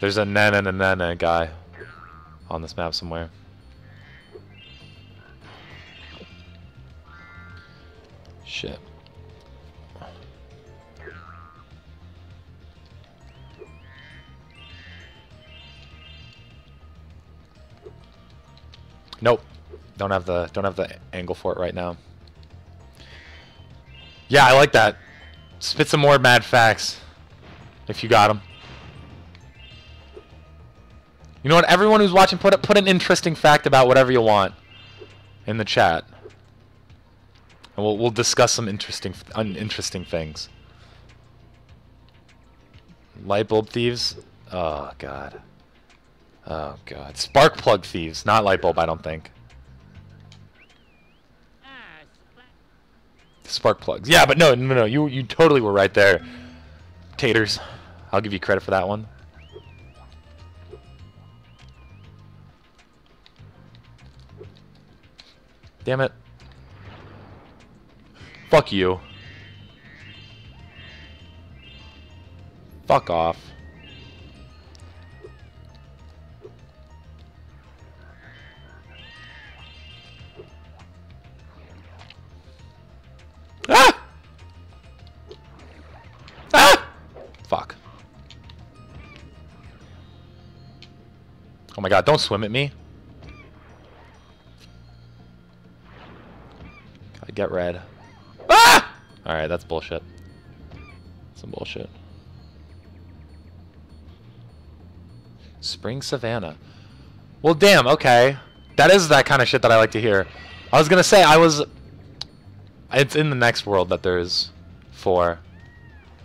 there's a Nana and a Nana guy on this map somewhere. Shit. Nope. Don't have the don't have the angle for it right now. Yeah, I like that. Spit some more mad facts. If you got them. You know what? Everyone who's watching, put put an interesting fact about whatever you want in the chat. and we'll we'll discuss some interesting uninteresting things. Light bulb thieves. Oh god. Oh god. Spark plug thieves, not light bulb. I don't think. Spark plugs. Yeah, but no, no, no. You you totally were right there. Taters. I'll give you credit for that one. Damn it. Fuck you. Fuck off. Ah! Ah! Fuck. Oh my god, don't swim at me. Get red. Ah! Alright, that's bullshit. Some bullshit. Spring Savannah. Well, damn, okay. That is that kind of shit that I like to hear. I was gonna say, I was... It's in the next world that there's four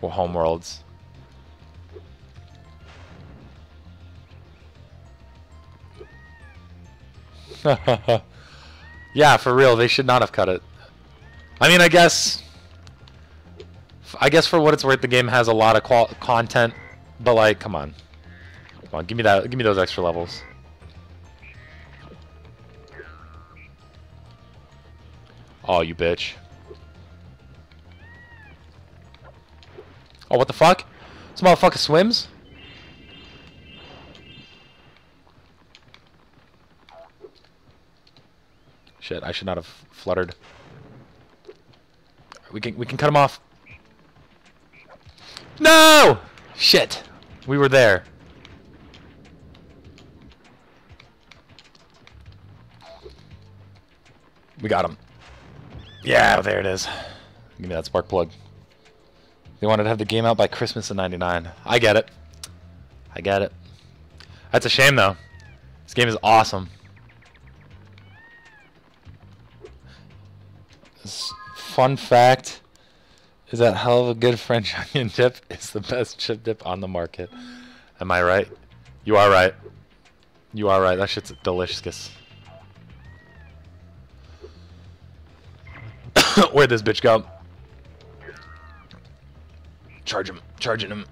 or home worlds. yeah, for real, they should not have cut it. I mean, I guess... I guess for what it's worth, the game has a lot of content, but like, come on. Come on, give me that, give me those extra levels. Oh, you bitch. Oh, what the fuck? This motherfucker swims? Shit, I should not have fluttered. We can we can cut him off. No! Shit. We were there. We got him. Yeah, there it is. Give me that spark plug. They wanted to have the game out by Christmas of 99. I get it. I get it. That's a shame, though. This game is awesome. Fun fact is that hell of a good French onion dip is the best chip dip on the market. Am I right? You are right. You are right. That shit's delicious. Where'd this bitch go? Charge him. Charging him.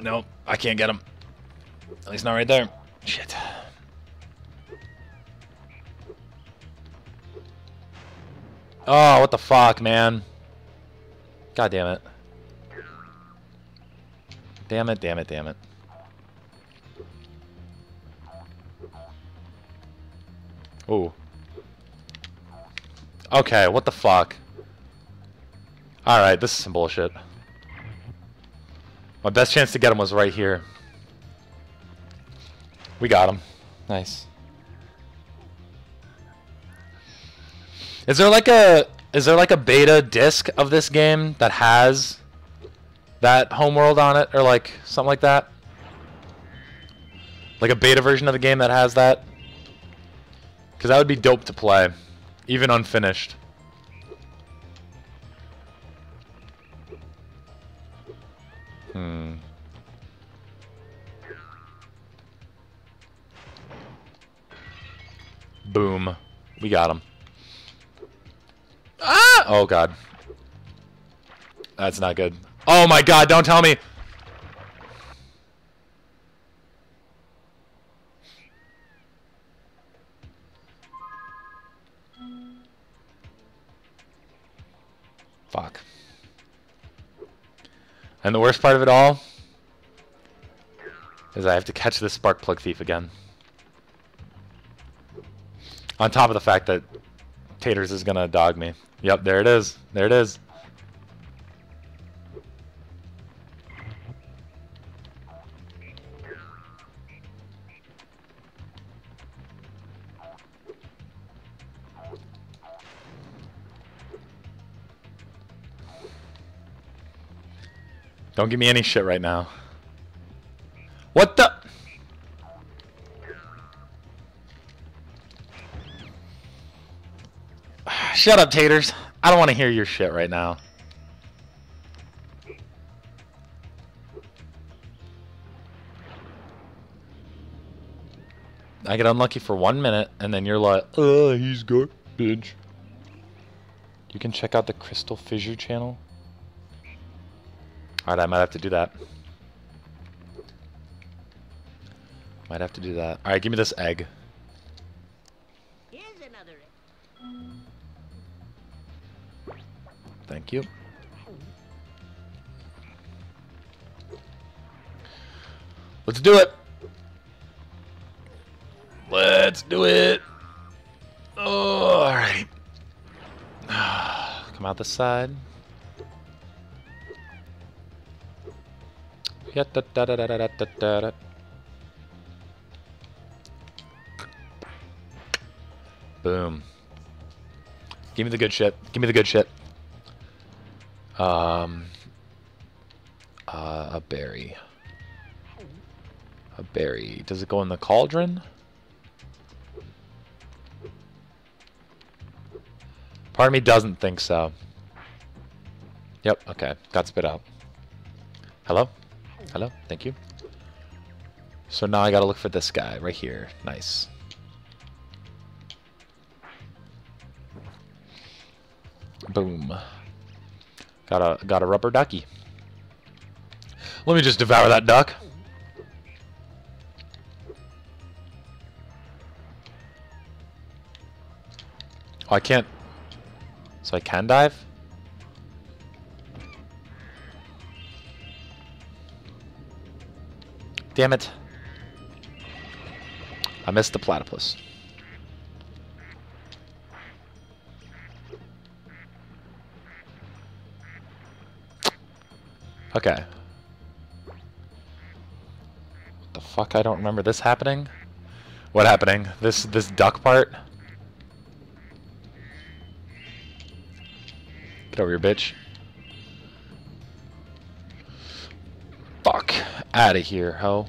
Nope. I can't get him. At least not right there. Shit. Oh, what the fuck, man. God damn it. Damn it, damn it, damn it. Ooh. Okay, what the fuck? Alright, this is some bullshit. My best chance to get him was right here. We got him. Nice. Is there like a is there like a beta disc of this game that has that homeworld on it or like something like that? Like a beta version of the game that has that? Cuz that would be dope to play even unfinished. Hmm. Boom. We got him. Ah! Oh, God. That's not good. Oh, my God, don't tell me. Fuck. And the worst part of it all is I have to catch this spark plug thief again. On top of the fact that Taters is gonna dog me. Yep, there it is. There it is. Don't give me any shit right now. Shut up, taters. I don't want to hear your shit right now. I get unlucky for one minute, and then you're like, oh, he's garbage. You can check out the Crystal Fissure channel. Alright, I might have to do that. Might have to do that. Alright, give me this egg. Thank you. Let's do it. Let's do it. Oh, all right. Come out the side. Yeah, da, da, da, da, da, da, da, da. Boom. Give me the good shit. Give me the good shit. Um, uh, a berry. A berry. Does it go in the cauldron? Part of me doesn't think so. Yep, okay. Got spit out. Hello? Hello? Thank you. So now I gotta look for this guy right here. Nice. Boom. Got a got a rubber ducky. Let me just devour that duck. Oh, I can't. So I can dive? Damn it. I missed the platypus. Okay. What the fuck? I don't remember this happening. What happening? This this duck part? Get over here, bitch. Fuck. Out of here, ho.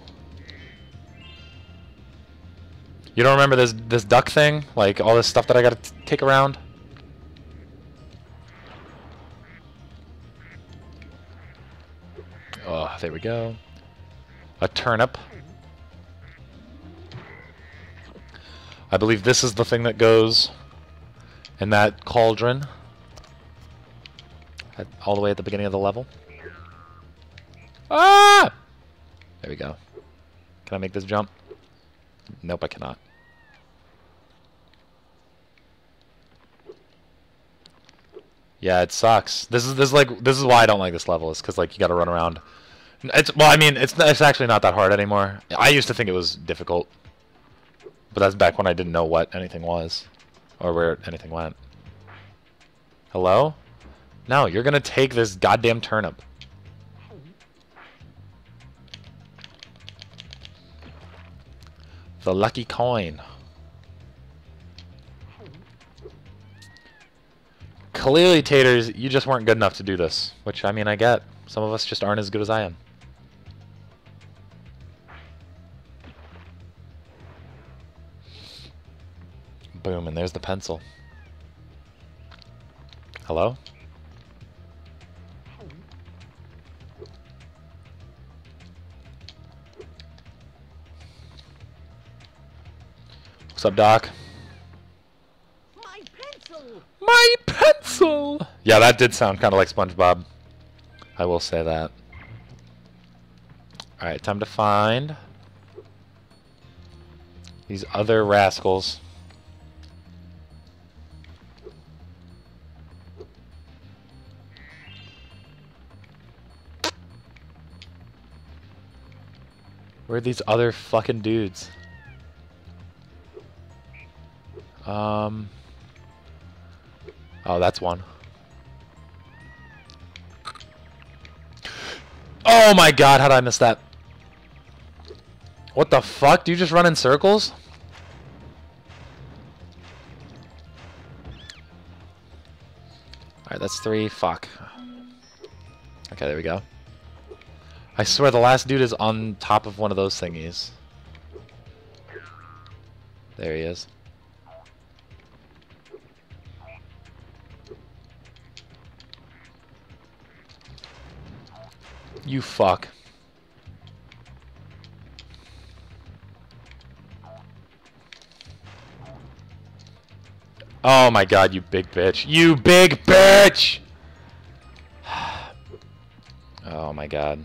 You don't remember this this duck thing? Like all this stuff that I gotta take around? We go. A turnip. I believe this is the thing that goes in that cauldron. At, all the way at the beginning of the level. Ah! There we go. Can I make this jump? Nope, I cannot. Yeah, it sucks. This is this is like this is why I don't like this level. Is because like you got to run around. It's well, I mean, it's it's actually not that hard anymore. I used to think it was difficult, but that's back when I didn't know what anything was, or where anything went. Hello? No, you're gonna take this goddamn turnip. The lucky coin. Clearly, Taters, you just weren't good enough to do this. Which, I mean, I get. Some of us just aren't as good as I am. Boom, and there's the pencil. Hello? What's up, Doc? My pencil! My pencil! Yeah, that did sound kind of like SpongeBob. I will say that. Alright, time to find these other rascals. Where are these other fucking dudes? Um. Oh, that's one. Oh my god, how did I miss that? What the fuck? Do you just run in circles? Alright, that's three. Fuck. Okay, there we go. I swear the last dude is on top of one of those thingies. There he is. You fuck. Oh my god, you big bitch. You big bitch! Oh my god.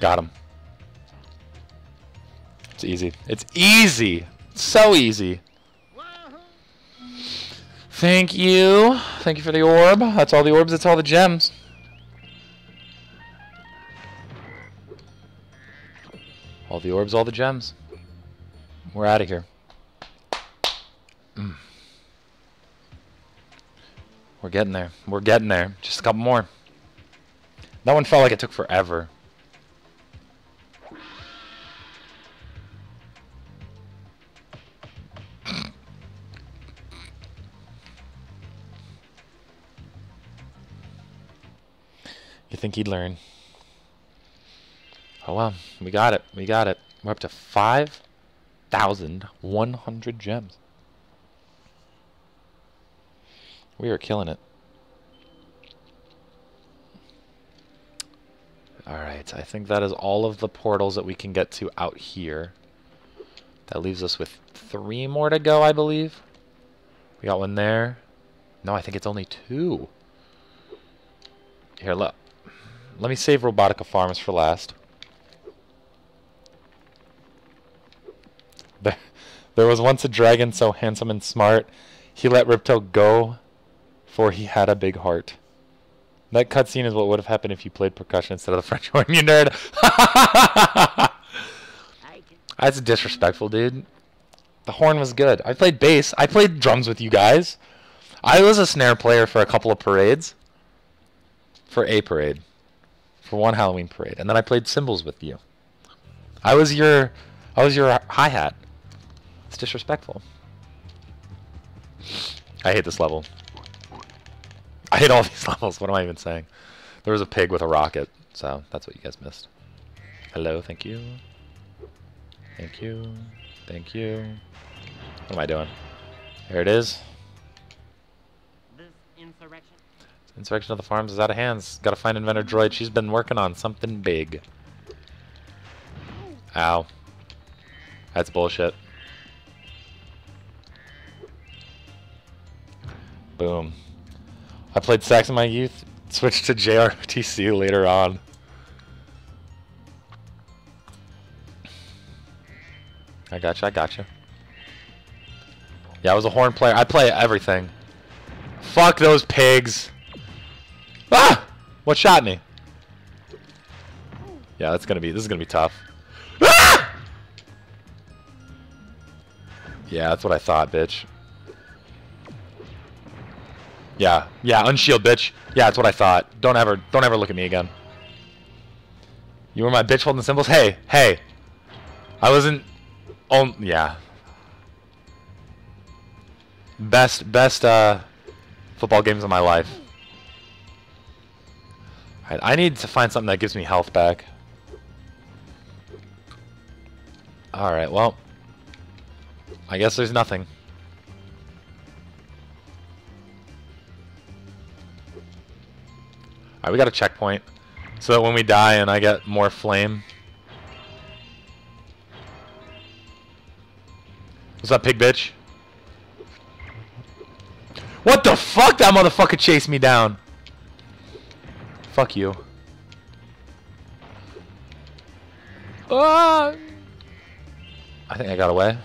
Got him. It's easy. It's easy. so easy. Thank you. Thank you for the orb. That's all the orbs. That's all the gems. All the orbs, all the gems. We're out of here. Mm. We're getting there. We're getting there. Just a couple more. That one felt like it took forever. You think he'd learn? Oh well, we got it. We got it. We're up to 5,100 gems. We are killing it. Alright, I think that is all of the portals that we can get to out here. That leaves us with three more to go, I believe. We got one there. No, I think it's only two. Here, look. Let me save Robotica Farms for last. There, there was once a dragon so handsome and smart, he let Ripto go, for he had a big heart. That cutscene is what would have happened if you played percussion instead of the French horn, you nerd. That's disrespectful, dude. The horn was good. I played bass. I played drums with you guys. I was a snare player for a couple of parades. For a parade. For one Halloween parade. And then I played cymbals with you. I was your I was your hi-hat. It's disrespectful. I hate this level. I hate all these levels. What am I even saying? There was a pig with a rocket, so that's what you guys missed. Hello, thank you. Thank you. Thank you. What am I doing? There it is. Insurrection of the Farms is out of hands. Gotta find Inventor Droid. She's been working on something big. Ow. That's bullshit. Boom. I played sax in my youth, switched to JRTC later on. I gotcha, I gotcha. Yeah, I was a horn player. I play everything. Fuck those pigs. Ah! What shot me? Yeah, that's gonna be. This is gonna be tough. Ah! Yeah, that's what I thought, bitch. Yeah, yeah, unshield, bitch. Yeah, that's what I thought. Don't ever, don't ever look at me again. You were my bitch holding the symbols. Hey, hey. I wasn't. Oh, yeah. Best, best uh, football games of my life. Alright, I need to find something that gives me health back. Alright, well. I guess there's nothing. Alright, we got a checkpoint. So that when we die and I get more flame. What's up, pig bitch? What the fuck? That motherfucker chased me down. Fuck you. Ah! I think I got away.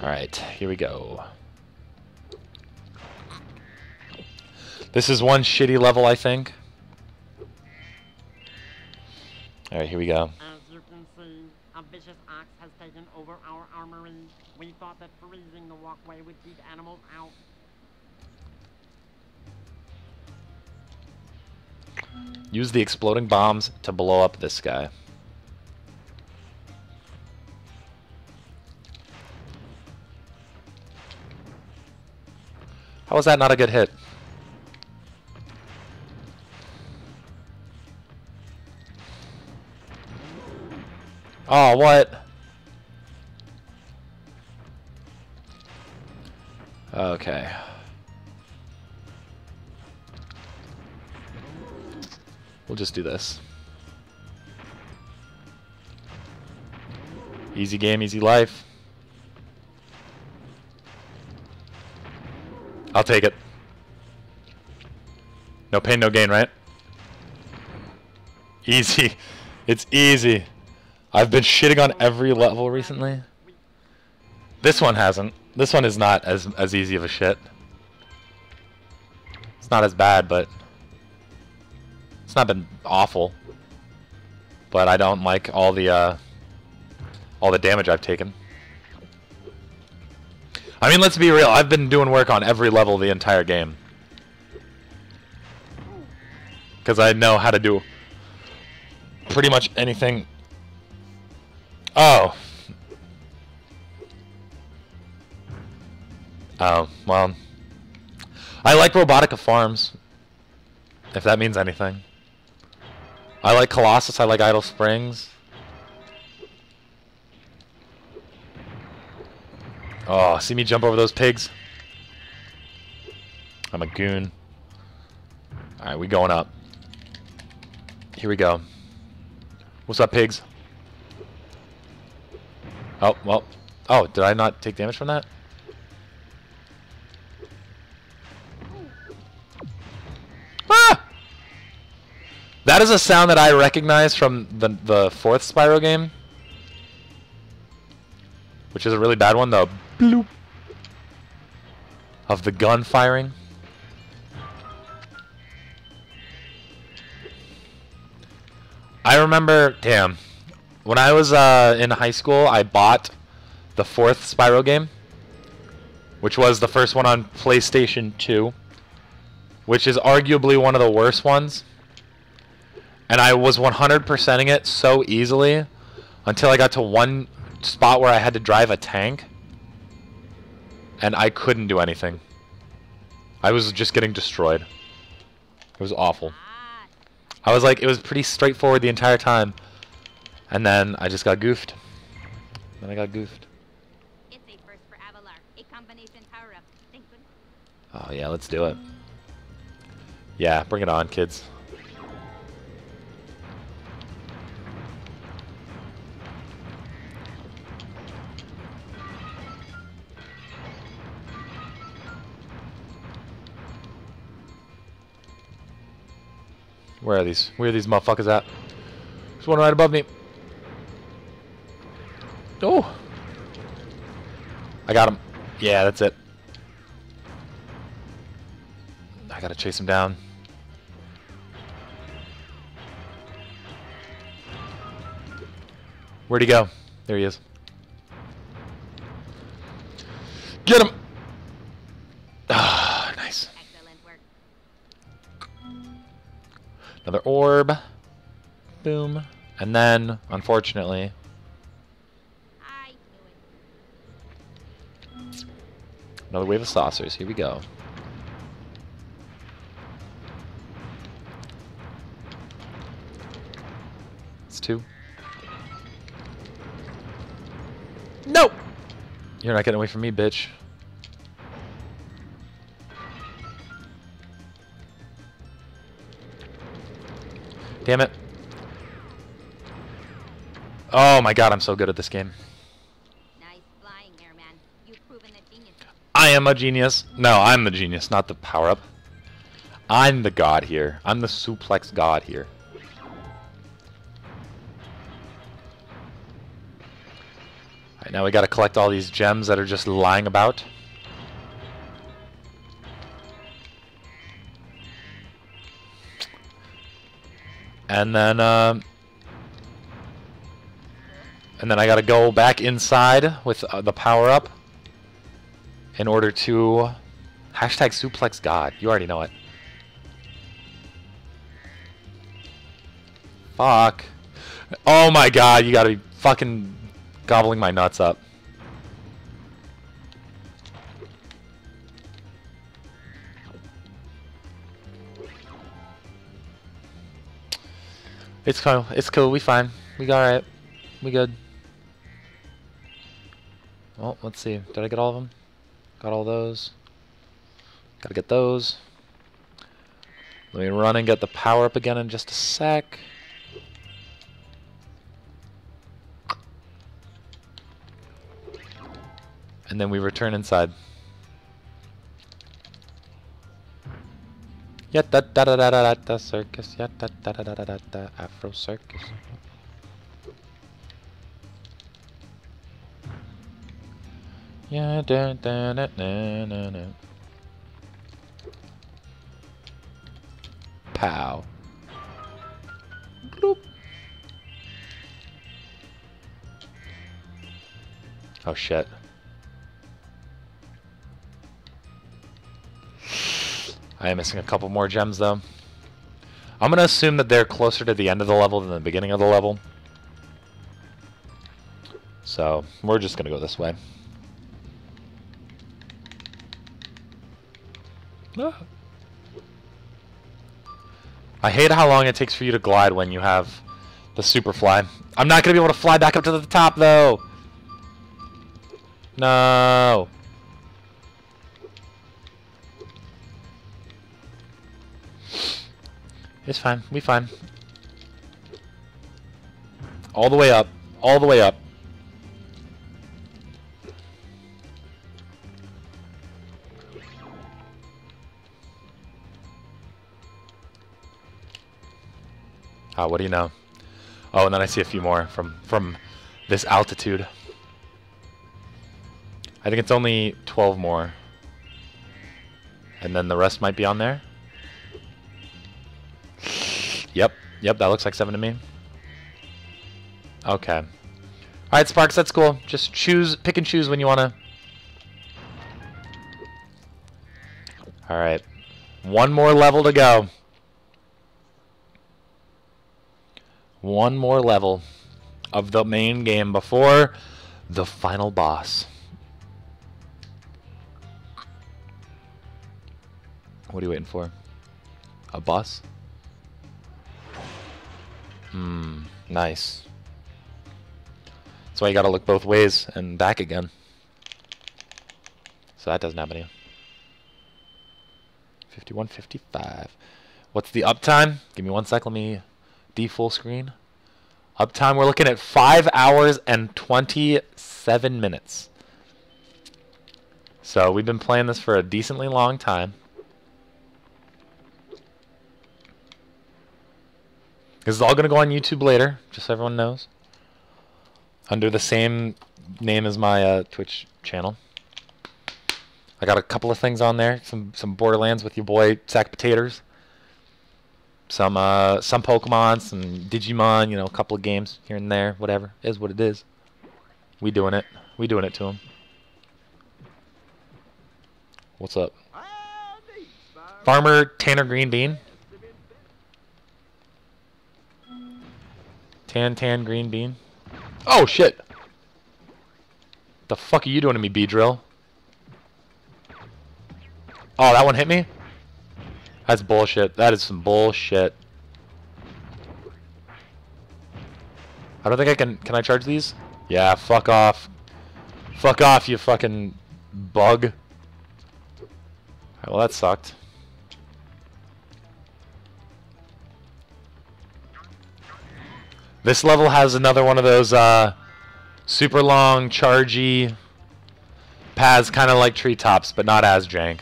Alright, here we go. This is one shitty level, I think. Alright, here we go. As you can see, a vicious ox has taken over our armory. We thought that freezing the walkway would keep animals out. Use the exploding bombs to blow up this guy. How was that not a good hit? Oh, what? Okay. We'll just do this. Easy game, easy life. I'll take it. No pain, no gain, right? Easy. It's easy. I've been shitting on every level recently. This one hasn't. This one is not as as easy of a shit. It's not as bad, but not been awful. But I don't like all the uh, all the damage I've taken. I mean, let's be real. I've been doing work on every level the entire game. Because I know how to do pretty much anything. Oh. Oh, well. I like Robotica Farms. If that means anything. I like Colossus, I like Idol Springs. Oh, see me jump over those pigs? I'm a goon. Alright, we going up. Here we go. What's up, pigs? Oh, well. Oh, did I not take damage from that? That is a sound that I recognize from the, the fourth Spyro game. Which is a really bad one, the bloop of the gun firing. I remember, damn, when I was uh, in high school, I bought the fourth Spyro game, which was the first one on PlayStation 2, which is arguably one of the worst ones. And I was 100%ing it so easily until I got to one spot where I had to drive a tank, and I couldn't do anything. I was just getting destroyed. It was awful. I was like, it was pretty straightforward the entire time. And then I just got goofed. Then I got goofed. It's a first for Avalar, a combination power-up. Thank goodness. Oh yeah, let's do it. Yeah, bring it on, kids. Where are these? Where are these motherfuckers at? There's one right above me. Oh! I got him. Yeah, that's it. I gotta chase him down. Where'd he go? There he is. Get him! Ah. Another orb. Boom. And then, unfortunately, I knew it. another wave of saucers. Here we go. It's two. No! You're not getting away from me, bitch. Damn it. Oh my god, I'm so good at this game. Nice flying, Airman. You've proven a genius. I am a genius. No, I'm the genius, not the power up. I'm the god here. I'm the suplex god here. Alright, now we gotta collect all these gems that are just lying about. And then, um, and then I gotta go back inside with uh, the power up in order to hashtag suplex god. You already know it. Fuck. Oh my god, you gotta be fucking gobbling my nuts up. It's cool. It's cool. We fine. We got alright. We good. Well, let's see. Did I get all of them? Got all those. Gotta get those. Let me run and get the power up again in just a sec. And then we return inside. Yeah, da da da da da da circus. Yeah, da da da da da da da Afro circus. Yeah, da da da da da da. Pow. Bloop. Oh shit. I am missing a couple more gems though. I'm gonna assume that they're closer to the end of the level than the beginning of the level. So, we're just gonna go this way. Ah. I hate how long it takes for you to glide when you have the super fly. I'm not gonna be able to fly back up to the top though! No! It's fine. We fine. All the way up. All the way up. Ah, what do you know? Oh, and then I see a few more from from this altitude. I think it's only 12 more. And then the rest might be on there. Yep, yep, that looks like seven to me. Okay. Alright, Sparx, that's cool. Just choose, pick and choose when you want to. Alright. One more level to go. One more level of the main game before the final boss. What are you waiting for? A bus? Hmm, nice. That's why you gotta look both ways and back again. So that doesn't happen you. 51.55. What's the uptime? Give me one sec, let me D full screen. Uptime, we're looking at 5 hours and 27 minutes. So we've been playing this for a decently long time. This is all going to go on YouTube later, just so everyone knows. Under the same name as my uh, Twitch channel. I got a couple of things on there. Some some Borderlands with your boy Sack Potatoes. Some uh, some Pokemon, some Digimon, you know, a couple of games here and there, whatever. It is what it is. We doing it. We doing it to him. What's up? Farmer Tanner Green Bean. Tan Tan Green Bean. Oh shit! The fuck are you doing to me, B-Drill? Oh, that one hit me? That's bullshit. That is some bullshit. I don't think I can... Can I charge these? Yeah, fuck off. Fuck off, you fucking bug. Right, well, that sucked. This level has another one of those uh, super long, chargy paths, kind of like treetops, but not as jank.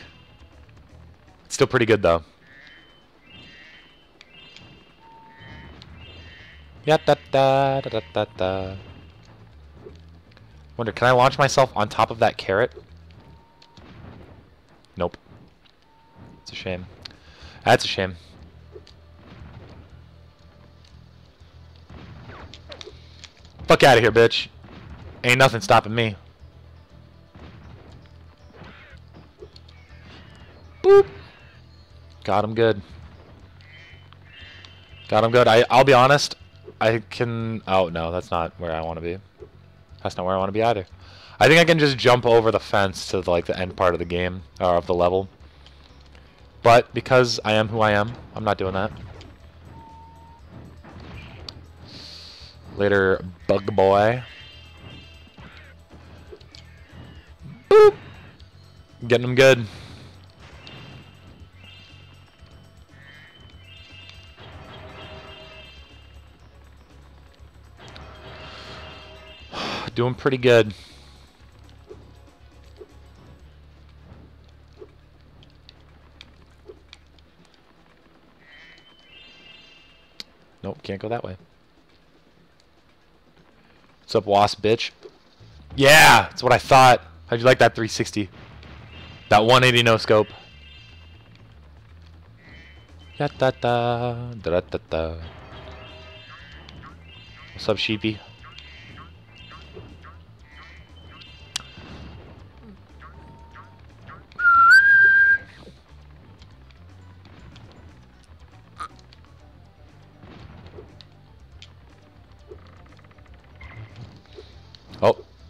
It's still pretty good though. Yeah, da da da da da. Wonder, can I launch myself on top of that carrot? Nope. It's a shame. That's a shame. Fuck out of here, bitch. Ain't nothing stopping me. Boop. Got him good. Got him good. I, I'll be honest. I can... Oh, no. That's not where I want to be. That's not where I want to be either. I think I can just jump over the fence to, like, the end part of the game. Or of the level. But because I am who I am, I'm not doing that. Later, bug boy. Boop. Getting them good. Doing pretty good. Nope, can't go that way. What's up, wasp bitch? Yeah, that's what I thought. How'd you like that 360? That 180 no scope. Ya da da da da da. What's up, sheepy?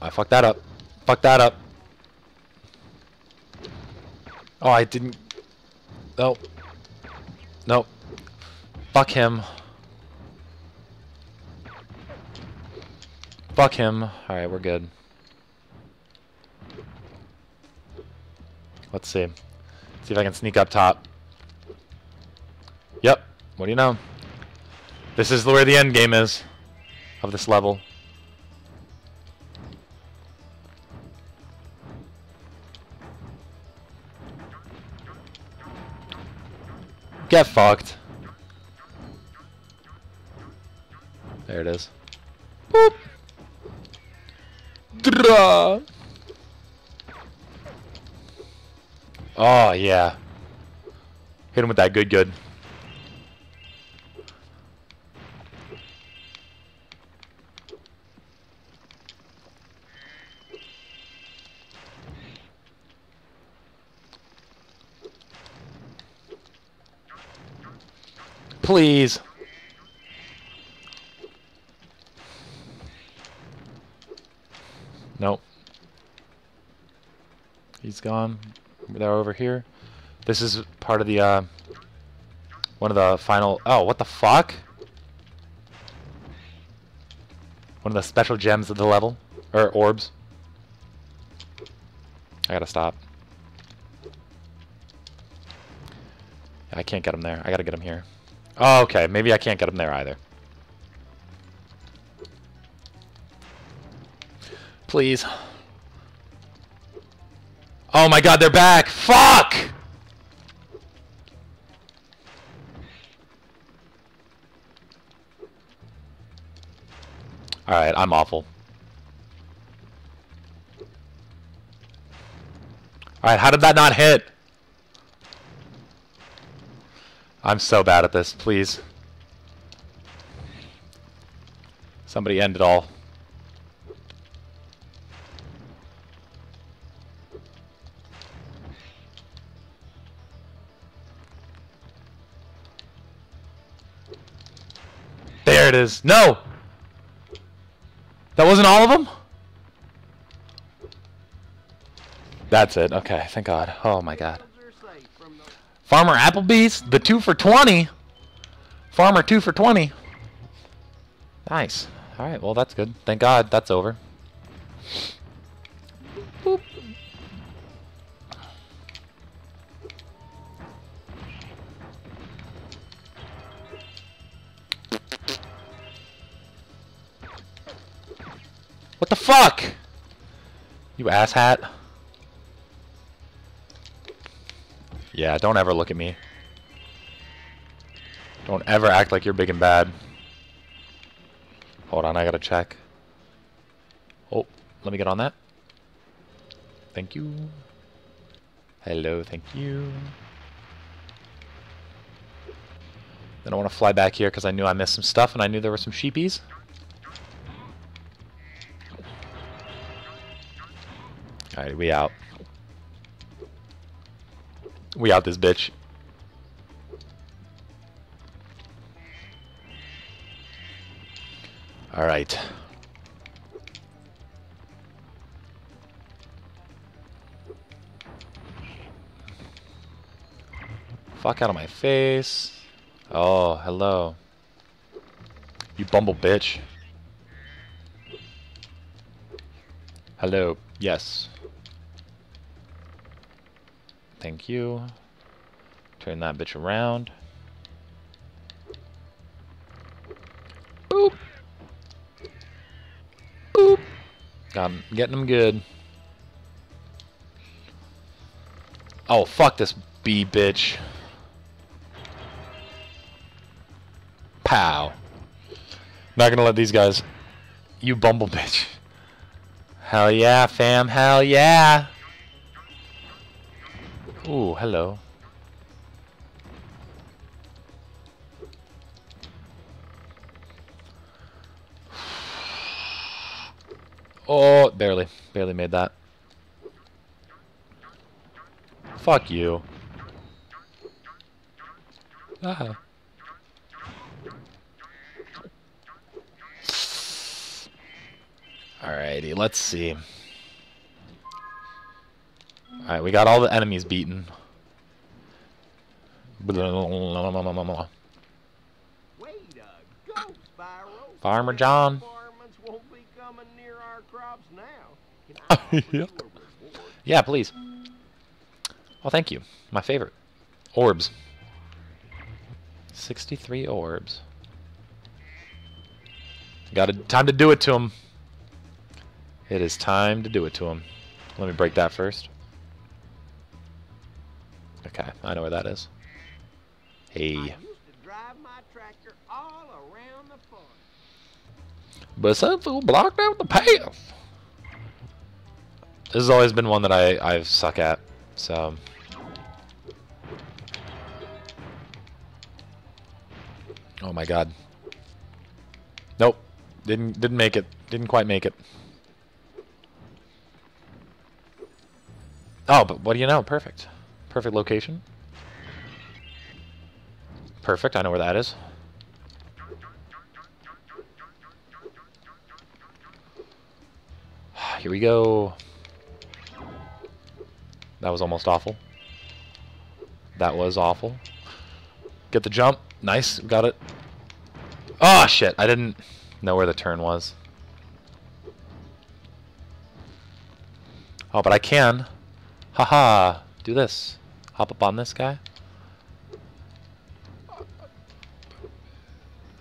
I fucked that up. Fuck that up. Oh, I didn't. Nope. Nope. Fuck him. Fuck him. Alright, we're good. Let's see. See if I can sneak up top. Yep. What do you know? This is where the end game is of this level. Get fucked. There it is. Boop. Dra. Oh yeah. Hit him with that good good. Please. Nope. He's gone. They're over here. This is part of the, uh, one of the final... Oh, what the fuck? One of the special gems of the level. Or orbs. I gotta stop. I can't get him there. I gotta get him here. Oh, okay. Maybe I can't get him there either. Please. Oh my god, they're back! Fuck! Alright, I'm awful. Alright, how did that not hit? I'm so bad at this, please. Somebody end it all. There it is. No! That wasn't all of them? That's it. Okay, thank God. Oh my God. Farmer Applebee's, the two for 20. Farmer two for 20. Nice. Alright, well that's good. Thank God that's over. Boop. What the fuck? You asshat. Yeah, don't ever look at me. Don't ever act like you're big and bad. Hold on, I gotta check. Oh, let me get on that. Thank you. Hello, thank you. Then I want to fly back here because I knew I missed some stuff and I knew there were some sheepies. Alright, we out. We out this bitch. Alright. Fuck out of my face. Oh, hello. You bumble bitch. Hello. Yes. Thank you. Turn that bitch around. Boop. Boop. Got him. Getting him good. Oh, fuck this bee bitch. Pow. Not gonna let these guys. You bumble bitch. Hell yeah, fam. Hell yeah. Ooh, hello. Oh, barely. Barely made that. Fuck you. Ah. Alrighty, let's see. Alright, we got all the enemies beaten. Way to go, Spyro. Farmer John. Varmints won't be coming near our crops now. Can I offer you a Yep. Yeah, please. Oh, thank you. My favorite. Orbs. 63 orbs. Got it. Time to do it to him. It is time to do it to him. Let me break that first. Okay, I know where that is. Hey. used to drive my tractor all around the farm. But some fool blocked out the path. This has always been one that I I suck at. So. Oh my god. Nope. Didn't didn't make it. Didn't quite make it. Oh, but what do you know? Perfect. Perfect location. Perfect. I know where that is. Here we go. That was almost awful. That was awful. Get the jump. Nice. Got it. Oh, shit. I didn't know where the turn was. Oh, but I can. Haha. Do this. Hop up on this guy.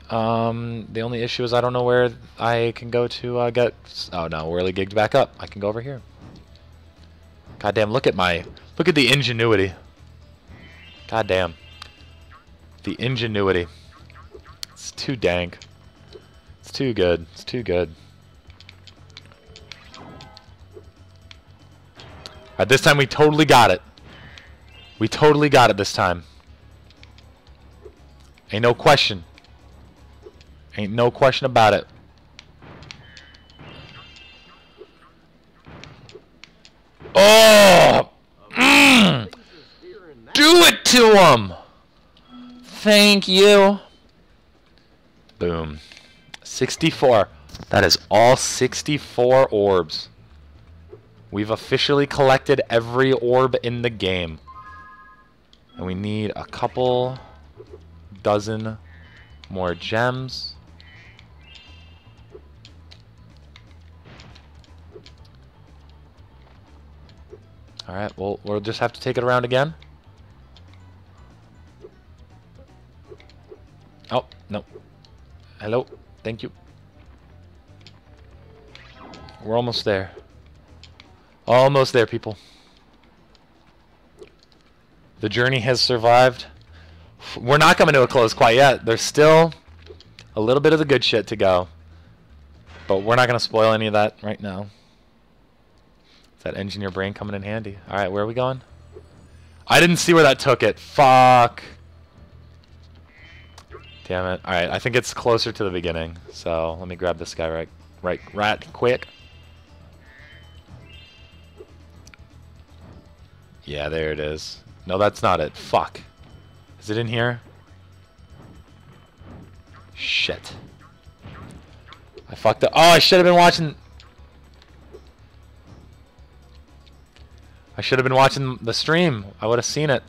Um, the only issue is I don't know where I can go to uh, get. Oh no, whirly gigged back up. I can go over here. Goddamn! Look at my. Look at the ingenuity. Goddamn. The ingenuity. It's too dank. It's too good. It's too good. Alright, this time we totally got it. We totally got it this time. Ain't no question. Ain't no question about it. Oh! Mm! Do it to him! Thank you. Boom. 64. That is all 64 orbs. We've officially collected every orb in the game. And we need a couple dozen more gems. Alright, well, we'll just have to take it around again. Oh, no. Hello. Thank you. We're almost there. Almost there, people. The journey has survived. We're not coming to a close quite yet. There's still a little bit of the good shit to go. But we're not going to spoil any of that right now. That engineer brain coming in handy? Alright, where are we going? I didn't see where that took it. Fuck. Damn it. Alright, I think it's closer to the beginning. So let me grab this guy right right right quick. Yeah, there it is. No, that's not it. Fuck. Is it in here? Shit. I fucked up. Oh, I should have been watching. I should have been watching the stream. I would have seen it.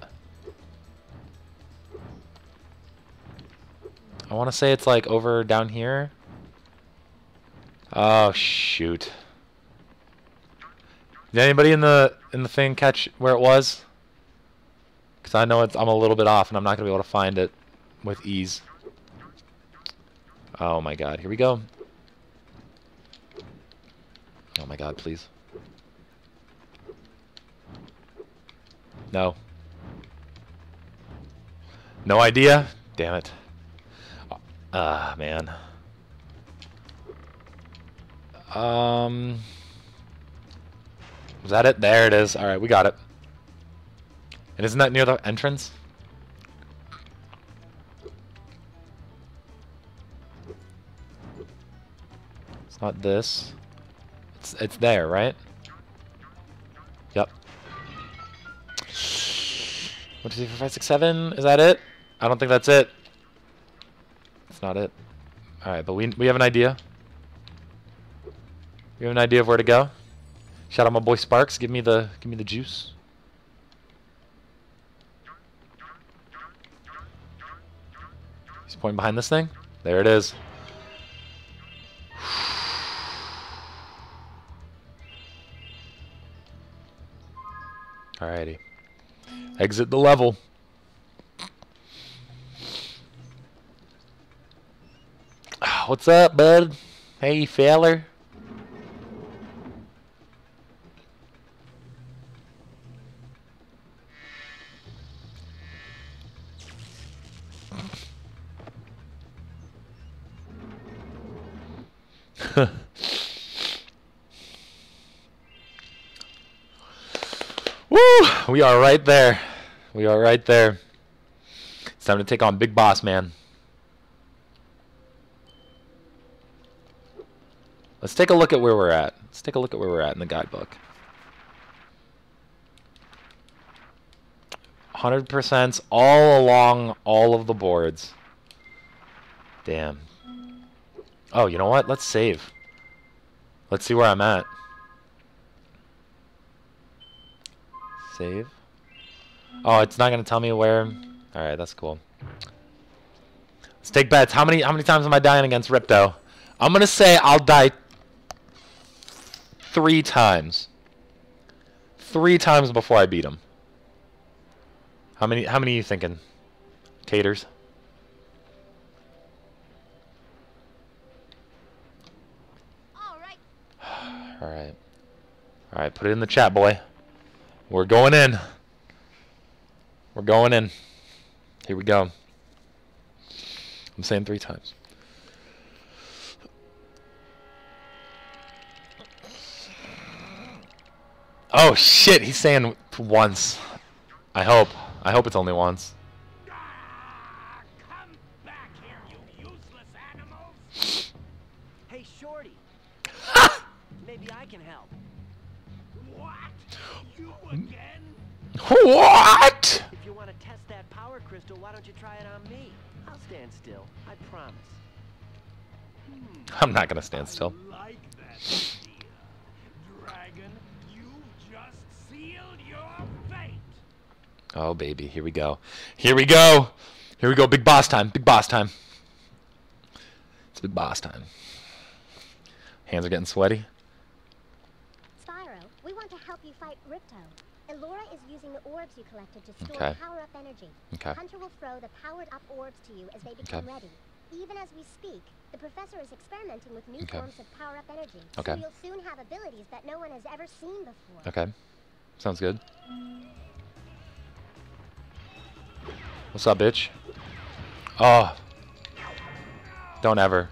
I want to say it's like over down here. Oh, shoot. Did anybody in the in the thing catch where it was? Because I know it's, I'm a little bit off, and I'm not gonna be able to find it with ease. Oh my God! Here we go. Oh my God! Please. No. No idea. Damn it. Ah, man. Um. Was that it? There it is. Alright, we got it. And isn't that near the entrance? It's not this. It's it's there, right? Yep. One, two, three, four, five, six, seven. Is that it? I don't think that's it. It's not it. Alright, but we we have an idea. We have an idea of where to go. Shout out my boy Sparx. Give me the give me the juice. He's pointing behind this thing. There it is. Alrighty. Exit the level. Ah, what's up, bud? Hey, feller. Woo! We are right there. We are right there. It's time to take on Big Boss Man. Let's take a look at where we're at. Let's take a look at where we're at in the guidebook. 100% all along all of the boards. Damn. Oh, you know what? Let's save. Let's see where I'm at. Save. Oh, it's not gonna tell me where. All right, that's cool. Let's take bets. How many how many times am I dying against Ripto? I'm gonna say I'll die three times. Three times before I beat him. How many how many are you thinking? Taters. All right. All right, put it in the chat, boy. We're going in. We're going in. Here we go. I'm saying three times. Oh shit, he's saying once. I hope. I hope it's only once. Come back here, you useless animals! Hey, Shorty. Maybe I can help. What? You again? What? If you want to test that power crystal, why don't you try it on me? I'll stand still. I promise. Hmm. I'm not gonna stand still. I like that idea. Dragon, you've just sealed your fate. Oh baby, here we go. Here we go. Here we go. Big boss time. Big boss time. It's big boss time. Hands are getting sweaty. Spyro, we want to help you fight Ripto. Elora is using the orbs you collected to store Okay. power-up energy. Okay. Hunter will throw the powered-up orbs to you as they become Okay. ready. Even as we speak, the professor is experimenting with new Okay. forms of power-up energy. Okay. So you'll soon have abilities that no one has ever seen before. Okay. Sounds good. What's up, bitch? Oh. Don't ever.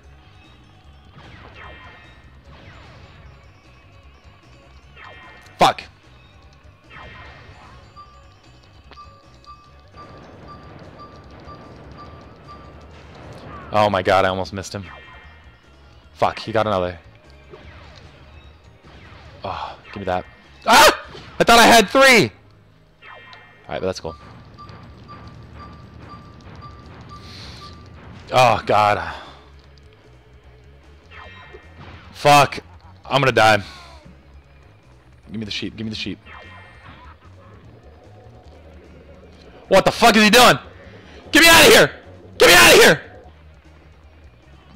Oh my god, I almost missed him. Fuck, he got another. Oh, give me that. Ah! I thought I had three! Alright, but that's cool. Oh, God. Fuck. I'm gonna die. Give me the sheep. Give me the sheep. What the fuck is he doing? Get me out of here! Get me out of here!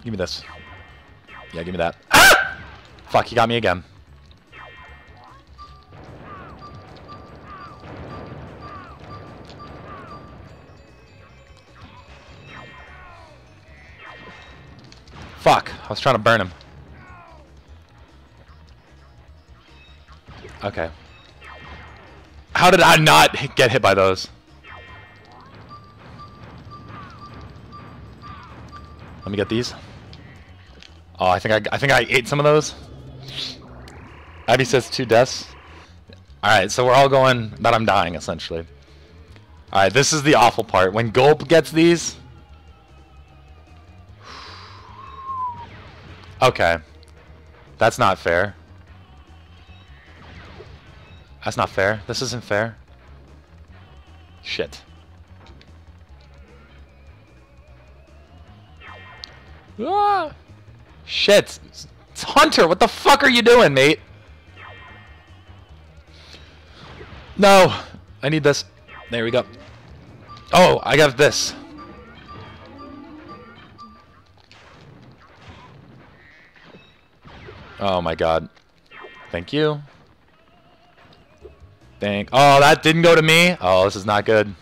Give me this. Yeah, give me that. Ah! Fuck, he got me again. Fuck, I was trying to burn him. Okay. How did I not get hit by those? Let me get these. Oh, I think I, I think I ate some of those. Abby says two deaths. Alright, so we're all going that I'm dying, essentially. Alright, this is the awful part. When Gulp gets these... Okay. That's not fair. That's not fair. This isn't fair. Shit. Ah! Shit. It's Hunter, what the fuck are you doing, mate? No. I need this. There we go. Oh, I got this. Oh my god. Thank you. Thank. Oh, that didn't go to me. Oh, this is not good.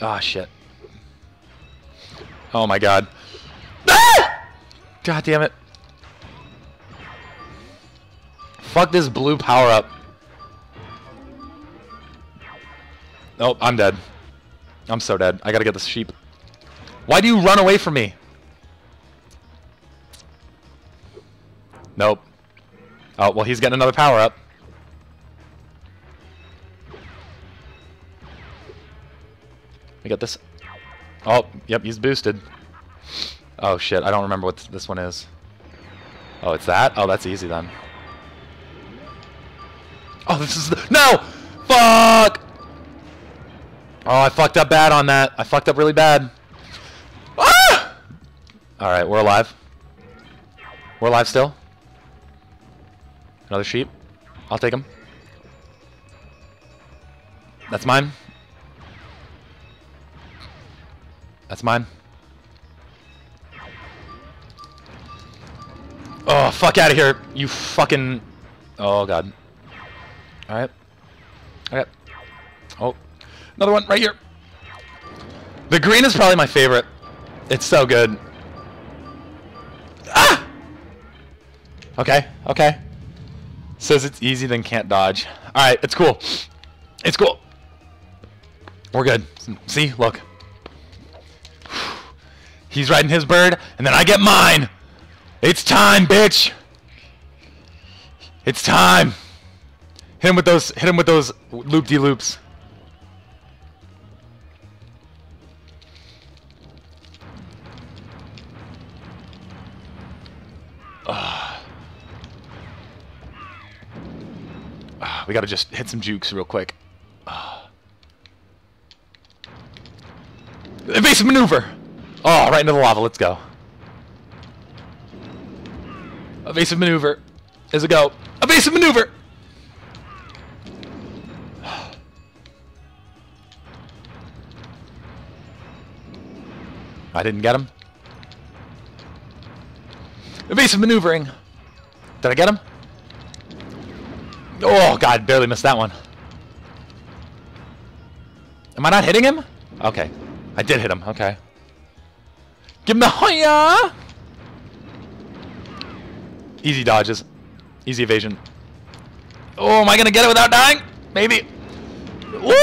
Ah, shit. Oh my god. Ah! God damn it. Fuck this blue power up. Oh, I'm dead. I'm so dead. I gotta get this sheep. Why do you run away from me? Nope. Oh, well, he's getting another power up. We got this. Oh, yep, he's boosted. Oh, shit, I don't remember what this one is. Oh, it's that? Oh, that's easy then. Oh, this is the... No! Fuck! Oh, I fucked up bad on that. I fucked up really bad. Ah! Alright, we're alive. We're alive still. Another sheep. I'll take him. That's mine. That's mine. Oh, fuck out of here. You fucking... Oh, God. Alright. Alright. Oh. Another one right here. The green is probably my favorite. It's so good. Ah! Okay, okay. Says it's easy, then can't dodge. Alright, it's cool. It's cool. We're good. See? Look. He's riding his bird, and then I get mine. It's time, bitch. It's time. Hit him with those. Hit him with those loop de loops. Ah. Ah, we gotta just hit some jukes real quick. Ah. Evasive maneuver. Oh, right into the lava. Let's go. Evasive maneuver. Is a go. Evasive maneuver. I didn't get him. Evasive maneuvering. Did I get him? Oh, God, barely missed that one. Am I not hitting him? Okay. I did hit him. Okay. Give him the hoya! Easy dodges. Easy evasion. Oh, am I going to get it without dying? Maybe. Woo!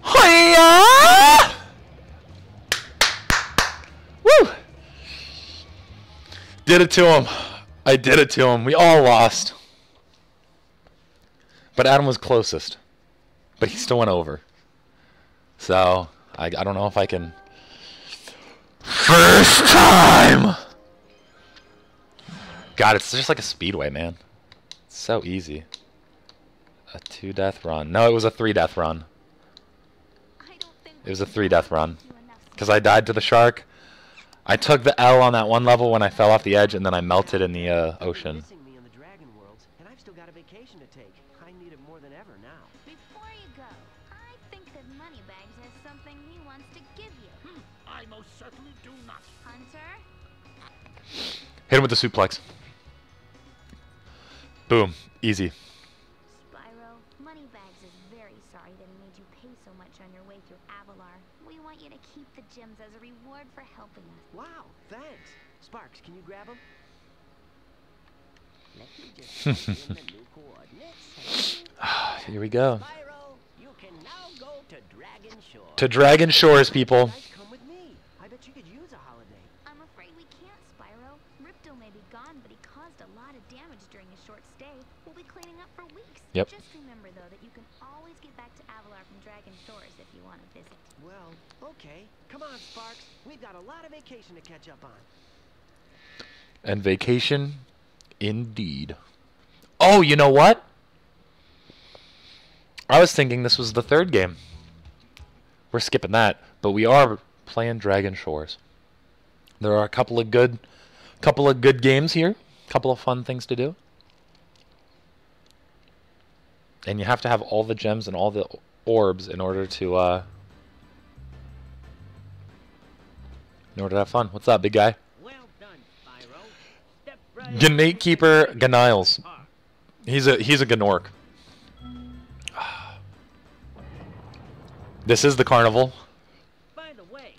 Hoya! Woo! Did it to him. I did it to him. We all lost. But Adam was closest. But he still went over. So, I, I don't know if I can... First time! God, it's just like a speedway, man. It's so easy. A two death run. No, it was a three death run. It was a three death run. Because I died to the shark. I took the L on that one level when I fell off the edge, and then I melted in the uh, ocean. Hit him with the suplex. Boom. Easy. Spyro, Moneybags is very sorry that he made you pay so much on your way through Avalar. We want you to keep the gems as a reward for helping us. Wow, thanks. Sparx, can you grab them? Let me just type in the new coordinates. Here we go. Spyro, you can now go to Dragon Shore. To Dragon Shores, people. Guys, come with me. I bet you could use a holiday. I'm afraid we can't, Spyro. Ripto may be gone, but he caused a lot of damage during his short stay. We'll be cleaning up for weeks. Yep. Just remember, though, that you can always get back to Avalar from Dragon Shores if you want to visit. Well, okay. Come on, Sparx. We've got a lot of vacation to catch up on. And vacation, indeed. Oh, you know what? I was thinking this was the third game. We're skipping that, but we are playing Dragon Shores. There are a couple of good, couple of good games here. A Couple of fun things to do. And you have to have all the gems and all the orbs in order to uh in order to have fun. What's up, big guy? Well done, right Gannate Keeper Ganiles. He's a he's a Gnorc. This is the carnival. By the way,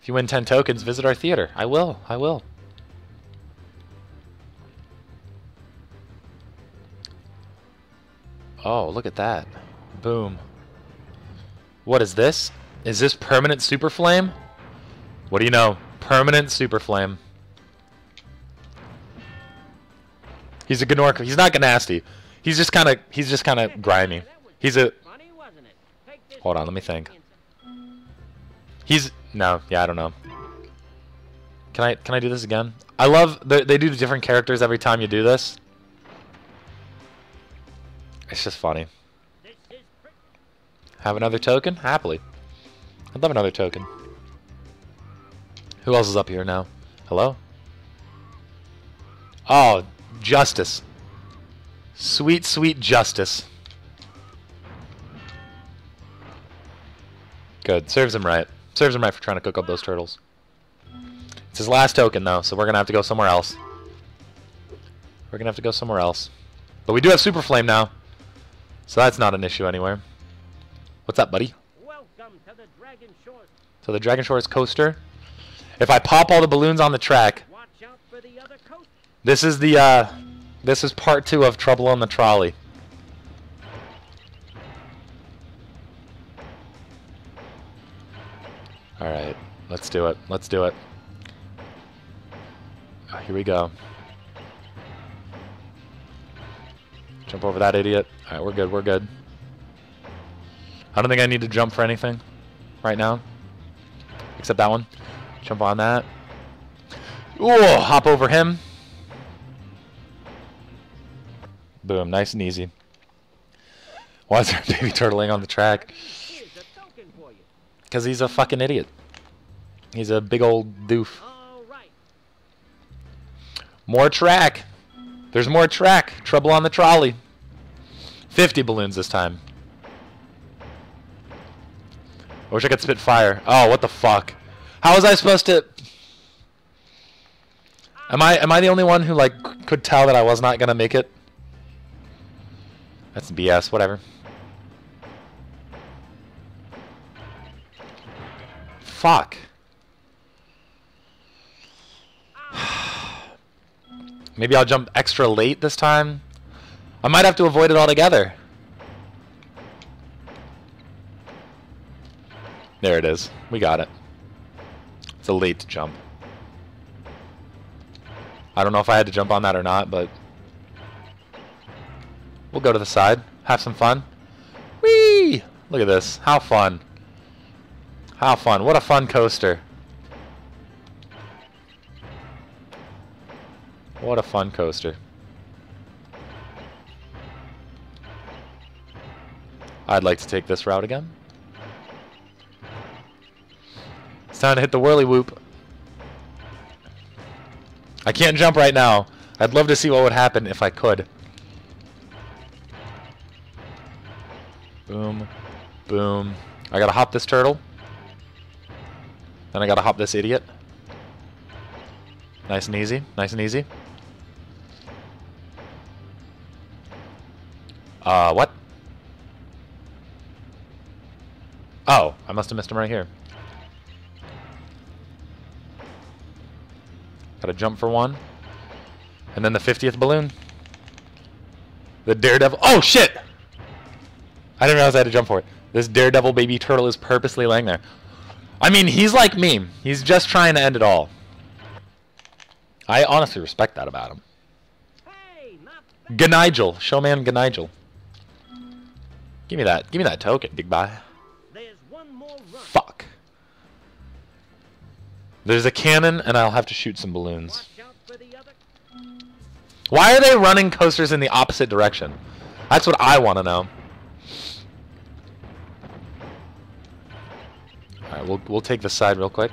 If you win 10 tokens, visit our theater. I will. I will. Oh, look at that. Boom. What is this? Is this permanent super flame? What do you know? Permanent super flame. He's a Gnorc. He's not nasty. He's just kind of he's just kind of grimy. He's a Hold on, let me think. He's no, yeah, I don't know. Can I can I do this again? I love they they do different characters every time you do this. It's just funny. Have another token? Happily. I'd love another token. Who else is up here now? Hello? Oh, Justice. Sweet, sweet Justice. Good. Serves him right. Serves him right for trying to cook up those turtles. It's his last token, though, so we're going to have to go somewhere else. We're going to have to go somewhere else. But we do have Super Flame now. So that's not an issue anywhere. What's up, buddy? Welcome to the Dragon Shores. So the Dragon Shores coaster. If I pop all the balloons on the track, Watch out for the this is the uh, this is part two of Trouble on the Trolley. All right, let's do it. Let's do it. Uh, Here we go. Jump over that idiot. All right, we're good. We're good. I don't think I need to jump for anything right now, except that one. Jump on that. Ooh, hop over him. Boom, nice and easy. Why is there a baby turtling on the track? Here's a token for you. Because he's a fucking idiot. He's a big old doof. More track. There's more track. Trouble on the trolley. 50 balloons this time. I wish I could spit fire. Oh, what the fuck? How was I supposed to... Am I am I the only one who like could tell that I was not gonna make it? That's BS. Whatever. Fuck. Ah. Maybe I'll jump extra late this time. I might have to avoid it altogether. There it is. We got it. It's a late jump. I don't know if I had to jump on that or not, but we'll go to the side, have some fun. Whee! Look at this. How fun. How fun. What a fun coaster. What a fun coaster. I'd like to take this route again. It's time to hit the whirly whoop. I can't jump right now. I'd love to see what would happen if I could. Boom. Boom. I gotta hop this turtle. Then I gotta hop this idiot. Nice and easy. Nice and easy. Uh, what? Oh, I must have missed him right here. Gotta jump for one. And then the 50th balloon. The daredevil. Oh, shit! I didn't realize I had to jump for it. This daredevil baby turtle is purposely laying there. I mean, he's like me. He's just trying to end it all. I honestly respect that about him. Hey, Gnigel. Showman Gnigel. Give me that. Give me that token, big more. Fuck. There's a cannon, and I'll have to shoot some balloons. Why are they running coasters in the opposite direction? That's what I want to know. Alright, we'll, we'll take this side real quick.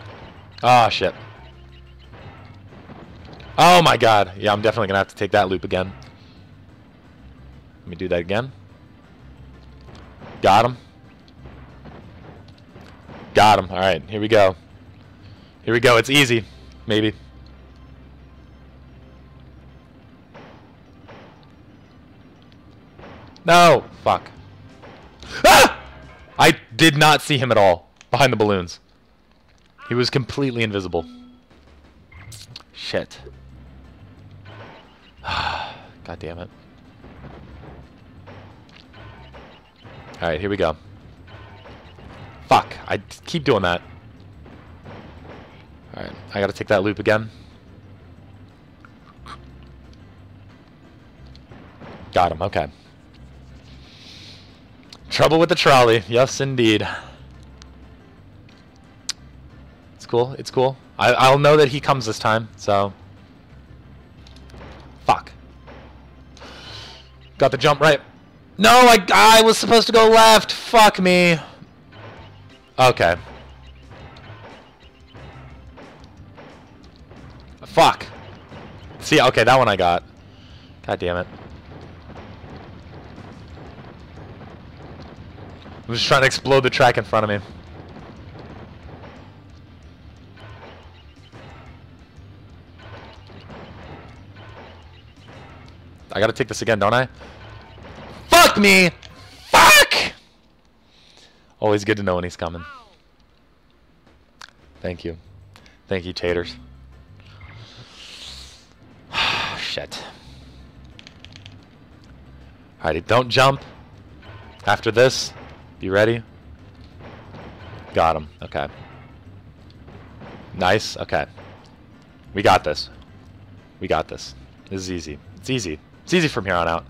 Ah, shit. Oh my god. Yeah, I'm definitely going to have to take that loop again. Let me do that again. Got him. Got him. Alright, here we go. Here we go. It's easy. Maybe. No! Fuck. Ah! I did not see him at all behind the balloons. He was completely invisible. Shit. God damn it. Alright, here we go. Fuck. I keep doing that. Alright, I gotta take that loop again. Got him, okay. Trouble with the trolley. Yes, indeed. It's cool. It's cool. I, I'll know that he comes this time, so... Fuck. Got the jump right. No, I, I was supposed to go left. Fuck me. Okay. Fuck. See, okay, that one I got. God damn it. I'm just trying to explode the track in front of me. I gotta take this again, don't I? Me! Fuck! Always good to know when he's coming. Thank you. Thank you, taters. Shit. Alrighty, don't jump. After this, you ready? Got him. Okay. Nice. Okay. We got this. We got this. This is easy. It's easy. It's easy from here on out.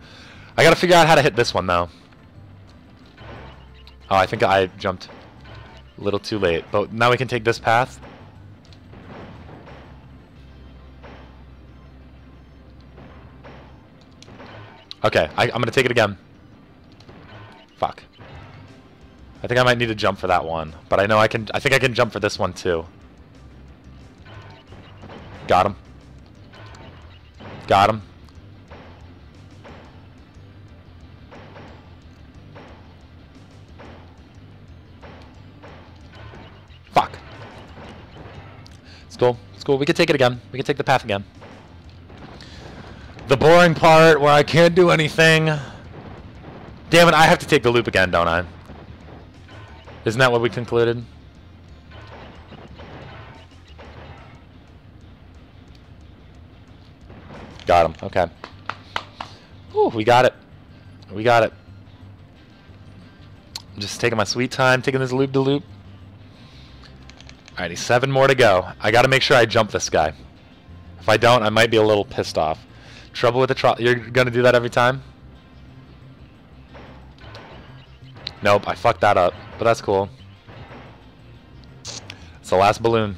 I gotta figure out how to hit this one, though. Oh, I think I jumped a little too late. But now we can take this path. Okay, I, I'm gonna take it again. Fuck. I think I might need to jump for that one, but I know I can. I think I can jump for this one too. Got him. Got him. It's cool. It's cool. We can take it again. We can take the path again. The boring part where I can't do anything. Damn it, I have to take the loop again, don't I? Isn't that what we concluded? Got him. Okay. Ooh, we got it. We got it. I'm just taking my sweet time, taking this loop to loop. Alrighty, seven more to go. I gotta make sure I jump this guy. If I don't, I might be a little pissed off. Trouble with the trolley. You're gonna do that every time? Nope, I fucked that up. But that's cool. It's the last balloon.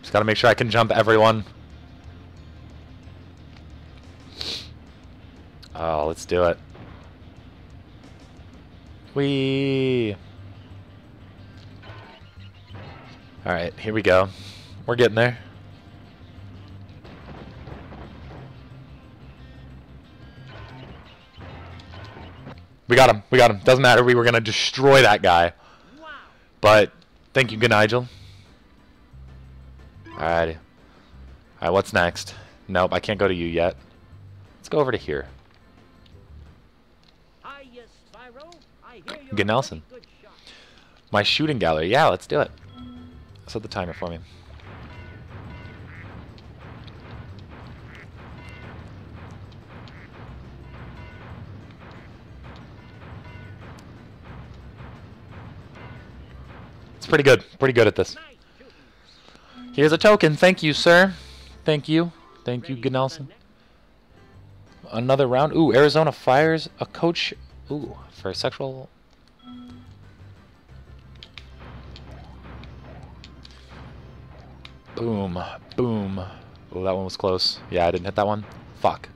Just gotta make sure I can jump everyone. Oh, let's do it. Whee! Alright, here we go. We're getting there. We got him. We got him. Doesn't matter. We were going to destroy that guy. But thank you, good Nigel. Alrighty. Alright, what's next? Nope, I can't go to you yet. Let's go over to here. Hiya, Spyro. I hear you're Get Nelson. My shooting gallery. Yeah, let's do it. Set the timer for me. It's pretty good. Pretty good at this. Here's a token. Thank you, sir. Thank you. Thank you, Gnelson. Another round. Ooh, Arizona fires a coach. Ooh, for sexual. Boom. Boom. Oh, that one was close. Yeah, I didn't hit that one. Fuck.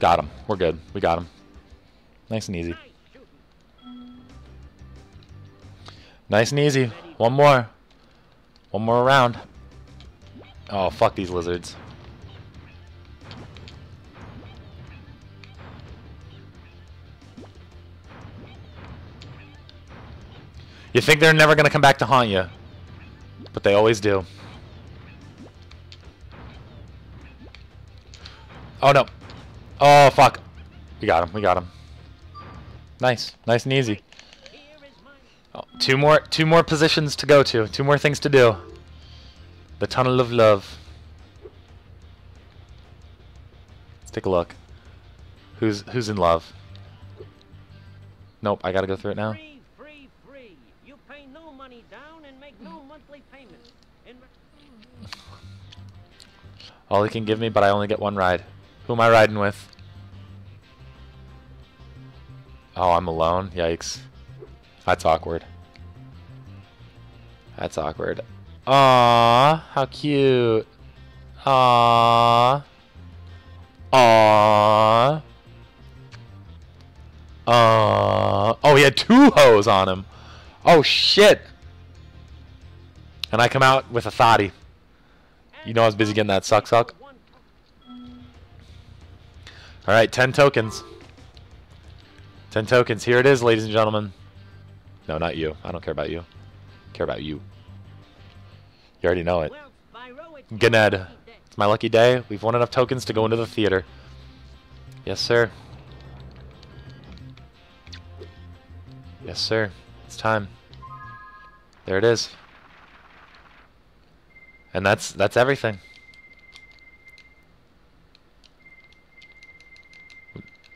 Got him. We're good. We got him. Nice and easy. Nice and easy. One more. One more round. Oh, fuck these lizards. You think they're never going to come back to haunt you. But they always do. Oh, no. Oh, fuck. We got him. We got him. Nice. Nice and easy. Oh, two more two more positions to go to. Two more things to do. The tunnel of love. Let's take a look. Who's who's in love? Nope, I gotta go through it now. All he can give me, but I only get one ride. Who am I riding with? Oh, I'm alone? Yikes. That's awkward. That's awkward. Aww, how cute. Aww. Aww. Aww. Oh, he had two hoes on him. Oh, shit. And I come out with a thotty. You know I was busy getting that suck suck. Alright, 10 tokens. 10 tokens. Here it is, ladies and gentlemen. No, not you. I don't care about you. I care about you. You already know it. Ganed. It's my lucky day. We've won enough tokens to go into the theater. Yes, sir. Yes, sir. It's time. There it is. And that's that's everything.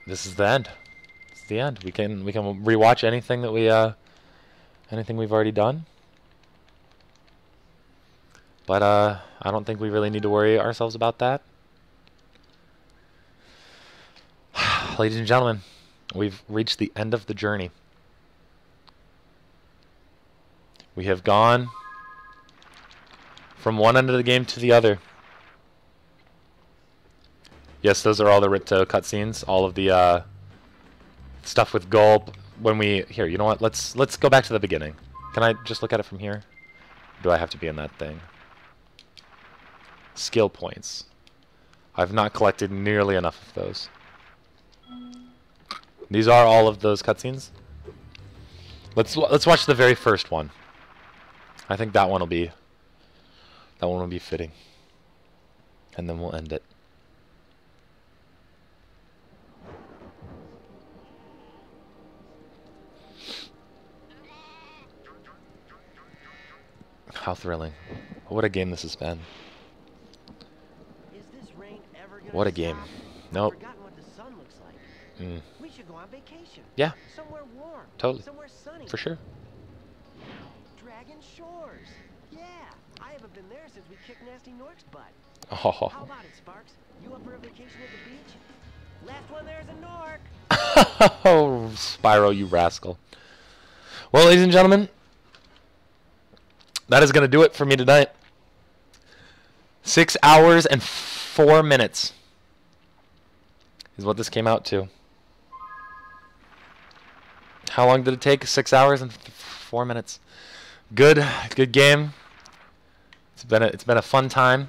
This is the end. It's the end. We can we can rewatch anything that we uh anything we've already done. But uh I don't think we really need to worry ourselves about that. Ladies and gentlemen, we've reached the end of the journey. We have gone from one end of the game to the other. Yes, those are all the Ripto cutscenes, all of the uh, stuff with Gulp. When we here, you know what? Let's let's go back to the beginning. Can I just look at it from here? Do I have to be in that thing? Skill points. I've not collected nearly enough of those. These are all of those cutscenes. Let's let's watch the very first one. I think that one will be that one will be fitting. And then we'll end it. How thrilling. What a game this has been. Is this rain ever What a game. Nope. What the sun looks like. Mm, We should go on vacation. Yeah. Somewhere warm. Totally. Somewhere sunny. for sure. Dragon Shores. I haven't been there since we kicked Gnasty Gnorc's butt. Oh. How about it, Sparx? You up for a vacation at the beach? Last one there's a Nork. oh, Spyro, you rascal. Well, ladies and gentlemen, that is going to do it for me tonight. Six hours and four minutes is what this came out to. How long did it take? Six hours and f- four minutes. Good, good game. It's been a, it's been a fun time.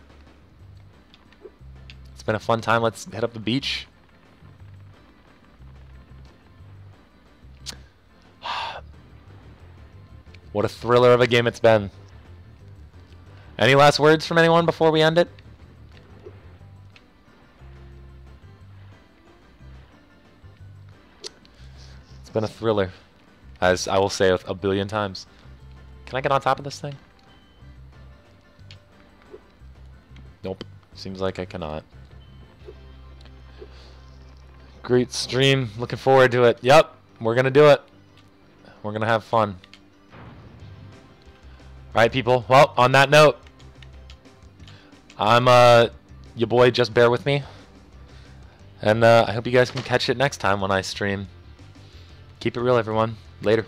It's been a fun time. Let's head up the beach. What a thriller of a game it's been. Any last words from anyone before we end it? It's been a thriller, as I will say a, a billion times. Can I get on top of this thing? Nope. Seems like I cannot. Great stream. Looking forward to it. Yep. We're going to do it. We're going to have fun. Alright, people. Well, on that note, I'm uh, your boy. Just bear with me. And uh, I hope you guys can catch it next time when I stream. Keep it real, everyone. Later.